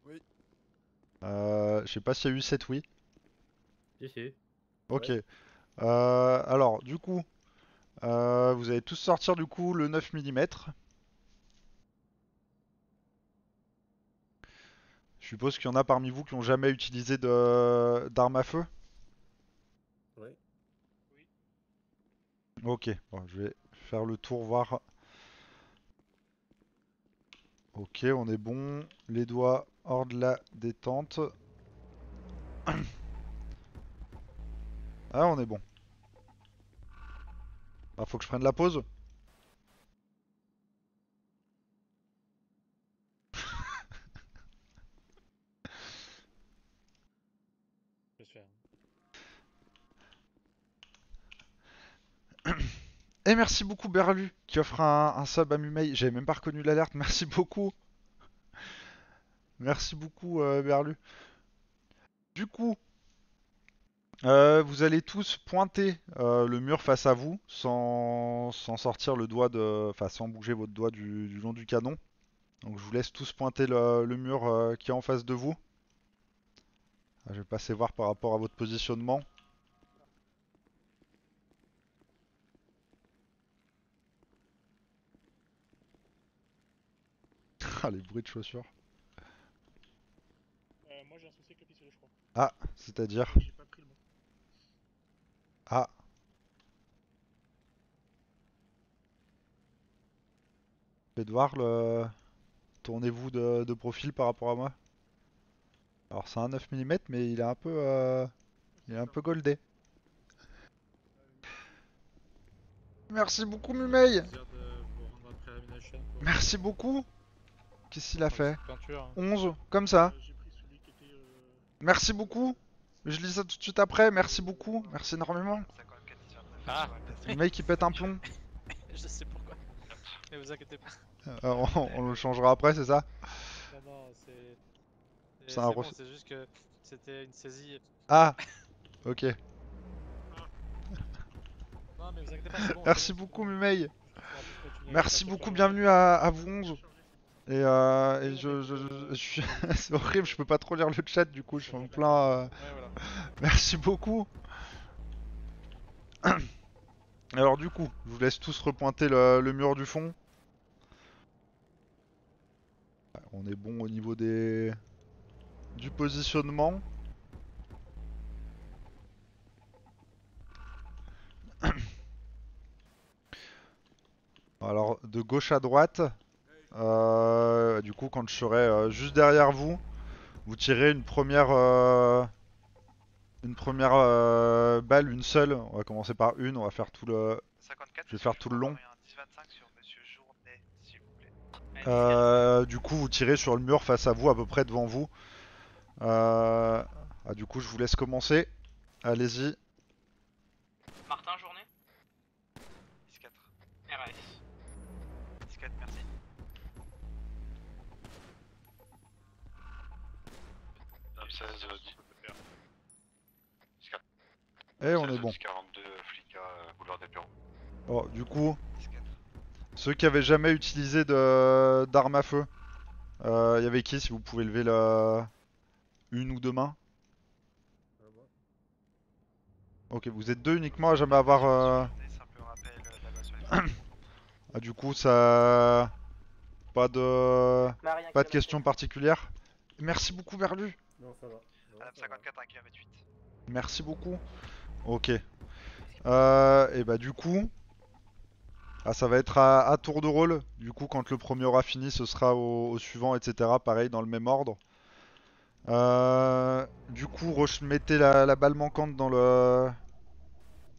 Oui. Euh, je sais pas s'il y a eu 7 oui. Si, si. Ok. Euh, alors, du coup, euh, vous allez tous sortir du coup le 9 mm. Je suppose qu'il y en a parmi vous qui ont jamais utilisé de d'arme à feu. Ouais. Ok, bon, je vais faire le tour voir. Ok, on est bon. Les doigts hors de la détente. [clears throat] Ah, on est bon. Ah, faut que je prenne la pause. Et merci beaucoup Berlu qui offre un, un sub à Mumei. J'avais même pas reconnu l'alerte. [laughs] Merci beaucoup. Merci beaucoup euh, Berlu. Du coup, euh, vous allez tous pointer euh, le mur face à vous sans, sans sortir le doigt de, enfin sans bouger votre doigt du, du long du canon. Donc je vous laisse tous pointer le, le mur euh, qui est en face de vous. Ah, Je vais passer voir par rapport à votre positionnement. [laughs] Ah les bruits de chaussures. Moi j'ai un souci avec le pistolet, je crois. Ah, c'est-à-dire J'ai pas pris le bon. Ah. Voir le... Tournez-vous de, de profil par rapport à moi? Alors c'est un 9 mm mais il est un peu... euh, Il est un peu goldé. Merci beaucoup Mumei Merci beaucoup Qu'est-ce qu'il a fait? peinture, hein. 11, comme ça. Euh, Merci beaucoup Je lis ça tout de suite après, merci beaucoup, merci énormément. Ah Le mec qui pète un plomb. [laughs] Je sais pourquoi. Mais vous inquiétez pas. Euh, on, on le changera après, c'est ça Non, non, c'est. C'est un bon, c'est juste que c'était une saisie. Ah [laughs] Ok. Non, mais vous inquiétez pas, bon. Merci beaucoup Mumei Merci beaucoup, bienvenue à, à vous 11 Et, euh, et je, je, je- je suis... [laughs] c'est horrible, je peux pas trop lire le chat du coup, je suis en plein... euh, [laughs] Merci beaucoup [clears throat] Alors du coup, je vous laisse tous repointer le, le mur du fond. On est bon au niveau des... du positionnement. [clears throat] Alors de gauche à droite, euh, du coup quand je serai euh, juste derrière vous, vous tirez une première euh, une première euh, balle, une seule. On va commencer par une, on va faire tout le, je vais faire tout le long. 10-25 sur Monsieur Journet, s'il vous plaît. Du coup, vous tirez sur le mur face à vous, à peu près devant vous. Ah, du coup, je vous laisse commencer. Allez-y. Martin, journée 10-4. RAS. 10-4, merci. Top 16, euh, 10. Eh, on est bon. 42 flics à boulevard des Bureaux. Bon, du coup, ceux qui avaient jamais utilisé de- d'armes à feu, il y avait qui si vous pouvez lever la... une ou deux mains? Ok, vous êtes deux uniquement à jamais avoir... euh, [coughs] ah, du coup, ça... Pas de... Un Pas de questions particulières? Merci beaucoup, Verlu Non, ça va. Madame 54, 1 km 8. Merci beaucoup. Ok. Euh, et bah du coup, ah, ça va être à, à tour de rôle. Du coup, quand le premier aura fini, ce sera au, au suivant, etc. Pareil, dans le même ordre. Euh, du coup, mettez la, la balle manquante dans le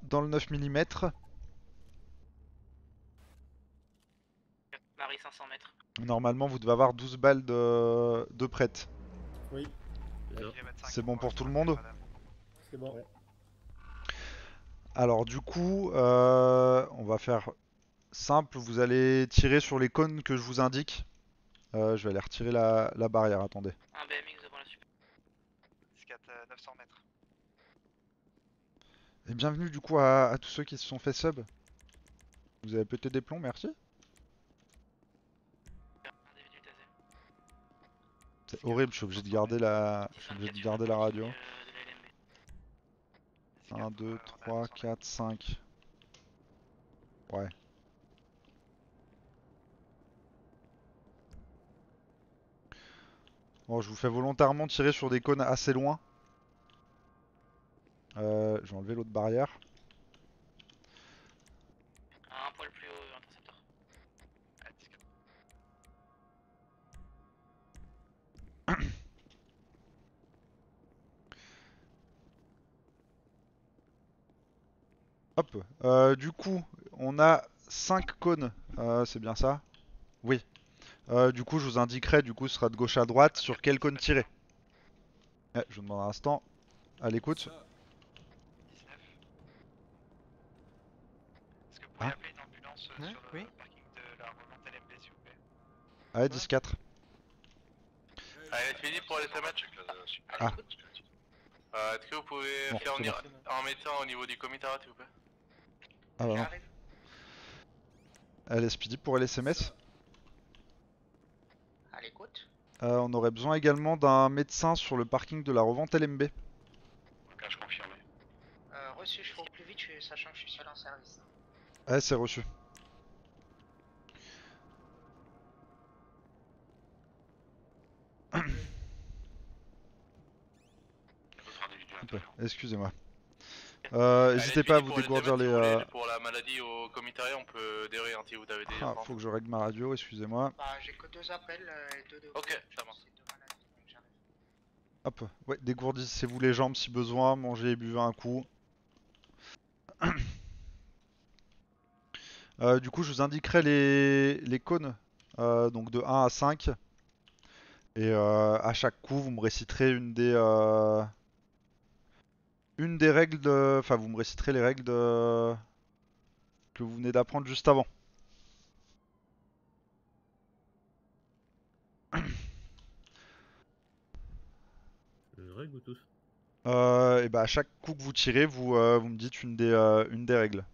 dans le 9 mm. Marie, 500 mètres. Normalement, vous devez avoir 12 balles de, de prête. Oui. C'est bon pour tout le monde C'est bon. Alors du coup, euh, on va faire simple. Vous allez tirer sur les cônes que je vous indique. Euh, je vais aller retirer la, la barrière. Attendez. Un BMX devant la super. 10-4, euh, 900 mètres. Et bienvenue du coup à, à tous ceux qui se sont fait sub. Vous avez pété des plombs, merci. C'est horrible, je suis obligé de garder la, je suis obligé de garder la radio. 1, 2, 3, 4, 5. Ouais. Bon, je vous fais volontairement tirer sur des cônes assez loin. Euh, je vais enlever l'autre barrière. Hop. Euh, du coup, on a 5 cônes. Euh, c'est bien ça? Oui. Euh, du coup, je vous indiquerai, du coup, ce sera de gauche à droite, sur quel cône tirer. Eh, je vous demande un instant. À l'écoute. Ah. Appelez une ambulance euh, sur le parking de la remontée LMB, s'il vous plaît? Allez, 10-4. Allez, fini pour les match. Ah. Euh, Est-ce que vous pouvez Bon, faire en mettant au niveau du commissariat, s'il vous plaît? Ah bah non. Allez, Speedy pour l'SMS. À l'écoute. Euh, on aurait besoin également d'un médecin sur le parking de la revente LMB. je confirme. Euh, reçu, je fais au plus vite, sachant que je suis seul en service. Ouais, c'est reçu. Excusez-moi. Euh, N'hésitez pas à vous dégourdir les. euh, Pour la maladie au commissariat, on peut dérouler hein, si vous avez des. Ah, faut que je règle ma radio, excusez-moi. Bah, j'ai que deux appels euh, et deux de. Ok, ça marche. Hop, ouais, dégourdissez-vous les jambes si besoin, mangez et buvez un coup. [coughs] Euh, du coup, je vous indiquerai les, les cônes, euh, donc de 1 à 5. Et euh, à chaque coup, vous me réciterez une des, euh, une des règles de... Enfin, vous me réciterez les règles de... que vous venez d'apprendre juste avant. [coughs] Euh, règle ou tous? Euh, et bah à chaque coup que vous tirez, vous, euh, vous me dites une des, euh, une des règles.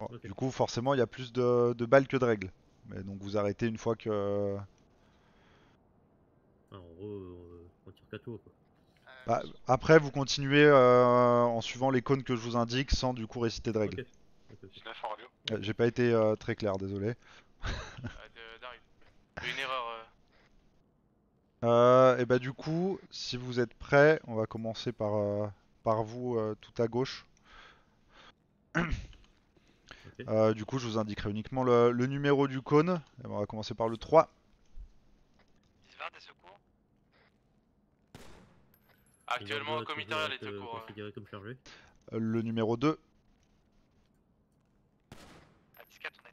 Bon, Du coup, forcément, il y a plus de, de balles que de règles. Mais donc vous arrêtez une fois que... Ah, euh, on tire qu'à toi quoi. Bah, après, vous continuez euh, en suivant les cônes que je vous indique sans du coup réciter de règles. 19 en radio. Euh, J'ai pas été euh, très clair, désolé. Une erreur. et bah du coup, si vous êtes prêts, on va commencer par, euh, par vous euh, tout à gauche. Euh, du coup, je vous indiquerai uniquement le, le numéro du cône. Et on va commencer par le 3. 10-20 des secours. Actuellement au Toujours commissariat, euh, secours. euh. Considéré comme chargé. Euh, Le numéro 2.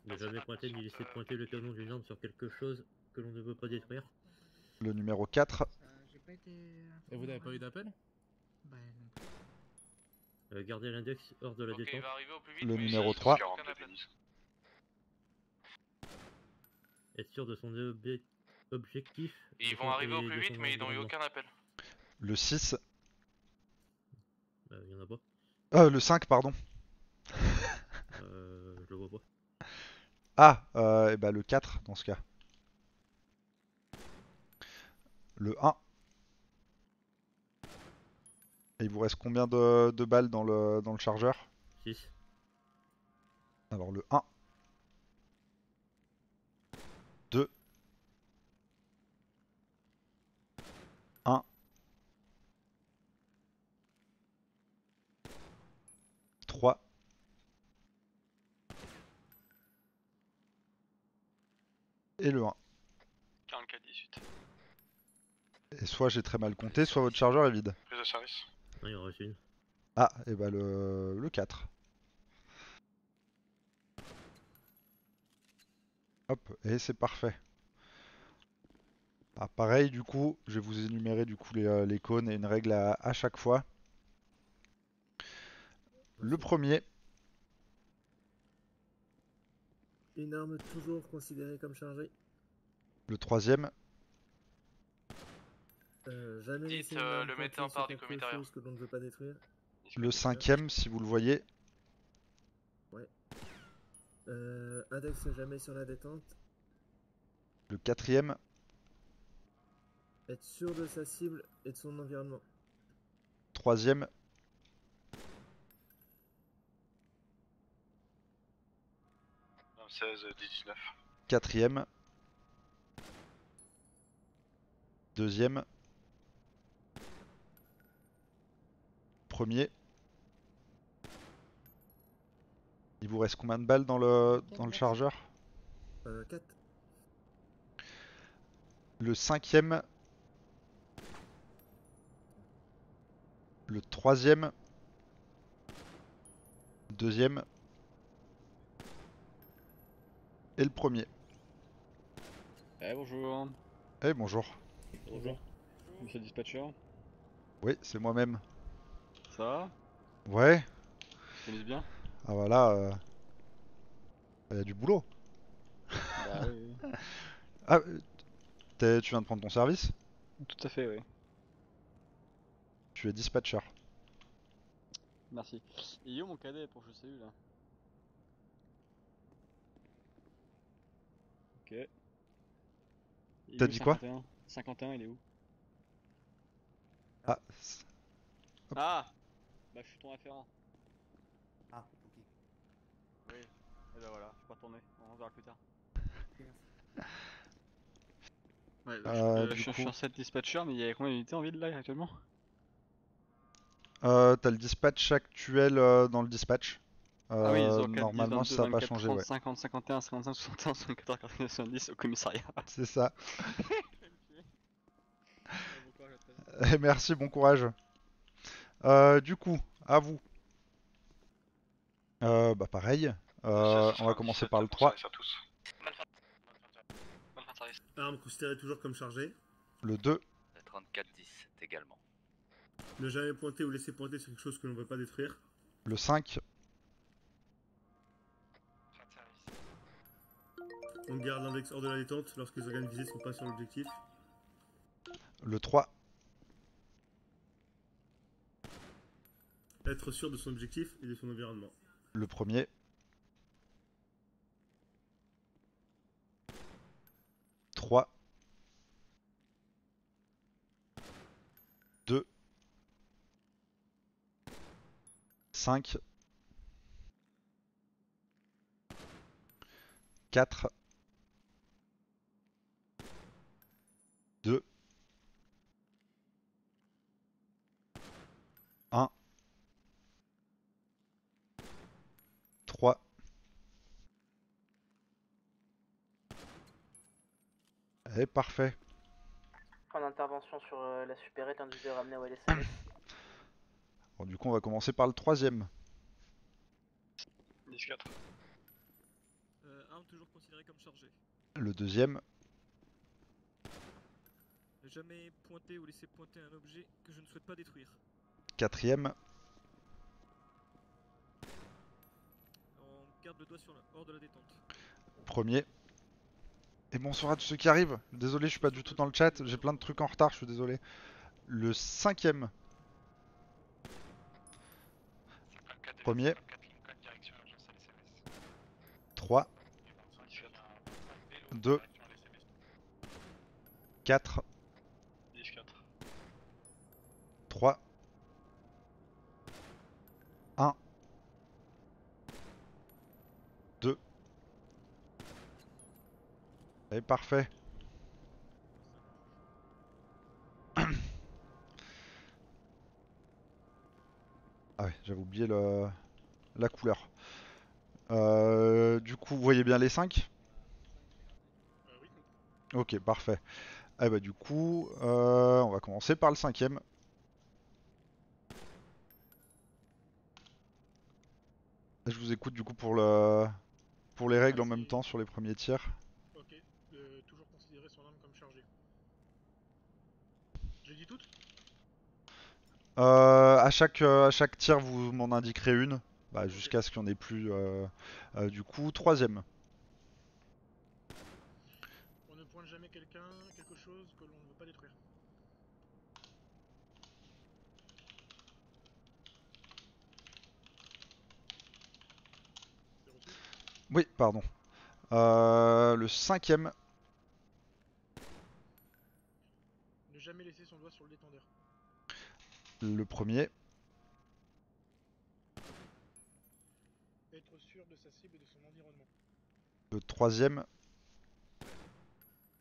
Ne jamais pointer ni laisser pointer le canon d'une arme sur quelque chose que l'on ne veut pas détruire. Le numéro 4. J'ai pas été. Et vous n'avez pas eu d'appel? Bah, non. Euh, garder l'index hors de la Ok, il détente. va arriver au plus vite. Le numéro j'ai 3. aucun appel. Être sûr de son obje- objectif. Et ils vont arriver au plus vite, mais ils n'ont eu aucun appel. Le 6. Bah, y en a pas. Euh, le 5, pardon. Euh, je le vois pas. Ah, euh, et bah le 4 dans ce cas. Le 1. Et il vous reste combien de, de balles dans le, dans le chargeur? 6. Alors le 1. Et le 1. 44 18. Et soit j'ai très mal compté, soit votre chargeur est vide. Prise de service. Ah, une. Ah, et bah le, le 4. Hop, et c'est parfait. Ah, pareil, du coup, je vais vous énumérer du coup les, euh, les cônes et une règle à, à chaque fois. Le premier, Une arme toujours considérée comme chargée. le troisième, Euh, jamais Dites, euh, le part du que l'on ne veut pas détruire. le cinquième, si vous le voyez, Ouais. Euh, index jamais sur la détente. le quatrième, Être sûr de sa cible et de son environnement. troisième, 16 19. quatrième, deuxième, premier. Il vous reste combien de balles dans le, dans le chargeur? Euh, 4. Le cinquième, le troisième, deuxième et le premier. Eh bonjour. Eh bonjour. Bonjour. Monsieur le dispatcher. Oui, c'est moi-même. Ça va? Ouais. Tu bien? Ah voilà, euh, il y a du boulot. Bah oui, oui. [laughs] Ah, tu viens de prendre ton service? Tout à fait, oui. Tu es dispatcher. Merci. Et est où mon cadet pour salue là Ok. Il est T'as dit quoi 51 51, il est où Ah, Ah Bah je suis ton référent. Ah, ok. Oui. Et bah voilà, je suis pas retourné. On se verra plus tard. Ouais, bah, Euh, je, du je- je suis coup- en 7 dispatcher, mais il y a combien d'unités en ville là actuellement? Euh, t'as le dispatch actuel euh, dans le dispatch. Ah oui, Euh, 04, 10, normalement 22, ça n'a pas 24, changé, 30, ouais. 50, 51, 55, 61, 64, 89, 70 au commissariat. [laughs] C'est ça. [laughs] [laughs] Merci, bon courage. Euh, du coup, à vous. Euh, bah pareil. Euh, on va commencer par le 3. Arme considérée toujours comme chargée. Le 2. 34-10 également. Ne jamais pointer ou laisser pointer sur quelque chose que l'on ne veut pas détruire. Le 5. On garde l'index hors de la détente lorsque les organes visés ne sont pas sur l'objectif. Le 3. Être sûr de son objectif et de son environnement. Le premier. Trois. 2 5 4 3. Eh, parfait. Point d'intervention sur euh, la supérette induit de ramener au LSMS. Bon, du coup, on va commencer par le troisième. 10 4. Euh, arme toujours considérée comme chargée. Le deuxième. Ne jamais pointer ou laisser pointer un objet que je ne souhaite pas détruire. Quatrième. Garde le doigt sur la hors de la détente. Premier. Et bonsoir à tous ceux qui arrivent. Désolé, je suis pas du tout dans le chat. J'ai plein de trucs en retard, je suis désolé. Le cinquième. Premier. 3. 2. 4. 3. 1. 2. Et parfait. Ah ouais, j'avais oublié le... la couleur. Euh, du coup, vous voyez bien les 5 Ok, parfait. Ah bah du coup, euh, on va commencer par le cinquième. Je vous écoute du coup pour le pour les règles en même temps sur les premiers tirs. Ok, euh, toujours considérer son arme comme chargée. J'ai dit toutes Euh, à chaque euh, à chaque tir, vous m'en indiquerez une, bah, jusqu'à ce qu'il n'y en ait plus. euh, euh, du coup, troisième. On ne pointe jamais quelqu'un, quelque chose que l'on ne veut pas détruire. Oui, pardon. Euh, le cinquième. Ne jamais laisser son doigt sur le détendeur. Le premier. Être sûr de sa cible et de son environnement. Le troisième.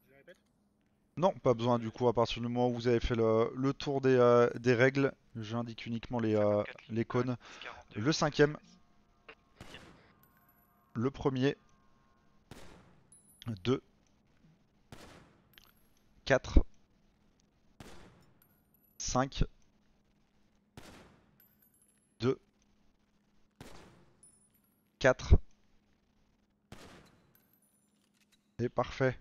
Je répète? Non, pas besoin du coup, à partir du moment où vous avez fait le, le tour des, euh, des règles, j'indique uniquement les, euh, les cônes. Le cinquième. Le premier. 2. 4. 5. 2. 4. Et parfait.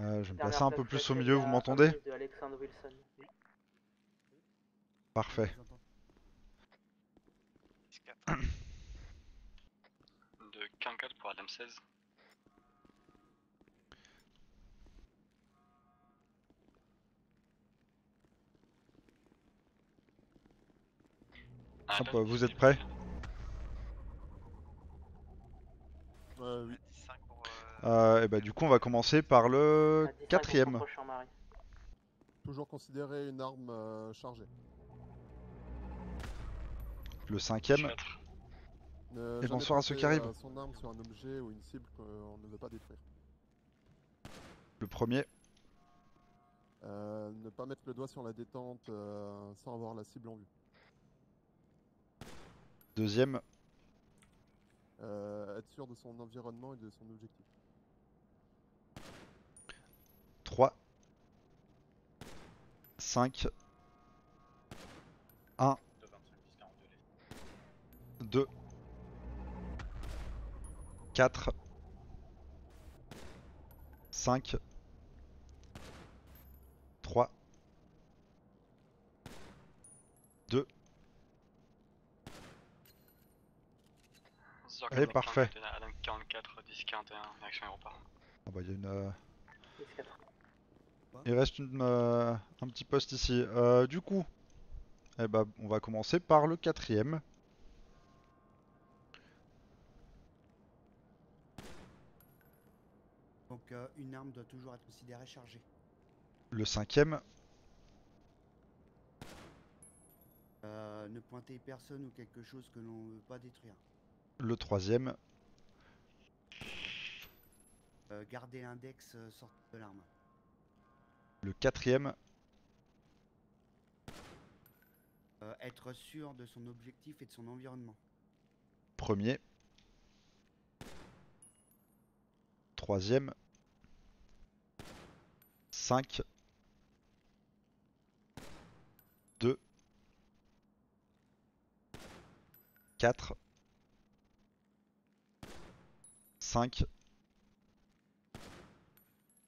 Euh, je vais me placer un peu plus au milieu, vous m'entendez De Alexandre Wilson. Parfait. [clears throat] De 15 pour Adam 16. Hop, euh, vous êtes prêts Euh, oui. euh, Et bah du coup on va commencer par le quatrième. Toujours considérer une arme euh, chargée. Le cinquième. Et bonsoir à ceux qui arrivent. euh, son arme sur un objet ou une cible qu'on ne veut pas détruire. Le premier. Euh, ne pas mettre le doigt sur la détente euh, sans avoir la cible en vue. Deuxième. Euh, être sûr de son environnement et de son objectif. 3. 5. 1. 2. 4. 5. 3. Allez, parfait. Adam 44, 10, 41, action aéroport. Ah bah, il y a une. euh, Il reste une, euh, un petit poste ici. Euh, du coup, eh bah, on va commencer par le quatrième. Donc euh, une arme doit toujours être considérée chargée. Le cinquième. Euh, ne pointer personne ou quelque chose que l'on ne veut pas détruire. Le troisième. Euh, garder l'index euh, sorti de l'arme. Le quatrième. Euh, être sûr de son objectif et de son environnement. Premier. Troisième. 5. 2. 4, 5,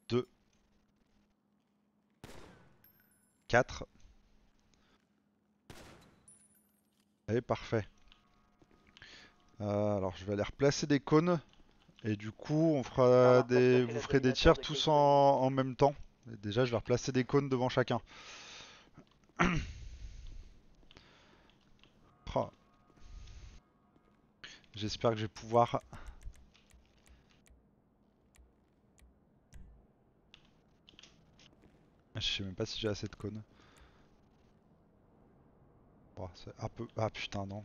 2, 4. Allez, parfait. Euh, alors je vais aller replacer des cônes. Et du coup, on fera des, vous ferez des tirs tous en, en même temps. Et déjà, je vais replacer des cônes devant chacun. [clears throat] Oh. J'espère que je vais pouvoir... Je sais même pas si j'ai assez de cônes. Oh, un peu... Ah putain non.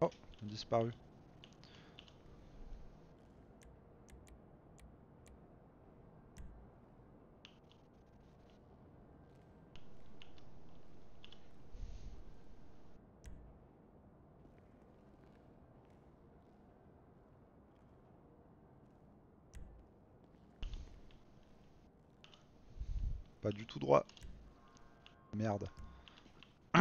Oh, disparu. Pas du tout droit. Merde. [clears throat]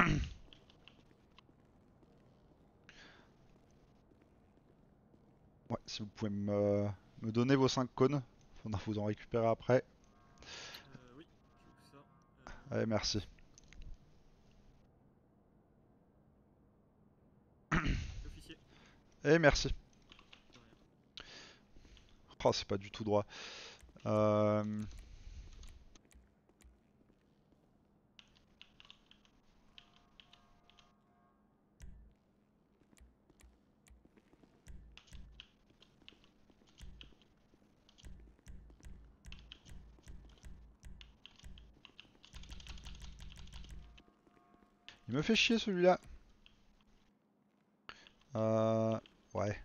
Ouais, si vous pouvez me, me donner vos 5 cônes, faudra vous en récupérer après. Allez, merci. [coughs] Eh, merci. Oh, c'est pas du tout droit. Euh... me fait chier celui-là. Euh... Ouais.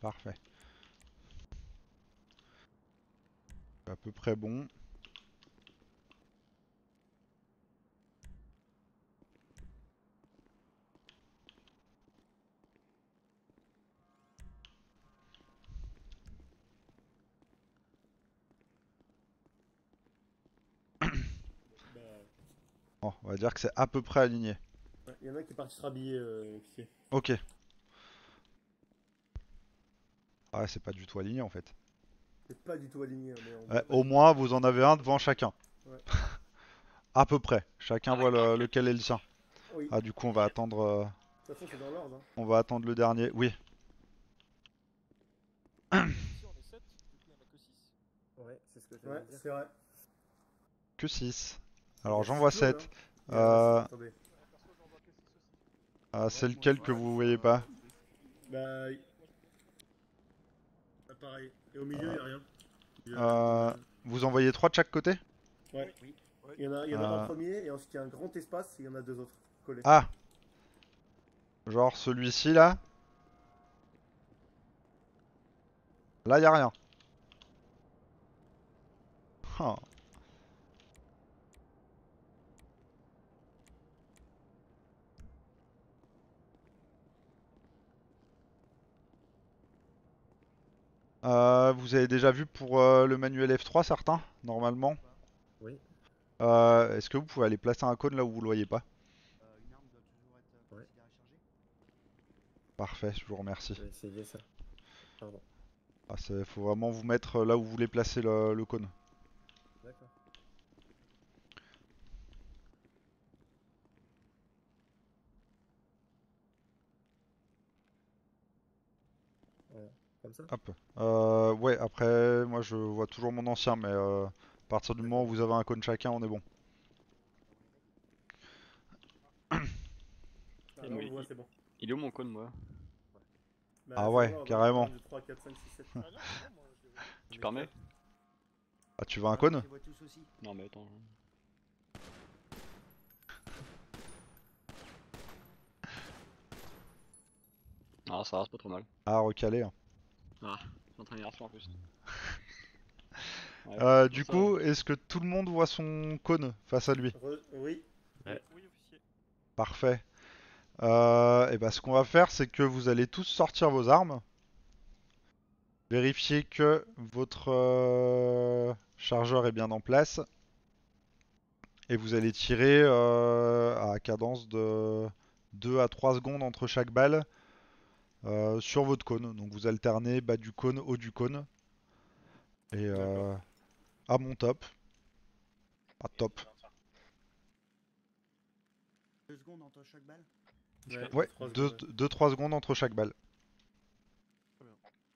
Parfait. À peu près bon. Bon, on va dire que c'est à peu près aligné. Il y en a qui est parti se rhabiller, euh. Ok. Ah, c'est pas du tout aligné en fait. C'est pas du tout aligné. hein, mais on- Ouais, au moins, vous en avez un devant chacun. Ouais. [laughs] à peu près. Chacun voit le- lequel est le sien. Oui. Ah, du coup, on va attendre. euh, De toute façon, c'est dans l'ordre. Hein. On va attendre le dernier. Oui. Ouais, c'est ce que je Ouais, dire. c'est vrai. Que 6. Alors j'en vois six clones, 7. hein. Il y en a Euh... ah, c'est lequel que vous voyez pas Bah. Ah, pareil. Et au milieu, il y a rien. Euh, Vous en voyez 3 de chaque côté Ouais. Il y en a, il y en a un Euh. premier, et ensuite il y a un grand espace, et il y en a deux autres collés. Ah Genre celui-ci là Là y a rien. Ah. Euh, vous avez déjà vu pour euh, le manuel F3 certains, normalement? Oui. Euh, Est-ce que vous pouvez aller placer un cône là où vous le voyez pas? Ouais. Parfait, je vous remercie. Je vais essayer ça. Pardon. Ah, faut vraiment vous mettre là où vous voulez placer le, le cône. D'accord. Voilà. Comme ça Hop. Euh, ouais, après, moi je vois toujours mon ancien, mais euh, à partir du moment où vous avez un cône chacun, on est bon. Ah, bon. Il est où mon cône, moi? Bah, Ah ouais, carrément. prendre 3, 4, 5, 6, 7. Tu permets? Ah, tu veux un cône Non, mais attends. Ah, ça va, c'est pas trop mal. Ah, recalé. hein. Ah, je suis en train d'y en plus. Ouais, Euh, du ça, coup, est-ce que tout le monde voit son cône face à lui Re- Oui. Parfait. Euh, et bah, ce qu'on va faire, c'est que vous allez tous sortir vos armes. Vérifiez que votre euh, chargeur est bien en place. Et vous allez tirer euh, à cadence de 2 à 3 secondes entre chaque balle euh, sur votre cône. Donc vous alternez bas du cône, haut du cône. Et euh, à mon top. À top. Deux secondes entre chaque balle Ouais, 2-3 secondes entre chaque balle.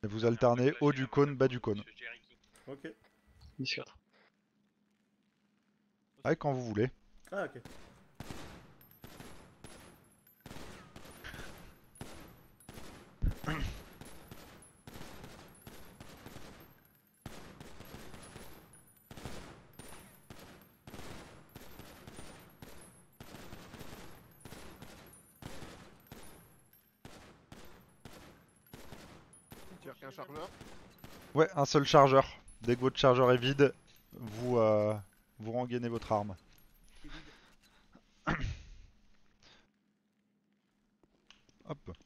Et vous alternez haut du cône, bas du cône. Ok. 14. Ouais, quand vous voulez. Ah, ok. Ouais, un seul chargeur. Dès que votre chargeur est vide, vous, euh, vous rengainez votre arme. [coughs] Hop.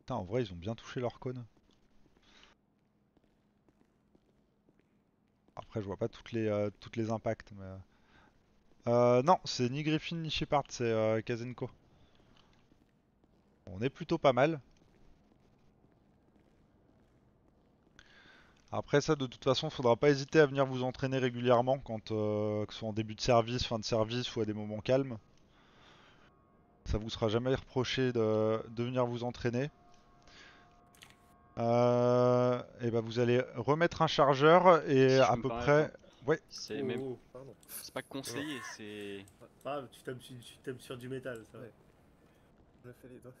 Putain, en vrai, ils ont bien touché leur cône. Après, je vois pas toutes les, euh, toutes les impacts, mais... euh, non, c'est ni Griffin ni Shepard, c'est euh, Kazenko. On est plutôt pas mal. Après ça, de toute façon, faudra pas hésiter à venir vous entraîner régulièrement, quand, euh, que ce soit en début de service, fin de service ou à des moments calmes. Ça vous sera jamais reproché de, de venir vous entraîner. Euh, et bah vous allez remettre un chargeur et Si à peu près... Ouais. C'est Oh, même. oh. C'est pas conseillé, c'est. Pas grave, tu tapes, sur- tu tapes sur du métal, ça va. Je me fais les doigts.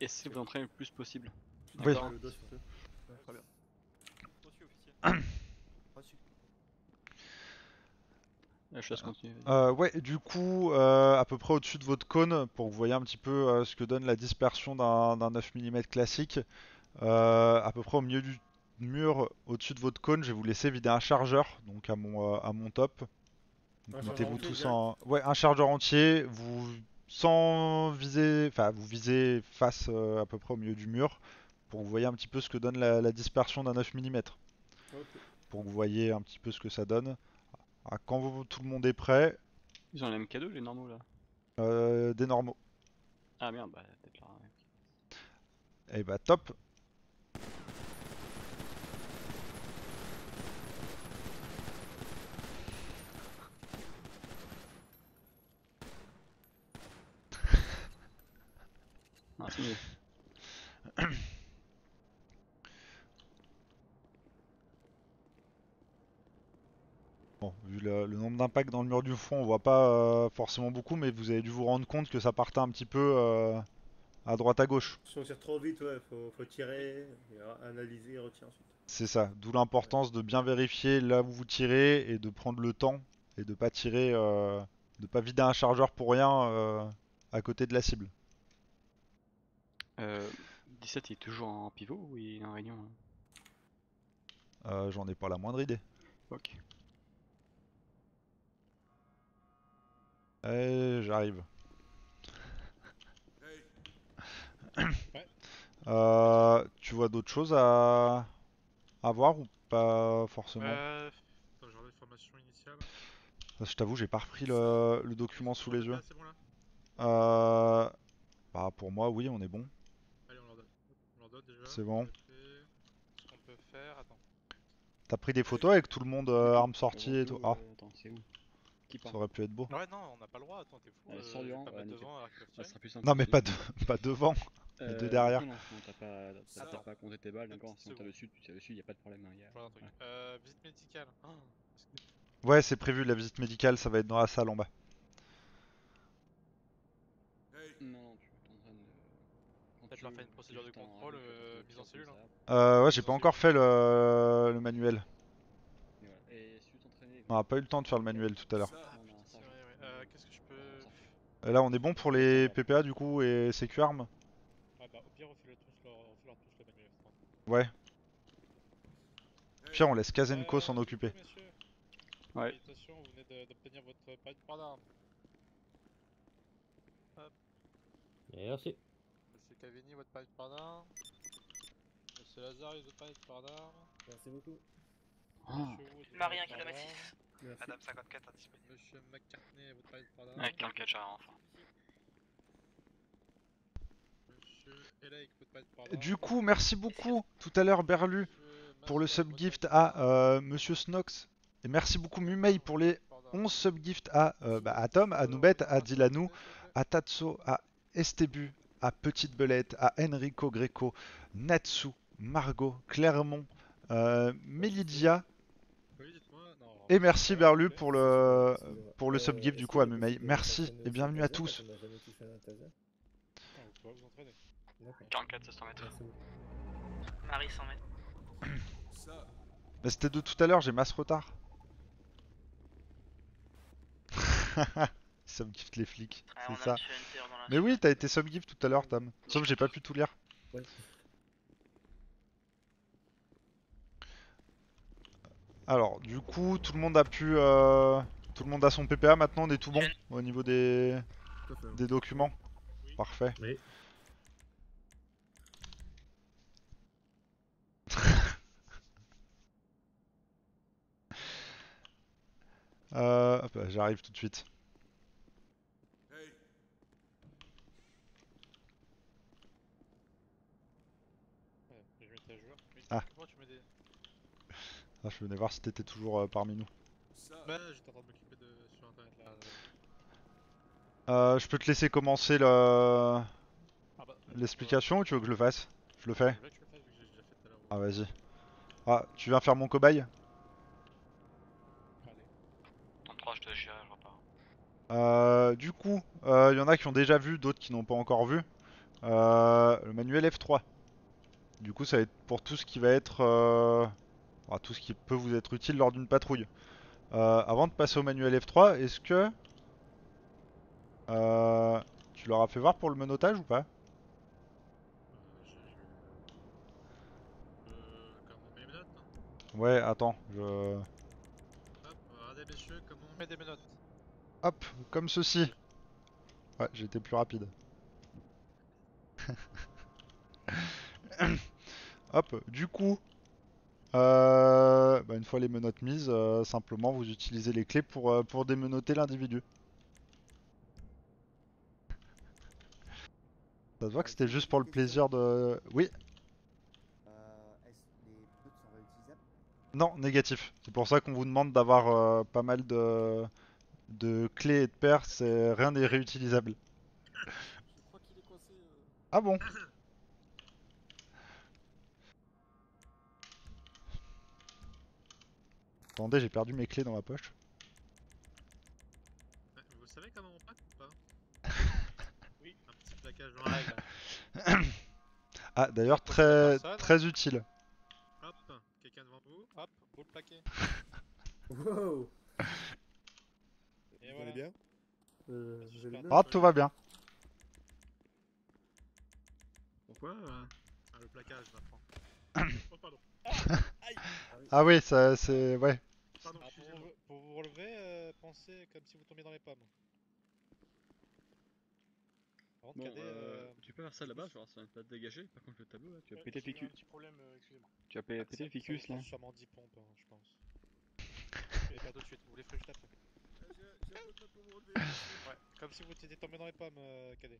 Essayez de vous entraîner le plus possible. Oui. Surtout. Très bien. Reçu. Euh, [coughs] Je te laisse continuer. Euh, ouais, du coup, euh, à peu près au-dessus de votre cône, pour que vous voyez un petit peu euh, ce que donne la dispersion d'un d'un 9 mm classique, euh, à peu près au milieu du mur, au-dessus de votre cône, je vais vous laisser vider un chargeur, donc à mon, euh, à mon top. Mettez-vous tous en... Ouais, un chargeur entier, vous... sans viser, enfin vous visez face euh, à peu près au milieu du mur, pour que vous voyez un petit peu ce que donne la, la dispersion d'un 9 mm. Pour que vous voyez un petit peu ce que ça donne. Ah, quand vous- tout le monde est prêt, Ils ont les MK2, les normaux là. euh, des normaux. Ah merde, bah peut-être là. ouais. Et bah top. Ah, c'est mieux. [coughs] Bon, vu le, le nombre d'impacts dans le mur du fond, on voit pas euh, forcément beaucoup, mais vous avez dû vous rendre compte que ça partait un petit peu euh, à droite à gauche. Si on tire trop vite, ouais, faut, faut tirer, et analyser et retirer ensuite. C'est ça, d'où l'importance de bien vérifier là où vous tirez et de prendre le temps et de pas tirer, euh, de pas vider un chargeur pour rien euh, à côté de la cible. Euh, 17 il est toujours en pivot ou il est en réunion là Euh, J'en ai pas la moindre idée. Ok. Eh, j'arrive. [coughs] Euh, tu vois d'autres choses à... à voir ou pas forcément Euh. Je t'avoue, j'ai pas repris le, le document sous les yeux. Ah, bon là Euh... Bah pour moi, oui, on est bon. Allez, on leur donne. On leur donne déjà. C'est bon. Et Ce qu'on peut faire. Attends. T'as pris des photos avec tout le monde euh, armes sorties et tout Ah, Attends, c'est où Qui ça aurait pu être beau. Ouais, non, on n'a pas le droit, attends, t'es fou. Euh, euh, sans Luan, pas devant sera plus simple. Non mais pas, de... [laughs] pas devant, mais Euh, de derrière. Non, non, non, t'as pas, t'as- t'as Alors, pas compté tes balles, d'accord Si on c'est tire bon. dessus, tu tires dessus, y a pas de problème. hein, y a- Je vois un truc. ouais. Euh, visite médicale. [gasps] Ouais, c'est prévu, la visite médicale, ça va être dans la salle en bas. Non, non, tu es en train de. quand Peut-être tu leur faire une procédure de contrôle, euh, quelque mise en cellule, hein. Euh, ouais, j'ai pas encore fait le, le manuel. On a pas eu le temps de faire le manuel tout à l'heure. Ouais. Euh, qu'est-ce que je peux. Et là, on est bon pour les PPA du coup et CQ armes Ah bah, au pire, on fait le tous leur, on fait leur tous le manuel. Ouais. Pire, on laisse Kazenko s'en occuper. Messieurs, Ouais. Félicitations, vous venez d'obtenir votre palette par. Hop. Merci. Monsieur Cavini, votre palette par d'armes. Monsieur Lazare, votre palette par d'armes. Merci beaucoup. Votre Marie, un palette par kilomètre d'armes. six. Merci. Madame 54 indisponible. Monsieur McCartney, votre palette par d'armes. Ouais, 44, j'arrive enfin. Monsieur Elake, votre palette par d'armes. Du coup, merci beaucoup tout à l'heure Berlu pour le subgift à euh, Monsieur Snox. Et merci beaucoup Mumei pour les 11 subgifts à, euh, bah, à Tom, à Noubet, à Dilanou, à Tatso, à Estebu, à Petite Belette, à Enrico Greco, Natsu, Margot, Clermont, euh, Melidia. Et merci Berlu pour le, pour le subgift du coup à Mumei. Merci et bienvenue à tous. Vous pouvez vous entraîner. 44, 500 mètres. Marie 100 mètres. Bah, C'était de tout à l'heure, j'ai masse retard. [laughs] subgift les flics, on c'est a ça. Mais oui, t'as été subgift tout à l'heure, Tom. Sauf que j'ai pas pu tout lire. Ouais. Alors, du coup, tout le monde a pu. euh, Tout le monde a son PPA maintenant, on est tout bon au niveau des, documents. Parfait. Oui. [laughs] Euh, J'arrive tout de suite. Ouais, je vais mettre à jour. Oui, Ah. Pourquoi tu mets des. Ah, je venais voir si t'étais toujours euh, parmi nous. Bah, j'étais en train de m'occuper de. sur internet là. Euh, je peux te laisser commencer le... Ah bah, l'explication ou tu veux que je le fasse? Je le fais. Ah, vas-y. Ah, tu viens faire mon cobaye? 33, je te déchirais, je repars. Euh, du coup, il y en a qui ont déjà vu, d'autres qui n'ont pas encore vu. Euh, le manuel F3. Du coup, ça va être pour tout ce qui va être. Tout ce qui peut vous être utile lors d'une patrouille. Euh, avant de passer au manuel F3, est-ce que. euh, tu leur as fait voir pour le menottage ou pas? Euh, j'ai- j'ai- comment on met les menottes Ouais, attends, je. Hop, regardez messieurs comment on met des menottes. Hop, comme ceci. Ouais, été plus rapide. [laughs] Hop, du coup, bah, une fois les menottes mises, euh, simplement vous utilisez les clés pour, euh, pour démenoter l'individu. Ça se voit que c'était juste pour le plaisir de... Oui, Euh, est-ce les pneus sont réutilisables non, négatif. C'est pour ça qu'on vous demande d'avoir euh, pas mal de, de clés et de paires, rien n'est réutilisable. Je crois qu'il est coincé. euh. Ah bon? [coughs] Attendez, j'ai perdu mes clés dans ma poche. Vous savez comment on pack ou pas [laughs] Oui, un petit plaquage en règle. [coughs] Ah, d'ailleurs, très, très utile. Hop, quelqu'un devant vous, hop, vous le plaquez. [laughs] Wow Et Vous voilà. allez bien? Euh, vous allez bien? Ah, tout va bien. Pourquoi euh... ah, Le plaquage m'apprend. [coughs] oh, pardon. [laughs] Ah oui, ça, c'est... Ouais. Pardon, pour, vous, pour vous relever, euh, pensez comme si vous tombiez dans les pommes. Par contre, Bon, Cadet, euh, euh, tu peux faire ça là-bas, genre ça va pas te dégager. Par contre, le tableau là, tu vas péter le eu un ficus. petit problème, euh, excusez-moi. Tu vas péter le ficus là. sûrement 10 pompes, hein, je pense. Je vais faire tout de suite, vous les ferez juste après. [coughs] Ouais, comme si vous étiez tombé dans les pommes, euh, Cadet.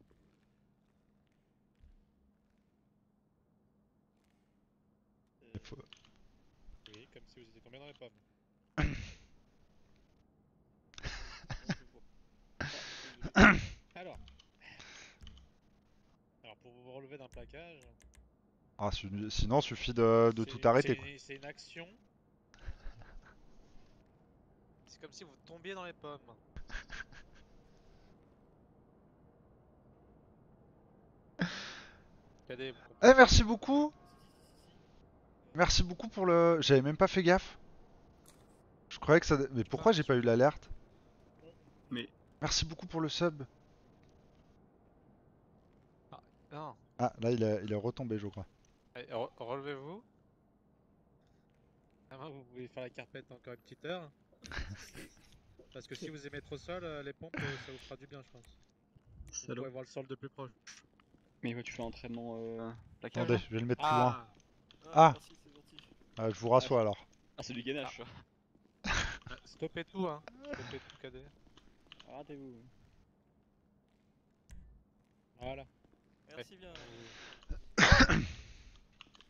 Oui, comme si vous étiez tombé dans les pommes. [coughs] Alors. Alors, pour vous relever d'un plaquage. Ah, sinon, suffit de, tout arrêter. c'est une- action. [laughs] C'est comme si vous tombiez dans les pommes. Eh, merci beaucoup Merci beaucoup pour le... J'avais même pas fait gaffe. Je croyais que ça... Mais pourquoi j'ai pas eu l'alerte? Mais Merci beaucoup pour le sub. Non. Ah, là, il, est- il est retombé, je crois. Allez, re- relevez-vous. Ah, vous pouvez faire la carpette encore une petite heure? [laughs] Parce que si vous aimez trop sol, les pompes, euh, ça vous fera du bien, je pense. Vous pouvez voir le sol de plus proche. Mais tu fais l'entraînement euh. Attendez, je vais le mettre plus Ah. loin. Ah Ah, Je vous rassois alors. Ah, c'est du gainage ça. Ah, Stoppez tout, hein. Stoppez tout, cadet. Arrêtez-vous. Voilà. Merci bien. [coughs]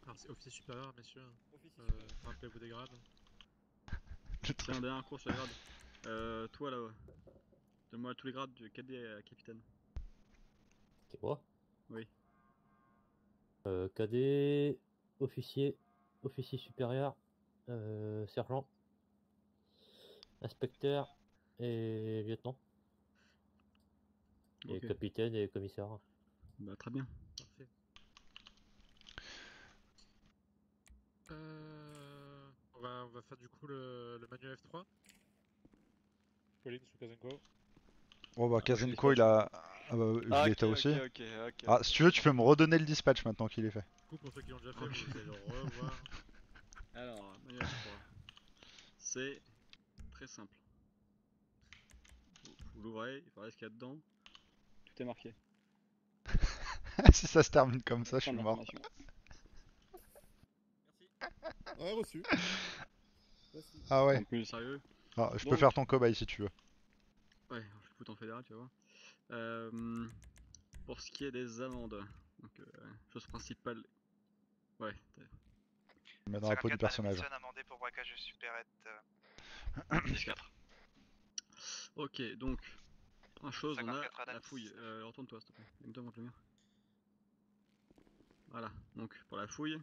Alors, c'est officier supérieur, messieurs. Officier Euh, supérieur. Rappelez-vous des grades. [laughs] Tiens, dernière course, les grades. Euh, toi là, ouais. Donne-moi tous les grades de cadet à capitaine. C'est moi? Oui. Euh, cadet, officier, officier supérieur, euh, sergent, inspecteur et lieutenant. Et capitaine et commissaire. Bah, très bien. Parfait. Euh, on, va, on va faire du coup le, le manuel F3. Pauline sous Kazenko. Bon bah Ah, Kazenko il a... Ah bah je Ah, l'étais ok, aussi. Ah si tu veux tu peux me redonner le dispatch maintenant qu'il est fait. Du coup, pour ceux qui l'ont déjà fait, Ok. vous allez le revoir. [laughs] Alors, 3. C'est très simple. Vous, vous l'ouvrez, il ce qu'il y a dedans. Tout est marqué. [laughs] si ça se termine comme ça, je suis mort. l'information. Ouais, reçu. Ah ouais. Sérieux? Ah, je peux faire ton cobaye si tu veux. Ouais, je vais foutre en fédéral, tu vas voir. Euh, pour ce qui est des amendes, donc euh, chose principale. Ouais, mets dans la peau du personnage. Personne amendée pour braquage de supérette. euh, 10-4. Ok, donc, première chose, on a 54 Adams. la fouille. Euh, retourne-toi, s'il te plaît. Mets-toi contre le mur. Voilà, donc pour la fouille,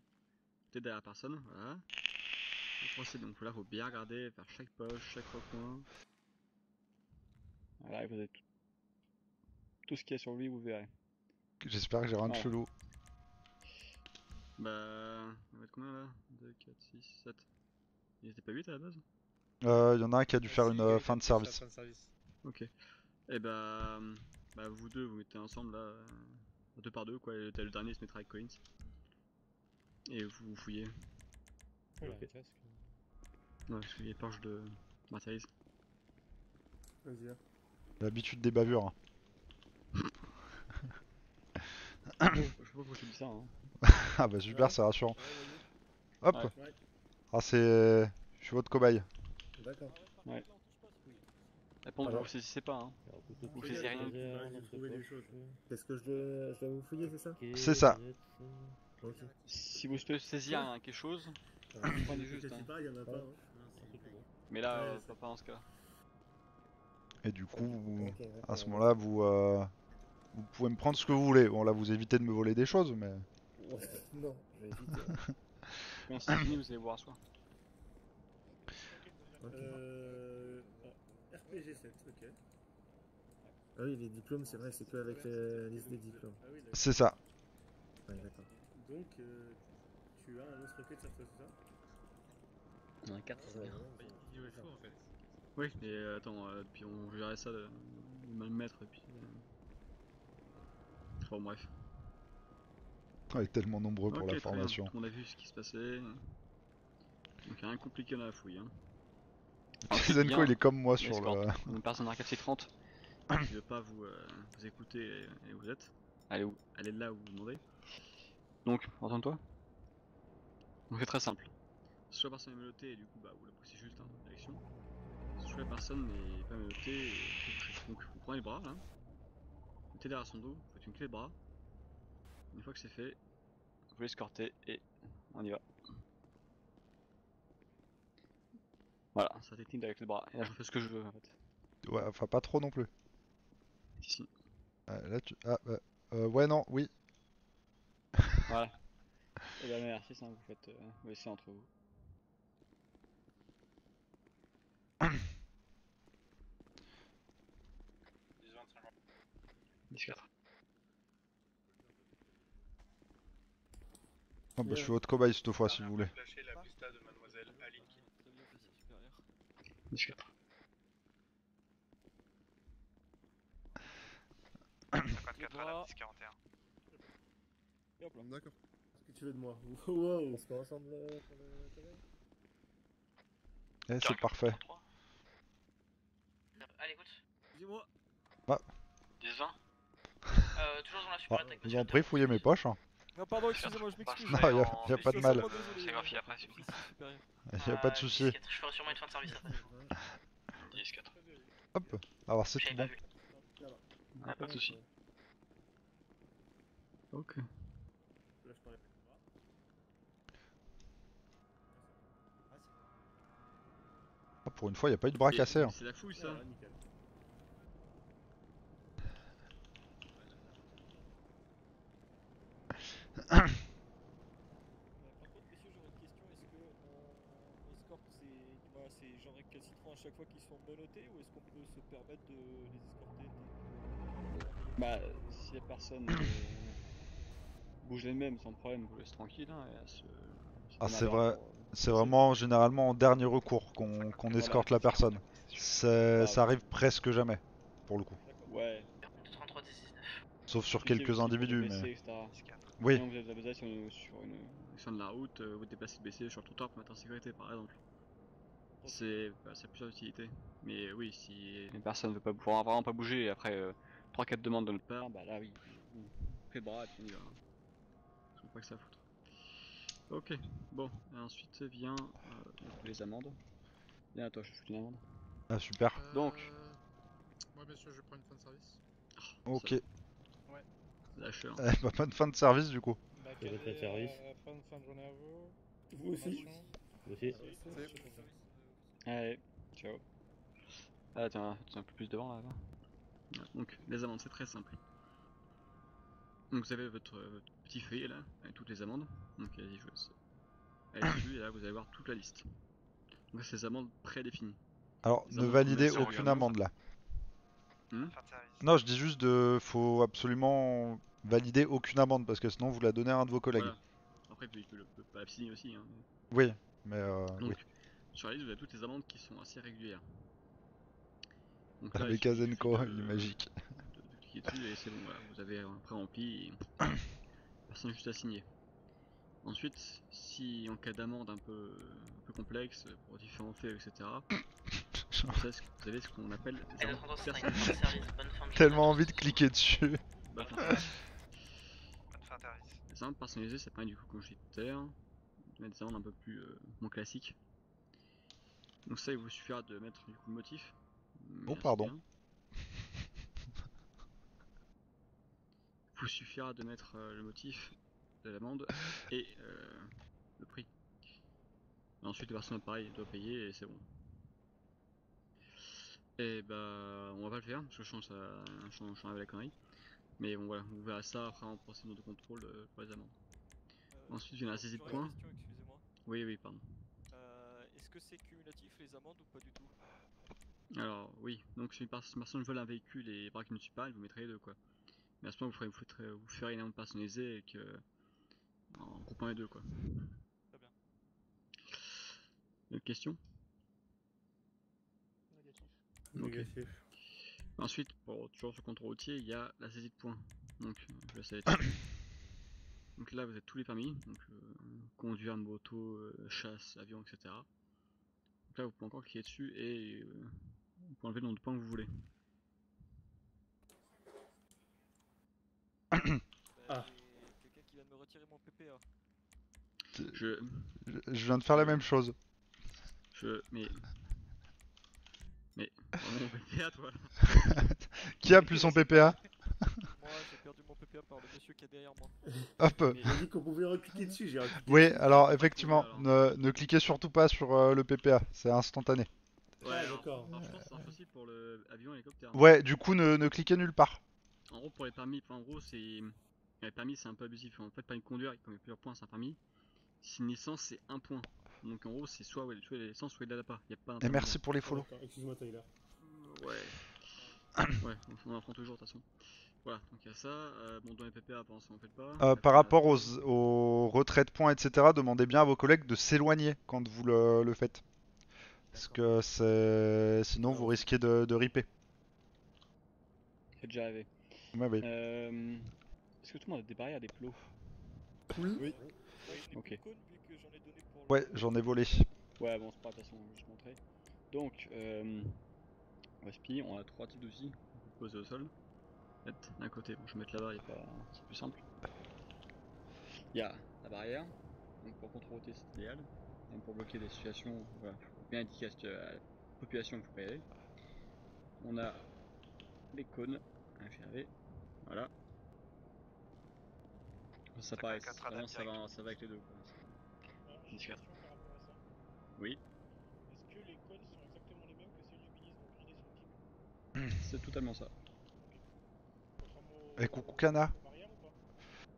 t'es derrière la personne, voilà. Donc là, faut bien regarder, faire chaque poche, chaque recoin. Voilà, et vous avez tout, tout ce qu'il y a sur lui, vous verrez. J'espère que j'ai rien de chelou. Bah, on va être combien là? 2, 4, 6, 7. Il était pas 8 à la base? Euh, y en a un qui a dû Ah, faire une euh, eu fin de service. la fin de service. Ok. Et bah, bah, vous deux, vous mettez ensemble là, euh, deux par deux quoi, et t'as le dernier se mettra avec Collins. Et vous fouillez. Oh. Ouais, parce qu'il y a Porsche de Martyris. Vas-y. hein. L'habitude des bavures. hein. Je sais pas pourquoi je dis ça. Hein. ah bah super, c'est rassurant. Hop Ouais. Ouais. Ah c'est... Je suis votre cobaye. D'accord. Ouais. Vous Alors. vous saisissez pas. Hein. Vous saisissez rien. Ouais, j'ai trouvé des choses. Qu'est-ce que je dois, je dois vous fouiller, c'est ça C'est ça. Si vous saisir quelque chose, prenez je juste. hein. pas, il y en a pas. hein. Mais là, Ouais, euh, c'est- pas, pas dans ce cas. Et du coup, vous- à ce moment-là, vous, euh, vous pouvez me prendre ce que vous voulez. Bon là, vous évitez de me voler des choses, mais... Ouais, [laughs] non. Quand [laughs] c'est fini, vous allez voir à soi. Euh... RPG 7, ok. Ah oui, les diplômes, c'est vrai, c'est que avec la liste des diplômes. C'est ça. Ouais, d'accord. Donc, euh, tu as un autre requête sur toi, c'est ça? Un 4, c'est bien. Il est fou en fait. Oui, mais attends, euh, puis on verrait ça de, de mal mettre, et puis. euh, Bon, bref. On est tellement nombreux pour la très bien. formation. On a vu ce qui se passait. Donc, rien de compliqué dans la fouille. Hein. [laughs] Zenko, il est comme moi sur le... [laughs] Une personne à 430 qui veut pas vous, euh, vous écouter et, et vous êtes. Allez où? Allez là où vous demandez. Donc, entends-toi. Donc c'est très simple. Soit personne est menottée et du coup bah vous la poussez juste dans une direction. Soit personne n'est pas menottée et. Donc vous prenez le bras là. Vous mettez derrière son dos, faites une clé de bras. Une fois que c'est fait, vous l'escortez et on y va. Voilà, c'est la technique clé de bras. Et là je fais ce que je veux en fait. Ouais, enfin pas trop non plus. Ici. Ouais, là tu... Ah, euh, euh, ouais, non, oui. [laughs] Voilà. Et bah merci, ça, vous faites, euh, vous laissez entre vous. [coughs] Ah bah, je suis votre cobaye cette fois si vous voulez. Lâchez la busta de mademoiselle Aline qui Très bien, officier supérieur. 14. 54 Adam 1041. Et hop là. D'accord. Qu'est-ce que tu veux de moi? [laughs] Wow On se met ensemble euh, pour le Eh, c'est parfait. Allez, écoute. Dis-moi. Ah, 10 20 Euh, toujours dans la Ah, je vous en prie, fouillez mes poches. hein. Non, pardon, excusez-moi, je m'excuse. Non, y a, y a pas de mal. C'est graphié après, s'il vous plaît. Y a pas de souci. [laughs] Je ferai sûrement une fin de service après. [laughs] 10, 4. Hop, alors c'est tout bon. Ah, pas de soucis. Ok. Ah, pour une fois, y a pas eu de bras cassés. hein. C'est la fouille ça. escorte ces, bah, ces gens récalcitrants à chaque fois qu'ils sont menottés ou est-ce qu'on peut se permettre de les escorter Bah, si la personne euh, [coughs] bouge elle-même sans problème, vous laisse tranquille. Hein, et elle se... Ah, c'est vrai. pour, euh, C'est vraiment généralement en dernier recours qu'on qu'on Voilà. escorte la personne. C'est- Ça arrive presque jamais, pour le coup. Ouais. 33 19. Sauf sur quelques individus, mais. Oui. Sinon, vous êtes basé sur une, sur une section de la route, euh, vous déplacez le BC sur le trottoir pour mettre en sécurité par exemple. C'est bah, c'est plusieurs utilités. Mais oui, si une personne ne veut pas, pourra vraiment pas bouger et après 3-4 demandes de notre part, bah là oui, vous faites le bras et puis on y va. Je pas que ça à foutre. Ok, bon, et ensuite vient euh, les amendes. Viens à toi, je fais une amende. Ah, super. Donc, Moi, monsieur, je prends une fin de service. Ok. Lâcheur. Eh, [laughs] bah, pas de fin de service du coup. Bah, votre service euh, bonne fin de journée à vous. Vous aussi. Vous aussi Allez, ciao. Ah tiens, tiens un peu plus devant là. là. Donc les amendes c'est très simple. Donc vous avez votre, euh, votre petit feuillet là, avec toutes les amendes. Donc allez-y, je. Allez [coughs] dessus et là vous allez voir toute la liste. Donc c'est des amendes prédéfinies. Alors, Les ne validez aucune amende là. Hmm? Non, je dis juste de. Faut absolument valider aucune amende parce que sinon vous la donnez à un de vos collègues. Voilà. Après il peut, peut pas signer aussi. Hein. Oui, mais euh, Donc oui. sur la liste vous avez toutes les amendes qui sont assez régulières. Donc Avec de- il est magique. de, de cliquer dessus et c'est bon, voilà, vous avez après rempli et [coughs] personne juste à signer. Ensuite, si en cas d'amende un peu, un peu complexe pour différents faits, etc., [coughs] vous avez ce- qu'on appelle les Allez, amendes 35, personnalisées. fin de service, bonne fin de Tellement envie de cliquer dessus. Bonne fin de service. Bonne fin de amendes personnalisées, ça permet du coup, à de mettre des amendes un peu plus euh, moins classiques. Donc ça, il vous suffira de mettre du coup le motif. Oh, Merci pardon. bien. Il [laughs] vous suffira de mettre euh, le motif de l'amende et euh, le prix. Et ensuite, la personne pareil doit payer et c'est bon. Et bah, on va pas le faire parce que je pense à je suis avec la connerie. Mais bon, voilà, on verra ça après en procédure de contrôle euh, pour les amendes. Ensuite vient la saisie de J'aurais une points. excusez-moi. Oui, oui, pardon. Euh, Est-ce que c'est cumulatif les amendes ou pas du tout? Alors oui, donc si une pers- personne vole un véhicule et braque municipal, vous mettrez les deux quoi. Mais à ce moment vous ferez, vous, ferez- vous ferez une amende personnalisée et que en groupant les deux quoi. Très bien. D'autres questions? Ok. Négatif. Ensuite, pour toujours sur le contrôle routier, il y a la saisie de points. Donc je vais aller dessus. [coughs] Donc là vous avez tous les permis, donc euh, conduire moto, euh, chasse, avion, etc. Donc là vous pouvez encore cliquer dessus et euh, vous pouvez enlever le nombre de points que vous voulez. [coughs] Ah. Bah, quelqu'un qui vient de me retirer mon PPA. Je. Je je viens de faire la même chose. Je. Mais. Mais. Oh, mon PPA, toi [laughs] Qui a plus son PPA Moi j'ai perdu mon PPA par le monsieur qui est derrière moi. Hop. J'ai dit qu'on pouvait recliquer dessus, j'ai recliqué Oui, dessus. alors effectivement, ne, ne cliquez surtout pas sur euh, le PPA, c'est instantané. Ouais, d'accord. alors, je pense que c'est impossible pour le avion et hélicoptère. Ouais, du coup, ne, ne cliquez nulle part. En gros, pour les permis, enfin, en gros, c'est. Les permis, c'est un peu abusif. En fait, permis de conduire, comme il y a plusieurs points, c'est un permis. Si une licence, c'est un point. Donc en gros, c'est soit, ouais, soit la licence, soit il l'a pas. Il y a pas Et merci pour les follow. Excuse-moi Tyler. Ouais. [clears throat] ouais, on, on apprend toujours de toute façon. Voilà, donc il y a ça. Euh, bon, dans les PPA, pour l'instant, on fait pas. Euh, par rapport aux, aux retraits de points, etc., demandez bien à vos collègues de s'éloigner quand vous le, le faites. Parce que c'est... sinon vous risquez de, de ripper. C'est déjà arrivé. Ouais, oui. Euh... Est-ce que tout le monde a des barrières, des plots? Oui. Ok. Ouais, j'en ai volé. Ouais, bon, c'est pas de toute façon, je vais juste montrer. Donc, euh, on va se plier, on a trois types d'outils poser au sol. d'un côté. Bon, je vais mettre là-bas, y a pas... c'est plus simple. Il y a la barrière, donc pour contrôler c'est idéal. Donc pour bloquer des situations, voilà, faut bien indiquer à cette- à la population qu'il faut pas y aller. On a les cônes faire voilà. Ça paraît, 54 vraiment, ça va, ça va avec les deux. Quoi. J'ai une question par rapport à ça. Oui, Est-ce que les codes sont exactement les mêmes que ceux du ministre donc indestructible [clears throat] c'est totalement ça. Et coucou Kana.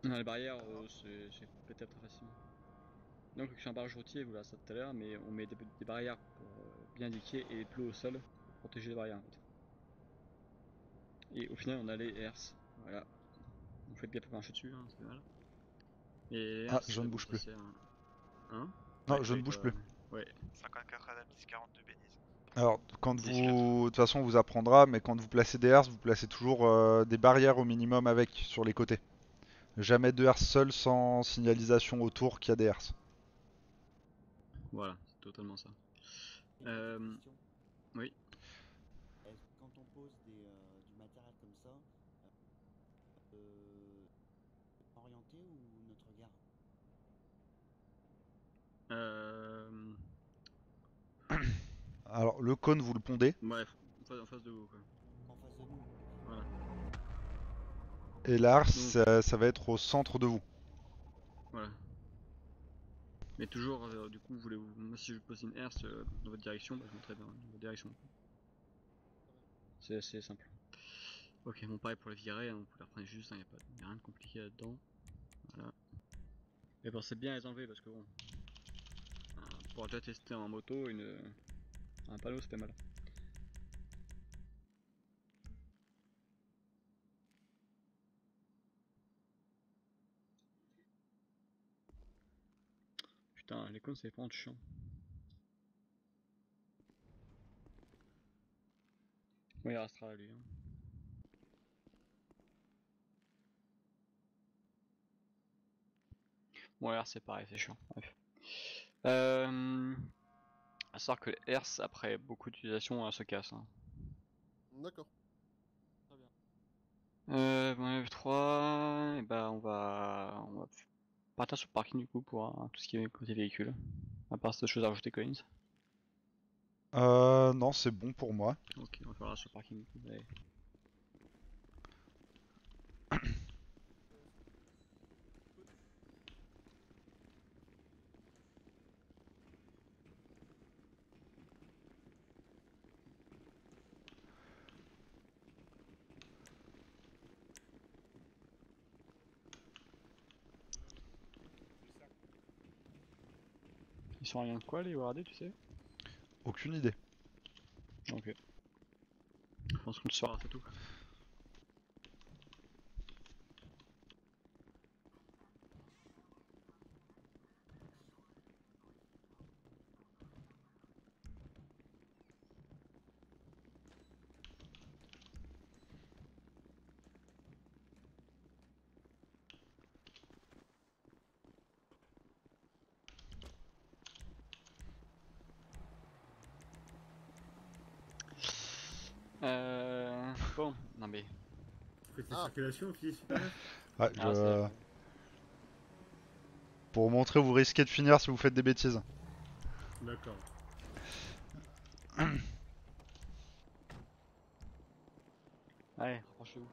Non, les barrières, euh, c'est c'est peut-être facile. Donc, je suis un barrage routier, vous verrez ça tout à l'heure, mais on met des, des barrières pour euh, bien indiquer et de l'eau au sol pour protéger les barrières. en fait. Et au final, on a les herses. Voilà. Vous faites bien pour marcher dessus, hein, c'est mal. Et Ah, je ne bouge plus. Hein Non, Ouais, je ne bouge euh, plus. Ouais. 54 Adam 10 42 Béniz. Alors, quand vous. De toute façon, on vous apprendra, mais quand vous placez des herses, vous placez toujours euh, des barrières au minimum avec, sur les côtés. Jamais de herses seules sans signalisation autour qu'il y a des herses. Voilà, c'est totalement ça. Euh, oui. Est-ce que quand on pose des, euh, du matériel comme ça, euh, euh, orienté ou notre regard Euh... Alors, le cône, vous le pondez. Bref, en face, en face de vous, quoi. En face de nous Voilà. Et l'herse, ça, ça va être au centre de vous. Voilà. Mais toujours, euh, du coup, voulez -vous... moi si je pose une herse euh, dans votre direction, bah, je montrerai dans, dans votre direction. C'est assez simple. Ok, bon pareil pour les virer, hein, vous pouvez les reprendre juste, il n'y a, pas... y a rien de compliqué là-dedans. Voilà. Et pensez bien à les enlever parce que bon, euh, pour déjà tester en moto, une... un panneau pas mal. Putain, les cônes c'est vraiment chiant. Bon, il restera lui. Hein. Bon, R c'est pareil, c'est chiant. Euh... À savoir que les après beaucoup d'utilisation, se cassent. Hein. D'accord. Euh, bon, F3, et bah on va, on va partir sur le parking du coup pour euh, tout ce qui est côté véhicule. À part cette chose à rajouter Collins. Euh, non, c'est bon pour moi. Ok, on va faire sur le parking du coup. allez. Sont rien de quoi les ORD, tu sais? Aucune idée. Ok. Je pense qu'on le saura, c'est tout. Euh... Bon, non mais... Faites la circulation, Ouais, Ah, je... Pour vous montrer, vous risquez de finir si vous faites des bêtises. D'accord. [coughs] Allez, rapprochez-vous.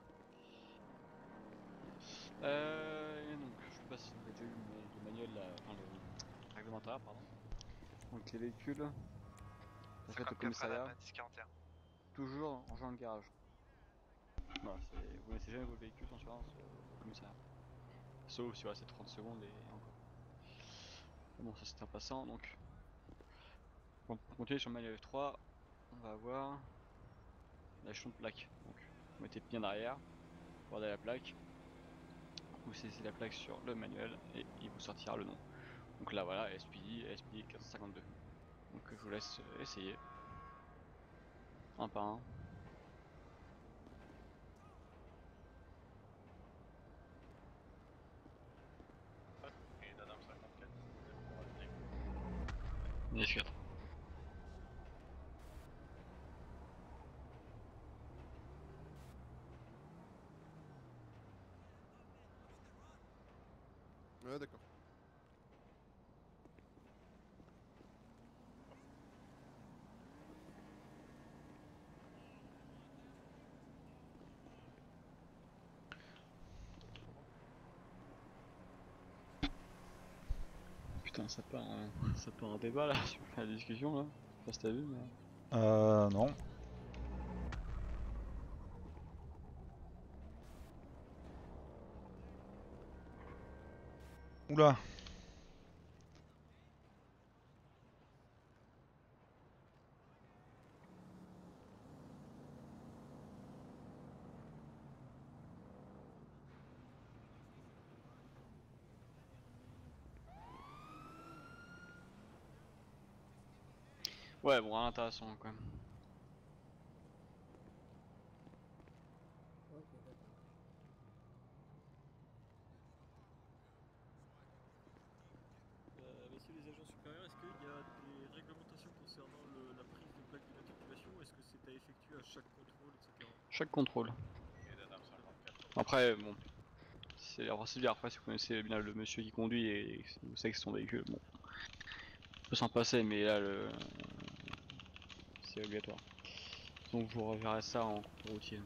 Euh, et donc, je sais pas si vous avez déjà eu le, le manuel, là, enfin le réglementaire, pardon. Donc les véhicules, ça fait au 54 commissariat, Adam 10 41. toujours en dans le garage. Voilà, vous laissez jamais vos véhicules sans surveillance euh, au commissariat. Sauf si voilà, c'est 30 secondes et encore. Bon, ça c'est un passant, donc... Pour continuer sur le manuel F3, on va avoir la de plaque. Donc, vous mettez bien derrière, vous regardez la plaque, vous saisissez la plaque sur le manuel et il vous sortira le nom. Donc là voilà, SPD, SPD 452. Donc je vous laisse essayer. Un par un. Bien sûr. D'accord. Ça part, en- ça part en débat là, [laughs] la discussion là. Je sais pas si t'as vu, mais. Euh, non. Oula. Ouais, bon, intéressant quand même. Euh, messieurs les agents supérieurs, est-ce qu'il y a des réglementations concernant le- la prise de plaque d'immatriculation ou est-ce que c'est à effectuer à chaque contrôle, etc. Chaque contrôle. Après, bon. C'est la procédure. Après, si vous connaissez bien le monsieur qui conduit et vous savez que c'est son véhicule, bon. On peut s'en passer, mais là, le. Obligatoire. Donc, vous reverrai ça en routier.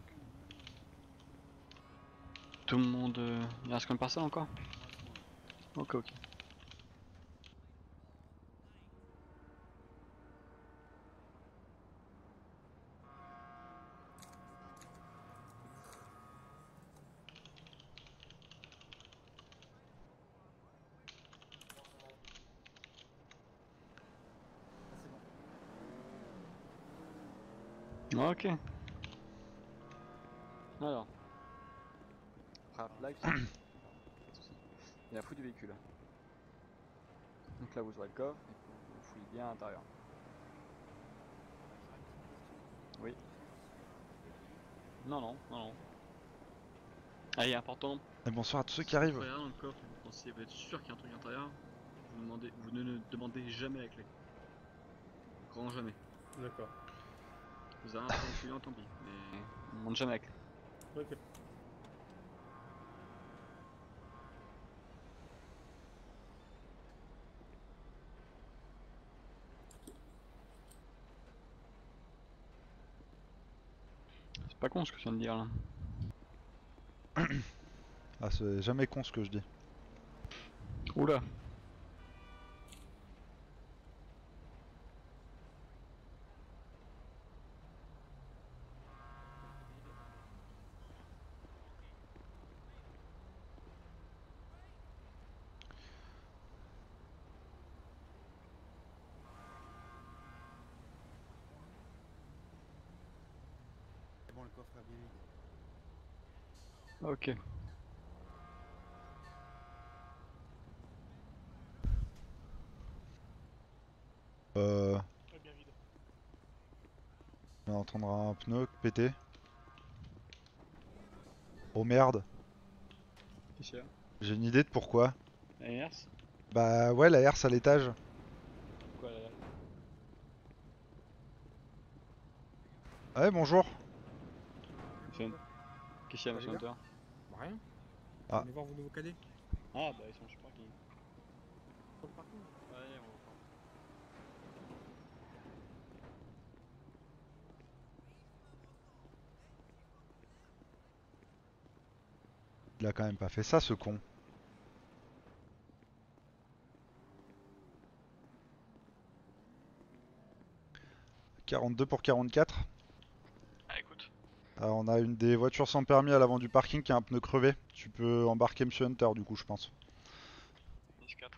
Tout le monde. euh, Il reste combien de personnes encore? Ok, ok. Ok. Alors. Après la plaque, il y a la fouille du véhicule. Donc là vous aurez le coffre et vous fouillez bien à l'intérieur. Oui. Non, non, non, non. Allez, important. Et bonsoir à tous ceux qui arrivent. Rien dans le coffre, vous pensez vous êtes sûr qu'il y a un truc à l'intérieur. Vous, demandez, vous ne, ne demandez jamais la clé. Grand jamais. D'accord. Vous avez un peu de fouillant, tant pis. Mais on demande jamais clé. Ok. C'est pas con ce que tu viens de dire là. Ah, c'est jamais con ce que je dis. Oula. C'est bon, le coffre est bien vide. Ok. Euh... On entendra un pneu péter. Oh merde. J'ai une idée de pourquoi. La herse Bah ouais, la herse à l'étage. Quoi là Ouais, bonjour. Qu'est-ce qu'il y a, monsieur Rien. Ah. Venez voir vos nouveaux cadets. Ah bah ils sont je sais pas qui. Sur le parking. Ouais, on va voir. Il a quand même pas fait ça, ce con. « 42 pour 44. Alors, on a une des voitures sans permis à l'avant du parking qui a un pneu crevé. Tu peux embarquer Monsieur Hunter du coup, je pense. 10-4.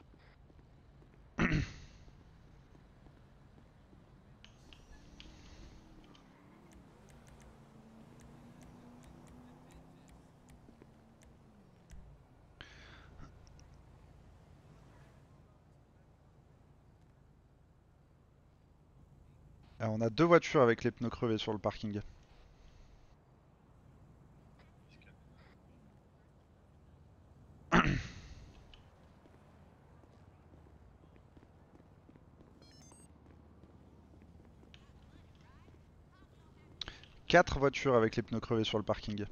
Alors, on a deux voitures avec les pneus crevés sur le parking. 4 voitures avec les pneus crevés sur le parking.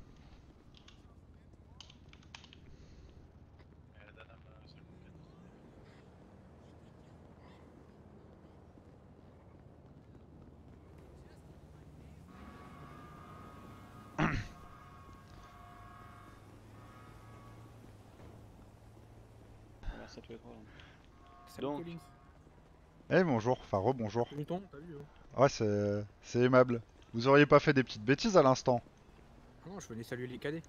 Donc. Eh hey, bonjour, enfin rebonjour. Ouais, c'est aimable. Vous auriez pas fait des petites bêtises à l'instant Non, je venais saluer les cadets?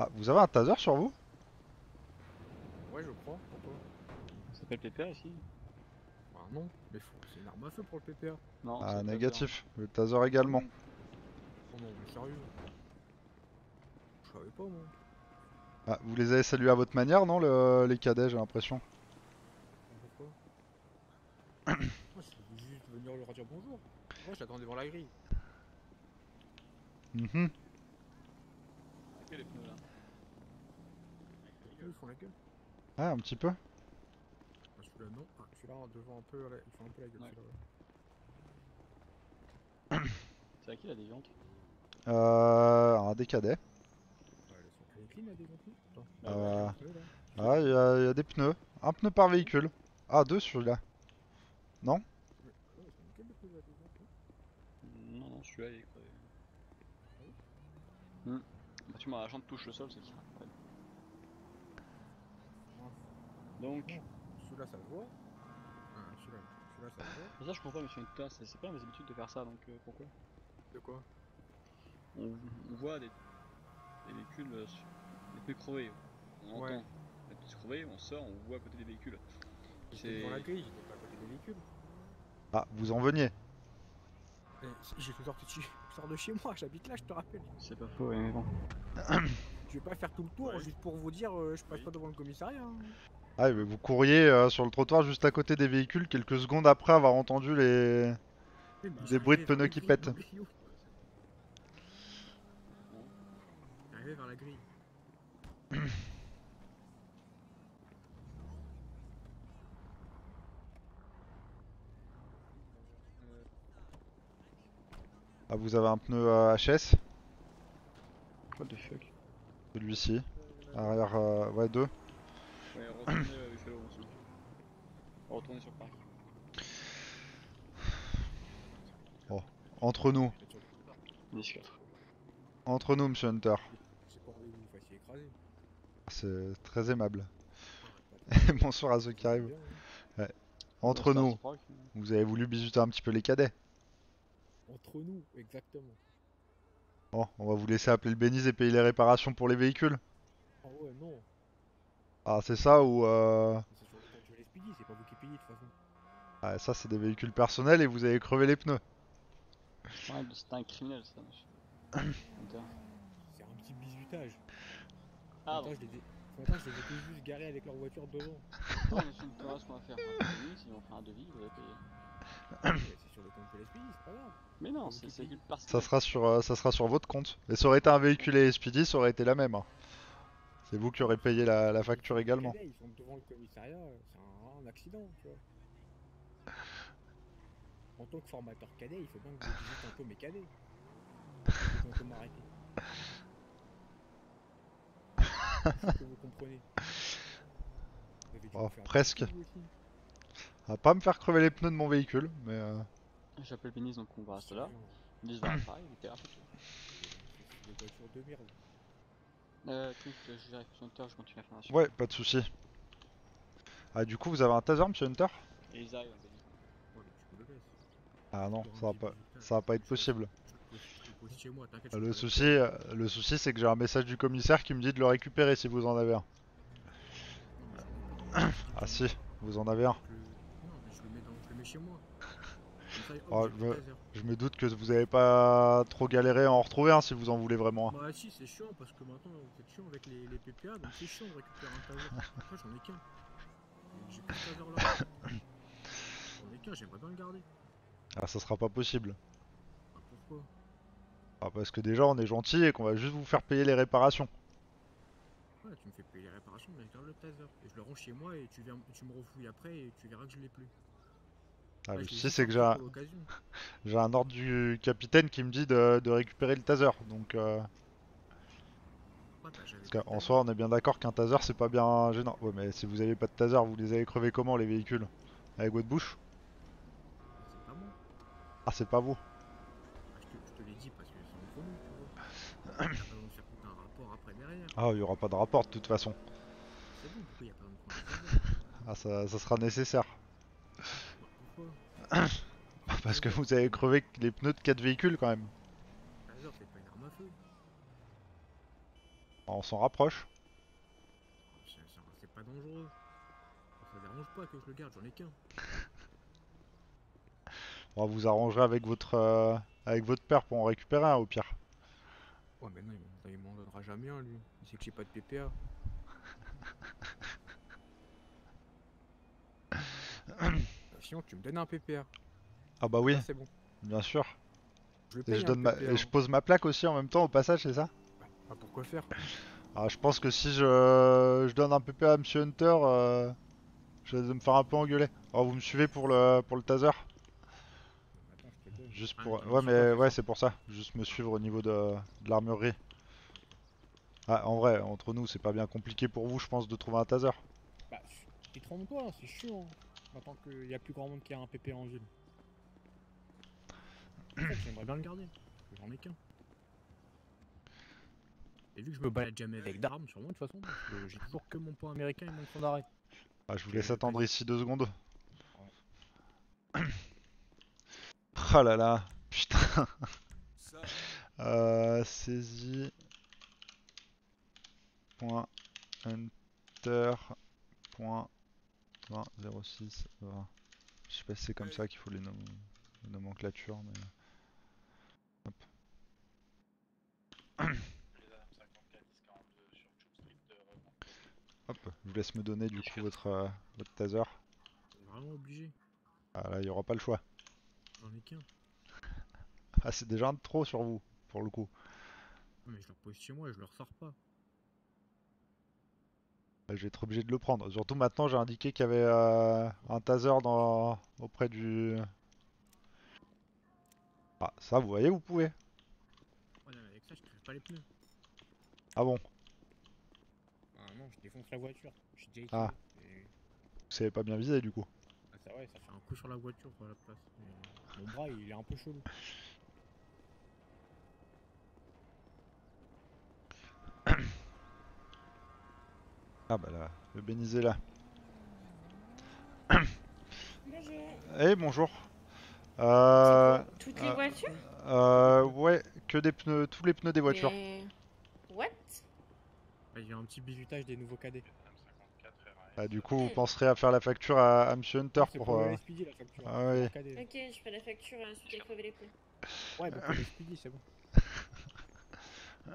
Ah, vous avez un taser sur vous? Ouais, je crois. Pourquoi Ça s'appelle PPA ici Bah non, mais faut... c'est une arme à feu pour le PPA. Non, Ah, négatif. Le taser également. Oh non, mais sérieux Je savais pas moi. Ah, vous les avez salués à votre manière, non, le- les cadets, j'ai l'impression? Pourquoi? [coughs] Ah, je voulais juste venir leur dire bonjour. Moi, j'attends devant la grille. Mhm. Les pneus là. Ils font la gueule. Ah, un petit peu. Ah, celui-là, non. Ah, celui-là, devant un peu, ils font un peu la gueule. Ouais. celui-là, ouais. [coughs] C'est à qui la déviante Euh, un des cadets. Attends. Euh, ah, il y, y a des pneus. Un pneu par véhicule. Ah, deux celui-là. Non Ouais, ils sont nickel, les pneus, là, des gentils. Non, non, celui-là il est crevé. Hmm. Bah, tu m'as la jante touche le sol, c'est qu'il. Donc, Non, celui-là, ça se voit. Ah, celui-là, celui-là, ça se voit. mais ça je comprends pas, monsieur c'est pas mes habitudes de faire ça, donc euh, pourquoi? De quoi? On, on voit des, des véhicules, euh, des crevés, on Ouais. entend les pneus crevés, on sort, on voit à côté des véhicules. C'est. devant la grille, j'étais pas à côté des véhicules. Ah, vous en veniez. J'ai tout sorti de chez... je [laughs] sors de chez moi, j'habite là, je te rappelle. C'est pas faux, ouais, mais bon. [clears throat] Je vais pas faire tout le tour juste pour vous dire euh, je passe pas devant le commissariat. hein. Ah, mais vous courriez euh, sur le trottoir juste à côté des véhicules quelques secondes après avoir entendu les... Oui, mais des bruits de pneus qui pètent. vers la grille. [clears throat] Ah, vous avez un pneu euh, HS What the fuck Celui-ci. Arrière, euh, ouais, deux. Ouais, retournez euh. Retournez sur Paris. Bon, entre nous. 10-4. Entre nous, monsieur Hunter. C'est très aimable. [laughs] Bonsoir à ceux qui arrivent. Ouais. Entre nous, vous avez voulu bisuter un petit peu les cadets. Entre nous, exactement. Bon, on va vous laisser appeler le Béniz et payer les réparations pour les véhicules. Ah ouais, non. Ah, c'est ça ou euh... C'est sur le c'est pas vous qui payez de toute façon. ah, ça c'est des véhicules personnels et vous avez crevé les pneus. Ouais, c'est un criminel ça, monsieur. [coughs] C'est un petit bisutage. Ah Attends, bon. je les ai... matin, je les ai tous juste garés avec leur voiture devant. Non, monsieur Hunter, ce qu'on va faire, faire une si on fait un devis, vous allez payer. Ouais, c'est sur le compte de l'Espidi, c'est pas grave. Mais non, vous c'est. Ça sera sur, euh, ça sera sur votre compte. Et ça aurait été un véhicule et Speedy, ça aurait été la même. hein. C'est vous qui aurez payé la, la facture également. Ils sont devant le commissariat, euh, c'est un, un accident, tu vois. En tant que formateur cadet, il faut bien que je visite un peu mes cadets. Ils vont m'arrêter. [laughs] Est-ce que vous comprenez? Vous avez dû Oh, vous faire presque. vous aussi. Va pas me faire crever les pneus de mon véhicule, mais euh, J'appelle Pénis donc on va rester là. Sérieux, Pénis va à Paris, il était un peu des voitures de merde. Euh, Clint, je gère sur Hunter, je continue la formation. ouais, pas de souci. Ah, du coup, vous avez un taser, monsieur Hunter? Et ils arrivent. Ah non, un ça va pas, ça va pas être possible. Le souci, euh, le souci, c'est que j'ai un message du commissaire qui me dit de le récupérer si vous en avez un. [coughs] Ah si, vous en avez un. Mais chez moi. Ça, Oh, je, me, taser. je me doute que vous avez pas trop galéré à en retrouver un si vous en voulez vraiment un. Bah si c'est chiant parce que maintenant vous êtes chiant avec les, les PPA donc c'est chiant de récupérer un taser. Après j'en ai qu'un. J'ai plus de taser là. [coughs] J'en ai qu'un, j'aimerais bien le garder. Ah, ça sera pas possible. Ah, pourquoi? Ah, parce que déjà on est gentil et qu'on va juste vous faire payer les réparations. Ouais tu me fais payer les réparations mais je garde le taser. Et je le range chez moi et tu, viens, tu me refouilles après et tu verras que je l'ai plus. Ah, Ouais, le souci c'est que j'ai un, j'ai ordre du capitaine qui me dit de, de récupérer le taser. Donc, euh, Ouais, bah, taser. soi on est bien d'accord qu'un taser c'est pas bien gênant. Ouais, mais si vous avez pas de taser, vous les avez crevés comment les véhicules? Avec votre bouche? C'est pas moi. Ah, c'est pas vous. Ah, je, te, te l'ai dit parce que c'est nous, tu vois. [coughs] Rapport après derrière. Ah, il y aura pas de rapport de toute façon. C'est bon, pourquoi y a pas de [laughs] Ah, ça, ça sera nécessaire. Parce que vous avez crevé les pneus de 4 véhicules quand même. Taser, c'est pas une arme à feu. On s'en rapproche. C'est pas dangereux. Ça dérange pas que je le garde, j'en ai qu'un. On va vous arrangerez avec votre euh, avec votre père pour en récupérer un au pire. Ouais, mais non, il m'en- il m'en donnera jamais un, lui. Il sait que j'ai pas de PPA. Sinon, tu me donnes un PPA. Ah bah oui, Ça, c'est bon. bien sûr. Je Et je donne ma- et je hein. pose ma plaque aussi en même temps au passage, c'est ça? Ah, pourquoi faire? Ah, je pense que si je, je donne un PPA à Monsieur Hunter, euh, je vais me faire un peu engueuler. Alors vous me suivez pour le pour le taser? Juste pour. Ouais mais ouais c'est pour ça. Juste me suivre au niveau de, de l'armurerie. Ah en vrai, entre nous c'est pas bien compliqué pour vous je pense de trouver un taser. Bah, tu trompe-toi, c'est chiant. Maintenant qu'il y a plus grand monde qui a un PPA en ville. En fait, J'aimerais bien le garder. J'en ai qu'un. Et vu que je me balade jamais avec d'armes sur moi de toute façon, j'ai toujours que mon point américain et mon point d'arrêt. Ah, je vous laisse attendre ici deux secondes. Oh [coughs] là là, putain. [laughs] euh, saisie. Point Hunter. Point 20 06 20. Je sais pas si c'est comme ça qu'il faut les, nom- les nomenclatures, mais. Hop. [coughs] Hop, je vous laisse me donner du coup votre, euh, votre taser. Vraiment obligé. Ah là, il y aura pas le choix. J'en ai qu'un. Ah, c'est déjà un de trop sur vous, pour le coup. Mais je le repose chez moi et je le ressors pas. Bah, je vais être obligé de le prendre. Surtout maintenant, j'ai indiqué qu'il y avait euh, un taser dans... auprès du. Ah, ça, vous voyez, vous pouvez. Ouais, non, mais avec ça, je pas les pneus. Ah bon, Ah non, je défonce la voiture. Je suis déjà Ah. Et- vous savez pas bien viser du coup. Ah, ça, ouais, ça fait un coup sur la voiture à la place. Mais mon bras, il est un peu chelou. Ah bah là, le Bénizé est là. Bonjour. [coughs] Eh bonjour. Euh, Toutes les euh, voitures? euh, Ouais, que des pneus, tous les pneus des voitures. Mais... What? Il y a un petit bizutage des nouveaux cadets. Ah, du coup, vous penserez à faire la facture à, à Monsieur Hunter pour. euh, SPD, la facture. Ah oui. Ok, je fais la facture à celui qui a crevé les pneus. Ouais, bah pour c'est bon.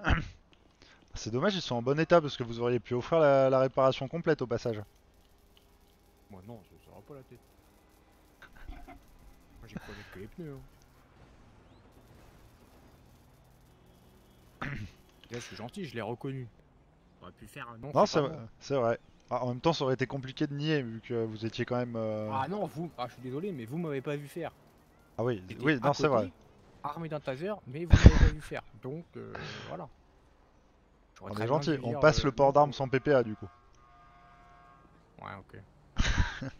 [coughs] [coughs] C'est dommage, ils sont en bon état parce que vous auriez pu offrir la, la réparation complète au passage. Moi, non, ça sera pas la tête. [laughs] Moi, j'ai crevé que les pneus. Hein. [coughs] Là, je suis gentil, je l'ai reconnu. On aurait pu faire un non. Non, c'est vrai. vrai. Ah, en même temps, ça aurait été compliqué de nier vu que vous étiez quand même. euh, Ah non, vous, ah, je suis désolé, mais vous m'avez pas vu faire. Ah oui, oui, non, c'est vrai. Armé d'un taser, mais vous m'avez pas vu faire. Donc, euh, [coughs] voilà. On très est gentil. On passe euh, le port d'armes sans PPA du coup. Ouais, ok. [laughs]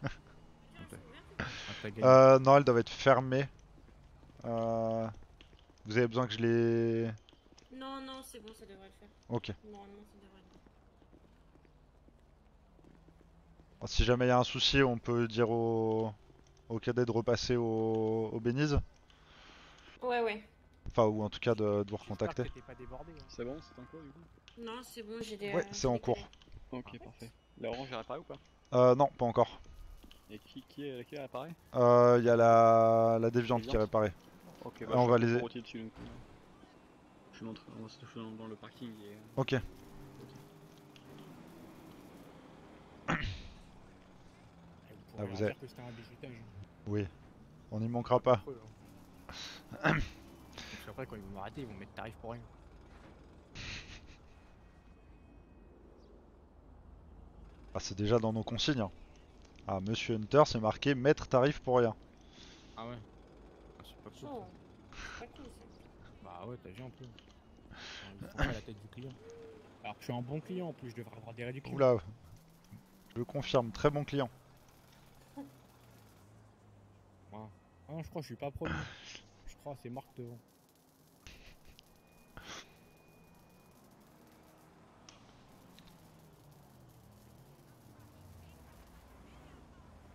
Euh, non, elles doivent être fermées. Euh, Vous avez besoin que je les. Non, non, c'est bon, ça devrait le faire. Ok. Normalement, ça devrait le faire. Si jamais il y a un souci, on peut dire au, au cadet de repasser au, au Béniz. Ouais, ouais. Enfin, ou en tout cas de, de vous recontacter. C'est bon, c'est en du coup Non, c'est bon, j'ai des. Ouais, euh, c'est en cours. Ok, parfait. La orange est réparée ou pas Euh, non, pas encore. Et qui, qui est laquelle réparée Euh, Il y a la, la déviante qui est réparée. Ok, Euh, bah, on je va les. dessus donc. euh, Je montre, on va se toucher dans, dans le parking et. Ok. Ah, pourrez vous avez... dire que c'était un bizutage. Oui, on n'y manquera pas. Hein. Qu'après, quand ils vont m'arrêter, ils vont me mettre tarif pour rien. Ah, c'est déjà dans nos consignes. hein. Ah, Monsieur Hunter, c'est marqué mettre tarif pour rien. Ah ouais Ah, C'est pas cool. Oh, ça. c'est pas cool ça. Bah ouais, t'as vu un peu. Enfin, la tête du client. Alors que je suis un bon client en plus, je devrais avoir des réductions. Oula, je le confirme, très bon client. Ah, Ah non, je crois que je suis pas premier. Je crois que c'est Marc devant.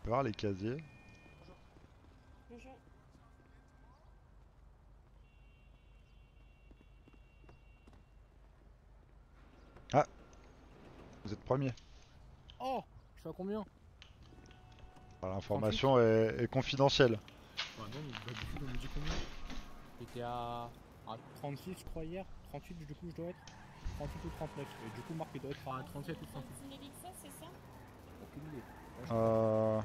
D'accord, les casiers. Bonjour. Ah Vous êtes premier. Oh Je suis à combien? L'information est, est confidentielle. Bah non, mais d'habitude on me dit combien? J'étais à... à 36 je crois hier, 38 du coup je dois être 38 ou 39, et du coup Marc il doit être à 37 ou 38. C'est Melissa, c'est ça? Aucune idée. Euh...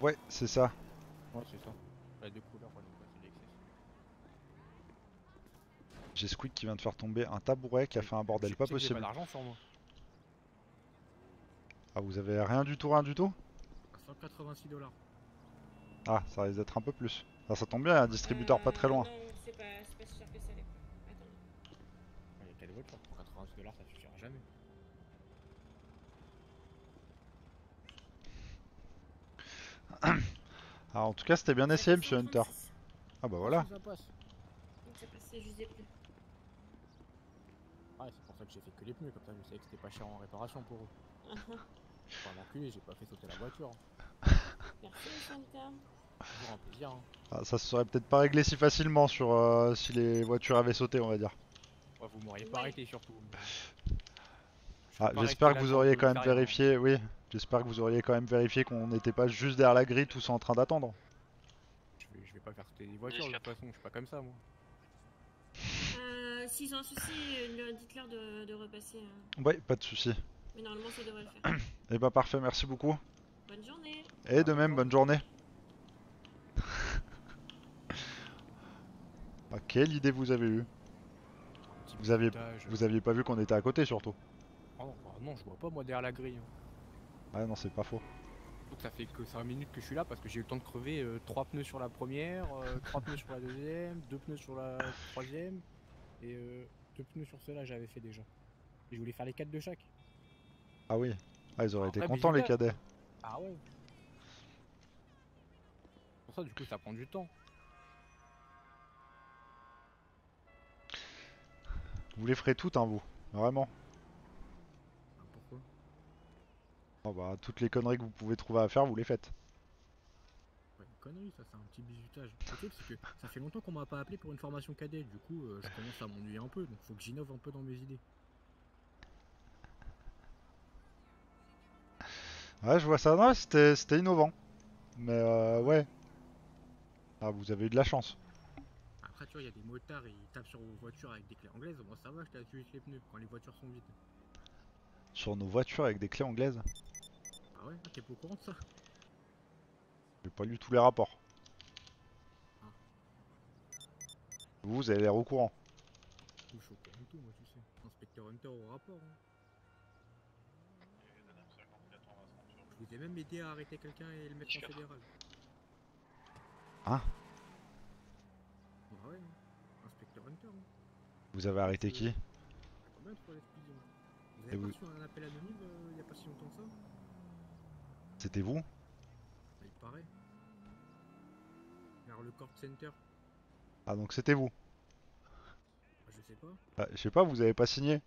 Ouais, c'est ça. Ouais c'est ça. La deux couleurs, ouais, donc ouais, c'est l'XS. J'ai Squeak qui vient de faire tomber un tabouret qui a fait un bordel pas possible. pas d'argent sur moi. Ah, vous avez rien du tout, rien du tout? 186 dollars. Ah, ça risque d'être un peu plus. Ah, ça tombe bien, il y a un distributeur pas très loin. Non, c'est pas, c'est pas sûr que ça l'est. Attends. Il y a quelle voiture Pour 86 dollars ça suffira jamais. [clears throat] Ah, en tout cas, c'était bien essayé, monsieur Hunter. Ah, bah voilà. Ah, c'est pour ça que j'ai fait que les pneus, comme ça je savais que c'était pas cher en réparation pour eux. J'ai [laughs] pas m'enculer, j'ai pas fait sauter la voiture. Merci, Santa. Toujours un plaisir. Hein. Ah, ça se serait peut-être pas réglé si facilement sur euh, si les voitures avaient sauté, on va dire. Ouais, vous m'auriez pas arrêté surtout. Ah, pas j'espère que vous auriez quand même vérifié, oui. J'espère que vous auriez quand même vérifié qu'on n'était pas juste derrière la grille tous en train d'attendre. Je vais, je vais pas faire sauter les voitures de toute façon, je suis pas comme ça moi. Euh, S'ils ont un souci, euh, leur- dites-leur de, de repasser. hein. Ouais, pas de souci. Mais normalement, ça devrait le faire. [coughs] Et bah parfait, merci beaucoup. Bonne journée. Et de même, bonne journée. [laughs] Ah, quelle idée vous avez eue Vous aviez, vous aviez pas vu qu'on était à côté surtout. Oh non, bah non, je vois pas moi derrière la grille. hein. Ah non, c'est pas faux. Donc ça fait que 5 minutes que je suis là parce que j'ai eu le temps de crever 3 pneus sur la première, [laughs] 3 pneus sur la deuxième, 2 pneus sur la troisième et 2 pneus sur ceux-là j'avais fait déjà. Et je voulais faire les 4 de chaque. Ah oui. Ah, ils auraient été Après, contents les cadets. Ah ouais. Pour ça du coup ça prend du temps. Vous les ferez toutes, hein, vous. Vraiment. Pourquoi Oh bah, toutes les conneries que vous pouvez trouver à faire, vous les faites. Ouais, une connerie ça, c'est un petit bisutage. Le truc c'est que ça fait longtemps qu'on m'a pas appelé pour une formation cadet, du coup euh, je commence à m'ennuyer un peu, donc faut que j'innove un peu dans mes idées. Ouais, je vois ça. Non, c'était c'était innovant. Mais euh, ouais. Ah, vous avez eu de la chance. Après tu vois, il y a des motards, ils tapent sur vos voitures avec des clés anglaises, moi ça va, je t'ai juste les pneus quand les voitures sont vides. Sur nos voitures avec des clés anglaises. Ah ouais, ah, t'es pas au courant de ça? J'ai pas lu tous les rapports. Vous, vous avez l'air au courant. Je suis au courant de tout, moi tu sais. Inspecteur Hunter au rapport. hein. Je vous ai même aidé à arrêter quelqu'un et le mettre en fédéral. Hein? Bah ouais, hein. Inspecteur Hunter. hein. Vous avez arrêté qui Combien de fois l'expédition Vous Et avez vous- pas reçu un appel anonyme il y a pas si longtemps que ça C'était vous Bah, Il paraît. Vers le center. Ah, donc c'était vous. Bah, je sais pas. Bah, je sais pas, vous avez pas signé.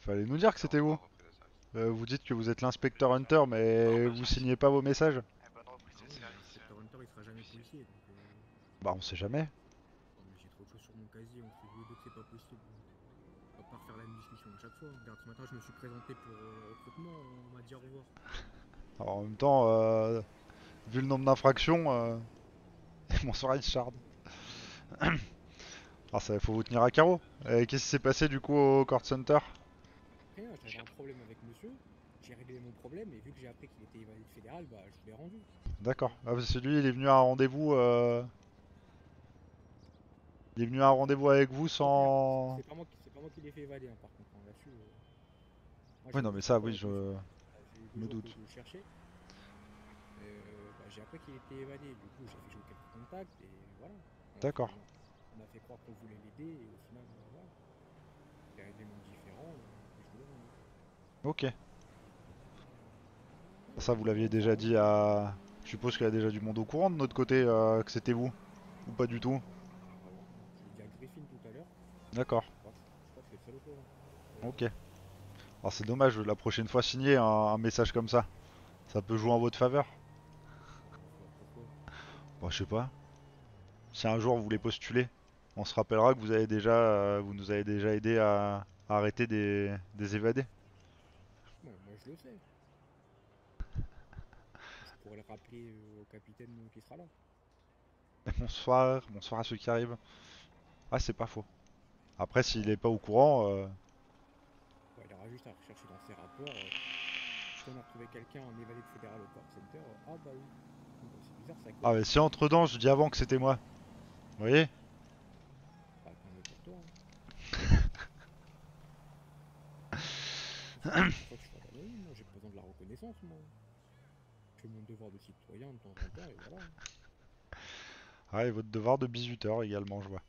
Fallait nous dire que c'était vous. Euh, vous dites que vous êtes l'inspecteur Hunter, mais vous signez pas vos messages. Ah ouais, Inspecteur Hunter il sera jamais policier donc. Euh... Bah, on sait jamais. Non, mais j'ai trop de choses sur mon casier, on fait tous les deux que c'est pas possible. On va pas refaire la même discussion à chaque fois. Regarde, ce matin je me suis présenté pour euh, le recrutement, on m'a dit au revoir. [laughs] Alors, en même temps, euh, vu le nombre d'infractions, euh... [laughs] bonsoir Richard. [coughs] Alors, ça faut vous tenir à carreau. Et qu'est-ce qui s'est passé du coup au court center? Rien, j'avais un problème avec monsieur, j'ai réglé mon problème et vu que j'ai appris qu'il était évadé fédéral, bah je l'ai rendu. D'accord. Ah, parce que lui, il est venu à un rendez-vous. euh, Il est venu à un rendez-vous avec vous sans. C'est pas moi qui, c'est pas moi qui l'ai fait évader hein, par contre, hein, là-dessus. euh, moi, Oui, j'ai non, mais ça, oui, je j'ai me doute. cherchais. Euh, bah, j'ai appris qu'il était évadé, du coup j'ai fait jouer quelques contacts et voilà. D'accord. On a fait croire qu'on voulait l'aider et au final, euh, voilà. Il a réglé mon différent et je voulais. Ok. Ça, vous l'aviez déjà dit à. Je suppose qu'il y a déjà du monde au courant de notre côté euh, que c'était vous Ou pas du tout Je l'ai dit à Griffin tout à l'heure. D'accord. Je crois que- je crois que c'est le seul au courant. Ok. Alors, c'est dommage, la prochaine fois, signer un, un message comme ça. Ça peut jouer en votre faveur. Bon, je sais pas. Si un jour vous voulez postuler, on se rappellera que vous avez déjà, euh, vous nous avez déjà aidé à, à arrêter des, des évadés. Bon, moi je le sais. Je pourrais le rappeler euh, au capitaine qui sera là. [laughs] Bonsoir, bonsoir à ceux qui arrivent. Ah, c'est pas faux. Après, s'il est pas au courant, euh, aura juste à rechercher dans ses rapports. euh, si on a retrouvé quelqu'un en évadé de fédéral au Corps Center, euh, ah bah oui. Bah, c'est bizarre ça. ah, mais si entre temps, je dis avant que c'était moi. Vous voyez? J'ai besoin de la reconnaissance moi. Je fais mon devoir de citoyen de temps en temps et voilà. Ah, et votre devoir de bisuteur également, je vois.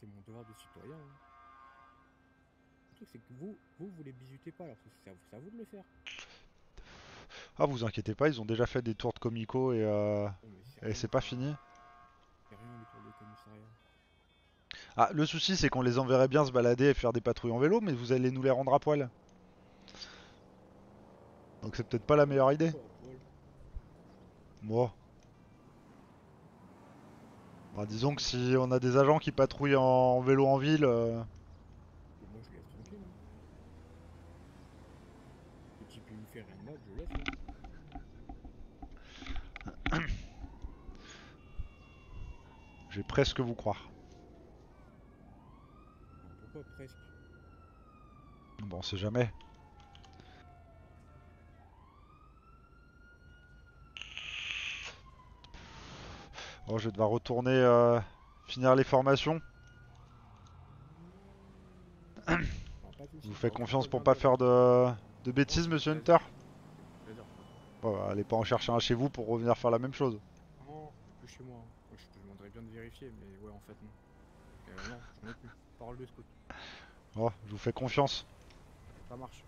C'est mon devoir de citoyen. hein. Truc c'est que vous, vous, vous les bisutez pas alors que c'est à, vous- de le faire. Ah, vous inquiétez pas, ils ont déjà fait des tours de comico et, euh, et c'est pas fini. Ah, le souci, c'est qu'on les enverrait bien se balader et faire des patrouilles en vélo, mais vous allez nous les rendre à poil. Donc c'est peut-être pas la meilleure idée. Moi. Bah, disons que si on a des agents qui patrouillent en vélo en ville, euh, Et moi je les laisse tranquilles. Hein. Le type il me fait rien de mal, je le laisse. hein. je vais presque vous croire. Pourquoi presque? Bon, on sait jamais. Bon, je vais devoir retourner euh, finir les formations. Je [coughs] vous fais confiance pour pas faire de, de bêtises, monsieur Hunter? Bon, allez pas en chercher un chez vous pour revenir faire la même chose. Non, plus chez moi. De vérifier, mais ouais, en fait, non. Euh, non, je non plus. Parole de scout. Bon, je vous fais confiance. Ça marche.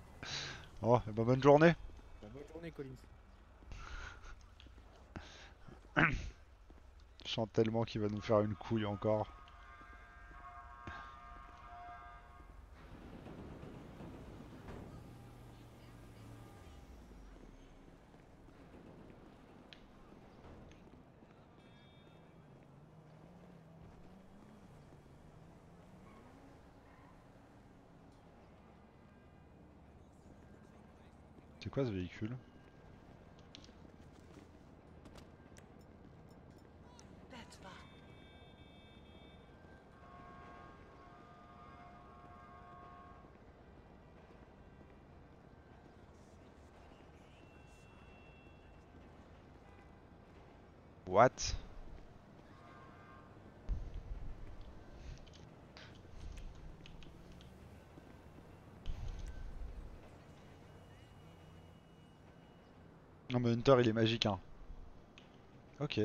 Bon, et bah, bonne journée. Bah, bonne journée, Collins. Je sens tellement qu'il va nous faire une couille encore. Quoi ce véhicule? What Non mais Hunter il est magique hein. Ok.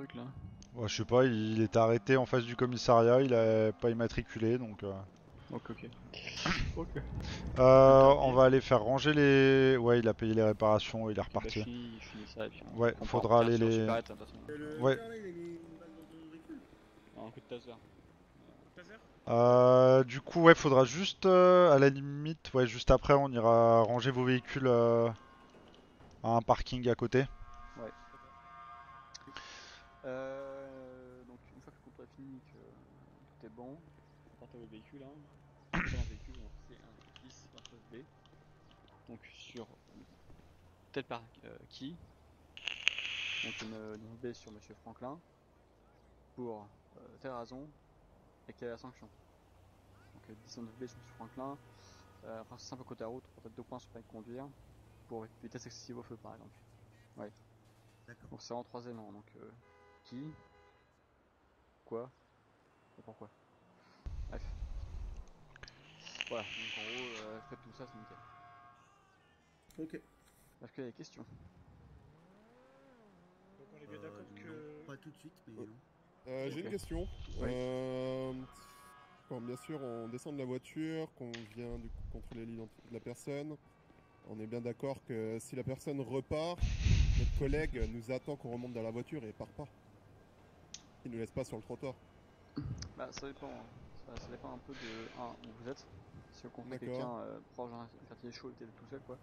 Truc là Ouais, je sais pas, il est arrêté en face du commissariat, il a pas immatriculé donc. euh. Ok, [coughs] ok. Euh, on va aller faire ranger les. Ouais, il a payé les réparations, il est Bah, reparti. je finis, je finis ça et puis on- Ouais, faudra aller les. Superette, hein, de toute façon. Ouais. Un coup de taser. Euh, du coup, ouais, faudra juste, euh, à la limite, ouais, juste après, on ira ranger vos véhicules euh, à un parking à côté. Euh, donc une fois que le contrôle est fini, que tout est bon, on part au véhicule. Hein. Un véhicule, donc c'est un 10 29B. Donc sur tel par euh, qui? Donc une, une B sur Monsieur Franklin pour euh, telle raison et quelle est la sanction? Donc euh, 19B sur Monsieur Franklin. Euh, enfin, c'est simple côté à route, peut-être deux points sur permis de conduire pour vitesse excessive au feu par exemple. Ouais. Donc c'est en trois éléments. Donc euh, qui, quoi et pourquoi. Bref. Voilà, donc en gros, euh, faites tout ça, c'est nickel. Ok. Est-ce qu'il y a des questions Donc on est bien d'accord que. Euh, Pas tout de suite, mais non. Euh, J'ai une question. Oui. Euh, quand bien sûr on descend de la voiture, qu'on vient du coup contrôler l'identité de la personne, on est bien d'accord que si la personne repart, notre collègue nous attend qu'on remonte dans la voiture et part pas. Il nous laisse pas sur le trottoir. Bah ça dépend, hein. ça, ça dépend un peu de un, où vous êtes. Si vous rencontrez D'accord. quelqu'un euh, proche d'un quartier chaud t'es tout seul quoi.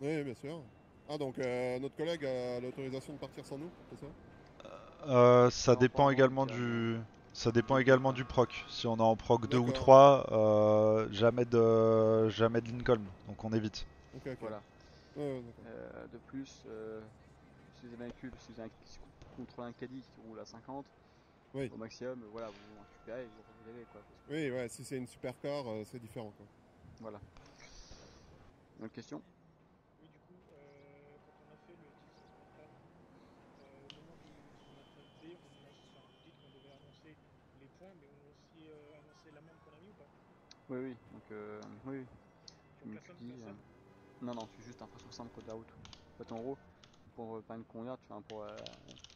Oui, bien sûr. Ah donc euh, notre collègue a l'autorisation de partir sans nous, c'est ça? Euh, ça dépend également du. Ça dépend également du proc. Si on est en proc 2 ou D'accord. 3, euh, jamais de jamais de Lincoln, donc on évite. Ok, ok. Voilà. Ouais, ouais, d'accord. Euh, de plus, euh, si vous avez un véhicule, si vous avez un, si vous contrôlez un caddie qui roule à 50, Oui. au maximum, voilà, vous récupérez et vous allez quoi. parce que- Oui, ouais, si c'est une supercar, euh, c'est différent quoi. Voilà. Une autre question? Oui, du coup, euh, quand on a fait le deal sur euh, au moment du Smartphone B, on a, enfin, vous dites qu'on devait annoncer les points, mais on a aussi euh, annoncé l'amende qu'on a mis ou pas? Oui, oui, donc euh, oui, oui. Donc, personne, tu dis, euh, Non, non, c'est juste infraction simple code de la route. En fait, en gros, pour euh, pas une conduire, tu, enfin, pour euh,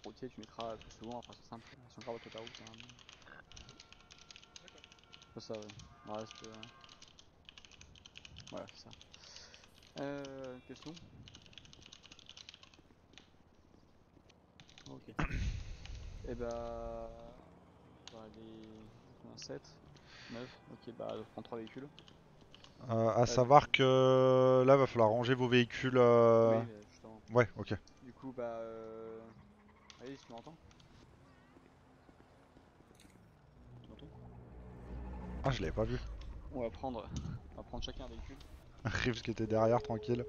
routier, tu mettras plus souvent infraction simple, infraction grave code de la route. Hein. C'est ça, ouais. Reste, euh, voilà, c'est ça. Euh, question? Ok. Et bah. Bah, les. combien 7 9 Ok, bah, je prends 3 véhicules. Euh, à Euh, savoir que là, va falloir ranger vos véhicules. euh, Oui, euh. Ouais, ok. Du coup, bah. Euh... Allez, tu m'entends? Tu m'entends? Ah, je l'avais pas vu. On va prendre. On va prendre chacun un véhicule. [laughs] Reeves qui était derrière, tranquille.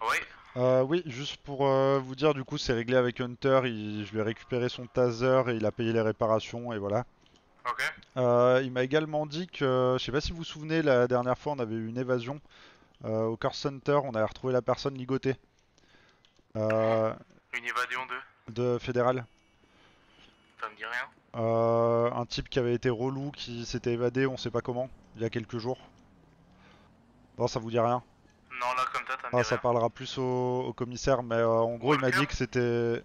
Oui. Euh, oui, juste pour euh, vous dire, du coup, c'est réglé avec Hunter. il- Je lui ai récupéré son taser et il a payé les réparations et voilà. Ok. Euh, il m'a également dit que, je sais pas si vous vous souvenez, la dernière fois on avait eu une évasion euh, au Car Center, on avait retrouvé la personne ligotée. Euh, Une évasion de. de fédéral. Ça me dit rien. Euh, un type qui avait été relou, qui s'était évadé, on sait pas comment, il y a quelques jours. Non, ça vous dit rien Non, là, comme ça, ça me Ah, dit ça rien. parlera plus au, au commissaire, mais euh, en gros, il m'a dit que c'était.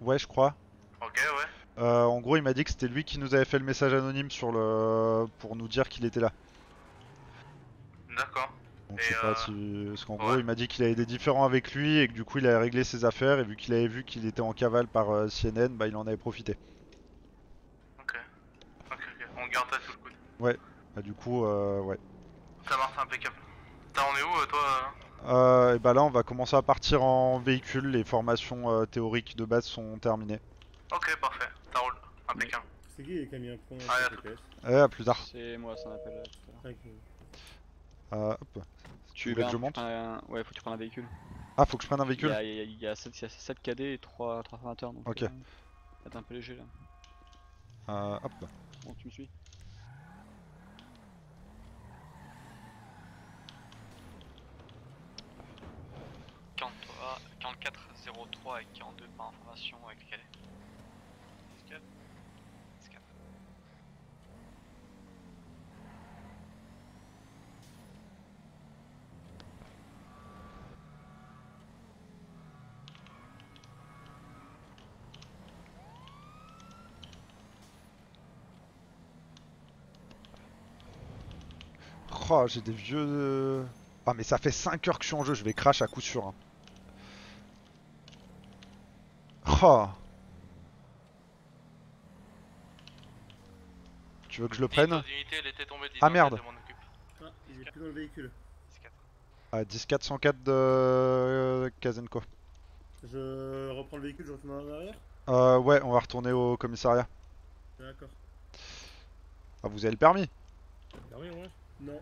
Ouais, je crois. Ok, ouais. Euh, en gros, il m'a dit que c'était lui qui nous avait fait le message anonyme sur le pour nous dire qu'il était là. D'accord. Donc je sais euh, pas si. Parce qu'en gros, il m'a dit qu'il avait des différends avec lui et que du coup, il avait réglé ses affaires et vu qu'il avait vu qu'il était en cavale par euh, CNN, bah il en avait profité. Ok. Ok, ok. On garde ça sous le coude. Ouais. Bah du coup, euh, ouais. Ça marche impeccable. T'as, on est où, euh, toi euh Euh, et bah là, on va commencer à partir en véhicule. Les formations euh, théoriques de base sont terminées. Ok, parfait. Ça roule. Impeccable. C'est qui qui a mis un point Ah, sur TPS Ouais, à plus tard. C'est moi, ça m'appelle euh, à. Euh, hop. Tu ben, que je monte un- Ouais, faut que tu prennes un véhicule. Ah, faut que je prenne un véhicule Il y a, il y a, il y a 7, 7 KD et 3, 3 formateurs. Donc, Ok. euh, T'es un peu léger là. Euh, hop. Bon, tu me suis euh, 44 03 et 42 par information avec lesquels Oh, j'ai des vieux. Ah, mais ça fait 5 heures que je suis en jeu, je vais crash à coup sûr. hein. Oh. Tu veux que je le prenne? Unité, elle était tombée, Ah merde. Ah, il est plus dans le véhicule. Ah, 10404 de euh, Kazenko. Je reprends le véhicule, je retourne en arrière? Euh, ouais, on va retourner au commissariat. D'accord. Ah, vous avez le permis? Permis, ouais Non.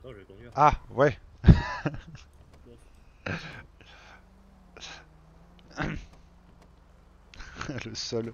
Attends, je vais conduire. Ah, ouais. [laughs] [laughs] le seul.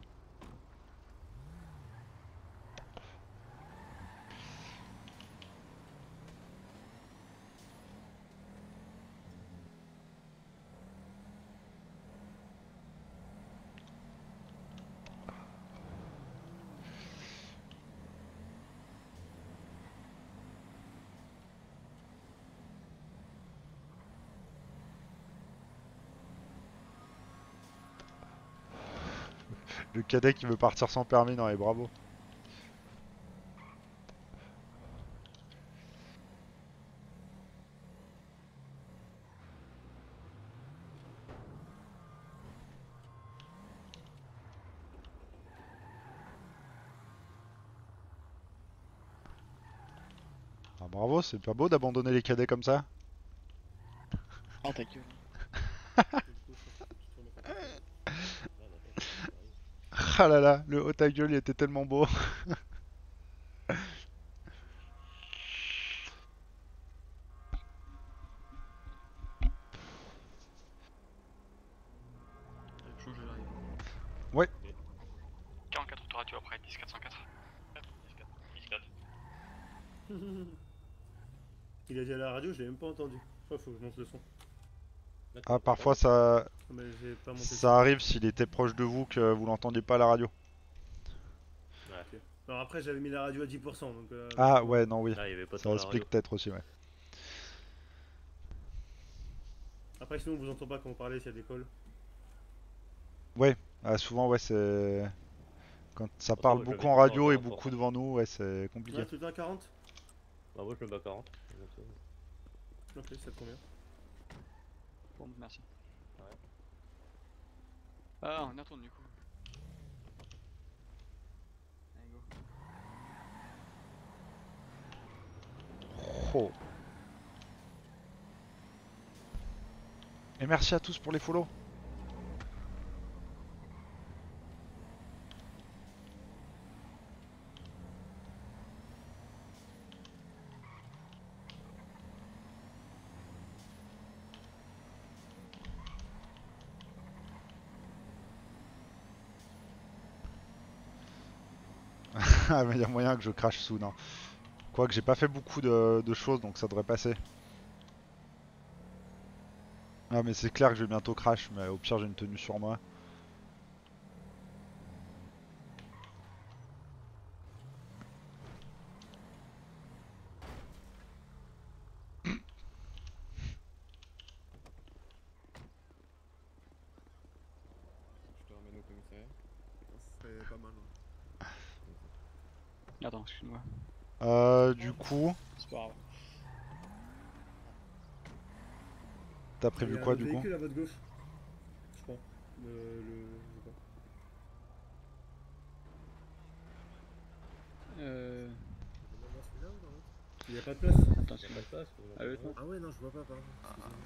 Le cadet qui veut partir sans permis, non, et bravo. Ah, bravo, c'est pas beau d'abandonner les cadets comme ça. Gueule. Ah là là, le haut ta gueule, il était tellement beau. [laughs] Ouais. 44 autoradio après 10 404. 10 4. Il a dit à la radio, je l'ai même pas entendu. Faut que je monte le son. Ah, parfois ça. Mais pas monté. Ça arrive s'il était proche de vous que vous l'entendiez pas à la radio. Ok. Alors après, j'avais mis la radio à 10%. Donc, euh, Ah ouais, non, oui. Ah, il y avait pas Ça explique peut-être aussi, ouais. Après, sinon, on vous entend pas quand vous parlez s'il y a des calls. Ouais, ah, souvent, ouais, c'est. Quand ça Pourtant, parle beaucoup en radio et 40%. beaucoup devant nous, ouais, c'est compliqué. Ouais, tout le temps à 40 Bah, moi je me bats 40. Ok, ça te convient. Bon, merci. Ah, on y retourne du coup. Allez, go. Oh. Et merci à tous pour les follow. [laughs] Mais y a moyen que je crache sous, non. Quoique j'ai pas fait beaucoup de, de choses donc ça devrait passer. Ah mais c'est clair que je vais bientôt crash, mais au pire j'ai une tenue sur moi. Je te ramène au commissariat. Ce serait pas mal. ouais. Attends, excuse-moi. Euh, du coup, C'est pas grave. t'as Il y prévu a quoi un du coup à votre gauche. Je crois. Le. le... je sais pas. Euh. Il y a pas de place. Attends, Il y a pas de place. Ah. Ah ouais, non, je vois pas, pardon.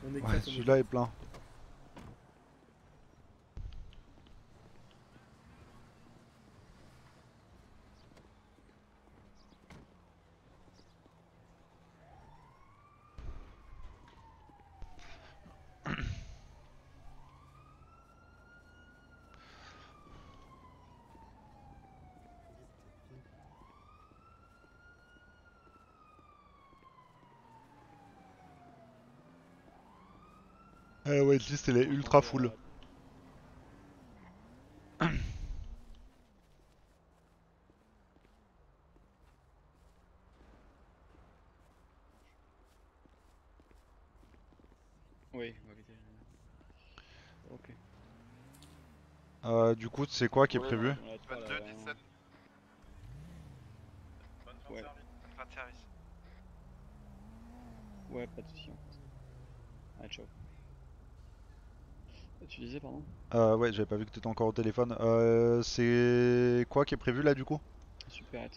On est Ouais, celui-là est plein. Eh ouais, liste elle est ultra full. [coughs] Oui. Ok. Euh, du coup, c'est quoi qui est Ouais, prévu on a trois, là, 22 là, 17. Ouais. Pas de service. Ouais, pas de soucis. Allez, ciao. Tu disais, pardon Euh, ouais, j'avais pas vu que t'étais encore au téléphone. Euh, c'est quoi qui est prévu là du coup? Super.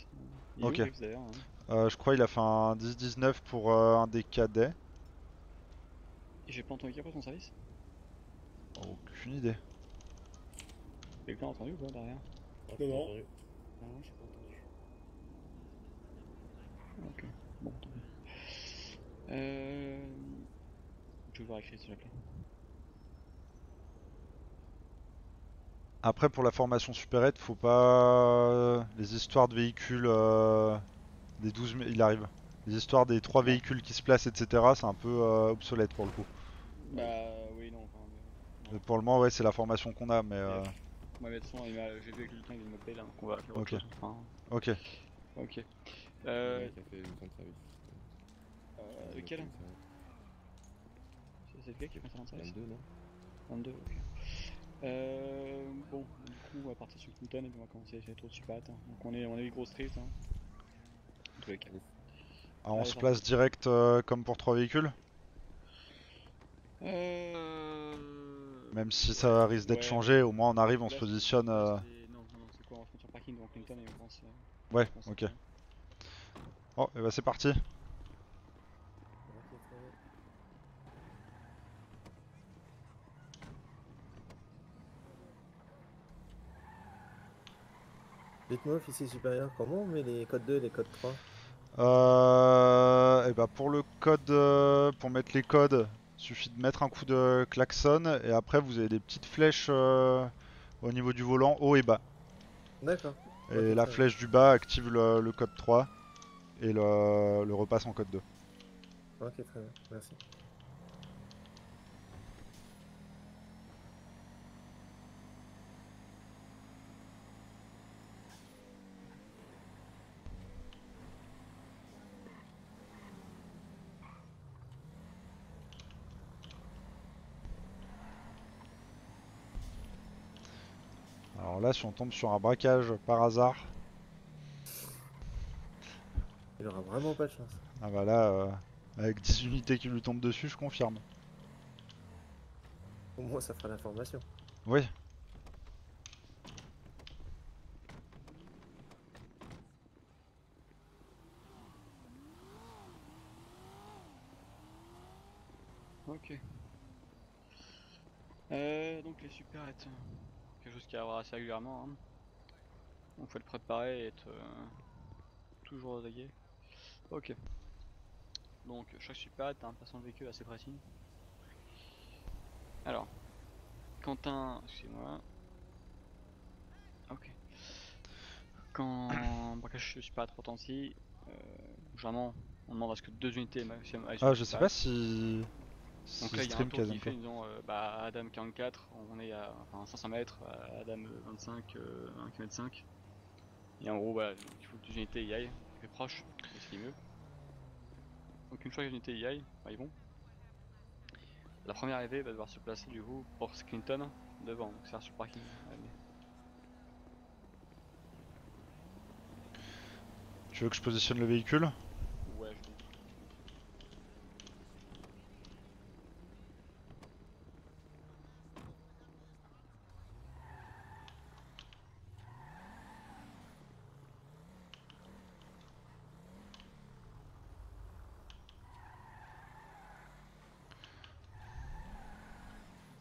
Il où, Ok. Rex, hein? Euh, je crois il a fait un 10-19 pour euh, un des cadets. Et J'ai pas entendu qui a pris son service? Aucune idée. Quelqu'un a entendu ou pas derrière? Non, non. Non, j'ai pas entendu. Ok, bon, tant. Euh... Je vais voir s'il te plaît. Après pour la formation supérette, faut pas les histoires de véhicules euh, des 12 000 il arrive. Les histoires des trois véhicules qui se placent etc. C'est un peu euh, obsolète pour le coup. Bah oui, non, enfin... Pour le moment ouais c'est la formation qu'on a mais euh, Ouais, mais de toute façon, il m'a- j'ai vu avec le temps, il me paye là, donc on va faire Ok. autre chose. Enfin, Ok. ok. Euh... Ouais, qui a fait le temps de service. Euh, lequel C'est lequel qui a fait son service 22, non 22, ok. Euh, bon, du coup, on va partir sur Clinton et puis on va commencer les tours de super hein. Donc on est, on est gros street. Hein. En tous les cas. Ah, on se place direct euh, comme pour trois véhicules? Euh... Même si ça risque d'être Ouais. changé, au moins on arrive, on Là, se positionne. euh, Non, non, non, c'est quoi On se mettre sur le parking devant Clinton et on pense. euh, Ouais, on pense- ok. Oh, et bah c'est parti. Ok, très bien. Dites-moi, officier supérieur, comment on met les codes 2 et les codes 3 Euh, et bah pour le code, euh, pour mettre les codes, suffit de mettre un coup de klaxon et après vous avez des petites flèches euh, au niveau du volant haut et bas. D'accord. Et la flèche du bas active le, le code 3 et le, le repasse en code 2. Ok, très bien, merci. Alors là, si on tombe sur un braquage par hasard, Il aura vraiment pas de chance. ah bah là, euh, avec 10 unités qui lui tombent dessus, je confirme. Au moins, ça fera l'information. Oui. Ok. Euh, donc les supérettes, quelque chose qui arrivera assez régulièrement. Hein. Donc faut le préparer et être euh, toujours aguets. Ok. Donc chaque supérette a un passant de véhicule assez précis. Alors, Quentin, excusez-moi. Ok. Quand braquage supérette retentit, euh, généralement on demande à ce que deux unités maximum Ah, je sais pas si. Donc là, il y a un tour qui fait, disons, euh, bah, Adam 44, on est à enfin, 500 mètres, euh, Adam euh, 25, euh, 1 km 5. Et en gros, voilà, donc il faut que les unités y aillent, plus proche, c'est mieux. Donc une fois que les unités y aillent, bah, ils vont. La première arrivée va devoir se placer du coup pour Clinton devant, donc c'est sur le parking. Tu veux que je positionne le véhicule Ouais, je l'ai.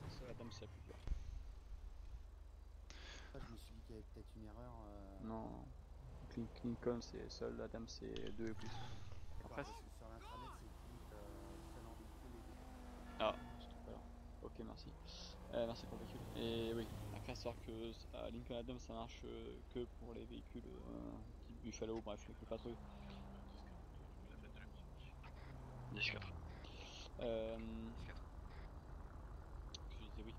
Ça, Adam, c'est la plus dure. Je me suis dit qu'il y avait peut-être une erreur. euh, Non, Lincoln c'est seul, Adam c'est 2 et plus. Après, sur l'intranet, c'est euh, Ah, je trouve pas là. Ok, merci. Euh, merci pour le véhicule. Et oui, après, savoir que à Lincoln Adam ça marche euh, que pour les véhicules euh, type Buffalo, bref, les patrouilles. 10-4. Euh, je disais oui.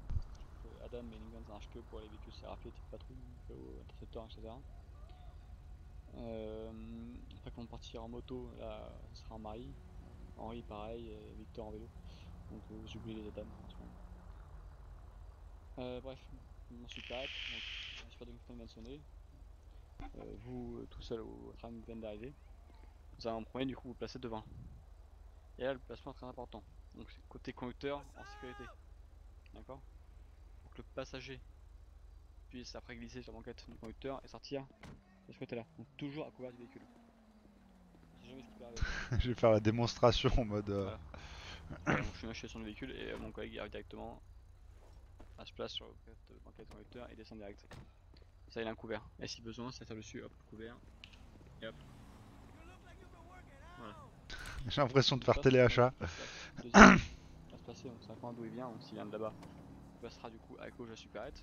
Que Adam et Lincoln ça marche que pour les véhicules séraphiés type patrouille, Buffalo, intercepteur, etc. Euh, après, quand on partira en moto, là, ce sera en mari. Henri, pareil, Victor en vélo. Donc, euh, j'oublie les Adam en moment. Euh, bref, mon super donc j'espère que Clinton vient de sonner. Euh, vous, tout seul au tram vient d'arriver. Vous allez en premier, du coup, vous placez devant. Et là, le placement est très important. Donc, c'est côté conducteur en sécurité. D'accord? Pour que le passager puisse après glisser sur la banquette du conducteur et sortir de ce côté-là. Donc, toujours à couvert du véhicule. [laughs] Je vais faire la démonstration en mode. euh, Voilà. Donc, je suis sur le véhicule et euh, mon collègue il arrive directement à se place sur banquette, euh, banquette conducteur et descend direct. Ça il a un couvert. Et si besoin, ça tire dessus, hop, couvert. Et hop. Voilà. [laughs] J'ai l'impression de faire Ça, téléachat. il va se passer, on sait pas d'où il vient, donc s'il vient de là-bas, il passera du coup à gauche à supérette.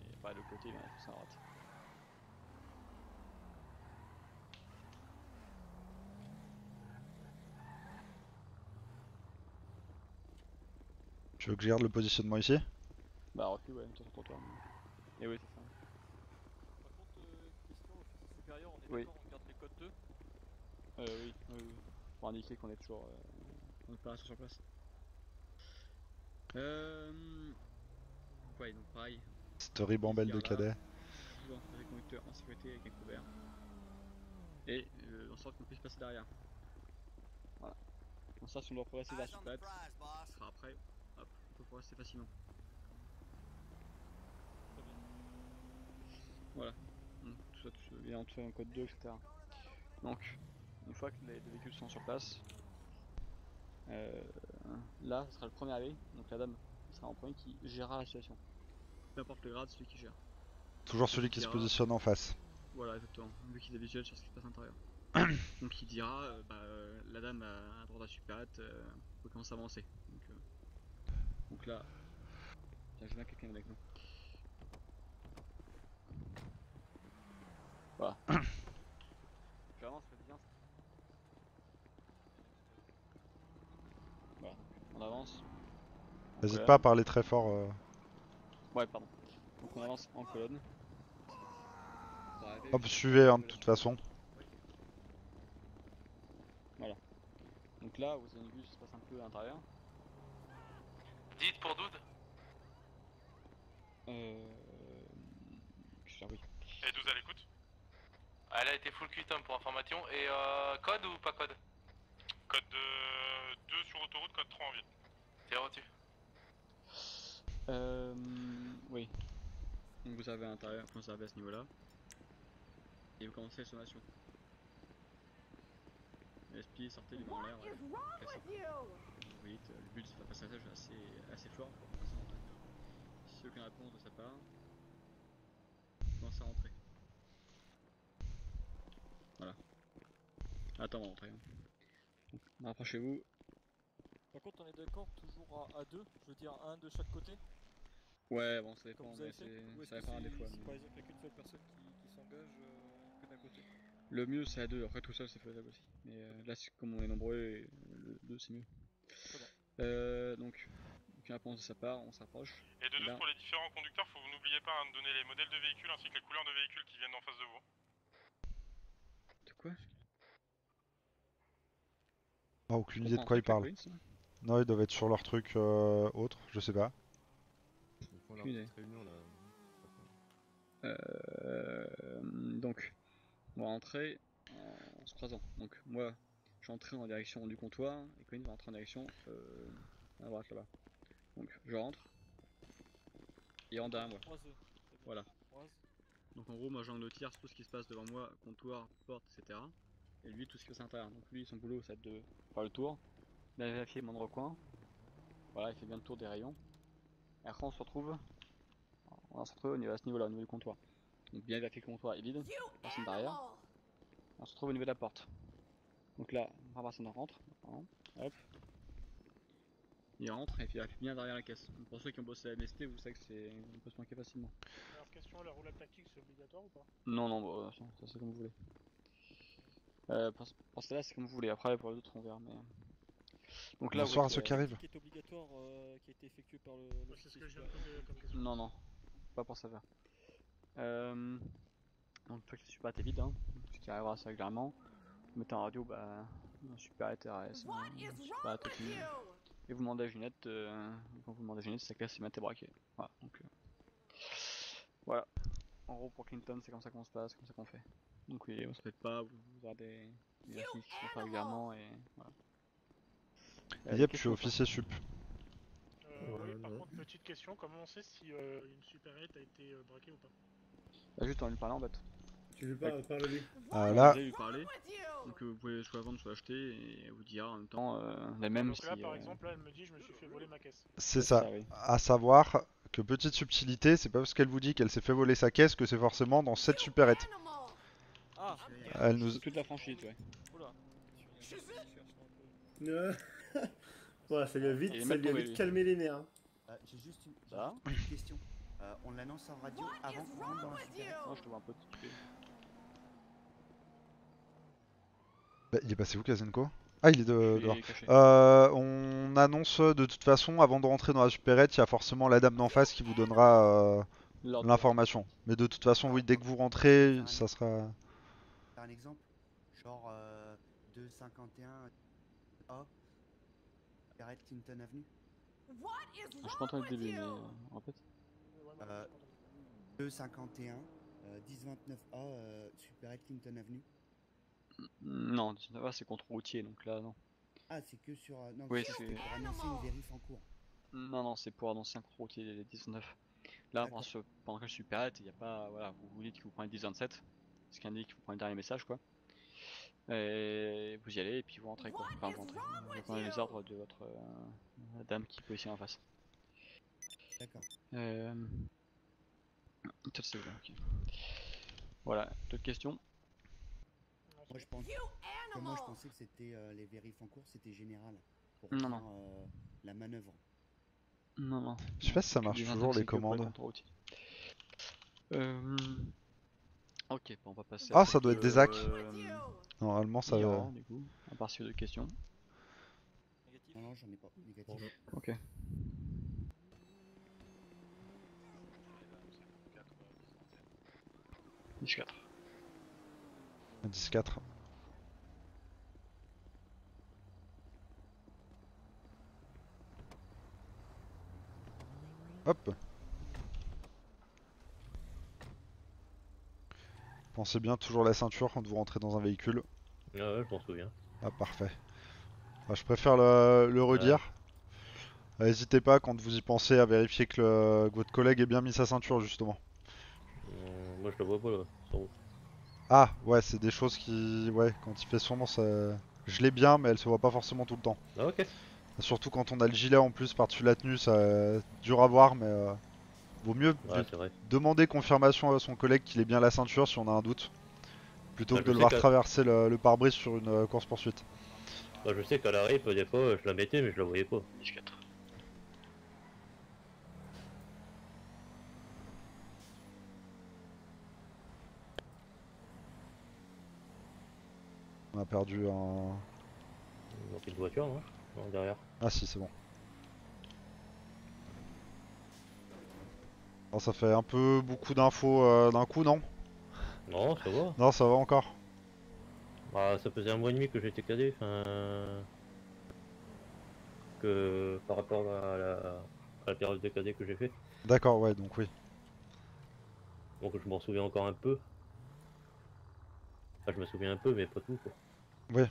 Et pas de l'autre côté, il plus à droite. Tu veux que je garde le positionnement ici? Bah recule, ouais, toi sur toi. Et oui, c'est ça. Par contre, euh, question officier supérieur, on est Oui. d'accord, on garde les codes 2 Euh, oui, oui, oui. Pour indiquer qu'on est toujours euh, en opération sur place. Euh... Ouais, donc pareil, Cette ribambelle de cadet. Toujours avec conducteur en sécurité avec un couvert. Et euh, en sorte qu'on puisse passer derrière. Voilà. Comme ça, si on doit progresser vers Suplat, ce on peut progresser facilement. Voilà. Donc, tout ça, tout ça en code 2, etc. Donc, une fois que les deux véhicules sont sur place, euh, là, ce sera le premier arrivé, donc la dame sera en premier qui gérera la situation. Peu importe le grade, celui qui gère. Toujours celui qui se dira- positionne en face. Voilà, exactement. Vu qu'il est visuel sur ce qui se passe à l'intérieur. [coughs] donc il dira, euh, bah, euh, la dame a un droit à super euh, faut commencer à avancer. Donc, là, tiens, j'ai bien quelqu'un avec nous. Voilà. [coughs] J'avance, faites bien. Voilà, on avance. N'hésite pas à parler très fort. euh. Ouais, pardon. Donc on avance en colonne. Hop, suivez hein, de toute façon. Voilà. Donc là, vous avez vu, ça se passe un peu à l'intérieur. Dites pour Doud. Euh... je- oui. Et 12 à l'écoute. Elle a été full cuit hein, pour information. Et euh, code ou pas code? Code euh, 2 sur autoroute, code 3 en ville. C'est reçu. Euh... Oui. Donc vous avez à l'intérieur, vous à ce niveau-là. Et vous commencez la sommation. L'esprit, sortez les mains en l'air. Le but c'est un passage assez, assez fort pour commencer à rentrer. Si aucune réponse de sa part, commencez à rentrer. Voilà. Attends, on va rentrer. hein. Rapprochez-vous. Par contre, on est d'accord toujours à, à deux, je veux dire un de chaque côté. Ouais, bon, ça dépend, mais c'est- ça dépend des fois, si mais- par exemple il n'y a qu'une seule personne qui, qui s'engage euh, que d'un côté? Le mieux c'est à deux, après tout seul c'est faisable aussi. Mais euh, là, comme on est nombreux, le 2 c'est mieux. Euh, donc, aucune réponse de sa part, on s'approche. Et de 12 Là- pour les différents conducteurs, faut vous n'oubliez pas hein, de donner les modèles de véhicules ainsi que les couleurs de véhicules qui viennent en face de vous. De quoi? Ah, aucune idée de quoi ils parlent. police, hein. Non, ils doivent être sur leur truc euh, autre, je sais pas. Aucune idée. Euh, donc, on va rentrer en se croisant. Donc, moi, je entrer en direction du comptoir et Colin va rentrer en direction euh, à droite là-bas. Donc, je rentre. Il rentre derrière moi. Voilà. Donc, en gros, moi, j'angle tir tout ce qui se passe devant moi, comptoir, porte, etc. Et lui, tout ce qui se passe à l'intérieur. Donc, lui, son boulot, être de faire le tour, d'aller vérifier mon recoin. Voilà, il fait bien le tour des rayons. Et après, on se retrouve on va se retrouver au niveau, à ce niveau-là, au niveau du comptoir. Donc bien vérifier que le comptoir est vide, personne derrière. On se retrouve au niveau de la porte. Donc là, la personne rentre. Hop. Il rentre et puis il vérifie bien derrière la caisse. Donc, pour ceux qui ont bossé à la MST, vous savez que c'est. On peut se manquer facilement. Alors, question, la roulade tactique, c'est obligatoire ou pas? Non, non, bah, ça, c'est comme vous voulez. Euh, pour, pour celle-là, c'est comme vous voulez. Après, pour les autres, on verra. Mais... Donc là, Bonsoir à ceux qui arrivent. Qui est obligatoire, euh, qui a été effectué par le. ce que comme. Non, non, pas pour ça. Euh, donc, toi qui suis pas, t'es vide, hein, ce qui arrivera assez régulièrement. Vous mettez en radio, bah, un super TRS, un super Toki. Et vous demandez à Ginette, euh, quand vous demandez à Ginette, si sa classe est braquée. Voilà, donc. euh, voilà. En gros, pour Clinton, c'est comme ça qu'on se passe, comme ça qu'on fait. Donc, oui, on se fait pas, vous, vous avez des, des exercices qui sont régulièrement et voilà. Euh, Yep, je suis pas officier sup. Euh, oui, par contre, petite question, comment on sait si euh, une Super 8 a été euh, braquée ou pas? Bah, juste en lui parlant en fait. Tu lui parles, parle-lui. Ah, Vous là- allez lui parler. Donc euh, vous pouvez soit vendre, soit acheter et elle vous dira en même temps euh, la même Donc si. là, par euh, exemple, là, elle me dit, je me suis fait voler ma caisse. C'est ça. ça, oui. À savoir que petite subtilité, c'est pas parce qu'elle vous dit qu'elle s'est fait voler sa caisse que c'est forcément dans cette supérette. Ah Elle nous. C'est toute la franchise, ouais. Oula. Voilà, [laughs] ça lui a vite, ça lui a vite lui. calmé les nerfs. hein. Euh, J'ai juste une, juste une question. Euh, on l'annonce en radio avant qu'on rentre dans la supérette Moi je te vois un peu occupé. Bah, il est passé où, Kazenko? Ah, il est de, caché. Euh, on annonce euh, de toute façon, avant de rentrer dans la supérette, il y a forcément la dame d'en face qui vous donnera euh, l'information. Mais de toute façon, oui, dès que vous rentrez, ça sera. Un exemple, genre euh, 251 A, supérette Clinton Avenue. Je pas entendu le début, mais euh, en fait. Euh, 251, euh, 1029A, euh, Super Clinton Avenue. Non, 19A c'est contre routier donc là non. Ah, c'est que sur. euh, Non, Oui, c'est- pour annoncer une vérif en cours. Non, non, c'est pour annoncer un contre routier les 19. Là, pendant, que je suis pirate, il n'y a pas. Voilà, vous vous dites que vous prenez 10-27, ce qui indique que vous prenez le dernier message quoi. Et vous y allez et puis vous rentrez quoi. Enfin, vous rentrez. Vous prenez les ordres de votre euh, la dame qui peut ici en face. D'accord. Euh... Toi, c'est bon, ok. Voilà, d'autres questions? Moi, je pense. Moi, je pensais que c'était euh, les vérifs en cours, c'était général. Pour non, faire, non. Euh, la manœuvre. Non, non. Je sais pas si ça marche toujours les commandes. Euh... Ok, bon, on va passer. Ah, ça doit être des hacks. Euh, Normalement, ça va. Du coup, à part de questions. Négatif. Non, non, j'en ai pas. Négatif. Ok. h 4 Indice 4. Hop Pensez bien, toujours la ceinture quand vous rentrez dans un véhicule. Ah ouais, je m'en souviens. Ah parfait. Ah, je préfère le, redire. Ah, n'hésitez pas quand vous y pensez à vérifier que, votre collègue ait bien mis sa ceinture justement. Euh, moi je la vois pas là. Ah ouais c'est des choses qui... Ouais quand il fait sombre ça... Je l'ai bien mais elle se voit pas forcément tout le temps. Ah, ok. Surtout quand on a le gilet en plus par-dessus la tenue ça dur à voir mais... euh, Vaut mieux Ouais, de- demander confirmation à son collègue qu'il ait bien la ceinture si on a un doute. Plutôt Ah, que de le voir traverser le, le pare-brise sur une euh, course poursuite. Bah, je sais qu'à la rip, des fois, je la mettais, mais je la voyais pas. 10-4. A perdu un... Une voiture, non? Non, derrière. Ah si c'est bon. Ça fait un peu beaucoup d'infos euh, d'un coup non? Non, ça va. Non ça va encore. Bah, ça faisait un mois et demi que j'étais cadé, enfin... Que par rapport à la, à la période de cadet que j'ai fait. D'accord ouais donc oui. Donc je m'en souviens encore un peu. Enfin, je me souviens un peu, mais pas tout, quoi. Ouais.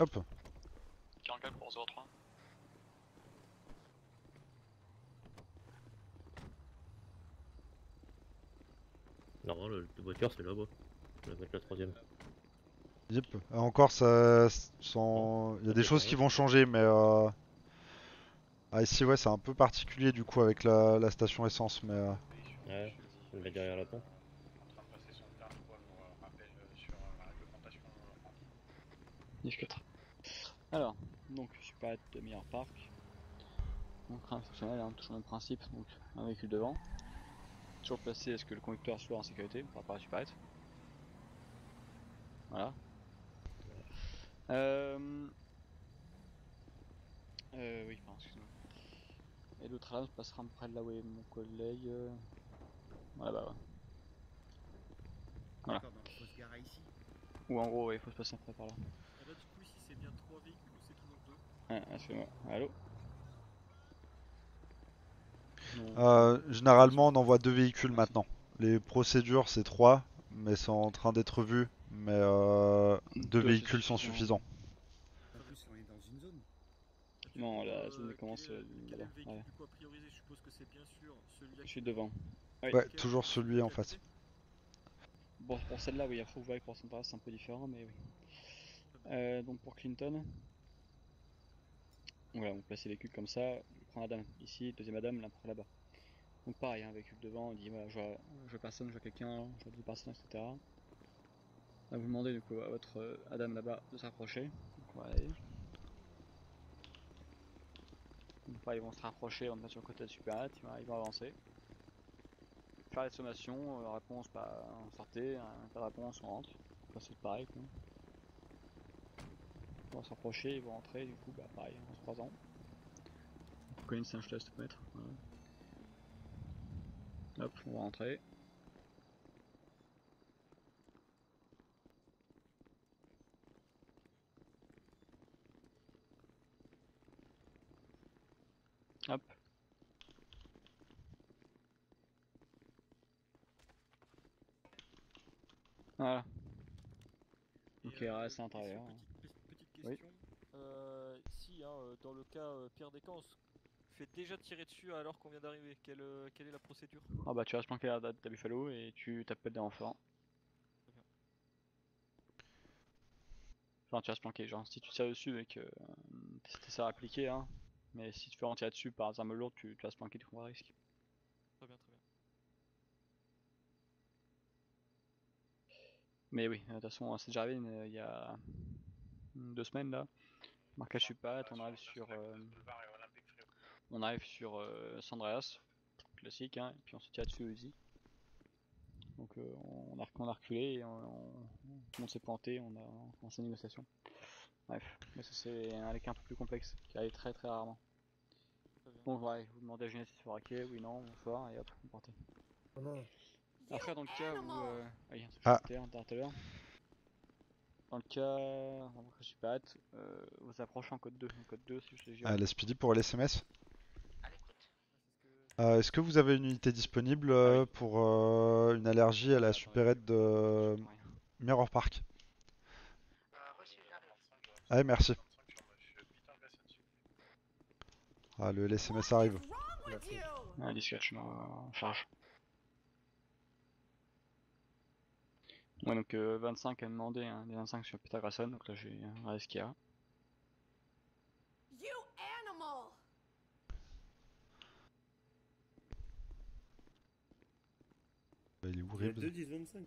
Hop. 44 pour 03. Non, le, la voiture, c'est là-bas. Je vais mettre la troisième. Yep. Euh, Encore ça... sans- Il y a des choses qui vont changer mais... Euh... Ah ici ouais c'est un peu particulier du coup avec la, la station essence mais... euh, Ouais, je vais le mettre derrière la pompe. En train de passer son plein, je vois pour euh, rappel euh, sur euh, la réglementation. 10-4. Alors, donc je suis pas de meilleur parc. Donc train fonctionnel, hein, toujours le même principe, donc un véhicule devant. Toujours placé à ce que le conducteur soit en sécurité par rapport à la supérette. Voilà. Euh... Euh, oui, pardon, excuse-moi. Et l'autre lame passera près de là où est mon collègue. euh, Voilà, bah ouais. Voilà. D'accord, donc faut se garer ici. Ou en gros, il faut se passer après par là. Et là, du coup, si c'est bien 3 véhicules ou c'est toujours 2 Ah. Allô Non. Euh, généralement, on envoie deux véhicules maintenant. Les procédures, c'est trois, mais c'est en train d'être vu. Mais euh, deux véhicules sont suffisant. suffisants. En plus, on est dans une zone. Non, la Euh, zone quel commence euh, Quel le véhicule Ouais. du coup à prioriser Je suppose que c'est bien sûr celui-là Je qui suis devant. Oui. Ouais, toujours celui en face. Bon, pour celle-là, oui, après, vous voyez que pour Santa c'est un peu différent, mais oui. Euh, donc pour Clinton, voilà, on place les véhicules comme ça. Je prends la ici, deuxième prend là-bas. Donc pareil, un véhicule devant, on dit je vois, je vois personne, je vois quelqu'un, je vois deux personnes, etc. Là, vous demandez à votre euh, Adam là-bas de se rapprocher. Donc on. Donc pareil, ils vont se rapprocher, on va sur le côté de Super vont, ils vont avancer. Faire les sommations, euh, réponse, bah, on sortait, hein, pas de réponse, on rentre. Enfin, c'est pareil quoi vont se rapprocher, ils vont entrer, du coup, bah pareil, en se croisant. Coin, c'est un chelais à 7 mètres. Voilà. Hop, on va rentrer. Hop. Voilà. Ok, reste à l'intérieur. Oui. Euh, si, hein, euh, dans le cas euh, pire des cas, on se fait déjà tirer dessus alors qu'on vient d'arriver. Quelle, quelle est la procédure? Ah bah tu restes planqué à la à Buffalo et tu t'appelles des renforts. Enfin tu restes planqué, genre si tu tires dessus et que euh, t'essaies ça à appliquer hein. Mais si tu fais en tirer dessus par arme lourde, tu, tu restes planqué, tu prends de risque. Très bien, très bien. Mais oui, de toute façon c'est déjà arrivé il y a deux semaines là. Marquage Chupat, on arrive sur euh, on arrive sur euh, Sandreas, classique hein, et puis on se tire dessus aussi. Donc euh, on, a, on a reculé et on, on- tout le monde s'est planté, on a commencé une négociation. Bref, mais ça c'est un cas un peu plus complexe, qui arrive très très rarement. Bon ouais, vous demandez à Ginette si c'est raquer, oui non, bonsoir, et hop, vous partez. Après dans le cas où... Euh... Oui, Ah. c'était tout à l'heure. Dans le cas... Je suis pas hâte, euh, vous approchez en code 2. En code 2, si je les Ah, la Speedy pour l'SMS. Euh, Est-ce que vous avez une unité disponible euh, pour euh, une allergie à la supérette de Mirror Park? Ah, merci. Ah, le LSMS arrive. Ah, je suis en charge. Ouais, donc euh, 25 a demandé hein, des 25 sur Peter Grayson, donc là j'ai un ce qu'il y a. You animal! Bah, il est Il y a horrible. 2 10 25.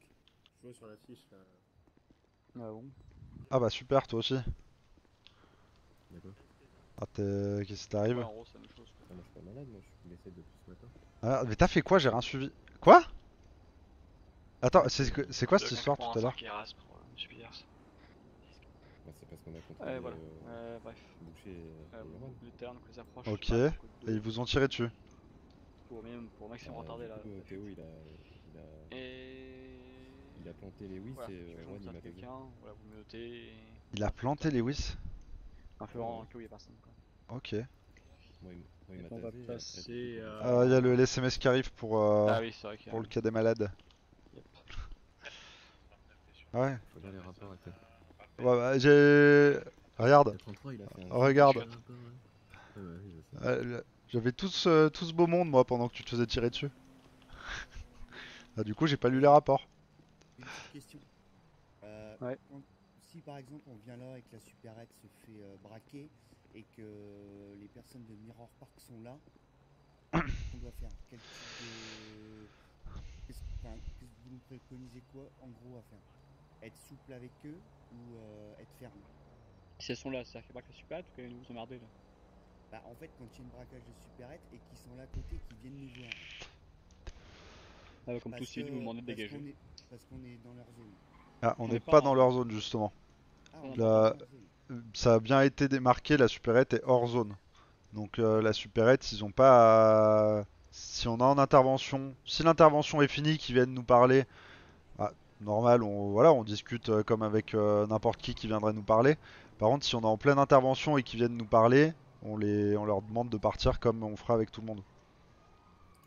Je vois sur la fiche là. Ah bon? Ah bah super, toi aussi. D'accord. Ah, t'es... Qu'est-ce qui t'arrive? Ouais, en gros, c'est la même chose. Ah, moi je suis pas malade, moi je suis blessé depuis ce matin. Ah, mais t'as fait quoi? J'ai rien suivi. Quoi? Attends, c'est que- c'est quoi cette histoire tout à l'heure euh. Bah, c'est parce qu'on a contrôlé Ouais, voilà. euh, Ouais, bref. boucher euh, Euh, le terme que les approches. Ok. pas, Et ils vous ont tiré dessus. Pour, même, pour maximum Euh, retardé du là. coup, euh, Théo il a, il a, Et. il a planté les Whis Voilà, et euh, Juan il m'a quelqu'un, voilà, vous me notez. Et... Il a planté Lewis Un peu en cas où il y a personne quoi. Ok. Moi il, m- moi, il m'a On va passer Ah, il y a le LSMS qui arrive pour, euh, Ah oui, vrai pour le cas des malades. Ouais. Faut lire les rapports avec Ouais, bah, j'ai. Regarde. Le 33, il a fait un- Regarde. un rapport, ouais. Ouais, ouais, je sais. Euh, J'avais tout ce, tout ce beau monde moi pendant que tu te faisais tirer dessus. [laughs] Ah, du coup, j'ai pas lu les rapports. Une petite question. Euh, Ouais. quand- si par exemple on vient là et que la supérette se fait euh, braquer et que les personnes de Mirror Park sont là, [coughs] qu'est-ce qu'on doit faire Quel type de. Qu'est-ce enfin, qu'est-ce que vous nous préconisez quoi en gros à faire? Être souple avec eux ou euh, être ferme Si elles sont là, a pas que la super ou qu'elles nous emmerder là Bah en fait quand il y a une braquage de supérette et qu'ils sont là à côté, qu'ils viennent nous voir. Ah, bah, comme Parce tous que- vous demandez de parce dégager. qu'on est- Parce qu'on est dans leur zone. Ah, on n'est est pas, dans leur zone justement. Ah, on est La- zone. Ça a bien été démarqué, la supérette est hors zone. Donc euh, la supérette, ils ont pas. à- Si on est en intervention, si l'intervention est finie, qu'ils viennent nous parler, ah, normal, on, voilà, on discute euh, comme avec euh, n'importe qui qui viendrait nous parler. Par contre, si on est en pleine intervention et qu'ils viennent nous parler, on, les, on leur demande de partir comme on fera avec tout le monde.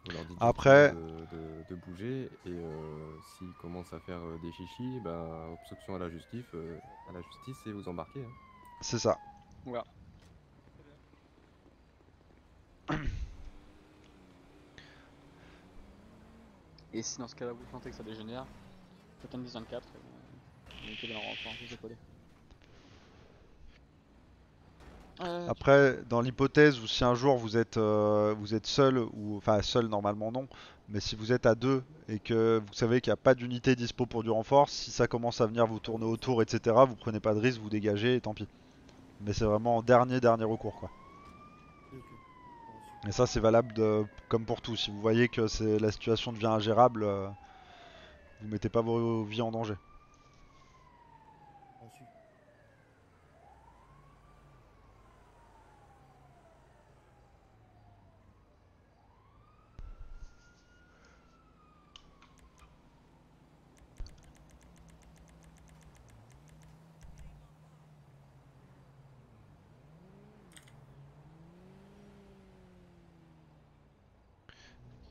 On leur dit Après- de, de, de bouger et euh, s'ils commencent à faire des chichis, bah, obstruction à la justice, euh, à la justice et vous embarquez. hein. C'est ça. Voilà. Et si dans ce cas-là vous sentez que ça dégénère, faites un 10 24 et vous mettez dans le renfort, vous épaulez. Euh, Après, dans l'hypothèse où si un jour vous êtes, euh, vous êtes seul, ou enfin seul normalement non, mais si vous êtes à deux et que vous savez qu'il n'y a pas d'unité dispo pour du renfort, si ça commence à venir vous tourner autour, etc., vous prenez pas de risque, vous dégagez et tant pis. Mais c'est vraiment en dernier, dernier recours quoi. Et ça c'est valable de- comme pour tout. Si vous voyez que c'est la situation devient ingérable, euh, vous mettez pas vos vies en danger.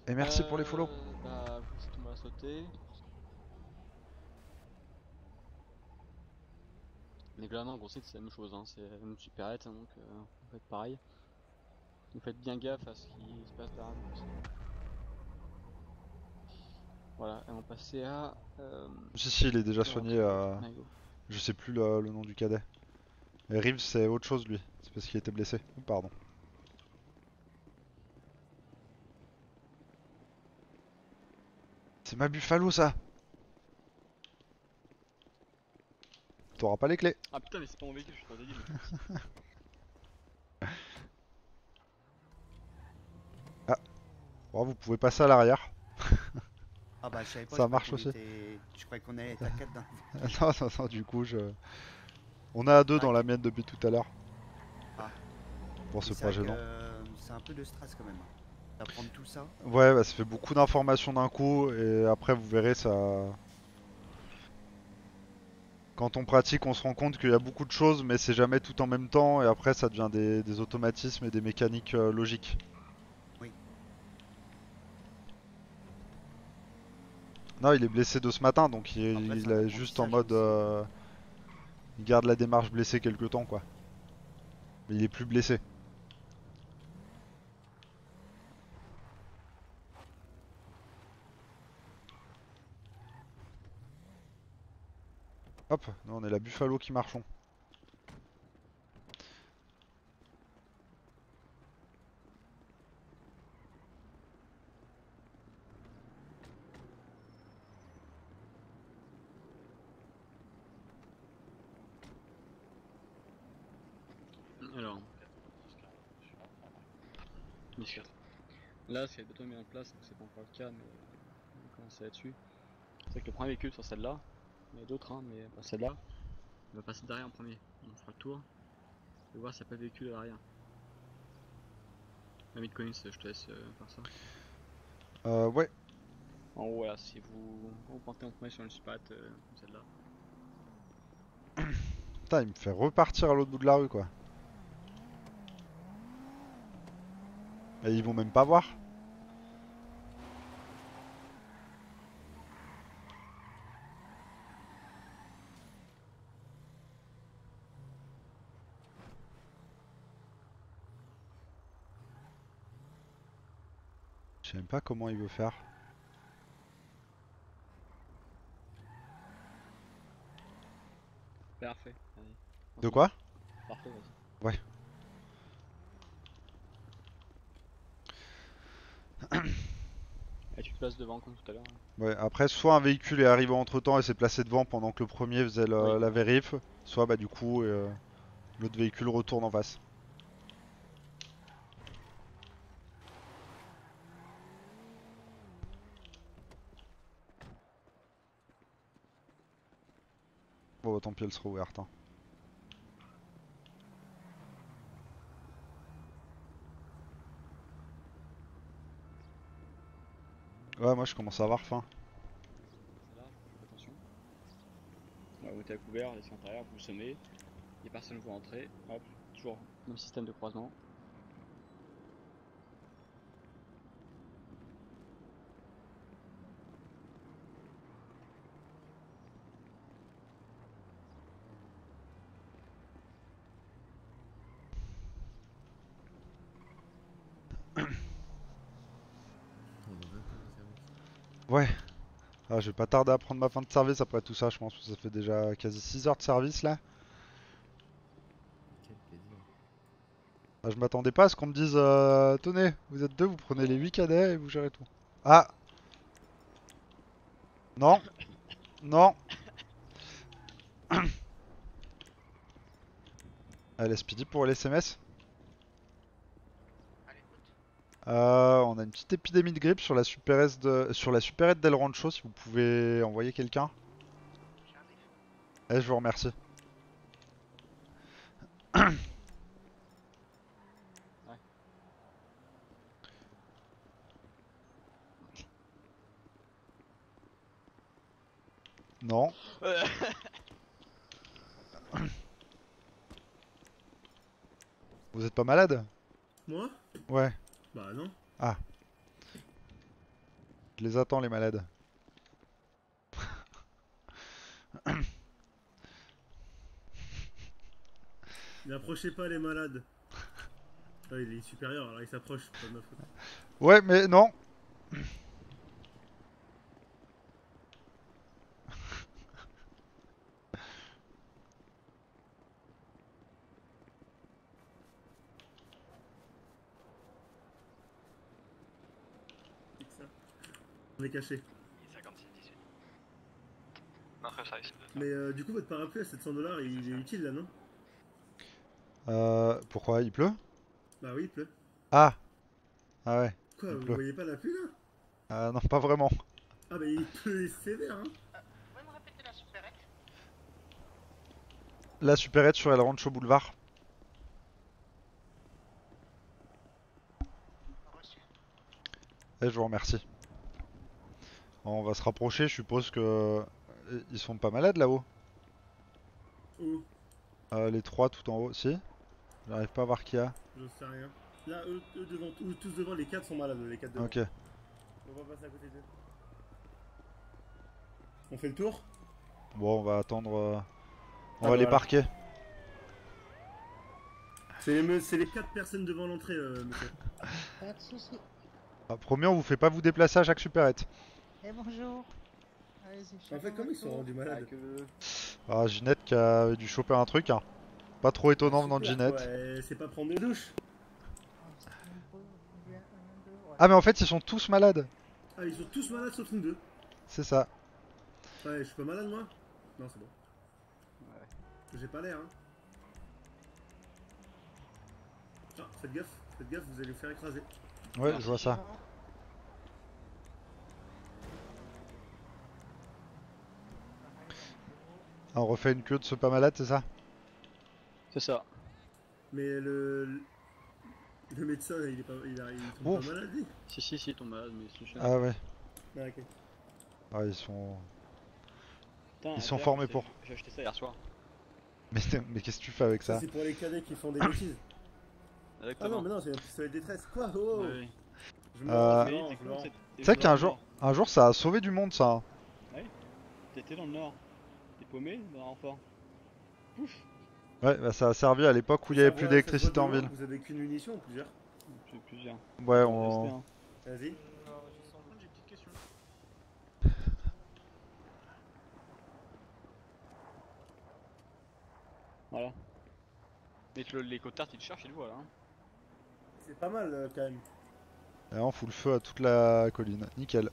Et merci pour les follow. Bah, vous a sauté. Mais globalement, en gros, c'est la même chose, hein. c'est la même supérette, hein, donc euh, vous faites pareil. Vous faites bien gaffe à ce qui se passe derrière. Voilà, et on passait à. Euh... Si, si, il est déjà soigné à. Je sais plus le, le nom du cadet. Et Reeves, c'est autre chose lui. C'est parce qu'il était blessé. Oh, Pardon. C'est ma Buffalo ça T'auras pas les clés. Ah putain, mais c'est pas mon véhicule, je suis trop débile. [laughs] Ah. Bon, vous pouvez passer à l'arrière. Ah bah je savais pas. Ça marche aussi. était- Je croyais qu'on allait être à 4 d'un. [laughs] non, non, non, du coup, je. On est à deux dans la mienne depuis tout à l'heure. Ah. Bon, c'est c'est pas gênant. euh, C'est un peu de stress quand même. hein. D'apprendre tout ça. Ouais, bah, ça fait beaucoup d'informations d'un coup et après vous verrez ça. Quand on pratique, on se rend compte qu'il y a beaucoup de choses, mais c'est jamais tout en même temps et après ça devient des, des automatismes et des mécaniques euh, logiques. Oui. Non, il est blessé de ce matin, donc il, est juste en mode. euh, il garde la démarche blessé quelque temps, quoi. Mais il est plus blessé. Hop, nous on est la Buffalo qui marchons. Alors. 10-4. Là, c'est le est mis en place, donc c'est pas encore le cas, mais on va commencer là-dessus. C'est que le premier véhicule sur celle-là, il y en a d'autres, hein, mais pas celle-là, on va passer derrière en premier. On fera le tour et voir s'il n'y a pas de véhicule à l'arrière. Ami de Collins, je te laisse euh, faire ça. Euh, ouais. En haut, voilà, si vous vous partez en premier sur une spot euh, comme celle-là. [coughs] Putain, il me fait repartir à l'autre bout de la rue, quoi. Et ils vont même pas voir. Même pas comment il veut faire. Parfait. allez. De quoi? Parfait, vas-y. Ouais. Et tu te places devant comme tout à l'heure. hein. Ouais, après, soit un véhicule est arrivé entre temps et s'est placé devant pendant que le premier faisait le- Oui. la vérif, soit bah du coup euh, l'autre véhicule retourne en face. Bon, tant pis, elle sera ouverte. hein. Ouais, moi je commence à avoir faim. Là, attention. Ouais, vous mettez à couvert, laissez l'intérieur, vous semez. Les personnes vous rentrez, hop, toujours même système de croisement. Ouais. Ah, je vais pas tarder à prendre ma fin de service après tout ça, je pense que ça fait déjà quasi 6 heures de service là. Ah, je m'attendais pas à ce qu'on me dise euh, Tenez, vous êtes deux, vous prenez les 8 cadets et vous gérez tout. Ah! Non. Non. [clears throat] Allez, Speedy pour les SMS Euh, on a une petite épidémie de grippe sur la supérette de, sur la supérette d'El Rancho si vous pouvez envoyer quelqu'un. Eh, je vous remercie. [coughs] Non. [coughs] Vous êtes pas malade? Moi? Ouais. Bah non. Ah. Je les attends les malades. [coughs] N'approchez pas les malades. Ah, il est supérieur, alors il s'approche. Ouais, mais non. Caché. 56, 18. Marqueur service. Mais euh, du coup, votre parapluie à 700 dollars, il est utile là, non? Euh, pourquoi? Il pleut? Bah oui, il pleut. Ah Ah ouais. Quoi, il vous pleut. voyez pas la pluie là? Ah non, pas vraiment. Ah bah il pleut sévère, hein La supérette sur El Rancho Boulevard. Eh, je vous remercie. On va se rapprocher, je suppose que... euh, Ils sont pas malades là-haut Où? Euh, Les trois tout en haut, si J'arrive pas à voir qui y a. Je sais rien. Là, eux, eux devant, eux tous devant, les quatre sont malades, les quatre devant. Ok. On va passer à côté d'eux. On fait le tour? Bon, on va attendre... euh, On Ah, va les voilà. parquer. C'est les, les quatre personnes devant l'entrée, euh, monsieur. Pas de soucis. Ah, promis, on vous fait pas vous déplacer à chaque supérette. Et bonjour. Allez-y, En fait, comment ils sont rendus malades Ah, Ginette qui a dû choper un truc, hein. Pas trop étonnant venant de Ginette. Ouais, c'est pas prendre des douches. Ah, mais en fait, ils sont tous malades. Ah, ils sont tous malades sauf nous deux. C'est ça. Ouais, je suis pas malade moi Non, c'est bon. J'ai pas l'air, hein. Ah, faites gaffe, faites gaffe, vous allez vous faire écraser. Ouais, je vois ça. Ah, on refait une queue de ce pas malade, c'est ça C'est ça. Mais le. Le médecin, il est pas. Il, a, il tombe Ouf. pas malade, lui Si, si, si, il tombe malade, mais c'est chiant. Ah ouais. Ah, ok. Ah, ils sont... Putain, Ils sont formés pour. J'ai acheté ça hier soir. Mais, c'est- mais qu'est-ce que tu fais avec Ça, ça c'est pour les cadets qui font des bêtises. Ah non, mais non, c'est un pistolet de détresse. Quoi? Oh me Euh, Tu sais qu'un jour, un jour, ça a sauvé du monde, ça. hein. Ouais. T'étais dans le nord. Paumé dans un renfort. Pouf. Ouais, bah ça a servi à l'époque où il y avait plus d'électricité en ville. Vous avez qu'une munition ou plusieurs plusieurs. Ouais, on- un. Vas-y. J'ai une petite question. Voilà. Le- les cotards ils te cherchent et te voient là. Hein. C'est pas mal euh, quand même. Et on fout le feu à toute la colline. Nickel.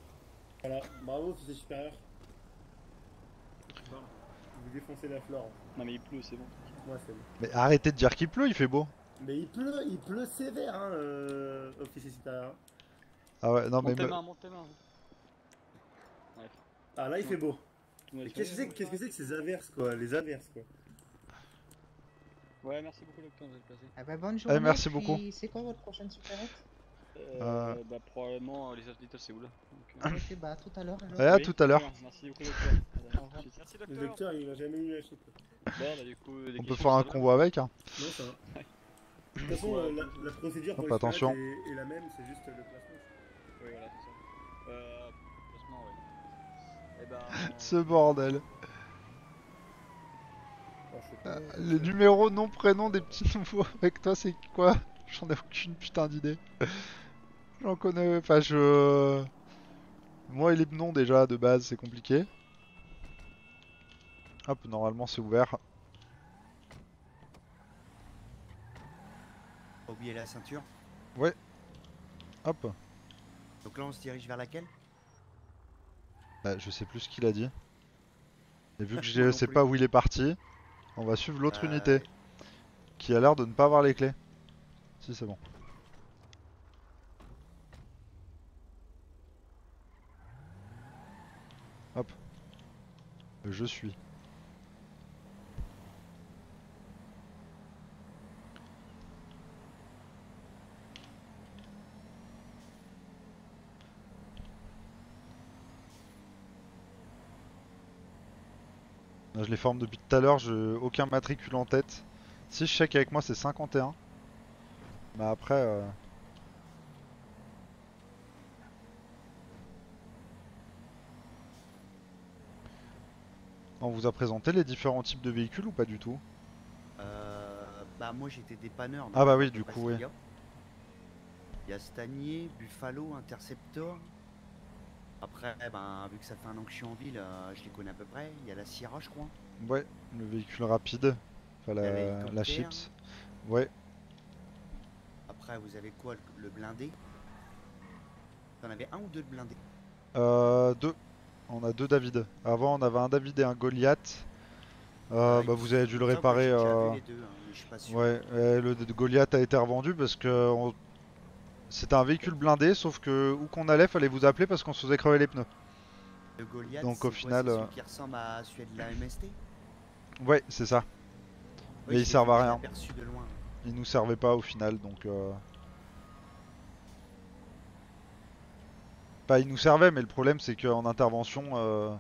Voilà, bravo, officier supérieur. Vous défoncez la flore. Non mais il pleut, c'est bon. Moi, c'est bon. Mais arrêtez de dire qu'il pleut, il fait beau. Mais il pleut, il pleut sévère, hein, euh, officier supérieur. Ah ouais, non mais... monte tes me- mains, monte tes mains. Bref. Ah là, il fait beau. Ouais, qu'est-ce que c'est que- qu'est-ce que que ces averses, quoi Les averses, quoi? Ouais, merci beaucoup docteur, vous êtes passé. Ah bah bonne journée. merci puis beaucoup. C'est quoi votre prochaine supérette? Euh, Euh. Bah probablement euh, les Little Séoul. Donc, Ah, Ok, bah à tout à l'heure. alors. Ouais, à Oui, tout à l'heure. Merci beaucoup docteur. Au revoir. Merci Le docteur. docteur, il va jamais eu. Bon, bah du coup, des On peut questions, faire un ça va convoi avec, hein. Non, ça va. [laughs] De toute façon, euh, la, la procédure pour Hop, les attention. supérettes est, est la même, c'est juste le placement. Oui, voilà, c'est ça. Euh, placement, ouais. Eh ben. Ce bordel. Oh, je sais pas. Euh, Le numéro, nom, prénom des petits nouveaux avec toi, c'est quoi? J'en ai aucune putain d'idée. J'en connais... Enfin, je... Moi et les noms, déjà, de base, c'est compliqué. Hop, normalement, c'est ouvert. Pas oublier la ceinture. Ouais. Hop. Donc là, on se dirige vers laquelle? Bah, je sais plus ce qu'il a dit. Et vu [laughs] que je sais plus. pas où il est parti, on va suivre l'autre Euh, unité. Qui a l'air de ne pas avoir les clés. Si, c'est bon. Hop. Je suis. Là, je les forme depuis tout à l'heure, j'ai aucun matricule en tête. Si je sais qu'avec moi c'est 51. Mais après... euh, On vous a présenté les différents types de véhicules ou pas du tout? Euh, Bah moi j'étais dépanneur. Ah bah oui, du coup, oui. Il y a Stanier, Buffalo, Interceptor. Après, eh ben, vu que ça fait un an que je suis en ville, euh, je les connais à peu près. Il y a la Sierra, je crois. Ouais, le véhicule rapide. Enfin, la, chips. Ouais. Après, vous avez quoi le- Le blindé? T'en avais un ou deux de blindés? Euh, deux. On a deux David. Avant, on avait un David et un Goliath. Euh, bah, vous avez dû le réparer. euh, hein. Ouais, et le Goliath a été revendu parce que on- c'était un véhicule blindé, sauf que où qu'on allait, fallait vous appeler parce qu'on se faisait crever les pneus. Le Goliath, Donc, c'est au final, celui euh, qui ressemble à celui de la MST Ouais, c'est ça. Oui, Mais servent vu, à rien. aperçu de loin. Ils nous servaient pas au final, donc. Euh... Pas ils nous servaient, mais le problème c'est qu'en intervention, euh,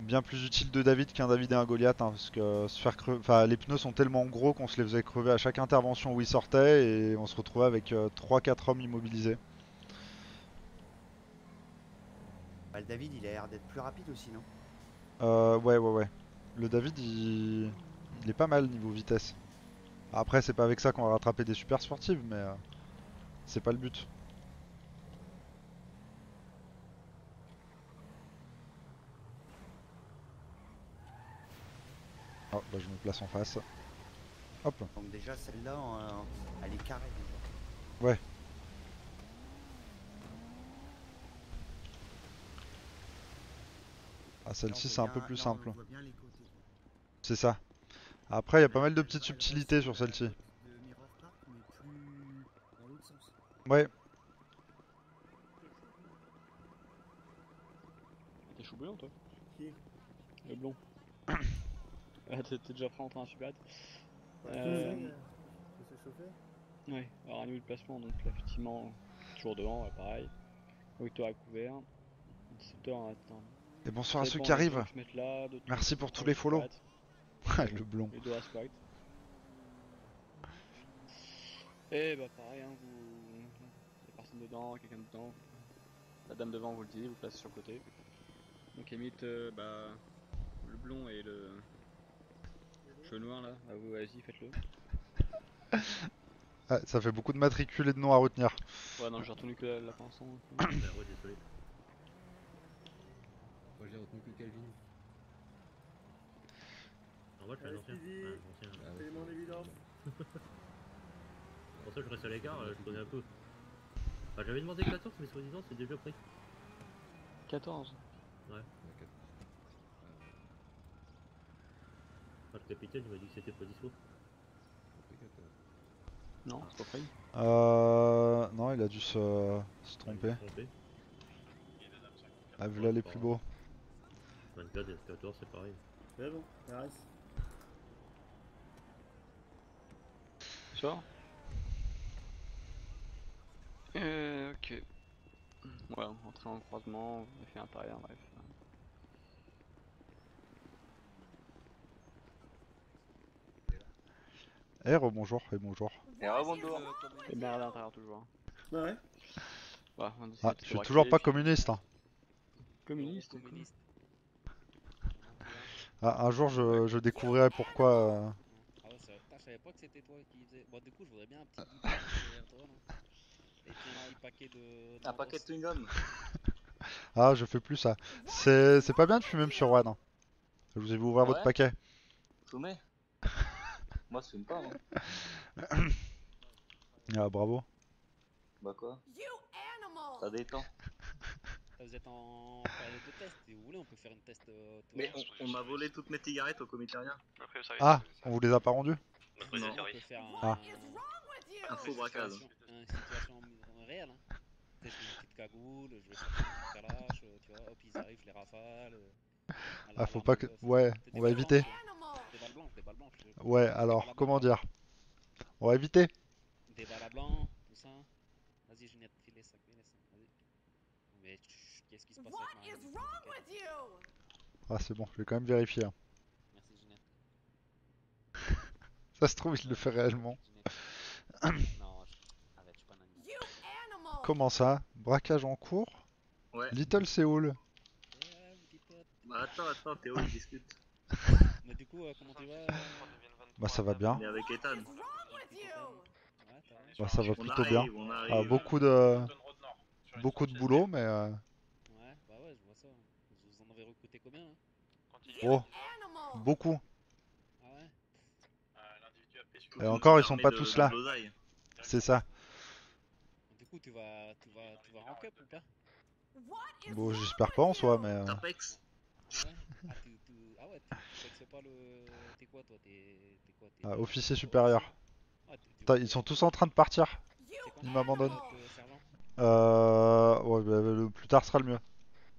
bien plus utile de David qu'un David et un Goliath, hein, parce que se faire crever, enfin les pneus sont tellement gros qu'on se les faisait crever à chaque intervention où ils sortaient et on se retrouvait avec 3-4 hommes immobilisés. Bah, le David, il a l'air d'être plus rapide aussi, non? Euh, ouais, ouais, ouais. Le David, il... il est pas mal niveau vitesse. Après, c'est pas avec ça qu'on va rattraper des super sportives, mais euh, c'est pas le but. Oh, bah je me place en face. Hop. Donc déjà, celle-là, euh, elle est carrée. déjà. Ouais. Ah, celle-ci, Là, c'est un peu plus là, simple. C'est ça. Après, il y a pas mal de petites subtilités sur celle-ci. Ouais. T'es chou blanc toi Qui? Le blond. [clears throat] t'es déjà prêt en train à super Ouais, euh... Ouais, alors à niveau de placement, donc là, effectivement, toujours devant, ouais, pareil. Victor à couvert. Intercepteur, attends. Et bonsoir à ceux qui arrivent. là, Merci pour tous les follow. [laughs] le blond. À squat. Et bah pareil, hein, vous... Il y a personne dedans, quelqu'un dedans. La dame devant vous le dit, vous placez sur le côté. Donc limite, euh, bah, le blond et le cheveu noir là, à vous, vas-y, faites-le. [laughs] Ah, ça fait beaucoup de matricules et de noms à retenir. Ouais, non, j'ai retenu que la, la ensemble. [coughs] Bah ouais, désolé. Moi j'ai retenu que Calvin. En vrai, je suis un ancien. Ah ouais. élément d'évidence. C'est [laughs] pour ça que je reste à l'écart, euh, je connais un peu. Enfin, j'avais demandé 14, mais soi-disant c'est déjà pris. 14 Ouais. Enfin, le capitaine il m'a dit que c'était pas dispo. Non, c'est pas pris. Euh... Non, il a dû se, se tromper. Ah, vu là les plus beaux. 24 et 14, c'est pareil. C'est bon, Harris. Sors Euh, ok. Ouais, entrée en croisement, on a fait un pareil, bref. Eh, rebonjour et bonjour. Et rebonjour Et merde à l'intérieur toujours. Ah ouais? Bah, on essaie Ah, je suis toujours pas communiste. hein. Communiste Ah, un jour, je, je découvrirai pourquoi. euh, Ah ouais, ça- putain, je savais pas que c'était toi qui faisais. Bon, du coup, je voudrais bien un petit là. [laughs] Et puis un petit paquet de. Un paquet de chewing-gum [laughs] Ah, je fais plus ça. C'est c'est pas bien de fumer, monsieur Juan. hein. Je vous ai vu ouvrir votre Ouais? paquet. Fumez? [laughs] Moi, je fume pas, hein. [coughs] Ah, bravo. Bah quoi? Ça détend. Vous êtes en période de test, si vous voulez, on peut faire une test. euh, Mais on, on m'a volé toutes mes cigarettes au commissariat. Ah, on vous les a pas rendus Non, on peut faire un, Ah. Un faux braquage. situation- Une situation réelle. Hein. Peut-être une petite cagoule, je vais une petite calache, euh, tu vois, hop, ils arrivent, je les rafale. euh, Ah, faut pas que. poste. Ouais, C'est on va éviter. Balles blanches, des balles blanches. je- Ouais, alors, comment dire? On va éviter. Des balles à blanc, tout ça. Vas-y, Juliette, file les sacs, file les sacs, vas-y. Mais qu'est-ce qui se passe avec ma Ah, c'est bon, je vais quand même vérifier. hein. Merci, Juliette. [laughs] Ça se trouve, il le fait réellement. Non, je- arrête, je suis pas un animal. Comment ça? Braquage en cours? Ouais. Little Seoul. Bah attends, attends, Théo, il discute. [laughs] Mais du coup, euh, comment tu vas Bah ça va bien. Avec Ethan. Bah ça va On plutôt arrive, bien. Ah, beaucoup de beaucoup de boulot mais euh, Ouais, bah ouais, je vois ça. Vous en avez recruté combien hein? Oh beaucoup. Ah ouais? Et encore ils sont pas tous de là. C'est ça. Du coup, tu vas, tu vas, tu vas rank up ou pas? Bon j'espère pas en soi mais. euh, Tapex Ouais? Ah, tu, tu... ah ouais, tu tu fixes pas le. T'es quoi toi T'es t'es quoi T'es ah, officier supérieur. Ah, t'es- Putain, ils sont tous en train de partir. Ils m'abandonnent. t'es servant Euh, ouais, bah, le plus tard sera le mieux.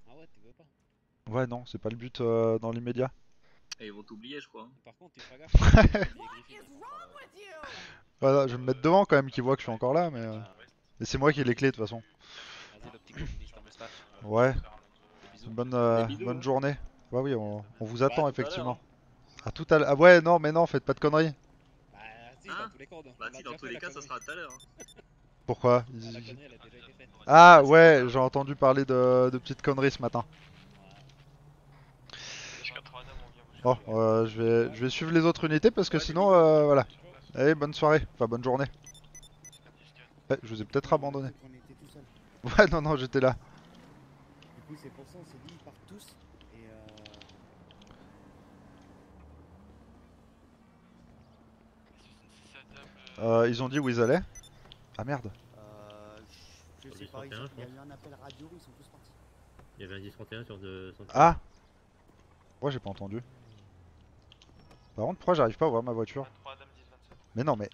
Ah ouais, tu veux pas Ouais, non, c'est pas le but euh, dans l'immédiat. Et ils vont t'oublier, je crois. Par contre, tu feras gaffe. hein, hein. Voilà, je vais me mettre devant quand même, qu'ils voient que je suis encore là, mais. euh, Et c'est moi qui ai les clés de toute façon. Ouais. Bonne, euh, bonne hein. journée. Ouais, oui, on, on vous Bah, attend effectivement. À tout à l'heure. Ah ouais, non, mais non, faites pas de conneries. Bah, si, dans tous les cas, Bah si, dans fait tous les cas, ça sera tout à l'heure. hein. Pourquoi Ah, Ils- la connerie, elle a déjà été faite. Ah ouais, j'ai entendu parler de, de petites conneries ce matin. Bon, euh, je vais, je vais suivre les autres unités parce que sinon, euh, voilà. Allez, bonne soirée, enfin bonne journée. Ouais, je vous ai peut-être abandonné. Ouais, non, non, j'étais là. Du coup, c'est pour ça on s'est dit ils partent tous. Et euh... Euh, ils ont dit où ils allaient. Ah merde. euh, je sais pas, 10-31, ils ont- je il y a eu un appel radio, ils sont tous partis. Il y avait un 10-31 sur deux. sur- Ah Pourquoi j'ai pas entendu Par contre, pourquoi j'arrive pas à voir ma voiture Mais non, mais.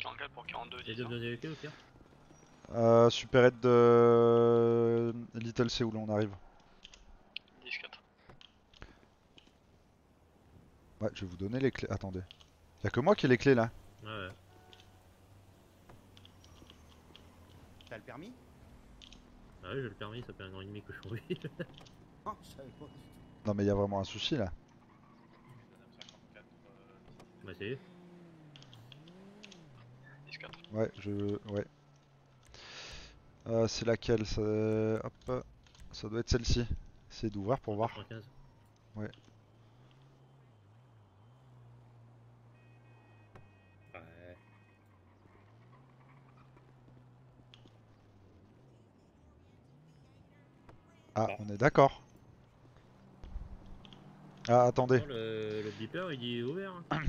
44 pour 42, Les deux me donner les clés au pire Euh, supérette de Little Seoul, on arrive. Ouais, je vais vous donner les clés. Attendez. Y'a que moi qui ai les clés là. Ouais, ouais. T'as le permis? Ah oui, j'ai le permis, ça fait un an et demi que je. Ah, je savais pas du tout. Non, mais y'a vraiment un souci là. bah, c'est. 10-4. Ouais, je. Ouais. Euh, c'est laquelle? Ça... Hop. Ça doit être celle-ci. C'est d'ouvrir pour voir. 95. Ouais. Ouais. Ah, on est d'accord. Ah, attendez. Non, le, le beeper il dit ouvert. hein. [clears throat]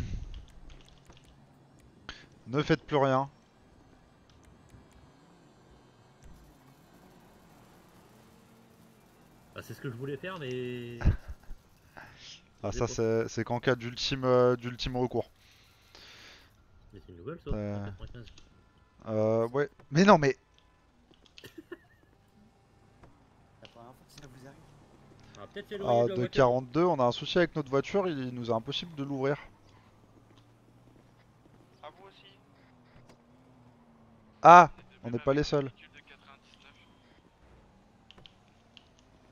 Ne faites plus rien. Bah, c'est ce que je voulais faire, mais. [laughs] Ah, ça, c'est c'est qu'en cas d'ultime euh, d'ultime recours. Mais c'est une nouvelle ça Euh. 95. Euh, ouais. Mais non, mais. La première fois que ça vous arrive. Ah, peut-être Ah, de la de voiture. 42, on a un souci avec notre voiture, il nous est impossible de l'ouvrir. À vous aussi. Ah On n'est pas les seuls. [laughs]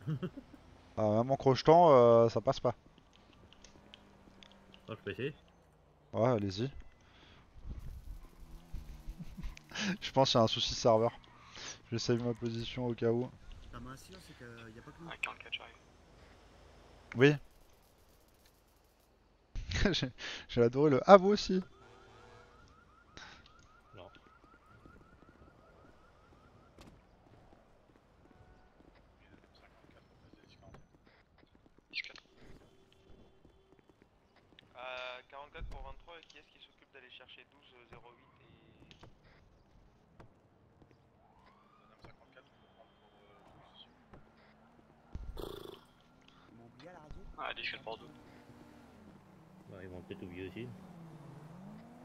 [laughs] Ah, même en crochetant, euh, ça passe pas. Ah, je peux essayer. Ouais, allez-y. [laughs] Je pense qu'il y a un souci serveur. Je save ma position au cas où. Ah, mais sûr, c'est qu'il n'y a pas que nous. Ouais, 44, j'arrive. Oui. [laughs] J'ai- adoré le. Ah, vous aussi Non. Euh, 44 pour 23, et qui est-ce qui s'occupe d'aller chercher 12, euh, 08 et... Ils m'ont Ah, 10-4 pour 2. Bah, ils vont peut-être oublier aussi.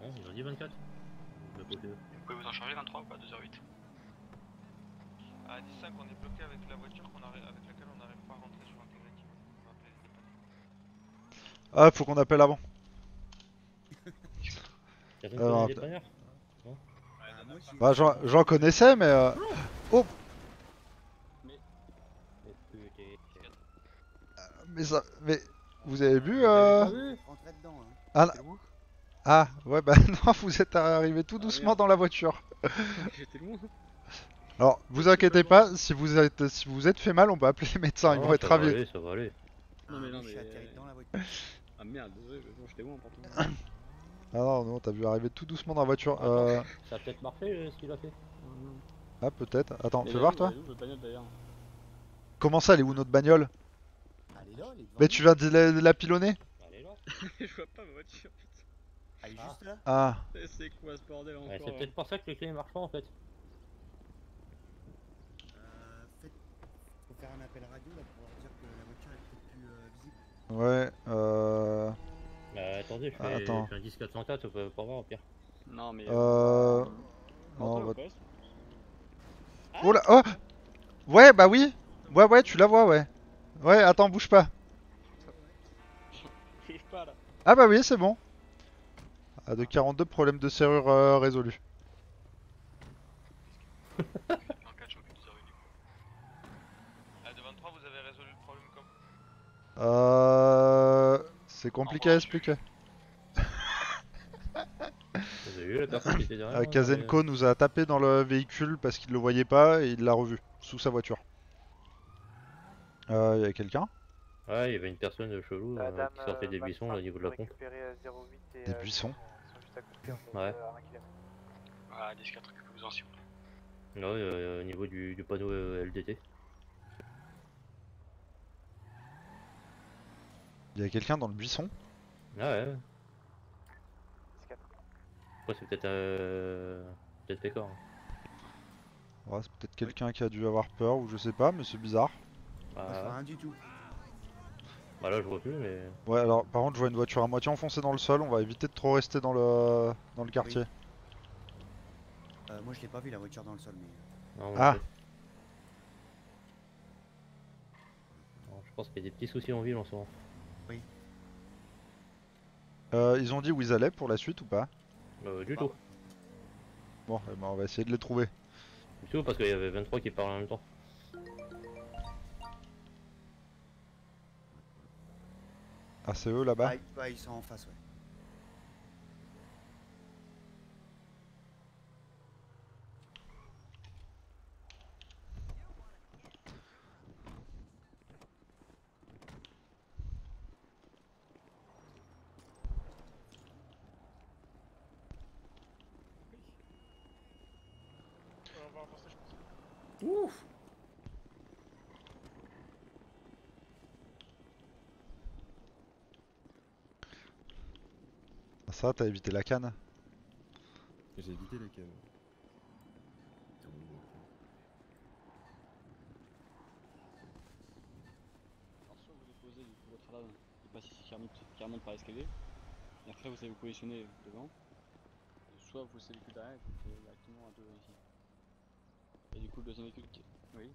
Non, ils ont dit 24. Le côté. Vous pouvez vous en charger 23 ou pas 2h08 À 15, on est bloqué avec la voiture qu'on avec laquelle on n'arrive pas à rentrer sur Integrity. On va appeler les. Ah, faut qu'on appelle avant. Personne connaît les dépanneurs Non Ah, ai- Bah, j'en j'en connaissais, mais. euh, Oh Mais putain. Mais ça. Mais. Vous avez vu euh... Hein. Ah, là- ah, ouais, bah [laughs] non, vous êtes arrivé tout doucement dans la voiture. [laughs] J'étais loin. Alors, vous inquiétez pas, si vous êtes, si vous êtes fait mal, on peut appeler les médecins, ils vont être ça va ravis. aller, ça va aller. Non mais non je mais. dans la voiture. Ah merde, désolé, bon, j'étais loin pourtant. [coughs] Ah non, non, t'as vu arriver tout doucement dans la voiture. Euh... Ça a peut-être marché euh, ce qu'il a fait. Ah, peut-être. Attends, fais voir toi. Comment ça, elle est où notre bagnole? Elle est là, elle est devant Mais tu viens de la, de la pilonner Elle est là. [laughs] Je vois pas ma voiture, putain. Elle est juste là. Ah. C'est quoi ce bordel encore Ouais, c'est peut-être pour ça que les clés marchent pas en fait. Euh, faites... Faut faire un appel radio là pour leur dire que la voiture est peut-être plus euh, visible. Ouais, euh. Bah attendez, je Ah, fais, attends. je fais un 10 404 pour, pour voir au pire. Non mais. Euh. Non, Entends on le va- poste Oh là Oh Ouais, bah oui Ouais, ouais, tu la vois, ouais. Ouais, attends, bouge pas. Je pas là. Ah bah oui, c'est bon. Ah, de 42, problème de serrure euh, résolu. Ah, de 23, vous avez résolu le problème comme Euh... C'est compliqué à expliquer. Vous avez vu la personne qui était [laughs] derrière Euh, là, Kazenko nous a tapé dans le véhicule parce qu'il le voyait pas et il l'a revu sous sa voiture. Euh, y a quelqu'un? Ouais, il y avait une personne chelou euh, qui sortait des euh, buissons là, au niveau de la pompe. euh, 08 et, Des euh, buissons ils sont juste à côté, on est, Ouais. à un kilomètre. Ah, 10 4 récupérez-vous-en s'il vous plaît. Ouais, euh, au niveau du, du panneau euh, LDT. Y a quelqu'un dans le buisson? Ah ouais. Après c'est peut-être euh... peut-être Pécor. Ouais, c'est peut-être quelqu'un qui a dû avoir peur ou je sais pas, mais c'est bizarre. Je vois rien du tout. Bah là je vois plus mais... Ouais, alors par contre, je vois une voiture à moitié enfoncée dans le sol, on va éviter de trop rester dans le, dans le quartier. Euh, moi je l'ai pas vu la voiture dans le sol mais. Non, Ah. Je pense qu'il y a des petits soucis en ville en ce moment. Oui. Euh, ils ont dit où ils allaient pour la suite ou pas? Euh, du tout. Bon, eh ben, on va essayer de les trouver. Du tout parce qu'il y avait 23 qui parlaient en même temps. Ah, c'est eux là-bas Ah, ils- sont en face, ouais. Ça, t'as évité la canne J'ai évité les cannes. Alors soit vous déposez du coup votre alarme, il passe ici qui remonte, qui remonte par l'escalier, et après vous allez vous positionner devant, soit vous le véhicule derrière et vous faites directement à deux ici. Et du coup le deuxième véhicule qui... Oui.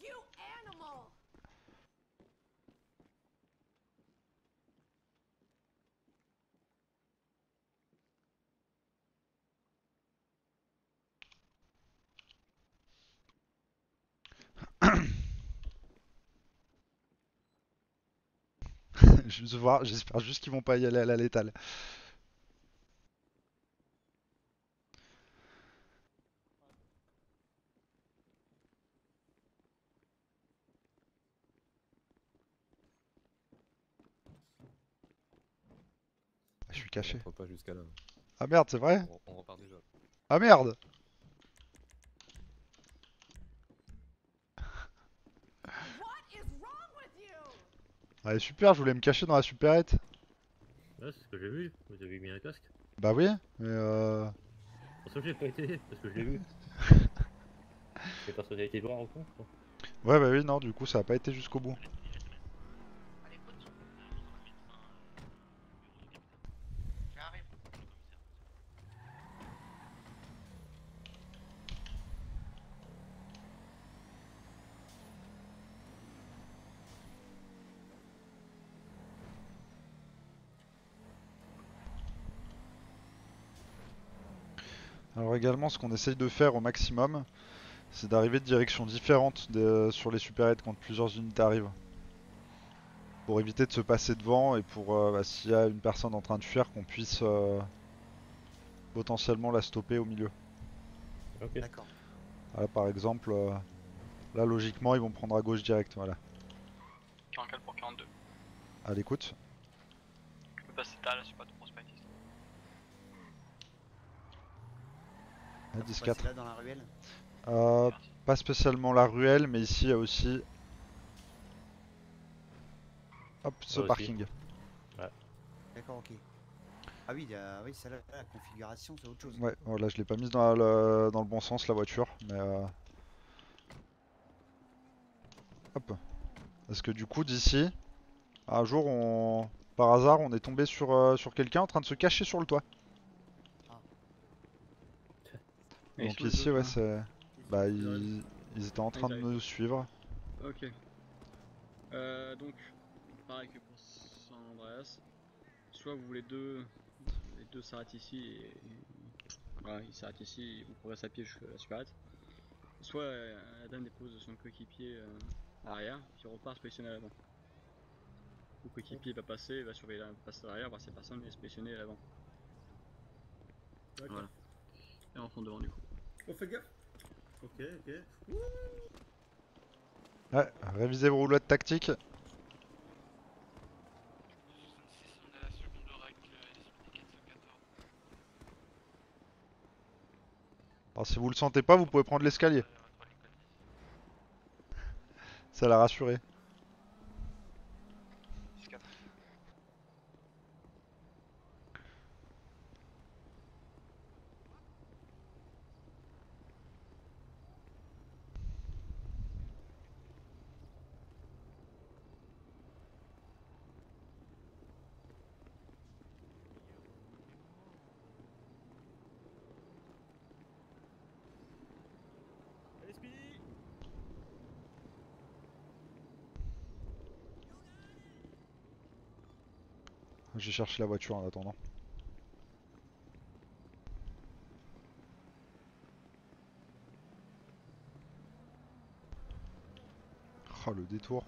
You animal! Juste voir, j'espère juste qu'ils vont pas y aller à la létale. Ah, Je suis caché. On pas jusqu'à là. Ah merde, c'est vrai? On, on repart déjà. Ah merde Ouais super, je voulais me cacher dans la supérette. Ouais, c'est ce que j'ai vu. Vous avez mis un casque. Bah oui, mais euh... C'est pour ça que j'ai pas été, parce que je l'ai vu. [laughs] Les personnalités noires au fond. quoi. Ouais bah oui, non, du coup ça a pas été jusqu'au bout. Alors également, ce qu'on essaye de faire au maximum, c'est d'arriver de directions différentes de- sur les supérettes quand plusieurs unités arrivent. Pour éviter de se passer devant et pour, euh, bah, s'il y a une personne en train de fuir, qu'on puisse, euh, potentiellement la stopper au milieu. Ok. D'accord. Voilà, par exemple, euh, là logiquement ils vont prendre à gauche direct. Voilà. 44 pour 42. À l'écoute. Je peux passer derrière la super de prospectus. À Faut 10-4. passer là dans la ruelle Euh, pas spécialement la ruelle, mais ici il y a aussi. Hop, ce aussi. parking. Ouais. D'accord, ok. Ah oui, il y a- oui celle-là, la configuration, c'est autre chose. Ouais, voilà, je l'ai pas mise dans le, dans le bon sens la voiture, mais. euh, Hop. Parce que du coup, d'ici, un jour, on. Par hasard, on est tombé sur, euh, sur quelqu'un en train de se cacher sur le toit? Et Donc ici, ouais, hein. c'est. Bah, ils... ils étaient en train de nous suivre. Ok. Euh, donc, pareil que pour San Andreas, soit vous voulez deux, les deux s'arrêtent ici et, voilà, ils s'arrêtent ici et vous progressez à pied jusqu'à la supérette. Soit euh, Adam dépose son coéquipier euh, à l'arrière, puis repart se positionner à l'avant. Le coéquipier va passer, va surveiller la passe à l'arrière, voir si personne est se positionner à l'avant. D'accord. Voilà. Et on rentre devant du coup. On fait gaffe. Ok, ok. Ouais, révisez vos roulettes tactiques. Alors si vous le sentez pas, vous pouvez prendre l'escalier. Ça l'a rassuré. Chercher la voiture en attendant. Oh le détour.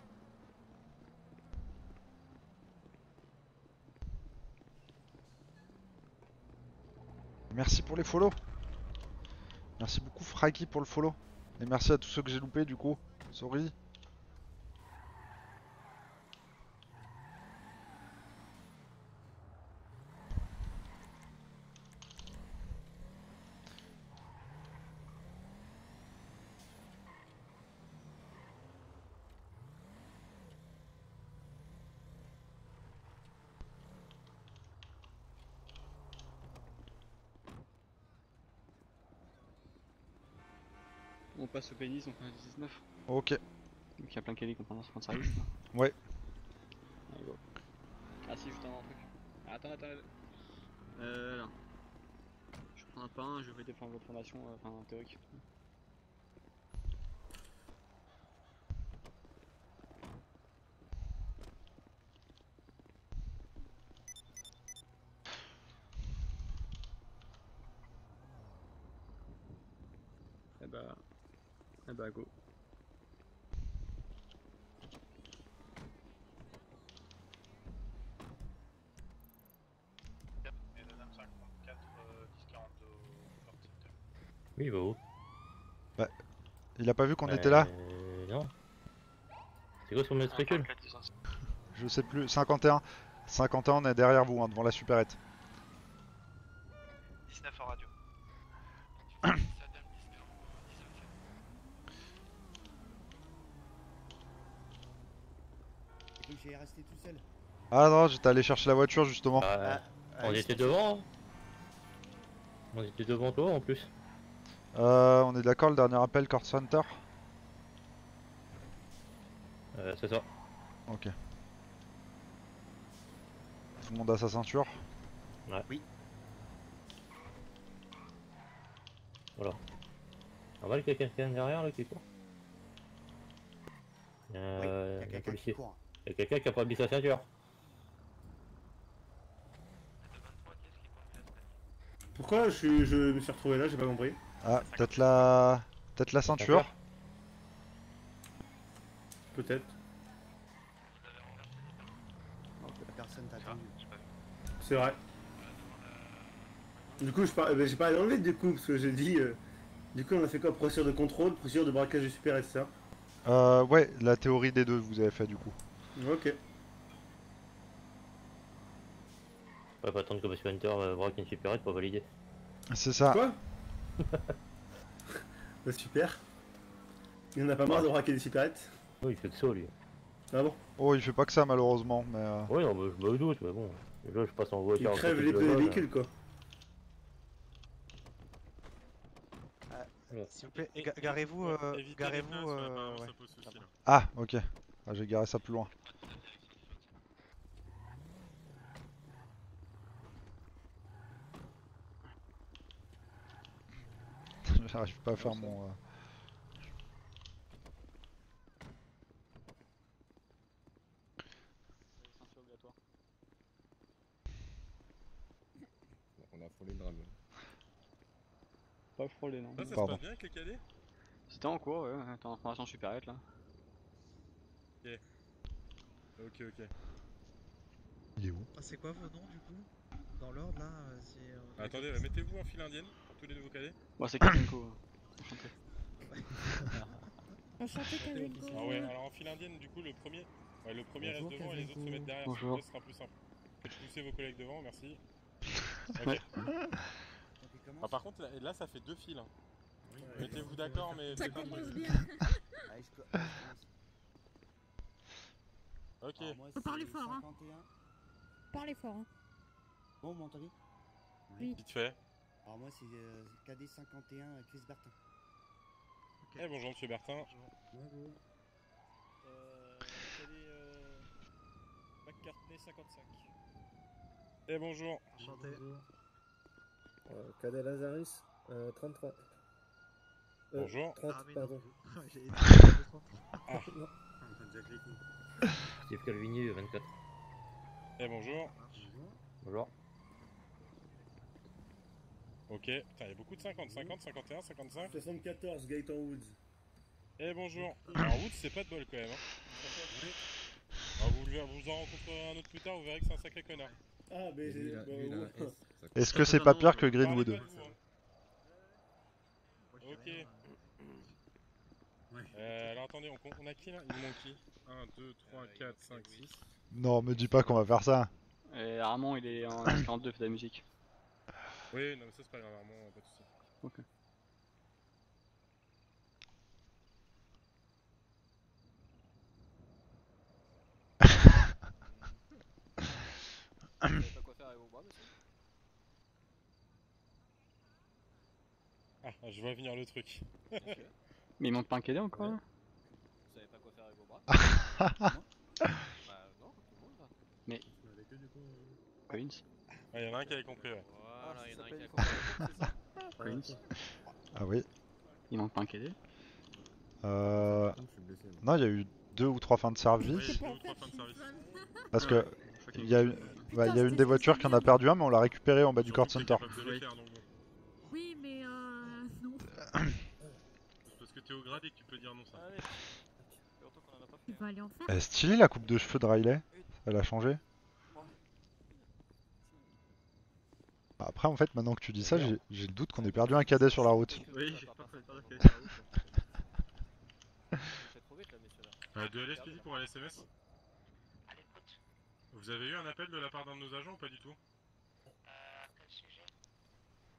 Merci pour les follow. Merci beaucoup Fraki pour le follow. Et merci à tous ceux que j'ai loupés du coup. Sorry. Passe au P10, donc on a 19. Ok. Donc il y a plein de qui prend ça arrive. Ouais. Allez, go. Ah si, juste un truc. Attends, attends. Euh, là. Je prends un pain, je vais défendre votre formation, euh, enfin théorique. Eh bah... Eh bah go. Et la dame 54, euh, 10-40 au Fort Center. Oui, il va où Bah, il a pas vu qu'on était là Euh, Non. C'est quoi son matricule Je sais plus. 51. 51, on est derrière vous, hein, devant la supérette. 19 en radio. J'ai cru que j'allais rester tout seul. Ah non, j'étais allé chercher la voiture justement. Ah, on oui, était devant. hein. On était devant toi en plus. Euh, on est d'accord, le dernier appel, Court Center Euh, c'est ça. Ok. Tout le monde a sa ceinture Ouais. Oui. Voilà. On va qu'il y a quelqu'un derrière là qui court. Oui, Euh, il y a un quelqu'un qui policier. court. Il y a quelqu'un qui a pas mis sa ceinture. Pourquoi je, suis- je me suis retrouvé là J'ai pas compris. Ah, peut-être la... Peut-être la ceinture Peut-être. Personne t'a attendu. C'est vrai. Du coup, je par... euh, ben, j'ai parlé d'enlever du coup, parce que j'ai dit. euh, Du coup, on a fait quoi? Procédure de contrôle, procédure de braquage de super, c'est ça Euh, ouais, la théorie des deux, vous avez fait du coup. Ok. Ouais, faut attendre que Monsieur Hunter euh, braque une supérette pour valider. C'est ça. Quoi [laughs] Bah, super. Il en a pas marre de braquer des supérettes Oui, il fait que ça lui. Ah bon Oh, il fait pas que ça malheureusement, mais. euh, Oui, non, mais je me doute, mais bon. Déjà, je passe en voiture. Il crève les de pneus des la véhicules quoi. S'il vous plaît, ga- garez-vous, euh, garez-vous. Ah, ok. Ah, j'ai garé ça plus loin. J'arrive pas à faire mon. euh, On a frôlé le drame. Pas frôlé non. Ça, ça se passe bien avec les cadets C'était en cours, ouais, t'es en formation supérette là. Ok. Ok, ok. Il est où? Ah, c'est quoi vos noms du coup? Dans l'ordre là euh, c'est, euh, Attendez, mettez-vous en file indienne tous les nouveaux cadets. Moi c'est Kazenko. Enchanté. [laughs] Enchanté Kazenko. Ah ouais, alors en file indienne, du coup, le premier, ouais, le premier Bonjour, reste devant et les autres se Kazenko. mettent derrière. Bonjour. Ce sera plus simple. Faites pousser vos collègues devant, merci. [laughs] Ouais. Ah, par contre, là, là, ça fait deux files. hein. Mettez-vous d'accord, mais. Ça commence bien. [laughs] Co- Ok. Alors, moi, c'est fort, hein. 51. Parlez fort. Hein. Bon, vous m'entendez Oui. Vite fait. Alors, moi, c'est euh, KD 51 euh, Chris Bertin. Eh bonjour, monsieur Bertin. Bonjour. Euh, cadet, euh, McCartney 55. Eh bonjour. Enchanté. Euh, Cadet Lazarus, euh, 33. Euh, Bonjour. 30, Ah, pardon. [laughs] J'ai été Ah. Non. Steve Calvini, 24. Eh bonjour. Bonjour. Ok. Putain, il y a beaucoup de 50, 50, 51, 55. 74, Gaëtan Woods. Eh bonjour. Alors Woods, c'est pas de bol quand même. Hein. Alors, vous, le- vous en rencontrerez un autre plus tard, vous verrez que c'est un sacré connard. Ah, mais j'ai. bah, ouais. [laughs] Est-ce que c'est pas pire que Greenwood vous, hein. Ok. Euh, alors attendez, on, on a qui là? Il nous manque qui 1, 2, 3, 4, 5, 6. Non, me dis pas qu'on va faire ça. Et Armand il est en 42 fait de la musique. Oui, non, mais ça c'est pas grave, vraiment, pas de soucis. Ok. Vous savez pas quoi faire avec vos bras, monsieur Ah, je vois venir le truc. Mais il manque pas un cadet encore là Vous savez pas quoi faire avec vos bras [laughs] Non Bah non, tout le monde là. Mais. Queens Ah, il y en a un qui avait compris, ouais. Il y en a un qui compris, Ah oui. Il manque pas un cadet Euh... Non, il y a eu deux ou trois fins de service. Oui, deux ou trois fins de service. Parce que il y a, une- bah, il y a une des voitures qui en a perdu un, mais on l'a récupéré en bas du court center. Oui, mais euh. Non. Parce que t'es au grade et que tu peux dire non ça. Allez. fait longtemps qu'on en a pas fait. Il va aller en faire. Elle est stylée la coupe de cheveux de Riley. Elle a changé. Après, en fait, maintenant que tu dis ça, j'ai le doute qu'on ait perdu un cadet sur la route. Oui, j'ai pas pas de cadet sur la route. [laughs] Faites trop vite là, messieurs là. Euh, de LSPD pour un SMS Vous avez eu un appel de la part d'un de nos agents ou pas du tout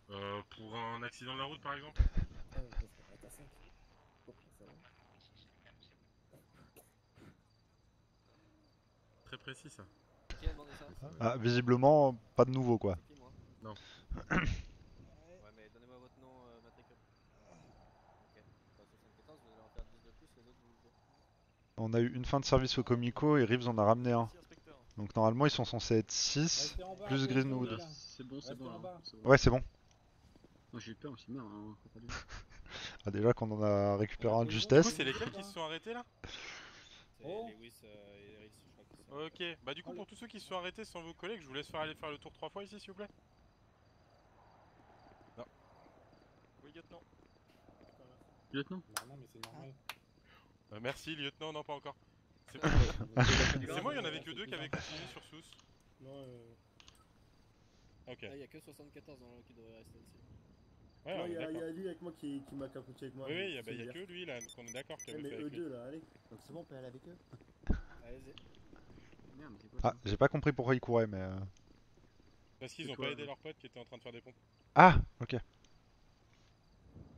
Euh, pour un accident de la route par exemple Très précis ça Ah, visiblement, pas de nouveau quoi. Non. [coughs] Ouais, mais donnez-moi votre nom, euh, matricule. Ok. Bah, 74, vous allez en faire 10 de plus, les autres vous. On a eu une fin de service au Comico et Reeves en a ramené un. Donc normalement, ils sont censés être 6 Restez en bas, plus Greenwood. C'est bon, c'est bon. c'est bon. Ouais, c'est bon. Moi j'ai eu peur. Hein, faut pas dire. [laughs] Ah, déjà qu'on en a récupéré un de Du coup, justesse. c'est lesquels qui se sont arrêtés là C'est Oh. Lewis euh, et Eric, je crois que c'est ça. Ok, bah du coup pour tous ceux qui se sont arrêtés sans vos collègues, je vous laisse faire aller faire le tour trois fois ici s'il vous plaît. Non. Oui, lieutenant. Lieutenant Non, non, mais c'est normal. Euh, merci lieutenant, non pas encore. C'est [laughs] pas C'est moi, il y en avait que deux qui avaient continué sur Sous. Non, euh... Ok. Là, il y a que 74 dans le qui devrait rester ici. Ouais, non, il y, a- lui avec moi qui, qui m'a capuché avec moi. Oui, oui, il y a, bah, il y a hier. que lui là, donc on est d'accord qu'il y a mais eux deux là, allez. Donc c'est bon, on peut aller avec eux Allez-y. Ah, j'ai pas compris pourquoi il courait, mais. euh, Parce qu'ils ont pas aidé leur pote qui était en train de faire des pompes. Ah, ok.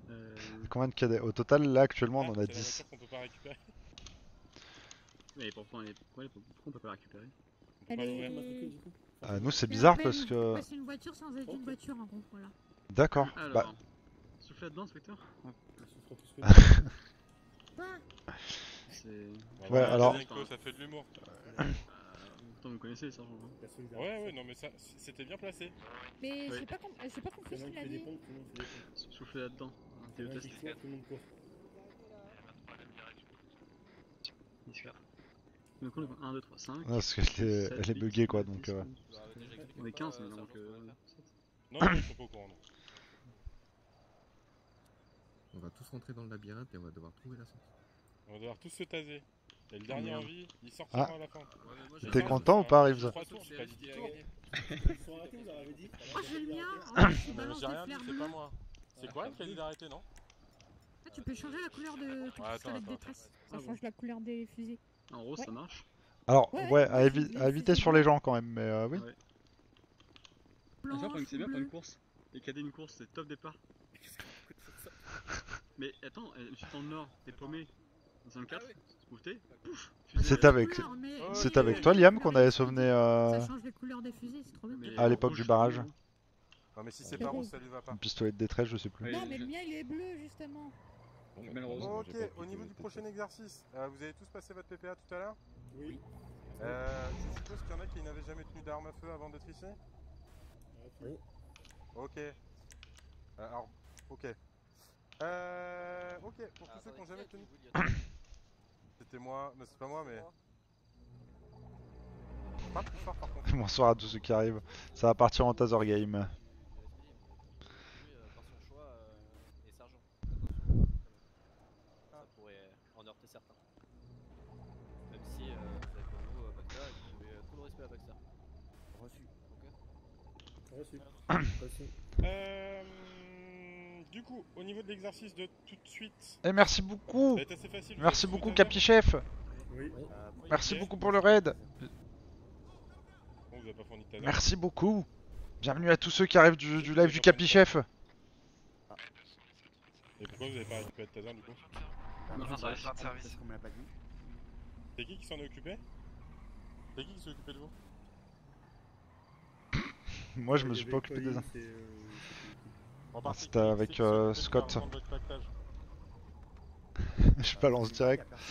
Euh, Combien de cadets Au total, là, actuellement, on en a C'est la 10. voiture qu'on peut pas récupérer. [laughs] Mais pourquoi on, est... pourquoi, on peut pas la récupérer On peut Elle pas est-. Euh, nous, c'est bizarre parce que. ouais, C'est une voiture sans être une voiture en gros, voilà. D'accord. Alors, Bah, souffle là-dedans, inspecteur Quoi C'est. Ouais, Ouais, alors- ça fait de l'humour. Euh, vous connaissez les sergents. hein. Ouais, ouais, non, mais ça, c'était bien placé. Mais Oui. j'ai pas, com- pas compris ce qu'il a dit. Soufflez là-dedans. T'es le test. 10 Donc on est 1, 2, 3, 5. Non, parce qu'elle est- elle est buggée, quoi, donc, euh, On est 15 maintenant, donc. euh, Non, non, ils sont pas au courant. non. On va tous rentrer dans le labyrinthe et on va devoir trouver la sortie. On va devoir tous se taser. Et le dernier en vie, il sortira Ah. à la fin. T'es content ou pas, Trois tours, j'ai pas dit dix tours. Ils sont arrêtés, vous avez dit [coughs] Oh, j'ai le mien Ah, mais rien dit, flares c'est bleues. pas moi. C'est quoi dit d'arrêter, non Ah, tu peux changer la couleur de ton Ouais, attends, pistolet de attends, détresse. Ah Ça bon. change la couleur des fusils. En rose, Ouais. ça marche. Alors, Ouais, ouais, ouais, à, ouais, évi- c'est- à éviter c'est sur les gens quand même, mais euh, oui. Ouais. Ah, c'est bien pour une course. Et cadet une course, c'est top départ. [laughs] Mais attends, euh, je suis le nord, t'es paumé. 24, bouffé, pouf fusée. C'est avec, mais- c'est avec toi, Liam, qu'on avait sauvé euh, Ça change les couleurs des fusils, c'est trop bien. Mais à l'époque du barrage. Non, mais si c'est pas rouge. ça lui va pas. Un pistolet de détresse, je sais plus. Non, mais le mien il est bleu justement. Ok, au niveau du prochain exercice, euh, vous avez tous passé votre PPA tout à l'heure Oui. Euh, je suppose qu'il y en a qui n'avaient jamais tenu d'arme à feu avant d'être ici Oui. Ok. Euh, alors, ok. Euh, ok, pour tous ceux qui n'ont jamais tenu. [coughs] C'était moi, mais c'est pas moi, mais. Pas plus fort par contre. [laughs] Bonsoir à tous ceux qui arrivent. Ça va partir en taser game. Par son choix euh, et sergent. Ça pourrait en heurter certains. Même si euh, vous avez pour vous euh, Baxter et que vous avez euh, tout le respect à Baxter. Reçu. Reçu. [clears throat] Reçu. Euh, du coup, au niveau de l'exercice de tout de suite. Et merci beaucoup. Ça assez facile, Merci beaucoup, tout Capi Chef. Oui. Merci beaucoup pour le raid. Bon, vous avez pas fourni de taser. Merci beaucoup. Bienvenue à tous ceux qui arrivent du, du live du Capi Chef. Et pourquoi vous avez pas récupéré de taser du coup Non, Parce service. qu'on me l'a pas dit. C'est qui qui s'en est occupé? C'est qui qui s'est occupé de vous? Moi, je me suis pas occupé des uns. euh, Ah, particulier, c'était avec, euh, Scott. je balance direct. Euh, pour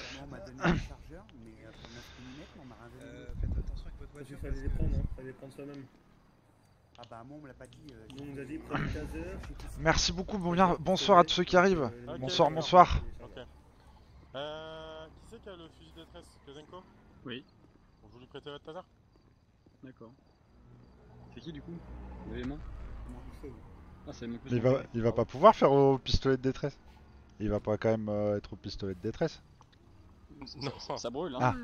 9 on m'a rien donné. Euh, faites attention avec votre voiture. fallait les prendre, hein. fallait les prendre soi-même. Ah bah moi on me l'a pas dit. euh, Nous, on nous a dit prendre le taser. Merci beaucoup. bon- bonsoir à tous ceux qui arrivent. Bonsoir, bonsoir. Ok. Euh, qui c'est qui a le fusil de détresse Kazenko Oui, Bon, Vous lui prêtez votre taser? D'accord. C'est qui du coup Vous avez Ah, c'est mon plus. Il va, il va pas pouvoir faire au pistolet de détresse. Il va pas quand même euh, être au pistolet de détresse. Non. Ça, ça brûle, hein. Ah.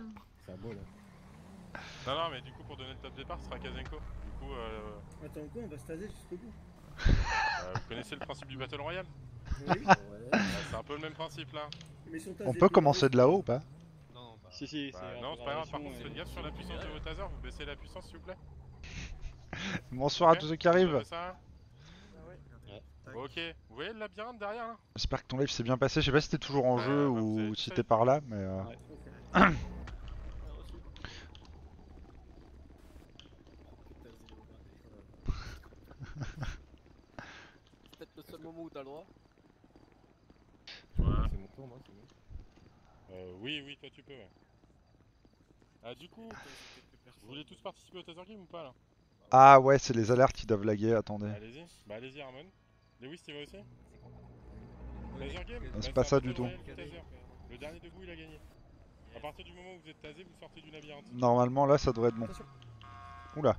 Un beau là. Non, non, mais du coup, pour donner le top départ, ce sera Kazenko. Du coup, euh, Attends, quoi On va se taser jusqu'au bout. euh, vous connaissez le principe du Battle Royale Oui. Bah, C'est un peu le même principe là. Mais si on On peut commencer de là-haut ou pas? Non, non, pas. Si, si, Bah, c'est. non, c'est pas grave, par contre, faites gaffe sur la puissance de vos tasers, vous baissez la puissance s'il vous plaît. [laughs] Bonsoir à tous ceux qui arrivent. Ok, vous voyez le labyrinthe derrière là J'espère que ton live s'est bien passé. Je sais pas si t'es toujours en jeu bah, ou si t'es par là, mais. euh, C'est [coughs] peut-être le seul moment où t'as le droit. Ouais. C'est mon tour, moi, c'est bon. Euh, oui, oui, toi tu peux, ouais. Ah, du coup, vous voulez tous participer au taser game ou pas là? Ah ouais, c'est les alertes qui doivent laguer. Attendez. Allez-y, bah allez-y Harmon. Lewis, tu vas aussi Taser game c'est Bah, pas ça du tout. Le dernier debout il a gagné. À partir du moment où vous êtes tasé, vous sortez du labyrinthe. Normalement, là, ça devrait être bon. Oula.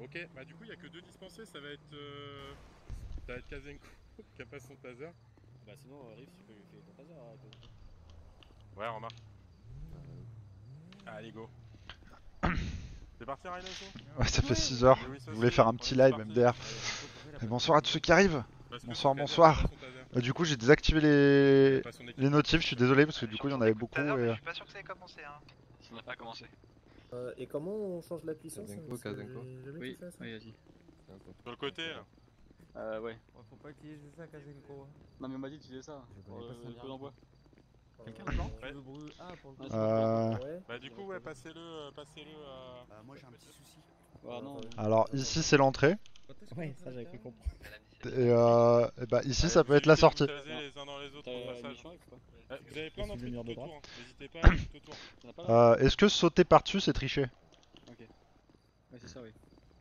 Ok, bah du coup il y a que deux dispensés, ça va être euh... ça va être Kazenko [laughs] qui a pas son taser. Bah sinon, euh, Riff, tu peux lui filer ton taser. hein. Ouais, remarque. Allez go. C'est parti Rhino Ouais, ça fait 6 heures. Je voulais faire un petit live. MDR. Et bonsoir à tous ceux qui arrivent. Bonsoir, bonsoir. Euh, Du coup, j'ai désactivé les notifs. Je suis désolé parce que du coup, il y en avait beaucoup. Mais Et... je suis pas sûr que ça ait commencé. Hein. Ça n'a pas commencé. Euh, et comment on change la puissance Kazenko, Kazenko. Oui, vas-y. Sur le côté là. Euh, ouais. Faut pas utiliser ça, Kazenko. Non, mais on m'a dit d'utiliser ça. Je le le arme. d'envoi. Quelqu'un plan Ouais. Ah, Euh, Ouais. Bah du coup ouais passez-le euh, passez-le à... Bah, moi j'ai un petit souci. Ah non. Alors ici, c'est l'entrée. Ouais, ça j'avais cru comprendre. Et, euh... et bah ici, ça peut être la sortie. vous taser les uns dans les autres T'as au la passage. mission avec ou pas Vous avez plein d'entrées tout autour, hein. n'hésitez pas tout [coughs] autour. Euh, Est-ce que sauter par-dessus, c'est tricher Ok. Ouais, c'est ça, oui.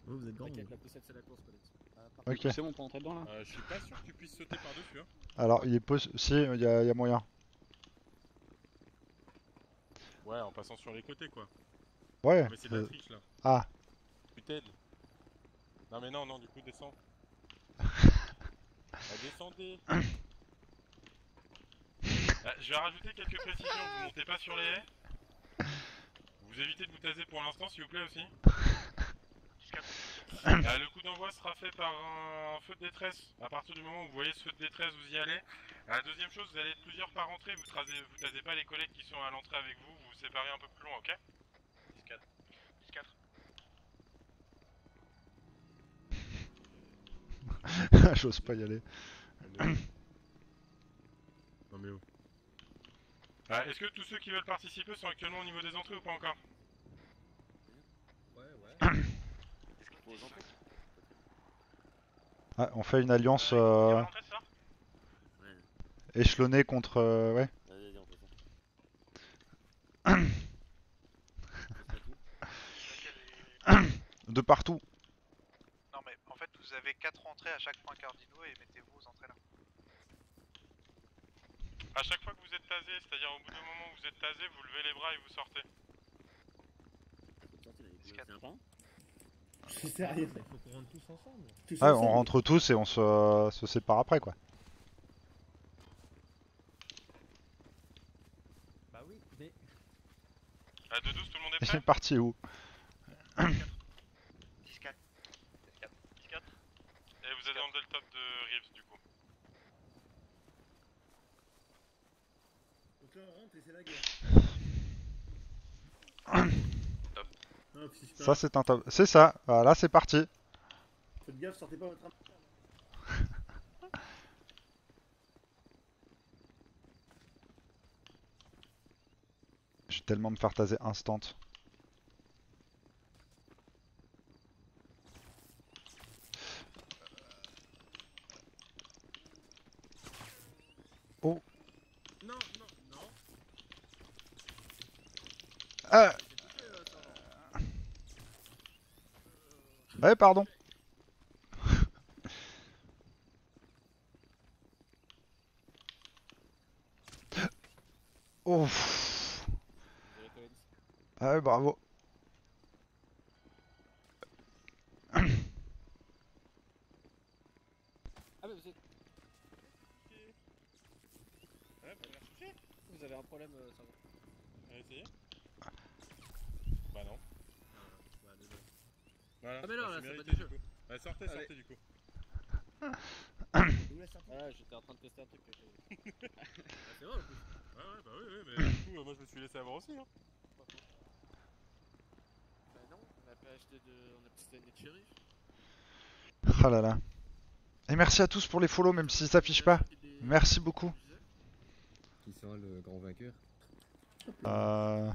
Vous, vous êtes grand. La poussette c'est la course, Codex. Ok. C'est bon, on peut rentrer dedans là Euh, je suis pas sûr que tu puisses sauter par-dessus. Hein. Alors, il est possible. Si, il y, a il y a moyen. Ouais, en passant sur les côtés quoi. Ouais. Mais c'est de la euh, triche là. Ah. Tu t'aides. Non mais non, non, du coup descends. bah, [laughs] descendez. Ah, je vais rajouter quelques précisions, vous montez pas sur les haies. Vous évitez de vous taser pour l'instant s'il vous plaît aussi. [laughs] Ah, le coup d'envoi sera fait par un feu de détresse. À partir du moment où vous voyez ce feu de détresse, vous y allez. La deuxième chose, vous allez être plusieurs par entrée. Vous tasez, vous tasez pas les collègues qui sont à l'entrée avec vous. Vous vous séparez un peu plus loin, ok 10-4. 10-4. [laughs] J'ose pas y aller. Non mais oh. Ah, Est-ce que tous ceux qui veulent participer sont actuellement au niveau des entrées ou pas encore Ouais, ouais. Ah, on fait une alliance euh, échelonnée contre. euh, ouais. De partout. Non mais en fait vous avez 4 entrées à chaque point cardinaux et mettez-vous aux entrées là. À chaque fois que vous êtes tasé, c'est-à-dire au bout d'un moment où vous êtes tasé, vous levez les bras et vous sortez. C'est un pain [laughs] Je suis sérieux. Il faut qu'on rentre tous ensemble. Tous Ouais, on rentre tous et on se, se sépare après quoi. Bah oui, mais. À 2-12, tout le monde est prêt est parti où 10-4. 10-4. 10-4. Et vous êtes dans le top de Reeves du coup. Donc là on rentre et c'est la guerre. [coughs] [coughs] [coughs] Ah. Ça, c'est un top. C'est ça. Voilà, c'est parti. Faites gaffe, sortez pas votre. [laughs] Je vais tellement me faire taser instant. Oh. Non, non, non. Ah. Ouais, pardon. Ouf. Codex. Ah ouais, bravo. Ah, mais vous êtes. Ouais, bah. Vous avez un problème, euh, ça va. Bah non. Voilà, Ah, mais non, là, c'est c'est pas du jeu. Ouais, sortez, Allez. sortez du coup. [coughs] Ah, j'étais en train de tester un truc. [laughs] Ah, c'est vrai en plus. Ouais, ouais, bah oui, oui, mais du coup, euh, moi je me suis laissé avoir aussi. Hein. Pas. Bah, non, on a pas acheté de. On a testé une cherry. Ah là là. Et merci à tous pour les follow, même si ça s'affiche pas. Merci beaucoup. Qui sera le grand vainqueur? Euh...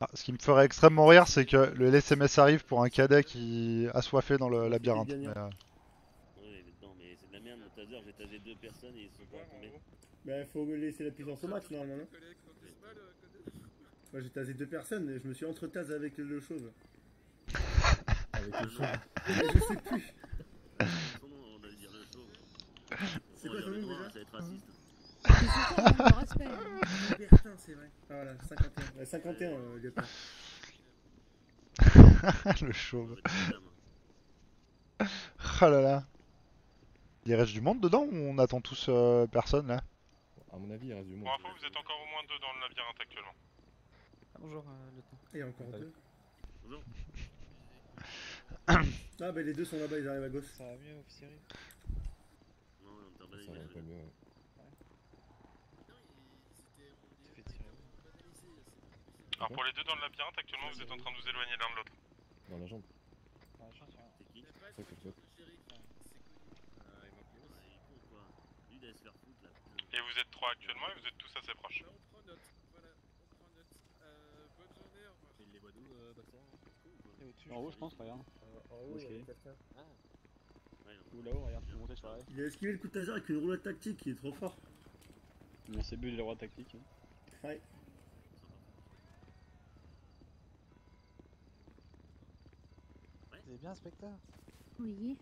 Ah, ce qui me ferait extrêmement rire, c'est que le LSMS arrive pour un cadet qui a soifé dans le labyrinthe. mais, euh, Oui, mais non, mais c'est de la merde, mon taser, j'ai tasé deux personnes et ils sont pas tombés. Bah faut me laisser la puissance au max normalement. non [laughs] Moi j'ai tasé deux personnes et je me suis entre-tasé avec le chauve. [laughs] Avec le chauve. [laughs] je sais plus. Son nom, on allait dire le chauve? C'est quoi ton nom déjà? ça va être raciste. C'est surtout un manque de respect. Bertin, c'est vrai. Ah voilà, 51. Ouais, 51, euh, lieutenant. le chauve. Ah là là. Il reste du monde dedans ou on attend tous euh, personne là? À mon avis, il reste du monde. Pour info, vous êtes encore au moins deux dans le labyrinthe actuellement. Ah, bonjour, euh. Il y a encore Salut. deux. Bonjour. Ah bah les deux sont là-bas, ils arrivent à gauche. Ça va mieux, officier Non, on est en train mieux. ouais. Alors pour les deux dans le labyrinthe, actuellement vous êtes en train de vous éloigner l'un de l'autre. Dans la jambe. C'est qui C'est je Ah, putain. Et vous êtes trois actuellement et vous êtes tous assez proches. Il les voit d'où, euh, Baxter En haut, je pense, regarde. Euh, en haut, il y avait quelqu'un. Ou là-haut, regarde, tu peux monter sur la Il a esquivé le coup de taser avec une roulette tactique, il est trop fort. Mon CB, il est le roi tactique. Ouais. Bien, inspecteur Oui.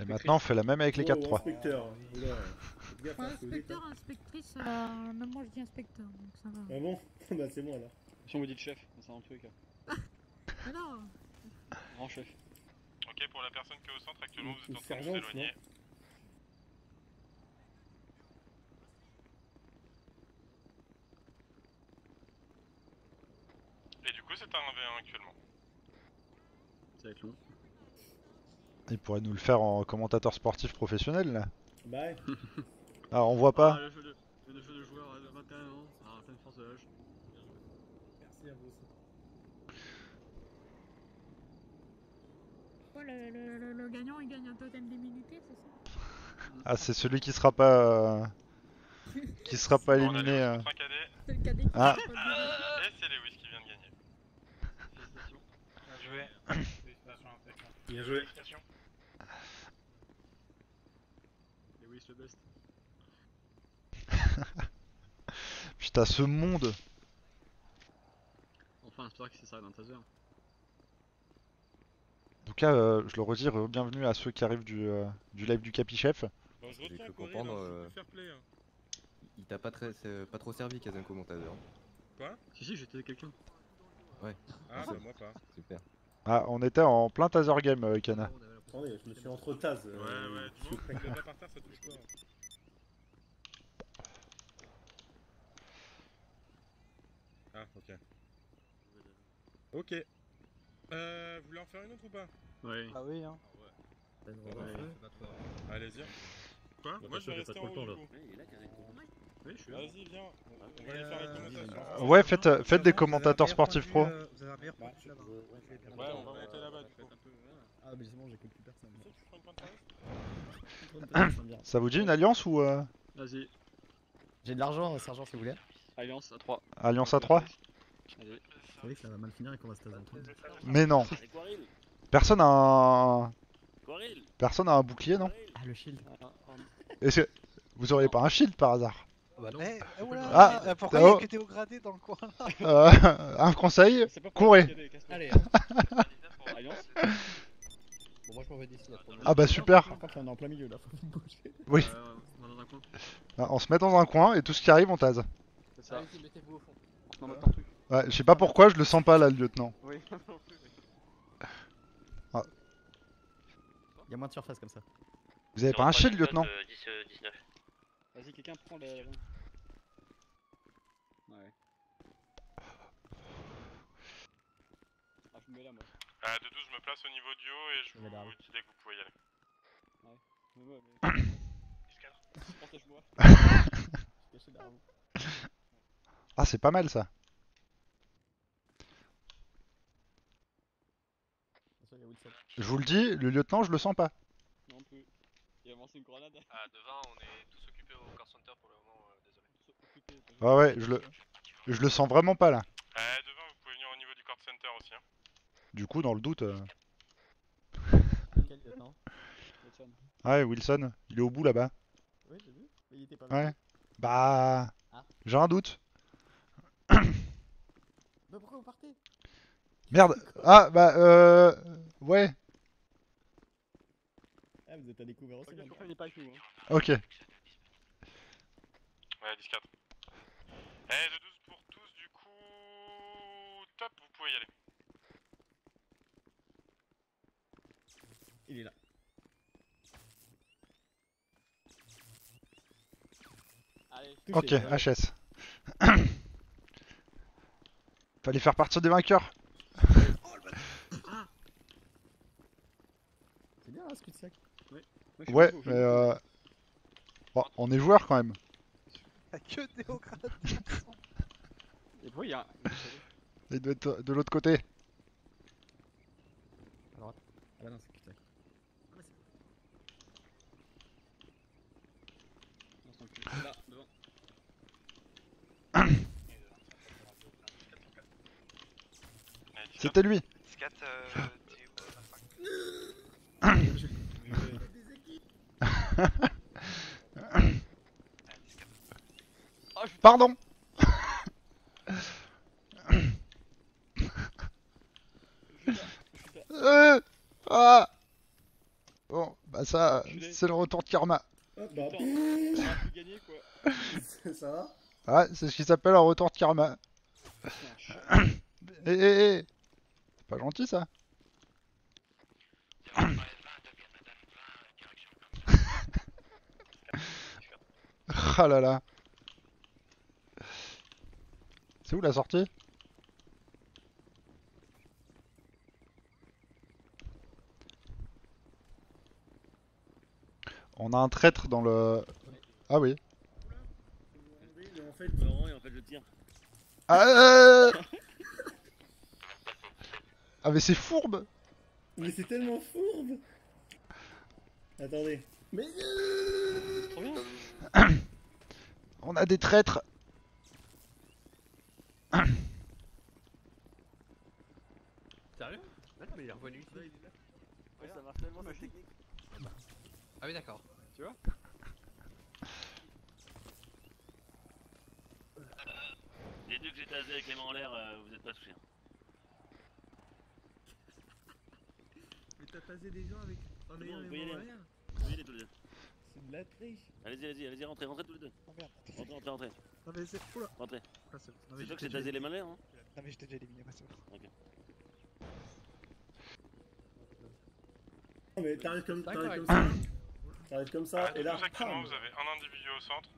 Et maintenant, on fait la même avec les Oh, 4-3. inspecteur. Faites gaffe, hein, inspecteur, hein. inspectrice, euh, même moi je dis inspecteur, donc ça va. Ah bon [laughs] Bah c'est bon alors. Si on vous dit chef, c'est un truc. Mais non Grand chef. Ok, pour la personne qui est au centre actuellement, vous êtes en train de vous éloigner. Et du coup, c'est un 1v1 actuellement. Ça va être long. Il pourrait nous le faire en commentateur sportif professionnel là. Bah ouais. [laughs] Ah, on voit pas. Ah, le jeu de, le jeu de joueur de 21 ans, à pleine force de l'âge. Merci à vous aussi. Quoi, le, le, le, le gagnant il gagne un totem d'immunité, c'est ça? Ah, c'est celui qui sera pas. euh, [laughs] qui sera pas éliminé. Euh. Ah. Et c'est Lewis qui vient de gagner. Félicitations. Bien joué. Félicitations, inspecteur. Bien joué. Félicitations. Lewis le best. [laughs] Putain, ce monde. Enfin, un sport qui s'est dans taser. En tout cas, euh, je le redis, euh, bienvenue à ceux qui arrivent du, euh, du live du Capichef. Bon, je retiens comprendre, hein, euh, play. Hein. Il t'a pas, très, c'est pas trop servi, Kazanko Montador. Quoi? Si, si, j'étais quelqu'un. Ouais. Ah, [laughs] bah moi pas. Super. Ah, on était en plein taser game, euh, Kana. Attendez, je me suis entre Taz. Ouais, euh, ouais, suis coup, prêt. le bas par terre, ça touche quoi Ah, ok. Ok. Euh, vous voulez en faire une autre ou pas? Ouais. Ah oui, hein. Ouais. Allez-y. Quoi? Bah, Moi je vais rester en pas haut trop du le coup. Oui, je suis là. Vas-y, viens. On va aller faire les commentations. Ouais, faites, euh, faites des commentateurs sportifs pro. euh, Vous avez un meilleur point là-bas. Ouais, on va monter là-bas du coup. Ah, mais c'est bon, j'écoute plus personne. Ça vous dit une alliance ou euh, Vas-y. J'ai de l'argent, sergent, si vous voulez. Alliance à 3. alliance à 3 Allez. Vous savez que ça va mal finir et qu'on va se taser. Mais non. Personne a un. Personne a un bouclier, non Ah, le shield. Est-ce que vous auriez pas un shield par hasard? Bah, eh, eh, oula, Ah, euh, pourquoi il y a que Théo Gradé dans le coin là [laughs] Euh, Un conseil C'est pas pour Courez. Allez, Alliance. [laughs] Bon, moi je m'en vais d'ici. là, pour le Ah bah super Par contre, là, on est en plein milieu là, faut vite bouger. [laughs] Oui. Euh, on va dans un coin. Ah, On se met dans un coin et tout ce qui arrive on tase. C'est ça. Allez-y, mettez-vous au fond. Non. Ouais, je sais pas pourquoi, je le sens pas là, le lieutenant. Oui. Ah, Il y a moins de surface comme ça. vous avez pas un shield, lieutenant Vas-y, quelqu'un prend le. Ouais. Ah, je me mets là, moi. Ah, de 12, je me place au niveau du haut et je vous dis dès que vous pouvez y aller. Ouais. Mais. Protège-moi. Caché derrière vous. Ah, c'est pas mal ça. Attention, il y a Wilson. Je vous le dis, le lieutenant, je le sens pas. Non plus. Il a lancé une grenade. Ah, devant, on est tous occupés au car center pour le moment, euh, désolé. Occupé. Ouais, ouais, je le, je le sens vraiment pas là. Ah, devant, vous pouvez venir au niveau du court center aussi. Hein. Du coup, dans le doute. euh. Ouais, Wilson, il est au bout là-bas. Oui, j'ai vu. Mais il était pas là. Ouais. Bah. Ah. J'ai un doute. [coughs] Bah pourquoi vous partez? Merde. Ah, bah, euh. Ouais. Ah, vous êtes à découvert aussi. Ok. Hein. Ok. Ouais, 10-4. Eh, de 12 pour tous, du coup. Top, vous pouvez y aller. Il est là. Allez. Ok. HS. [coughs] Fallait faire partir des vainqueurs. C'est bien, hein, ce cul-de-sac. Ouais, mais euh... bon, on est joueurs quand même. Que démocrate [laughs] Et pourquoi il y a. Il doit être de l'autre côté. Alors, ah bah non, c'est cul-de-sac. Là, devant. C'était lui. 4, euh, [laughs] [laughs] Pardon. [coughs] Euh, ah. Bon, bah ça, c'est le retour de karma. Ah, bah. gagné quoi. [laughs] Ça va Ouais, c'est ce qui s'appelle un retour de karma. [coughs] Eh, eh, eh. C'est pas gentil ça. [coughs] Ah là là. C'est où la sortie On a un traître dans le... Ah oui. Et en fait, je tire. Ah, euh [laughs] ah mais c'est fourbe Mais c'est tellement fourbe Attendez. Mais. Trop [coughs] bien. On a des traîtres Sérieux? Non, mais il est revenu ici. Ouais, ça marche tellement cette technique. Ah oui, d'accord. Tu vois? Les deux que j'ai tasés avec les mains en l'air, euh, vous êtes pas touchés. hein. Mais t'as tasé des gens avec en ayant les mains en l'air tous les deux. C'est de la triche. Allez-y, allez-y, allez-y, rentrez, rentrez tous les deux. Oh merde. Rentrez, rentrez, rentrez. Non mais c'est... Oula Rentrez. Ah, c'est toi que j'étais j'ai tasé déjà les hein Non mais je t'ai déjà éliminé, c'est bon. Ok. Non, mais t'arrives comme, t'arrives ça. T'arrives comme ça, et là. Exactement, pam. vous avez un individu au centre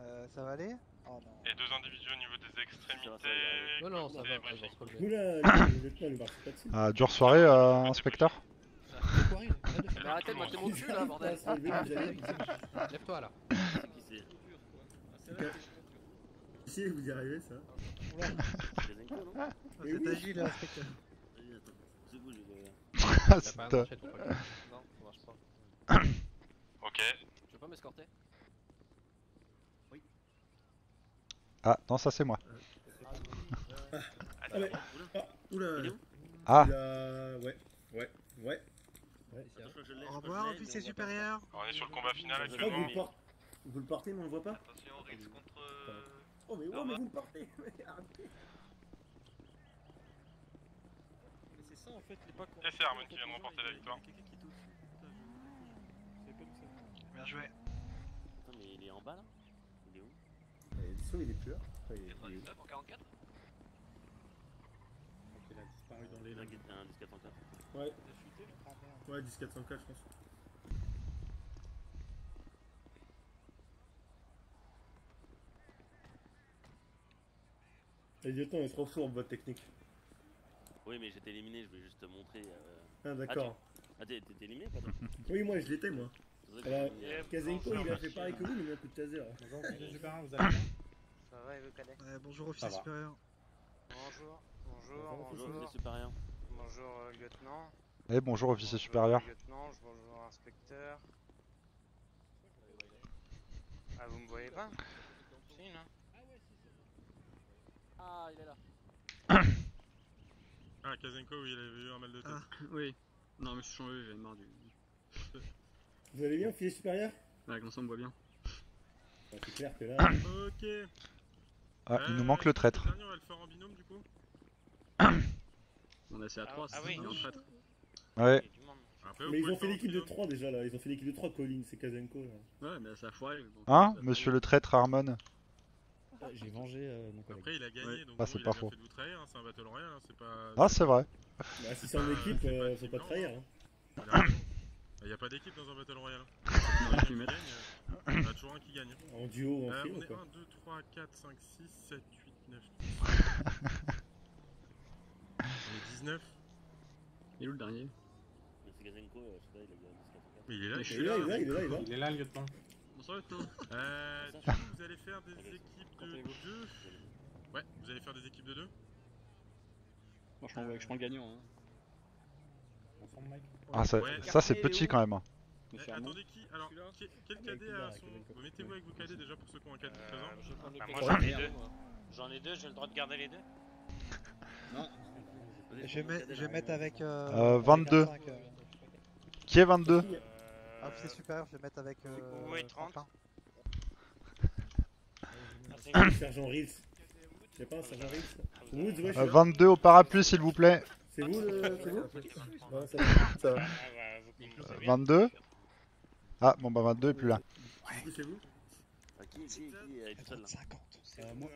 Euh, ça va aller? Oh non. et deux individus au niveau des extrémités. Non, non, ça va. Oula, le il marche pas dessus. Ah, dure soirée, euh, inspecteur? Mais arrêtez de mater mon cul là, bordel Ah, [laughs] allez- Lève-toi là. C'est qui c'est Si, vous y arrivez, ça. C'est non Ah, C'est agile. Ah, [laughs] ou pas Non, ça marche pas. [coughs] Ok. Tu veux pas m'escorter? Ah, non, ça c'est moi. Ah, mais. Ah, oula. Où? Ah. Il a- Ouais, ouais, ouais. Ouais, Au revoir, officier on voit pas. supérieur. On est sur le combat final Oh, vous, actuellement. le portez, vous le portez, mais on le voit pas Attention, contre. euh, Oh, mais ouais, mais vous le portez [laughs] mais arrêtez. Mais c'est ça en fait, les pas qu'on. Et c'est Armand qui vient de remporter la victoire. Quelqu'un qui je- pas ça. Bien joué. Attends, mais il est en bas là Il est où? Et Soit il est plus là. il est- il est où 99 en 44 Il a disparu dans les était un 10 404. Ouais, Ah ouais, 10404, je pense. Les lieutenants, il est trop fourbe votre technique. Oui, mais j'étais éliminé, je voulais juste te montrer. euh, Ah, d'accord. tu- Ah, t'es éliminé, pardon [laughs] Oui, moi je l'étais, moi. Alors, euh, Kazenko, il a fait pareil que vous, mais il a un coup de taser. Bonjour, officier supérieur, vous allez bien? Ça va et Ouais, bonjour, officier supérieur. Bonjour, bonjour, Bonjour, bonjour. officier supérieur. Bonjour, euh, lieutenant. Eh, bonjour, officier Bonjour, supérieur. Lieutenant, bonjour, inspecteur. Ah, vous me voyez pas? Si, non Ah, il est là. [coughs] Ah, Kazenko, oui, il avait eu un mal de tête. Ah. Oui. Non, mais je suis changé, j'avais marre du. Vous allez bien, officier supérieur? Ouais, comme ça on me voit bien. Ah, C'est clair que là. [coughs] Ok. Ah, il nous Euh, manque le traître. Le dernier, on va le faire en binôme du coup. [coughs] On est assez à Ah, 3, ah c'est oui. bien traître. Ouais. Après, Mais ils ont fait l'équipe de en 3 déjà là, ils ont fait l'équipe de 3 Colin, c'est Kazenko là. Ouais, mais ça a foiré. donc, Hein, monsieur le traître Harmon J'ai vengé euh, mon collègue. Après, il a gagné, Ouais. donc Ah, bon, c'est il pas a faux. fait de vous trahir, hein, c'est un battle royale, hein, c'est pas... Ah, c'est vrai. Bah si c'est en équipe, c'est pas euh, faut pas trahir. Hein. [coughs] Il n'y a pas d'équipe dans un battle royale. hein. Il y en a euh, toujours un qui gagne. En duo en Euh, on est quoi. 1, 2, 3, 4, 5, 6, 7, 8, 9, 10. 19. Il est où le dernier? Gazenko, euh, je sais pas, il a eu un 10 Mais il est là, Il je est suis là, là. il est là, il est là, il est là. Il est là, le lieutenant. Bonsoir, lieutenant. [laughs] Euh, du coup, vous allez faire des équipes de 2. Ouais, vous allez faire des équipes de 2. Moi, je prends, ouais, je prends le gagnant. Hein. Ah, ça, Ouais. ça c'est petit quand même. hein. Eh, attendez qui Alors, qui- quel cadet a son. Vous Mettez-vous avec vos cadets déjà pour ceux qui ont un cadet présent. Bah, moi j'en ai deux. J'en ai deux, j'ai le droit de garder les deux Non. Je vais, mettre- je vais mettre avec. Euh, Euh, avec 22. 25, euh, Qui est 22 Ah, officier supérieur, je vais mettre avec. Euh, Oui, 30. Quentin. [coughs] Sergent Reels. Je sais pas, Sergent Reels. Woods, ouais, je suis Euh, là. 22 au parapluie s'il vous plaît. C'est vous le. C'est vous Non, ça va. Ça va. Euh, 22 Ah bon bah 22 est plus là. Coup, c'est vous Ah, qui, qui, qui est tout seul là 50. Euh, moi.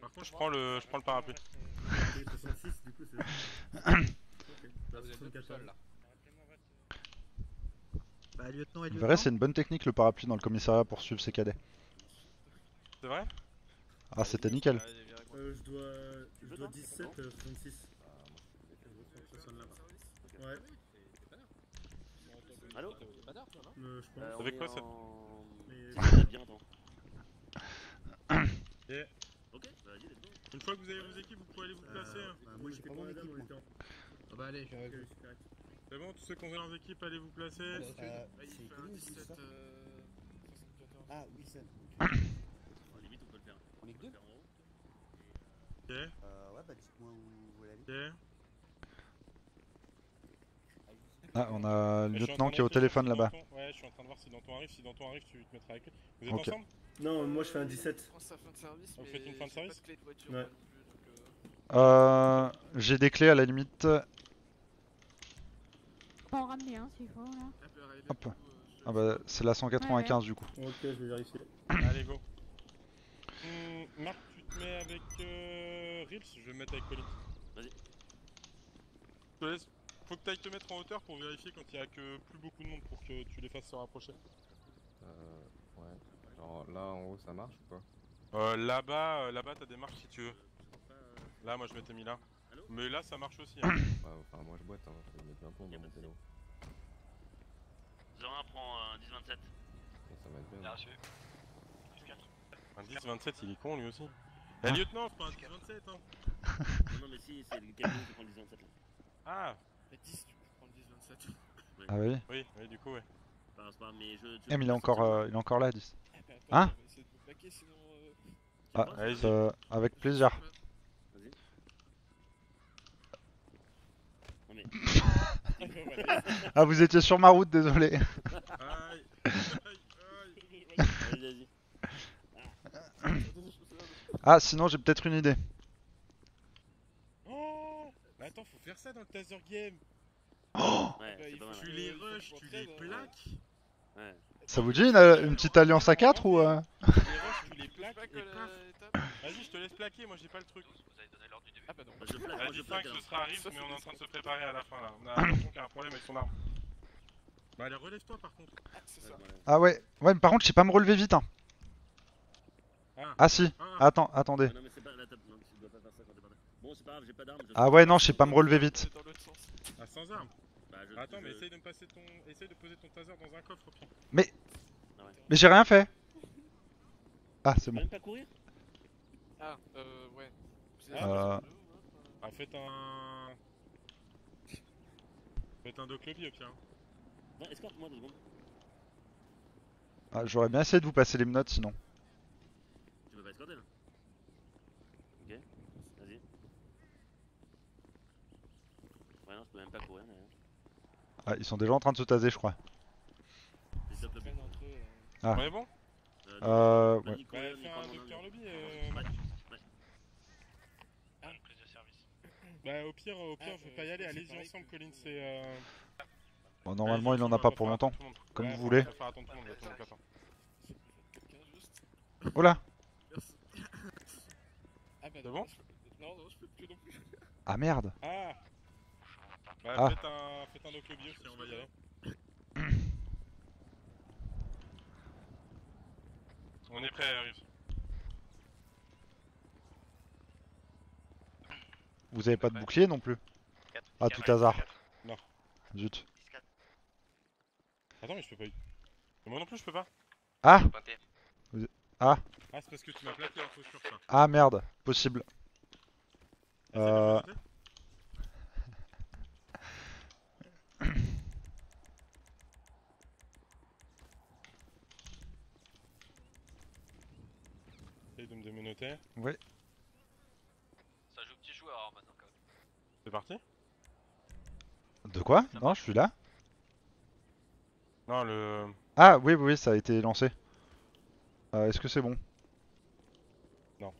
Par contre, je prends le, je prends le parapluie. Ok, 66, du coup, c'est. [coughs] Là, vous êtes seuls là. Bah, lieutenant et Vous lieutenant. verrez c'est une bonne technique le parapluie dans le commissariat pour suivre ses cadets. C'est vrai? Ah c'était nickel. Euh, je dois. Je dois 17, euh, 66. Ça sonne là-bas. Ouais. Allô? Euh, je pense. Euh, Avec est quoi, ça? Mais- C'est la bien, attends. Et Ok, bah une fois que vous avez vos équipes, vous pouvez aller vous placer. hein. Bah, moi, j'étais pas madame, on était en. Ah bah allez, super. C'est bon, tous ceux qui ont leurs équipes, allez vous placer. Euh, Bah, c'est Colline, c'est ça [coughs] Ah, Wilson. Limite, on peut le faire. On est que deux Ok, Euh, ouais, bah dites-moi où vous voulez aller. ok. Ah on a le lieutenant qui est au téléphone là-bas. Ouais, je suis en train de voir si Danton arrive. Si Danton arrive, tu te mettras avec lui. Vous êtes Ok. ensemble Non, moi je fais un 17. prends sa fin de service, Vous mais faites une fin de service Ouais. euh, Euh, J'ai des clés à la limite. Faut en ramener un s'il faut là. Hop. Ah bah c'est la 195 du coup. Ok, je vais vérifier. Allez, go. Hmm, Marc, tu te mets avec euh, Rips, je vais me mettre avec Colin. Vas-y. Je te laisse. Faut que tu ailles te mettre en hauteur pour vérifier quand il y a que plus beaucoup de monde pour que tu les fasses se rapprocher. Euh, ouais. Genre là en haut ça marche ou pas? Euh, là-bas, euh, là-bas, t'as des marches si tu veux. Là, moi je m'étais mis là. Mais là, ça marche aussi. Hein. Ouais, [coughs] [coughs] enfin moi je boite, hein, je vais mettre bientôt dans mon vélo. 01 prend un 10-27. Et ça va être bien. Bien reçu. Un 10-27, il est con lui aussi. Eh, Hein lieutenant, c'est pas un 10-27 hein. Non, non, mais si, c'est le camion qui prend le 10-27 là. Ah Mais 10, tu peux prendre le 10-27. Ah oui? Oui, oui, du coup, ouais. C'est pas, mais je. Eh mais il est encore, euh, il est encore là 10. Eh attends, Hein? euh, Ah, Allez-y. euh, avec plaisir. Vas-y. Non mais. [laughs] Ah vous étiez sur ma route, désolé. Aïe, aïe, aïe. Vas-y, vas-y. Ah sinon j'ai peut-être une idée. Oh Mais attends, faut faire ça dans le taser game. Ouais, Bah, il faut tu les rush, tu les plaques. Ouais. Ça vous dit une, euh, une petite alliance à 4 ou euh... Paf. Vas-y, je te laisse plaquer, moi j'ai pas le truc. Vous avez donné l'ordre du début. Ah bah non. Bah, je plaque, Ah, moi je 10-5, plaque. ce hein. sera Rips, mais on est en train de se préparer à la fin là. On a l'impression qu'il y a un problème avec son arme. Bah, allez, relève-toi par contre. Ah, c'est ça. Ah ouais, ouais mais par contre je sais pas me relever vite hein. Ah, Ah si, attends, attendez. Ah, non, mais c'est pas la table. Non, tu dois pas faire ça quand t'es pas là. Bon, c'est pas grave, j'ai pas d'arme. Ah ouais non je sais pas me relever vite. Ah, sans arme. Bah, je- Attends, mais je- essaye de me passer ton. Essaye de poser ton taser dans un coffre au pire. Mais... Ah ouais. Mais j'ai rien fait. [laughs] Ah c'est Tu peux bon. même pas courir? Ah, euh, ouais. Vous Ah, Euh... Ah, faites un. Faites un doc au pire. Ouais, escorte-moi deux secondes. Ah, J'aurais bien essayé de vous passer les menottes sinon. Tu veux pas escorter là Ok, vas-y. Ouais, non, je peux même pas courir. Ah ils sont déjà en train de se taser je crois. Euh. Ah. On est bon Euh... Ouais. Bah, fais un docteur lobby, euh, Mac. Ah, une prise de service. Bah, au pire, au pire, Ah, je- pas y aller. c'est Allez-y ensemble, que- Colin, c'est. Euh... Bon normalement il en a pas pour longtemps. Comme Ouais, vous voulez. faut faire attendre tout le monde, tout le monde attend. Quelqu'un juste. Oh là Merci. Ah bah bon je peux- Non, non, je peux plus non plus. Ah merde Ah Bah, Ah. faites un, faites un aussi, on va y aller. [coughs] On est prêt, Riff. Vous avez pas de bouclier non plus 4. À tout hasard. Non. Zut. Attends, mais je peux pas. Moi non plus, je peux pas. Ah Ah Ah, c'est parce que tu m'as plaqué en chaussure, ça. Ah merde, possible. Euh... de me démenoter. Ouais. Ça joue petit joueur hein, maintenant quand même. C'est parti? De quoi? Non, je suis là. Non, le. Ah oui, oui, oui, ça a été lancé. Euh, Est-ce que c'est bon? Non.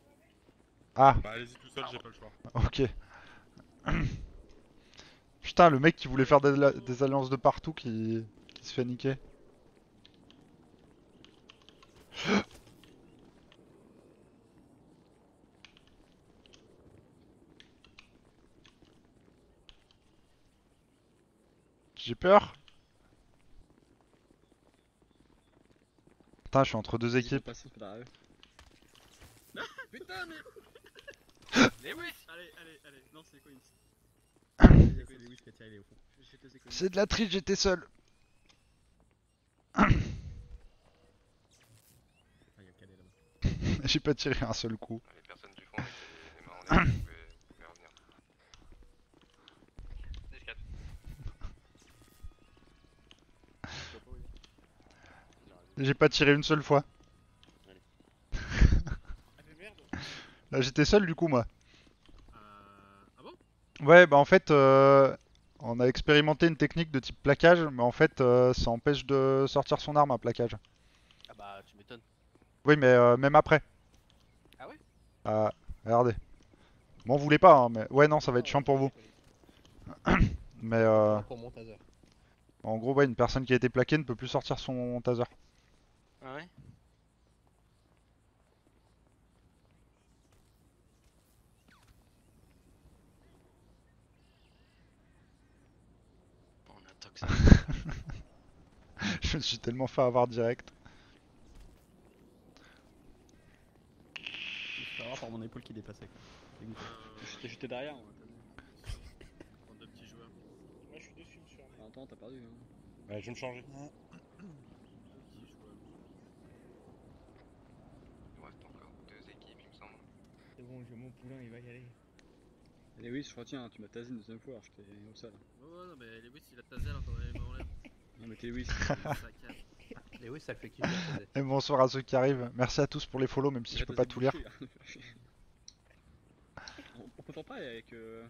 Ah Bah, allez-y tout seul, j'ai pas le choix. Ok. [clears throat] Putain, le mec qui voulait faire des, alliances de partout qui, qui se fait niquer. J'ai peur. Putain, je suis entre deux équipes. Putain, mais. [laughs] Lewis Allez, allez, allez, non, c'est Coins. C'est de la triche, j'étais seul. Ah. [laughs] J'ai pas tiré un seul coup. Les personnes du fond [coughs] avec les mains en l'air, vous pouvez, vous pouvez revenir. 10-4. J'ai pas tiré une seule fois. [laughs] Là j'étais seul du coup moi. Ah bon? Ouais bah en fait euh, on a expérimenté une technique de type plaquage mais en fait euh, ça empêche de sortir son arme un plaquage. Ah bah tu m'étonnes. Oui mais euh, même après. Ah ouais? Ah regardez. Bon vous voulez pas hein, mais ouais non ça va être chiant pour vous. [coughs] mais euh, Pour mon taser. en gros ouais une personne qui a été plaquée ne peut plus sortir son taser. Ah ouais? On a tox. [laughs] Je me suis tellement fait avoir direct. Je peux avoir par mon épaule qui dépassait. quoi. Dégoûtant. J'étais derrière. moi. Bande de petits joueurs. Moi je suis dessus, monsieur. Attends, t'as perdu. hein. Ouais, je vais me changer nous reste encore deux équipes, il me semble. C'est bon, j'ai mon poulain, il va y aller. Et oui, je retiens, tu m'as tasé une deuxième fois, alors j'étais au sol. Ouais, ouais, non, mais Lewis il a tasé alors qu'on avait les mains en l'air. Non, mais t'es Lewis. [laughs] Lewis, ça le fait kiffer. ça, c'est- Et bonsoir à ceux qui arrivent. Merci à tous pour les follows même si je peux pas tout lire. [laughs] on, on peut faire pareil avec euh.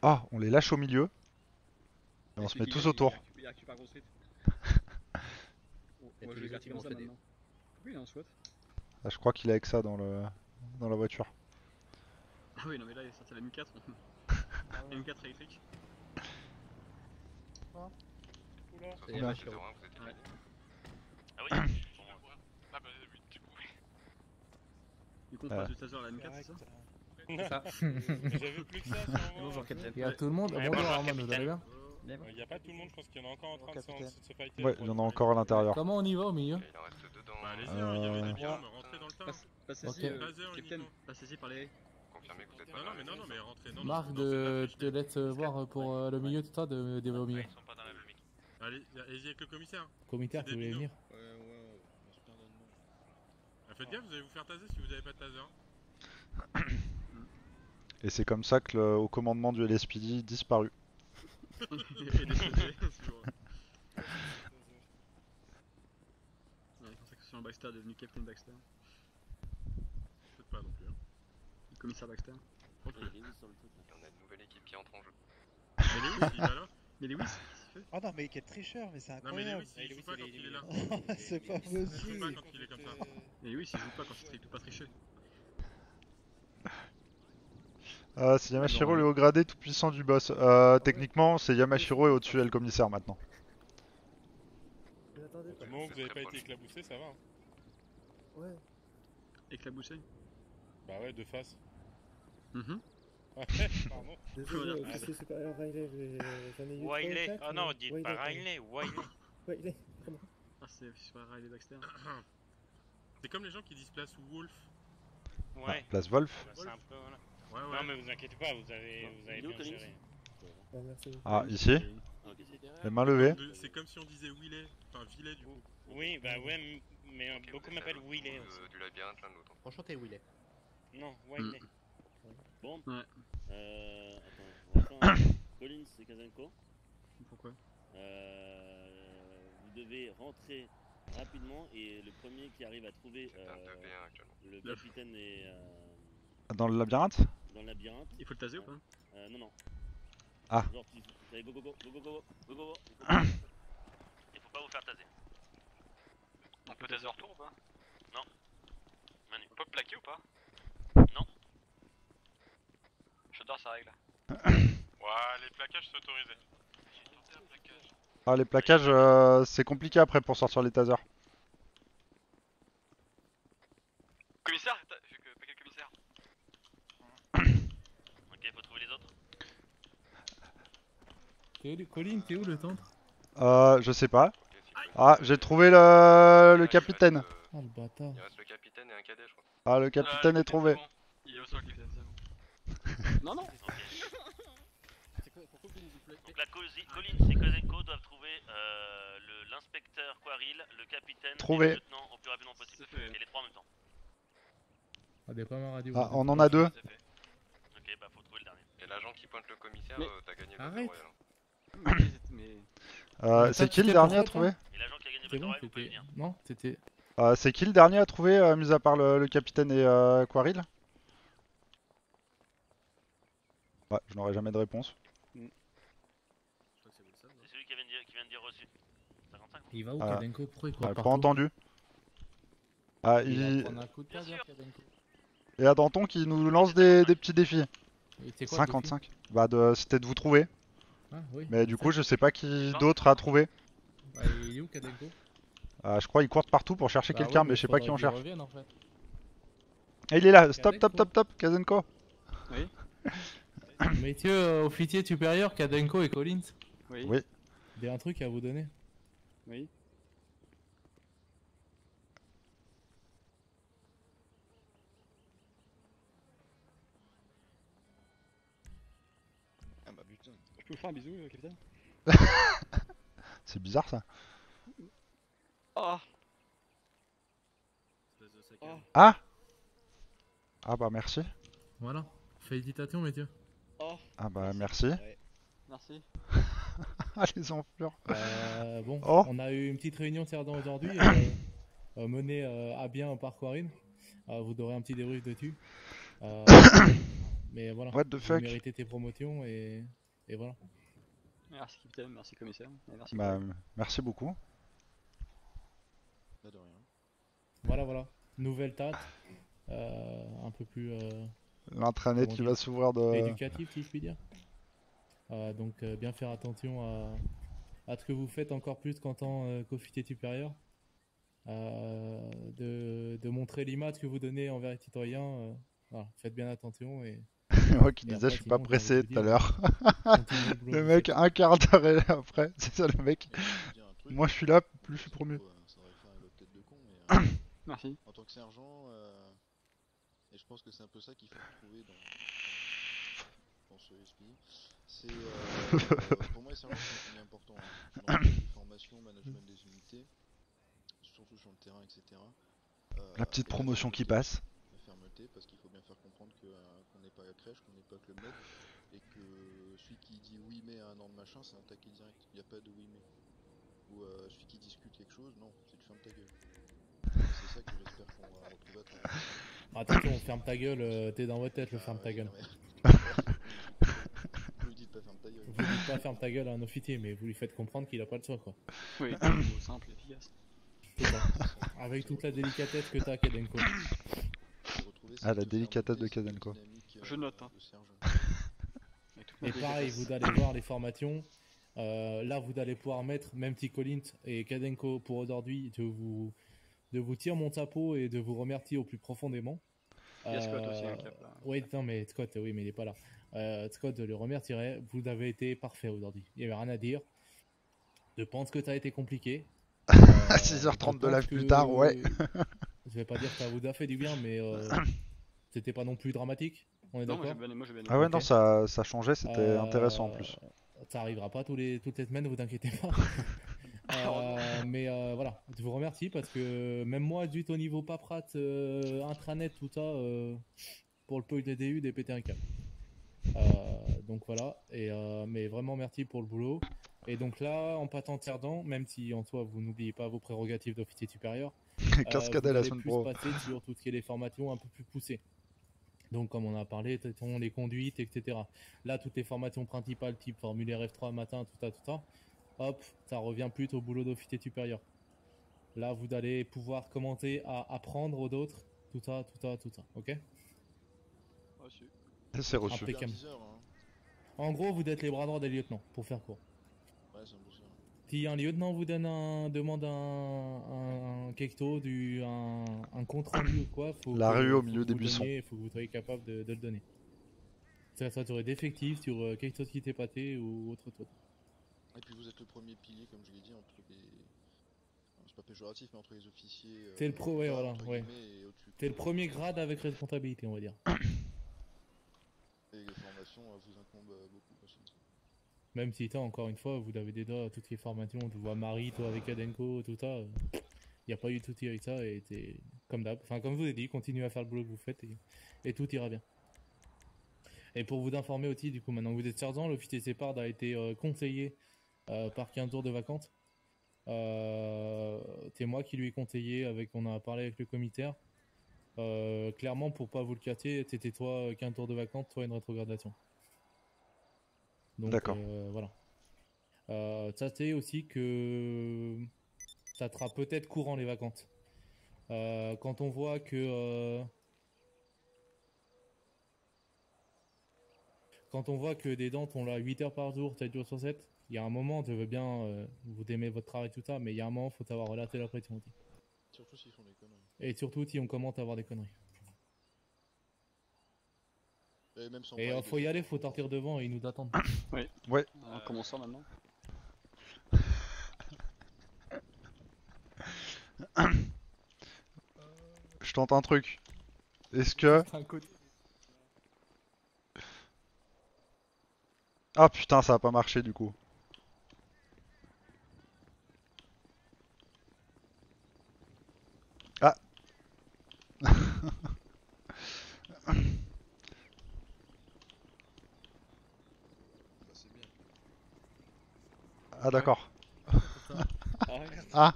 Ah, on les lâche au milieu. Et on se met qui tous autour. Il [laughs] Moi je les vais comme ça maintenant. Oui, il en SWAT. Ah, je crois qu'il est avec ça dans, le... dans la voiture. Ah oui, non, mais là [laughs] il est sorti la M4. La M4 électrique. Un, vous êtes Ouais. Ah oui, je. [coughs] Ah bah oui, du coup. Du coup, on passe du taser à la M4, c'est ça C'est ça. [laughs] J'avais plus que ça. Bonjour, capitaine. Il y a tout le monde. Ouais, Bonjour bonjour, Armand, vous allez bien Il y a pas tout le monde, je pense qu'il y en a encore en train de se, Capitaine. de se fighter. Ouais, il y en a encore à l'intérieur. Comment on y va au milieu Il en reste deux dans. Bah allez-y, hein, il y avait Euh, des bien, rentrez dans le tas. Passe- Passez Ok. ici, euh, Captain. uniquement. Par les. Confirmez que vous êtes Non, pas non, dans mais la non, non, mais rentrez. Non, non, Marc, non, c'est de te laisse voir pour euh, le milieu, tout ça, de, de, au milieu. Ils sont pas dans la même équipe. Allez, allez-y avec le commissaire. Commissaire, C'est tu des voulais venir Ouais, ouais, on se pardonne. Ah, Faites gaffe, vous allez vous faire taser si vous avez pas de taser. hein. Et c'est comme ça que le- au commandement du LSPD disparu. Et des [laughs] CG, toujours. Ouais, comme ça que sur Baxter est devenu Captain Baxter. Faites pas non plus. hein. Le commissaire Baxter. Il y en a une nouvelle équipe qui entre en jeu. Mais Lewis, il est là. Mais Lewis, [laughs] qu'est-ce qu'il fait Oh non, mais quel tricheur, mais c'est Non, mais incroyable. Lewis, il joue pas quand il est là. [laughs] c'est pas Il joue possible. pas quand il est comme ça. Et Lewis, il joue pas quand il triche, pas tricher. Ah, c'est Yamashiro le haut gradé tout puissant du boss. Euh, techniquement, c'est Yamashiro et au-dessus, il a le commissaire maintenant. Mais attendez, Du moment que vous avez pas été éclaboussé, ça va. hein. Ouais. Éclaboussé? Bah ouais, de face. Mhm. Ouais, [laughs] pardon. Désolé, officier supérieur Riley, j'ai- j'en ai eu ou Wiley. quatre, Oh non, mais- dites Wiley, pas pardon. Riley, Wiley. Wiley, [laughs] comment Ah, c'est super Riley Baxter. [coughs] C'est comme les gens qui disent place Wolf. Ouais. Place Wolf. Bah, c'est un peu, voilà. Ouais, Non, mais vous inquiétez pas, vous avez, vous avez Il est où, bien Collins géré. Ouais, merci. Ah, ici Ok, c'est derrière. Les mains levées. De- C'est comme si on disait Willet, enfin Villet du coup. Oui, bah ouais, m- mais euh, beaucoup m'appellent Willet aussi. Du labyrinthe, l'un de l'autre. Enchanté, Willet. Non, Wiley. Bon, Ouais. euh, attends, on va faire un- [coughs] Collins et Kazenko. Pourquoi? Euh, vous devez rentrer rapidement et le premier qui arrive à trouver euh, le capitaine est euh, Dans le labyrinthe? dans le labyrinthe. Il faut le taser ou pas? Euh, non, non. Ah. Genre, tu- allez, go, go, go, go, go, go, go, go, go. [coughs] Il faut pas vous faire taser. On peut taser en retour ou pas? Non. Manu. On peut plaquer ou pas? Non. J'adore sa règle. [coughs] Ouais, les plaquages c'est autorisé. Ah, les plaquages, euh, c'est compliqué après pour sortir les tasers. Commissaire t'as- J'ai que pas quel commissaire [coughs] Ok, faut trouver les autres. T'es où, Colin, t'es où le tendre? Euh, je sais pas. Ah, j'ai trouvé le, le capitaine. Ah, le bâtard. Il reste le capitaine et un cadet, je crois. Ah, le capitaine est trouvé. Il est au sol, le capitaine? [laughs] Non, non. C'est quoi Pourquoi vous nous Donc la Cosi- Collins et Kozenko doivent trouver euh, le- l'inspecteur Quaril, le capitaine Trouvé. et le lieutenant au plus rapidement possible. Et les trois en même temps. Ah, radio. Ah, on en a deux. C'est fait. Ok, bah faut trouver le dernier. Et l'agent qui pointe le commissaire, Mais- euh, t'as gagné le Arrête. Royal. [coughs] Mais. Euh, Mais c'est qui le dernier à trouver Et l'agent qui a gagné C'est le bon, Battle Royale, vous pouvez t'étais. venir. Non, t'étais. euh, C'est qui le dernier à trouver, euh, mis à part le, le capitaine et euh, Quaril Ouais, je n'aurai jamais de réponse. Je crois que c'est celui qui vient de dire, qui vient de dire reçu. 55 Il va où, Ah. Kadenko Pourquoi il Ah, court pas partout entendu. Ah, Il un coup de. Et à Danton qui nous lance des, des petits défis. Et c'est quoi le défi 55. Bah, de... c'était de vous trouver. Ah, oui. Mais du coup, je sais pas qui d'autre a trouvé. Bah, il est où, Kadenko Ah, je crois qu'ils courent partout pour chercher Bah quelqu'un, ouais, mais je sais pas qui on qu'il cherche. revienne, en fait. Et il est là, stop, Kadenko. top, top, top, Kazenko. Oui. [laughs] [coughs] Messieurs euh, officiers supérieurs, Kadenko et Collins. Oui. Oui. Il y a un truc à vous donner. Oui. Ah bah putain. Je peux vous faire un bisou, euh, capitaine [laughs] C'est bizarre ça. Ah Espèce de saccade. Ah Ah bah merci. Voilà. Félicitations, messieurs. Ah bah merci. Merci. [laughs] Ah les enflures. Euh, bon, Oh. on a eu une petite réunion Cerdan aujourd'hui, [coughs] euh, euh, menée euh, à bien par Quarin. Euh, vous aurez un petit débrief dessus. Euh, [coughs] mais voilà, What the vous fuck? méritez tes promotions et, et voilà. Merci, capitaine, merci, commissaire. et merci. Bah merci beaucoup. Pas de rien. Voilà, voilà. Nouvelle tate. euh, un peu plus euh, L'intranet qui va s'ouvrir de. éducatif, si je puis dire. Euh, donc, euh, bien faire attention à, à ce que vous faites encore plus qu'en tant euh, qu'officier supérieur. Euh, de, de montrer l'image que vous donnez envers les citoyens. euh, voilà, faites bien attention et. [laughs] Moi qui et disais après, je suis pas sinon, pressé tout à l'heure. [laughs] le mec un quart d'heure et après, [laughs] c'est ça le mec. Je Moi je suis là, plus je suis promu. [coughs] Merci. En tant que sergent, euh, et je pense que c'est un peu ça qu'il faut retrouver dans, dans, dans ce SPI, c'est euh, pour moi les sergents sont un important. Hein. Dans formations, management des unités, surtout sur le terrain, etc. Euh, La petite la promotion qui passe. La fermeté, parce qu'il faut bien faire comprendre que, euh, qu'on n'est pas à la crèche, qu'on n'est pas que le maître, et que celui qui dit oui mais à un an de machin, c'est un taquet direct. Il n'y a pas de oui mais. Ou euh, celui qui discute quelque chose, non, c'est de ferme ta gueule. C'est ça que j'espère qu'on va retrouver à travers. Attention, ferme ta gueule, euh, t'es dans votre tête, le ferme ta gueule. Vous lui dites pas ferme ta gueule. Vous dites pas ferme ta gueule à un officier, mais vous lui faites comprendre qu'il a pas le choix, quoi. Oui, simple et efficace. C'est ça. Avec toute la délicatesse que t'as, Kadenko. Ah la délicatesse de Kazenko. Je note. Hein. [laughs] Et pareil, vous allez voir les formations. Euh, là, vous allez pouvoir mettre, même si Collins et Kadenko pour aujourd'hui, de vous, de vous tirer mon chapeau et de vous remercier au plus profondément. Il y a Scott aussi, là. Oui, non, mais Scott, oui, mais il est pas là. Euh, Scott, je le remercierai. Vous avez été parfait aujourd'hui. Il n'y avait rien à dire. Je pense que ça a été compliqué. [laughs] Euh, À 6h30 de pense plus tard, ouais. [laughs] je vais pas dire que ça vous a fait du bien, mais euh, [coughs] c'était pas non plus dramatique. On est d'accord Ah ouais, non, ça, ça changeait, c'était Euh, intéressant en plus. Ça arrivera pas tous les, toutes les semaines, vous inquiétez pas. [laughs] [laughs] Euh, mais euh, voilà, je vous remercie parce que même moi, du au niveau paprat, euh, intranet, tout ça, euh, pour le peu j'ai eu, des pété un câble. Euh, donc voilà, et, euh, mais vraiment merci pour le boulot. Et donc là, en patant terdant, même si en soi vous n'oubliez pas vos prérogatives d'officier supérieur, [laughs] euh, Cascadez vous la allez semaine plus pro. passer sur tout ce qui est les formations un peu plus poussées. Donc, comme on a parlé, les conduites, etc. Là, toutes les formations principales, type formulaire F3 matin, tout ça, tout ça, hop, ça revient plus au boulot d'officier supérieur. Là, vous allez pouvoir commencer à apprendre aux autres, tout ça, tout ça, tout ça, ok? Reçu. C'est reçu. Impeccable. Hein. En gros, vous êtes les bras droits des lieutenants, pour faire court. Ouais, c'est un peu ça. Si un lieutenant vous donne un, demande un, un, un kekto, du, un, un compte rendu ou quoi, faut La rue au faut milieu que des buissons. donniez, faut que vous soyez capable de, de le donner. Que ça sur d'effectifs, sur euh, quelque chose qui t'est pâté ou autre chose. Et puis vous êtes le premier pilier, comme je l'ai dit, entre les. C'est pas péjoratif, mais entre les officiers. euh, T'es le pro, ouais, voilà, ouais. T'es le premier grade avec responsabilité, on va dire. [coughs] Et les formations euh, vous incombent euh, beaucoup. Même si, encore une fois, vous avez des doigts à toutes les formations, tu vois Marie, toi avec Adenko, tout ça. Il n'y a pas eu soucis avec ça et t'es comme d'hab. Enfin, comme je vous ai dit, continuez à faire le boulot que vous faites et, et tout ira bien. Et pour vous informer aussi, du coup, maintenant que vous êtes sergent, l'officier Sépard a été euh, conseillé euh, par 15 jours de vacances. Euh, c'est moi qui lui ai conseillé, avec, on a parlé avec le commissaire. Euh, clairement, pour pas vous le casser, c'était toi 15 jours de vacances, soit une rétrogradation. Donc, D'accord. euh, voilà. Euh, ça, c'est aussi que ça sera peut-être courant les vacances. Euh, quand on voit que. euh, Quand on voit que des dents ont là 8 heures par jour, 7 jours sur 7, il y a un moment, je veux bien, euh, vous aimez votre travail, tout ça, mais il y a un moment, faut savoir relâcher la pression aussi. Surtout s'ils font des conneries. Et surtout si on commence à avoir des conneries. Et même sans Et parler euh, faut y aller, faut sortir devant et ils nous attendent. [coughs] Oui. Ouais. En commençant maintenant. [coughs] Je tente un truc. Est-ce que... Ah putain, ça a pas marché du coup. Ah d'accord. Ah, [laughs] Ah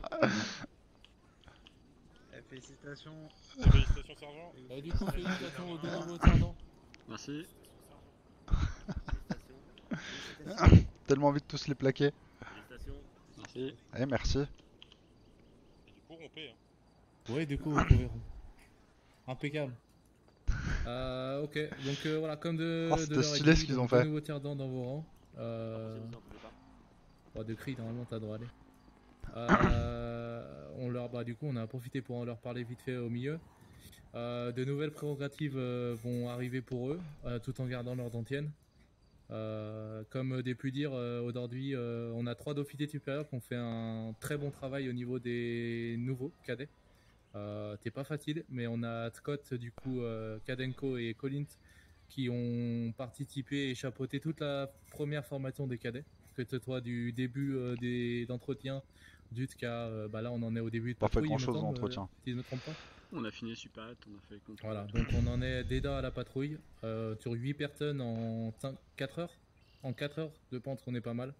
Eh, félicitations. Félicitations, sergent. Et du coup, félicitations aux deux nouveaux [laughs] sergents. Merci. Tellement envie de tous les plaquer. Félicitations. Merci. Eh merci. Du coup, rompez. Hein. Ouais, du coup, vous pouvez. Impeccable. Euh, ok, donc euh, voilà, comme de. Oh, de c'était leur stylé ce qu'ils ont fait. nouveaux tiers-dents dans vos rangs. Euh... Vous en pouvez pas. Bon, de cri, normalement, t'as droit à aller. [coughs] Euh, on leur, bah, du coup, on a profité pour en leur parler vite fait au milieu. Euh, de nouvelles prérogatives euh, vont arriver pour eux, tout en gardant leur dentienne. Comme des pu dire, aujourd'hui, on a trois officiers supérieurs qui ont fait un très bon travail au niveau des nouveaux cadets. C'est pas facile, mais on a Scott, du coup, Kadenko et Collins qui ont participé et chapeauté toute la première formation des cadets, que ce soit du début euh, des d'entretien jusqu'à euh, bah là on en est au début de Pas fait grand-chose semble, d'entretien. euh, si je me trompe pas. On a fini super hâte, on a fait. Voilà, donc on en est déjà à la patrouille euh, sur 8 personnes en 5, 4 heures. En 4 heures, je pense qu'on est pas mal.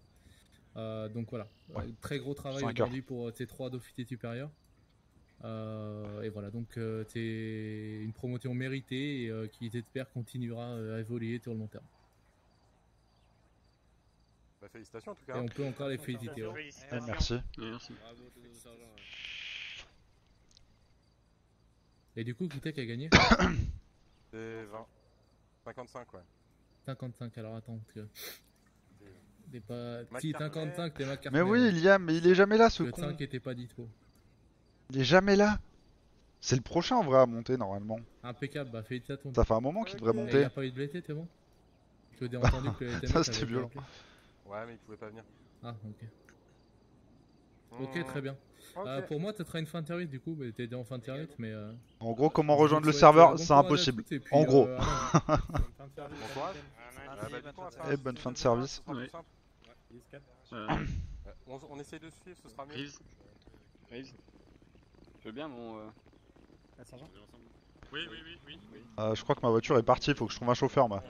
Euh, donc voilà, Ouais. Euh, très gros travail aujourd'hui pour euh, ces trois officiers supérieurs. Euh, et voilà, donc euh, c'est une promotion méritée et euh, qui j'espère continuera euh, à évoluer sur le long terme. Bah, félicitations en tout Et cas. on peut encore les féliciter. ouais. Merci. Merci. Et du coup, qui qui a gagné [coughs] C'est 20. 55, ouais. 55, alors attends. Parce que... T'es pas... Si, Cartney. 55, t'es Mac Mais Cartney, oui. Liam, mais il est jamais là ce Le con. 5 était pas dit trop. Il est jamais là. C'est le prochain en vrai à monter normalement. Impeccable, bah félicitations. Ça fait un moment qu'il devrait Et il monter. n'y a pas eu de blessé, c'est bon [laughs] que j'ai entendu que les Ça, c'était violent. Ouais, mais il pouvait pas venir. Ah, ok. Ok, très bien. Euh, pour moi, tu seras une fin de service du coup, bah, t'es en fin de service, mais. euh, En gros, comment je rejoindre le serveur, euh, c'est impossible. puis, En gros. euh. [laughs] Bon courage. Ah, Ah, bah, coup, Et bonne fin de de service. Ouais. Euh, Euh, On, on essaye de suivre, ce sera mieux. Reeves. Reeves. Tu veux bien mon. Euh... sergent Oui, oui, oui, oui. oui. Euh, je crois que ma voiture est partie, faut que je trouve un chauffeur moi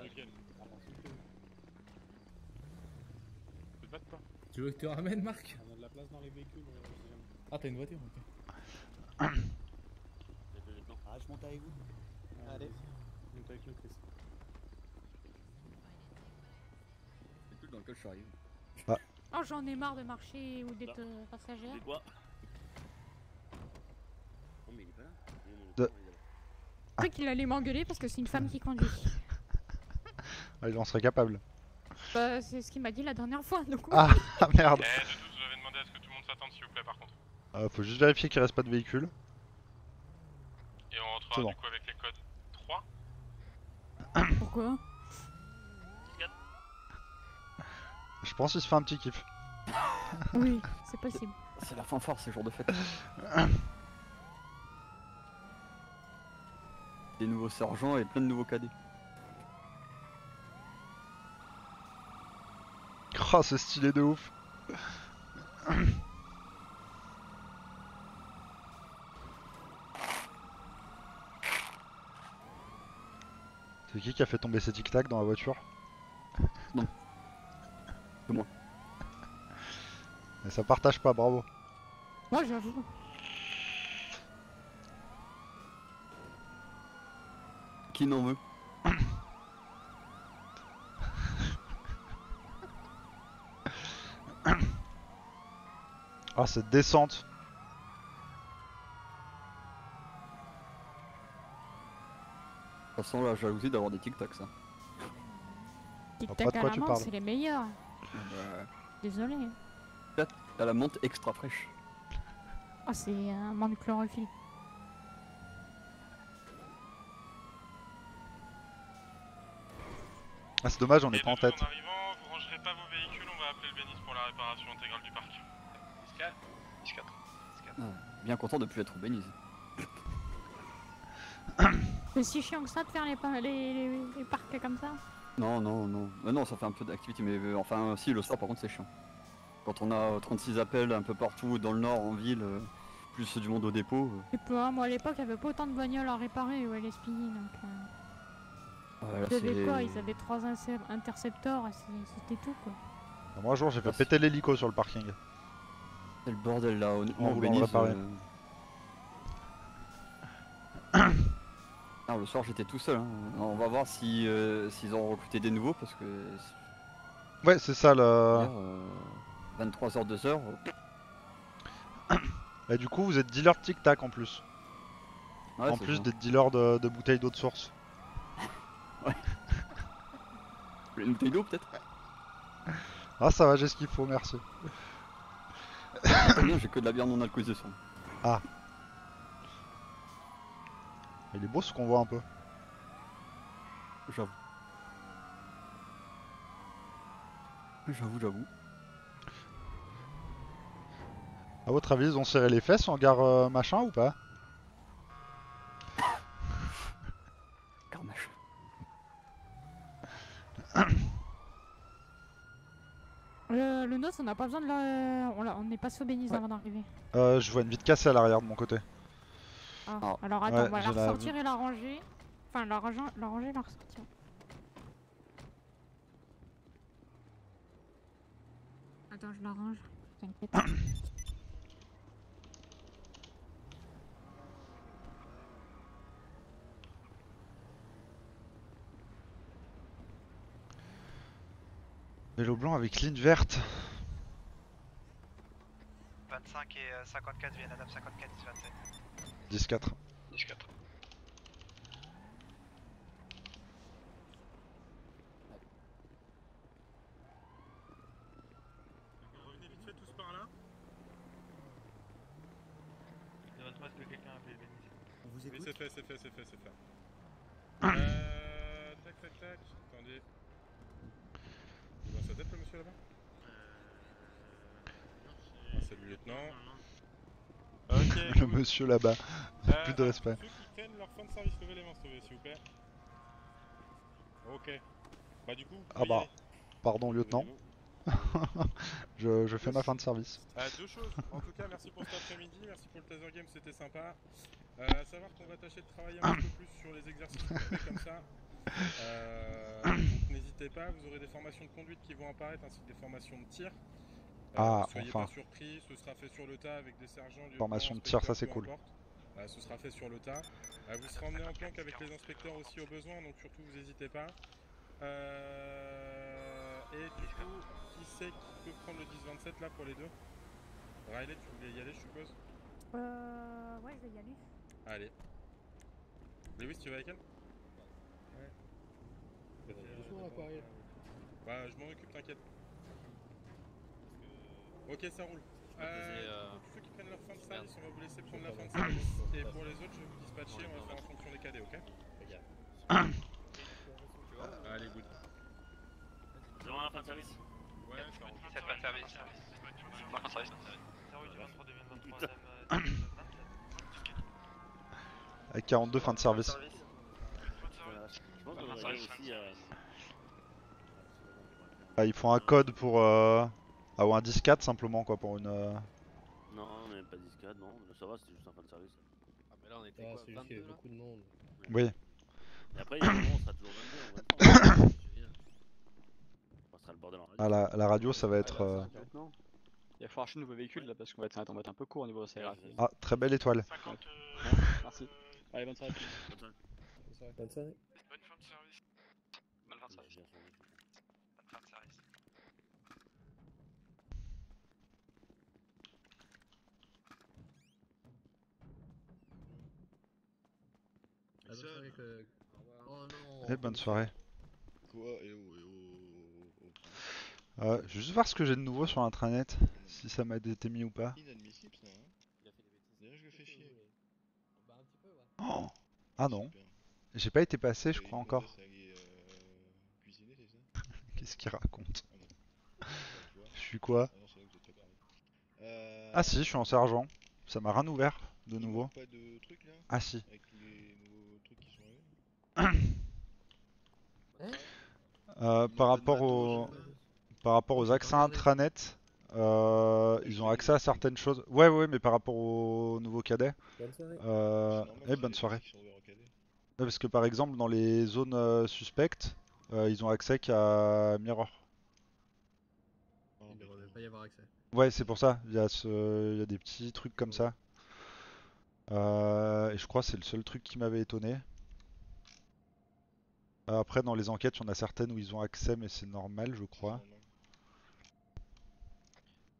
pas de peur. Tu veux que tu ramènes, Marc? On a de la place dans les véhicules. euh, Ah, t'as une voiture, ok. [coughs] Ah, je monte avec vous Allez, monte avec nous, Chris. C'est plus dans lequel je suis arrivé. Oh, j'en ai marre de marcher ou d'être euh, passagère. C'est quoi Non, mais il est pas là. Il est mon De-. Je crois qu'il allait m'engueuler parce que c'est une femme qui conduit. Ah, il en serait capable. Bah, c'est ce qu'il m'a dit la dernière fois, donc. Ah, [laughs] ah, merde. Eh, de tous, je vais demander à ce que tout le monde s'attende, s'il vous plaît, par contre. Euh, faut juste vérifier qu'il reste pas de véhicule. Et on rentrera bon. du coup avec les codes 3. [coughs] Pourquoi? Je pense qu'il se fait un petit kiff. [laughs] Oui, c'est possible. C'est la fanfare ces jours de fête. [coughs] Des nouveaux sergents et plein de nouveaux cadets. Oh, c'est stylé de ouf. C'est qui qui a fait tomber ces tic-tac dans la voiture Non. C'est moi. Et ça partage pas, bravo. Moi, j'avoue. Qui n'en veut? Ah, cette descente. Ça sent la jalousie d'avoir des tic-tac ça. Tic-tac à la tu menthe, c'est les meilleurs. Ouais. Désolé. Là, t'as la menthe extra fraîche. Ah, c'est un manque de chlorophylle. Ah, c'est dommage, on Et est pas en tête. En arrivant, vous rangerez pas vos véhicules, on va appeler le bénis pour la réparation intégrale du parc. 10-4 Ah, bien content de plus être au Belize. C'est si chiant que ça de faire les, pa- les, les, les parcs comme ça Non, non, non. Euh, non, ça fait un peu d'activité, mais euh, enfin, si, le soir par contre c'est chiant. Quand on a euh, 36 appels un peu partout dans le nord, en ville, euh, plus du monde au dépôt. euh, Je sais pas, moi à l'époque, il y avait pas autant de bagnoles à réparer où LSPI, donc... Euh... ouais, là, Ils avaient quoi? Ils avaient trois inter- interceptors, et c'est- c'était tout quoi. Moi, un jour, j'ai fait péter l'hélico sur le parking. C'est le bordel là, En au voulant le Belize. réparer. euh. [coughs] Le soir j'étais tout seul. hein. On va voir si euh, s'ils ont recruté des nouveaux parce que. Ouais, c'est ça le. euh, 23h, 2h. Bah, du coup, vous êtes dealer de tic-tac en plus. Ouais, en plus d'être dealer de, de bouteilles d'eau de source. [laughs] Une bouteille d'eau peut-être? Ah, ça va, j'ai ce qu'il faut, merci. J'ai que de la bière non alcoolisée sur moi. Ah. Il est beau ce qu'on voit un peu. J'avoue. J'avoue, j'avoue. À votre avis, ils ont serré les fesses en gare euh, machin ou pas? Le, le nôtre, on n'a pas besoin de la... On n'est pas sous bénise avant d'arriver. euh, Je vois une vite cassée à l'arrière de mon côté. Ah. Alors attends, Ouais, on va la- ressortir et la ranger. Enfin, la, ranger, la ranger et la ressortir. Attends, je la range. T'inquiète. Vélo blanc avec ligne verte. 25 et euh, 54 viennent, Adam 54 10 27. 10 4. 10 4. Monsieur là-bas. Euh, [laughs] Plus de respect. Ceux qui prennent leur fin de service, levez les mains, s'il vous plaît. Ok. Bah du coup, Ah bah, aller. pardon lieutenant. [laughs] je, je fais ma fin de service. Euh, deux choses. En tout cas, merci pour cet après-midi, merci pour le taser game, c'était sympa. Euh, à savoir qu'on va tâcher de travailler un peu plus sur les exercices comme ça. Euh, donc n'hésitez pas, vous aurez des formations de conduite qui vont apparaître ainsi que des formations de tir. Ah, soyez enfin. pas surpris, ce sera fait sur le tas avec des sergents. Formation de tir, ça, c'est cool. Euh, ce sera fait sur le tas. Euh, vous serez emmené en planque avec les inspecteurs aussi au besoin, donc surtout vous n'hésitez pas. Euh, et du coup, qui c'est qui peut prendre le 10-27 là pour les deux? Riley, tu voulais y aller, je suppose? Euh. Ouais, je vais y aller. Allez. Lewis, tu vas avec elle? Ouais. Bonjour, Aquariel. Bah, je m'en occupe, t'inquiète. Ok, ça roule. Euh, euh, donc, ceux qui prennent leur fin de service, on va vous laisser prendre la fin de service. Et pour les autres, je vais vous dispatcher, on va faire en fonction des cadets, ok [coughs] Allez, good. Zéro un, fin de service. Ouais, C'est pas de service. Fin de service. 08 du 23 2023 dame, euh, [coughs] Avec 42 fin de service. Je Ah, il faut un code pour... Euh... Ah, ou un 10-4 simplement quoi pour une... euh, Non, mais pas discade, non, ça va, c'était juste un fin de service. Ah, mais là, on était Ah, quoi c'est juste qu'il y 22 avait là beaucoup de monde. Oui. Et après, il y a un moment, on sera toujours 22 en même temps. [coughs] On sera le bordel en radio. À la, la radio ça va être... euh, il va falloir acheter de nouveaux véhicules là parce qu'on va être, on va être un peu court au niveau de la Ah, très belle étoile. Ouais, Merci. Allez, bonne soirée. Bonne soirée. Bonne soirée. Bonne fin de service. Bonne fin de service. Bonne soirée, que- Oh non Eh, bonne soirée. Quoi Eh oh, eh oh, oh, oh. Euh, juste voir ce que j'ai de nouveau sur l'intranet, si ça m'a été mis ou pas. Inadmissible ça, hein D'ailleurs, je le fais chier. Bah, un petit peu, ouais. Oh ah non, j'ai pas été passé je crois encore. Ça? [laughs] Qu'est-ce qu'il raconte? Ah Je suis quoi? Ah. Euh, Ah si, je suis en sergent. Ça m'a rien ouvert de nouveau. Ah si. Avec tous les nouveaux trucs qui sont arrivés Euh, par rapport au par rapport aux accès intranet, euh, ils ont accès à certaines choses. Ouais ouais mais par rapport aux nouveaux cadets. Bonne soirée. Euh, eh bonne soirée. Ouais, parce que par exemple dans les zones suspectes, ils ont accès qu'à Mirror. Il devrait pas y avoir accès. Ouais, c'est pour ça. Il y a ce, il y a des petits trucs comme ça. Et je crois que c'est le seul truc qui m'avait étonné. Après, dans les enquêtes, il y en a certaines où ils ont accès, mais c'est normal, je crois.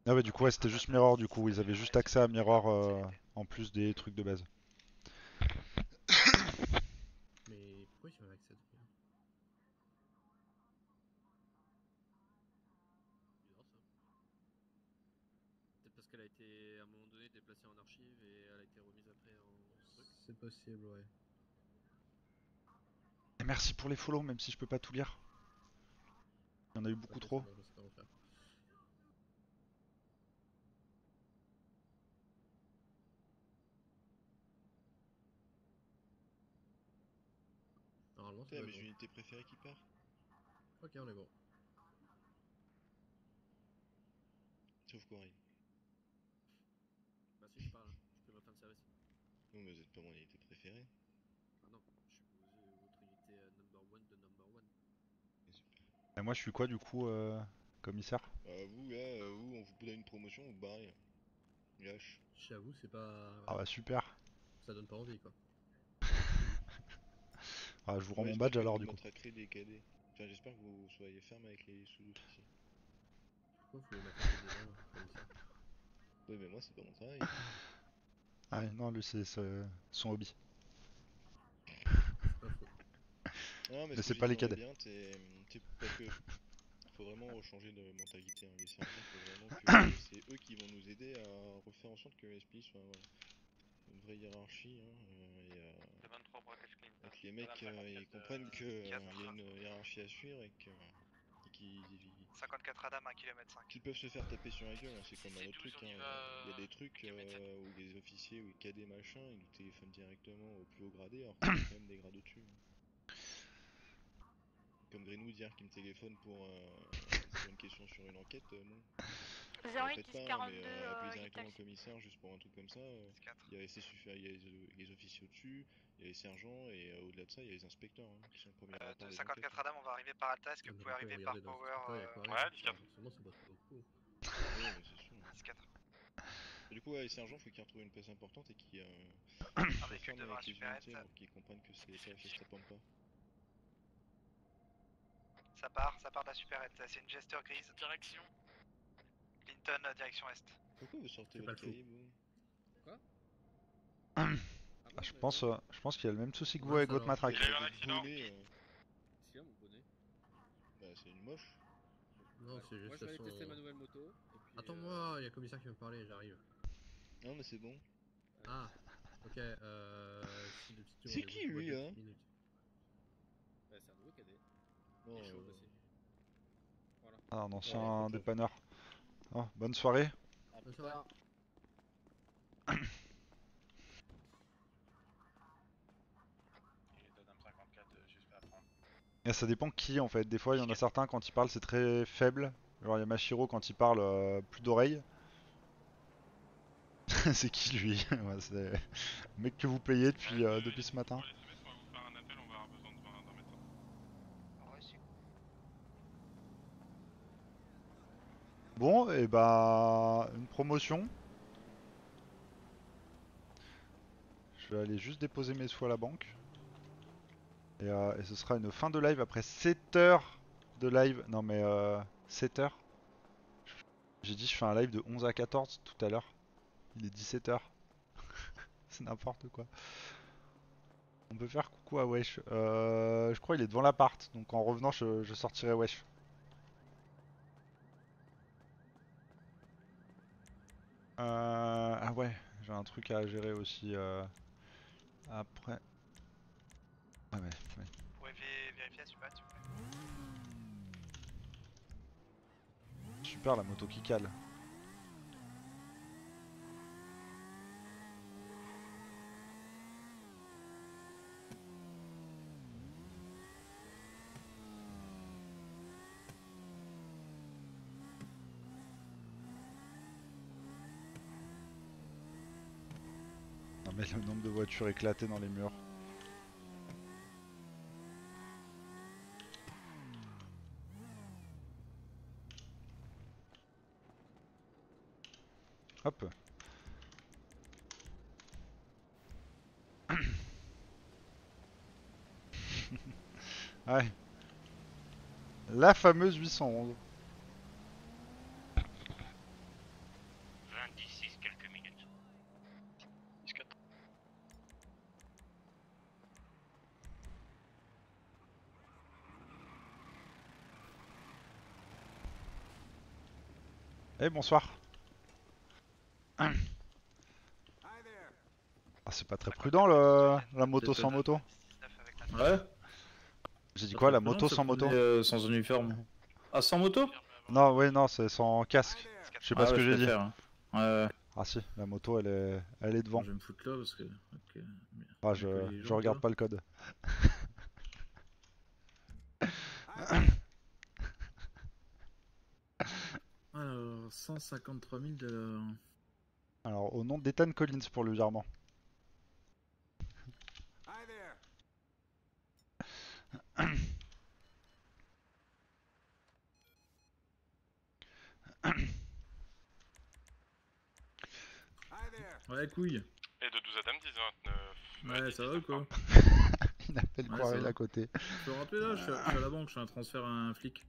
Ah ouais, du coup, ouais, c'était juste Mirror, du coup. Ils avaient juste accès à Mirror euh, en plus des trucs de base. [coughs] Mais pourquoi ils ont accès à tout Bizarre ça. Peut-être parce qu'elle a été à un moment donné déplacée en archive et elle a été remise après en truc. C'est possible, ouais. Et merci pour les follow, même si je peux pas tout lire. Il y en a eu beaucoup trop. Normalement, c'est mais j'ai une unité préférée qui part. Ok, on est bon. Sauf Corail. Bah si je parle, je pris ma fin de service. Non, mais vous êtes pas mon unité préférée. Ah non, je suis posé votre unité euh, number one de number one. Et moi, je suis quoi, du coup, euh, commissaire? Euh, vous, là, euh, vous, on vous donne une promotion, vous barrez. Lâche. J'avoue, c'est pas. Ah bah super. Ça donne pas envie, quoi. [laughs] Ah, je vous rends Ouais, mon badge alors, vous du coup. des cadets. Enfin, j'espère que vous soyez ferme avec les sous-officiers. Pourquoi vous voulez m'attaquer des gens comme ça? Ouais, mais moi, c'est pas mon travail. [laughs] Ah ouais, non, lui, c'est c'est son hobby. Non, Mais ce c'est pas les cadets. bien, parce que [laughs] faut vraiment changer de mentalité. Hein. Les sergents, faut vraiment [coughs] que c'est eux qui vont nous aider à refaire en sorte que SPI soit voilà, une vraie hiérarchie. Hein, euh, et, euh, C'est 23 braquages clean. et que les mecs euh, ils comprennent qu'il y a une hiérarchie à suivre et que- et qu'ils 54 Adam, 1 km 5. Ils peuvent se faire taper sur la gueule, hein, c'est comme un autre truc. hein. Il y a des trucs euh, où les officiers ou les cadets machin, ils nous téléphonent directement au plus haut gradé, alors [coughs] qu'il y a quand même des grades au-dessus. Hein. Comme Greenwood hier qui me téléphone pour, euh, pour une question sur une enquête, euh, bon. je le 08 répète pas, hein, 42, mais euh, appeler euh, directement au taxi. commissaire juste pour un truc comme ça. euh, il y a les, il y a les, les officiers au-dessus, il y a les sergents, et euh, au-delà de ça, il y a les inspecteurs hein, qui sont premiers Euh, de des 54 enquêtes. Adam, on va arriver par Alta. Est-ce que vous pouvez arriver par Power Ouais, 10-4. Ouais, mais c'est sûr. 10-4. Et du coup, ouais, les sergents, faut qu'ils retrouvent une place importante et qu'ils euh, [coughs] Un qu'ils se véhicule forment devant avec la les supérette. unités pour qu'ils comprennent que c'est pas la Fiesta Pampa. Ça part, ça part de la supérette. C'est une Jester grise. Direction. Linton, euh, direction est. Pourquoi vous sortez C'est votre cahier, vous? Quoi? Ah, je pense, euh, je pense qu'il y a le même souci que vous avec votre matraque. Il y a eu un accident. Volé, euh, mon bonnet Bah, c'est une moche. Non, c'est juste Moi, je vais aller tester ma nouvelle moto. Attends-moi, il y a le commissaire qui veut parler, j'arrive. Non, mais c'est bon. Ah, ok, euh. si le petit tour, C'est qui, lui, hein petites minutes. Bah, c'est un nouveau cadet. Non, Il est chaud euh, aussi. Voilà. Ah, un ancien dépanneur. Oh, bonne soirée. Bonne soirée. Et ça dépend qui en fait. Des fois, il y en a certains quand ils parlent, c'est très faible. Genre, il y a Mashiro quand il parle, euh, plus d'oreilles. [laughs] c'est qui lui? [laughs] Ouais, C'est le mec que vous payez depuis, euh, depuis ce matin. Bon, et bah, une promotion. Je vais aller juste déposer mes sous à la banque. Et, euh, ce sera une fin de live après 7 heures de live. Non mais euh, 7 heures. J'ai dit je fais un live de 11 à 14 tout à l'heure. Il est 17h. [laughs] C'est n'importe quoi. On peut faire coucou à Wesh. Euh, je crois il est devant l'appart. Donc en revenant je, je sortirai Wesh. Euh, ah ouais, j'ai un truc à gérer aussi euh, après. Ah ouais, ouais. Vous pouvez vé- vérifier la supérette, s'il vous plaît. Super la moto qui cale. Non mais le nombre de voitures éclatées dans les murs. Hop. [coughs] ouais. La fameuse 811. 26 quelques minutes. 10-4. Eh bonsoir. Ah, c'est pas très prudent le... la moto sans moto. Ouais. J'ai dit quoi, la moto sans moto euh, Sans uniforme. Ah, sans moto? Non, oui, non, c'est sans casque. Je sais pas Ah ce ouais, que j'ai dit. hein. Ouais. Ah si, la moto elle est, elle est devant. Je vais me foutre là parce que. Ah, je, je regarde pas le code. [coughs] [coughs] [coughs] Alors, 153 000 dollars. Alors, au nom d'Ethan Collins pour le virement. Ouais, couille. Et de 12 Adam 10 29. Ouais, ça va ou quoi? [laughs] Il appelle Ouais, Quarel à côté. Je peux rappeler là, je suis, à, je suis à la banque, je fais un transfert à un flic.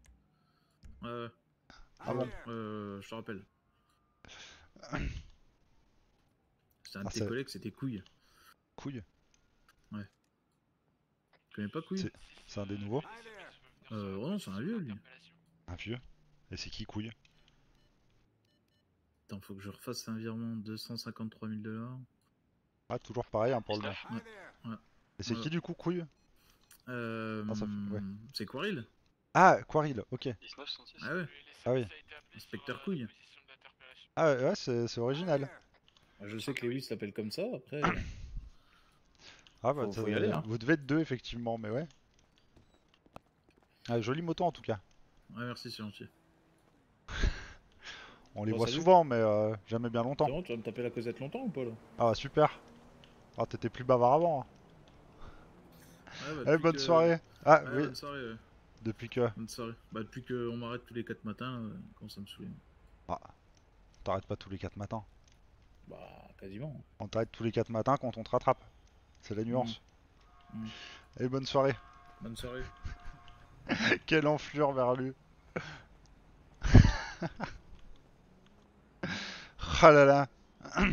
Ouais, ouais. Ah bon Euh, je te rappelle. [coughs] C'est un de Ah, tes collègues, c'était couille. Couille Ouais. Tu connais pas couille C'est- un des nouveaux Euh, oh non, c'est un vieux lui. Un vieux Et c'est qui couille Attends, faut que je refasse un virement de 253 000 dollars. Ah, toujours pareil hein, pour le nom. Ouais. Et c'est Ouais. qui du coup couille Euh, Ah, ça fait- ouais. C'est Quaril Ah, Quaril, ok. 19, 66. Ah ouais Ah oui. Inspecteur couille. Ah ouais, ouais, c'est original. Je sais que Lewis s'appelle comme ça, après. Ah bah, Faut- ça- faut y aller, hein. vous devez être deux effectivement, mais ouais. Ah, jolie moto en tout cas. Ouais, merci, c'est gentil. [laughs] On les Bon, voit salut. souvent, mais euh, jamais bien longtemps. Bon, tu vas me taper la causette longtemps ou pas là? Ah, super. Ah, t'étais plus bavard avant. hein. Ouais, bah, Allez, depuis bonne que- soirée. Ah, Ouais, oui. Bonne soirée, ouais. Depuis que. Bonne soirée. Bah, depuis qu'on m'arrête tous les 4 matins, euh, quand ça me saoule. Ah, t'arrêtes pas tous les 4 matins. Bah, quasiment. On t'arrête tous les 4 matins quand on te rattrape. C'est la nuance. Mm. Allez, bonne soirée. Bonne soirée. [laughs] Quelle enflure vers lui. Ah [laughs] là là. [clears throat]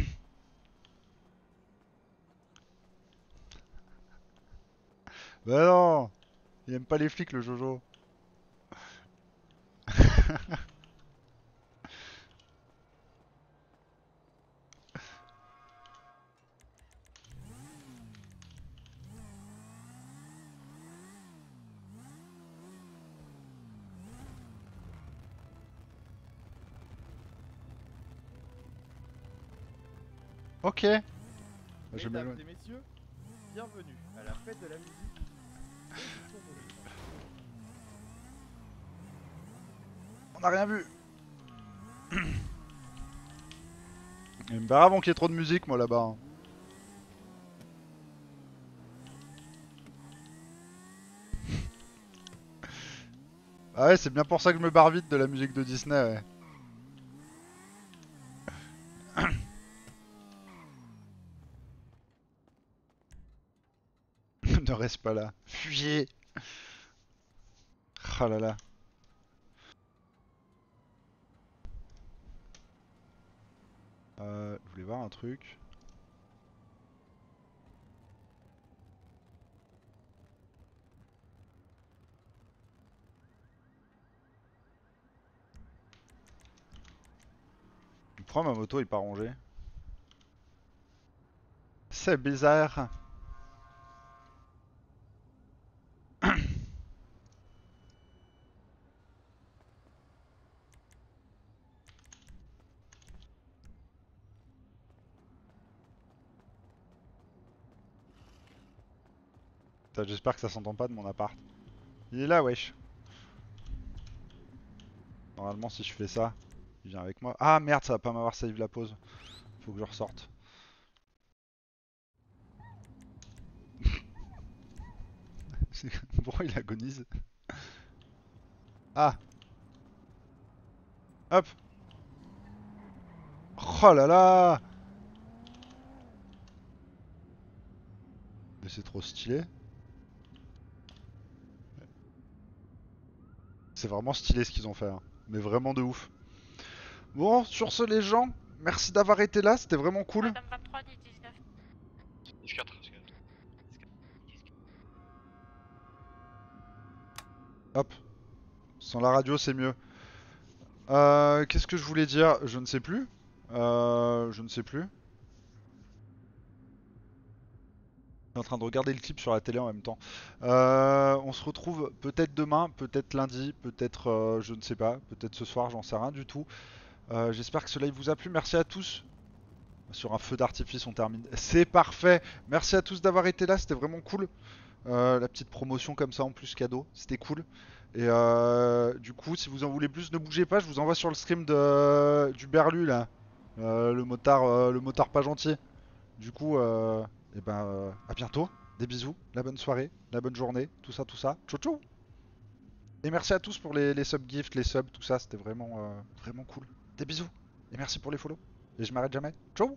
Bah non Il aime pas les flics le Jojo. Ok. Mesdames et messieurs, bienvenue à la fête de la musique. On n'a rien vu. Il me verra avant qu'il y ait trop de musique, moi là-bas. hein. Ah ouais, c'est bien pour ça que je me barre vite de la musique de Disney, ouais. Ne reste pas là. Fuyez Oh là là. Euh, je voulais voir un truc. Pourquoi ma moto est pas rangée C'est bizarre. J'espère que ça s'entend pas de mon appart. Il est là, wesh. Normalement, si je fais ça, il vient avec moi. Ah merde, ça va pas m'avoir save la pause. Faut que je ressorte. [laughs] Pourquoi il agonise? Ah Hop Oh là là Mais c'est trop stylé. C'est vraiment stylé ce qu'ils ont fait. hein. Mais vraiment de ouf. Bon, sur ce les gens, merci d'avoir été là, c'était vraiment cool. Madame 23 dit 19. 14. Hop. Sans la radio, c'est mieux. Euh, Qu'est-ce que je voulais dire? Je ne sais plus. Euh, je ne sais plus. Suis en train de regarder le clip sur la télé en même temps. Euh, on se retrouve peut-être demain, peut-être lundi, peut-être euh, je ne sais pas, peut-être ce soir, j'en sais rien du tout. Euh, J'espère que ce live vous a plu. Merci à tous. Sur un feu d'artifice, on termine. C'est parfait. Merci à tous d'avoir été là, c'était vraiment cool. Euh, la petite promotion comme ça en plus cadeau, c'était cool. Et du coup, si vous en voulez plus, ne bougez pas, je vous envoie sur le stream de, du Berlu là, le motard, le motard pas gentil. Du coup, et ben, euh, à bientôt, des bisous, la bonne soirée, la bonne journée, tout ça, tout ça. Ciao ciao. Et merci à tous pour les, les sub gifts, les subs, tout ça, c'était vraiment, euh, vraiment cool. Des bisous et merci pour les follow. Et je m'arrête jamais. Ciao.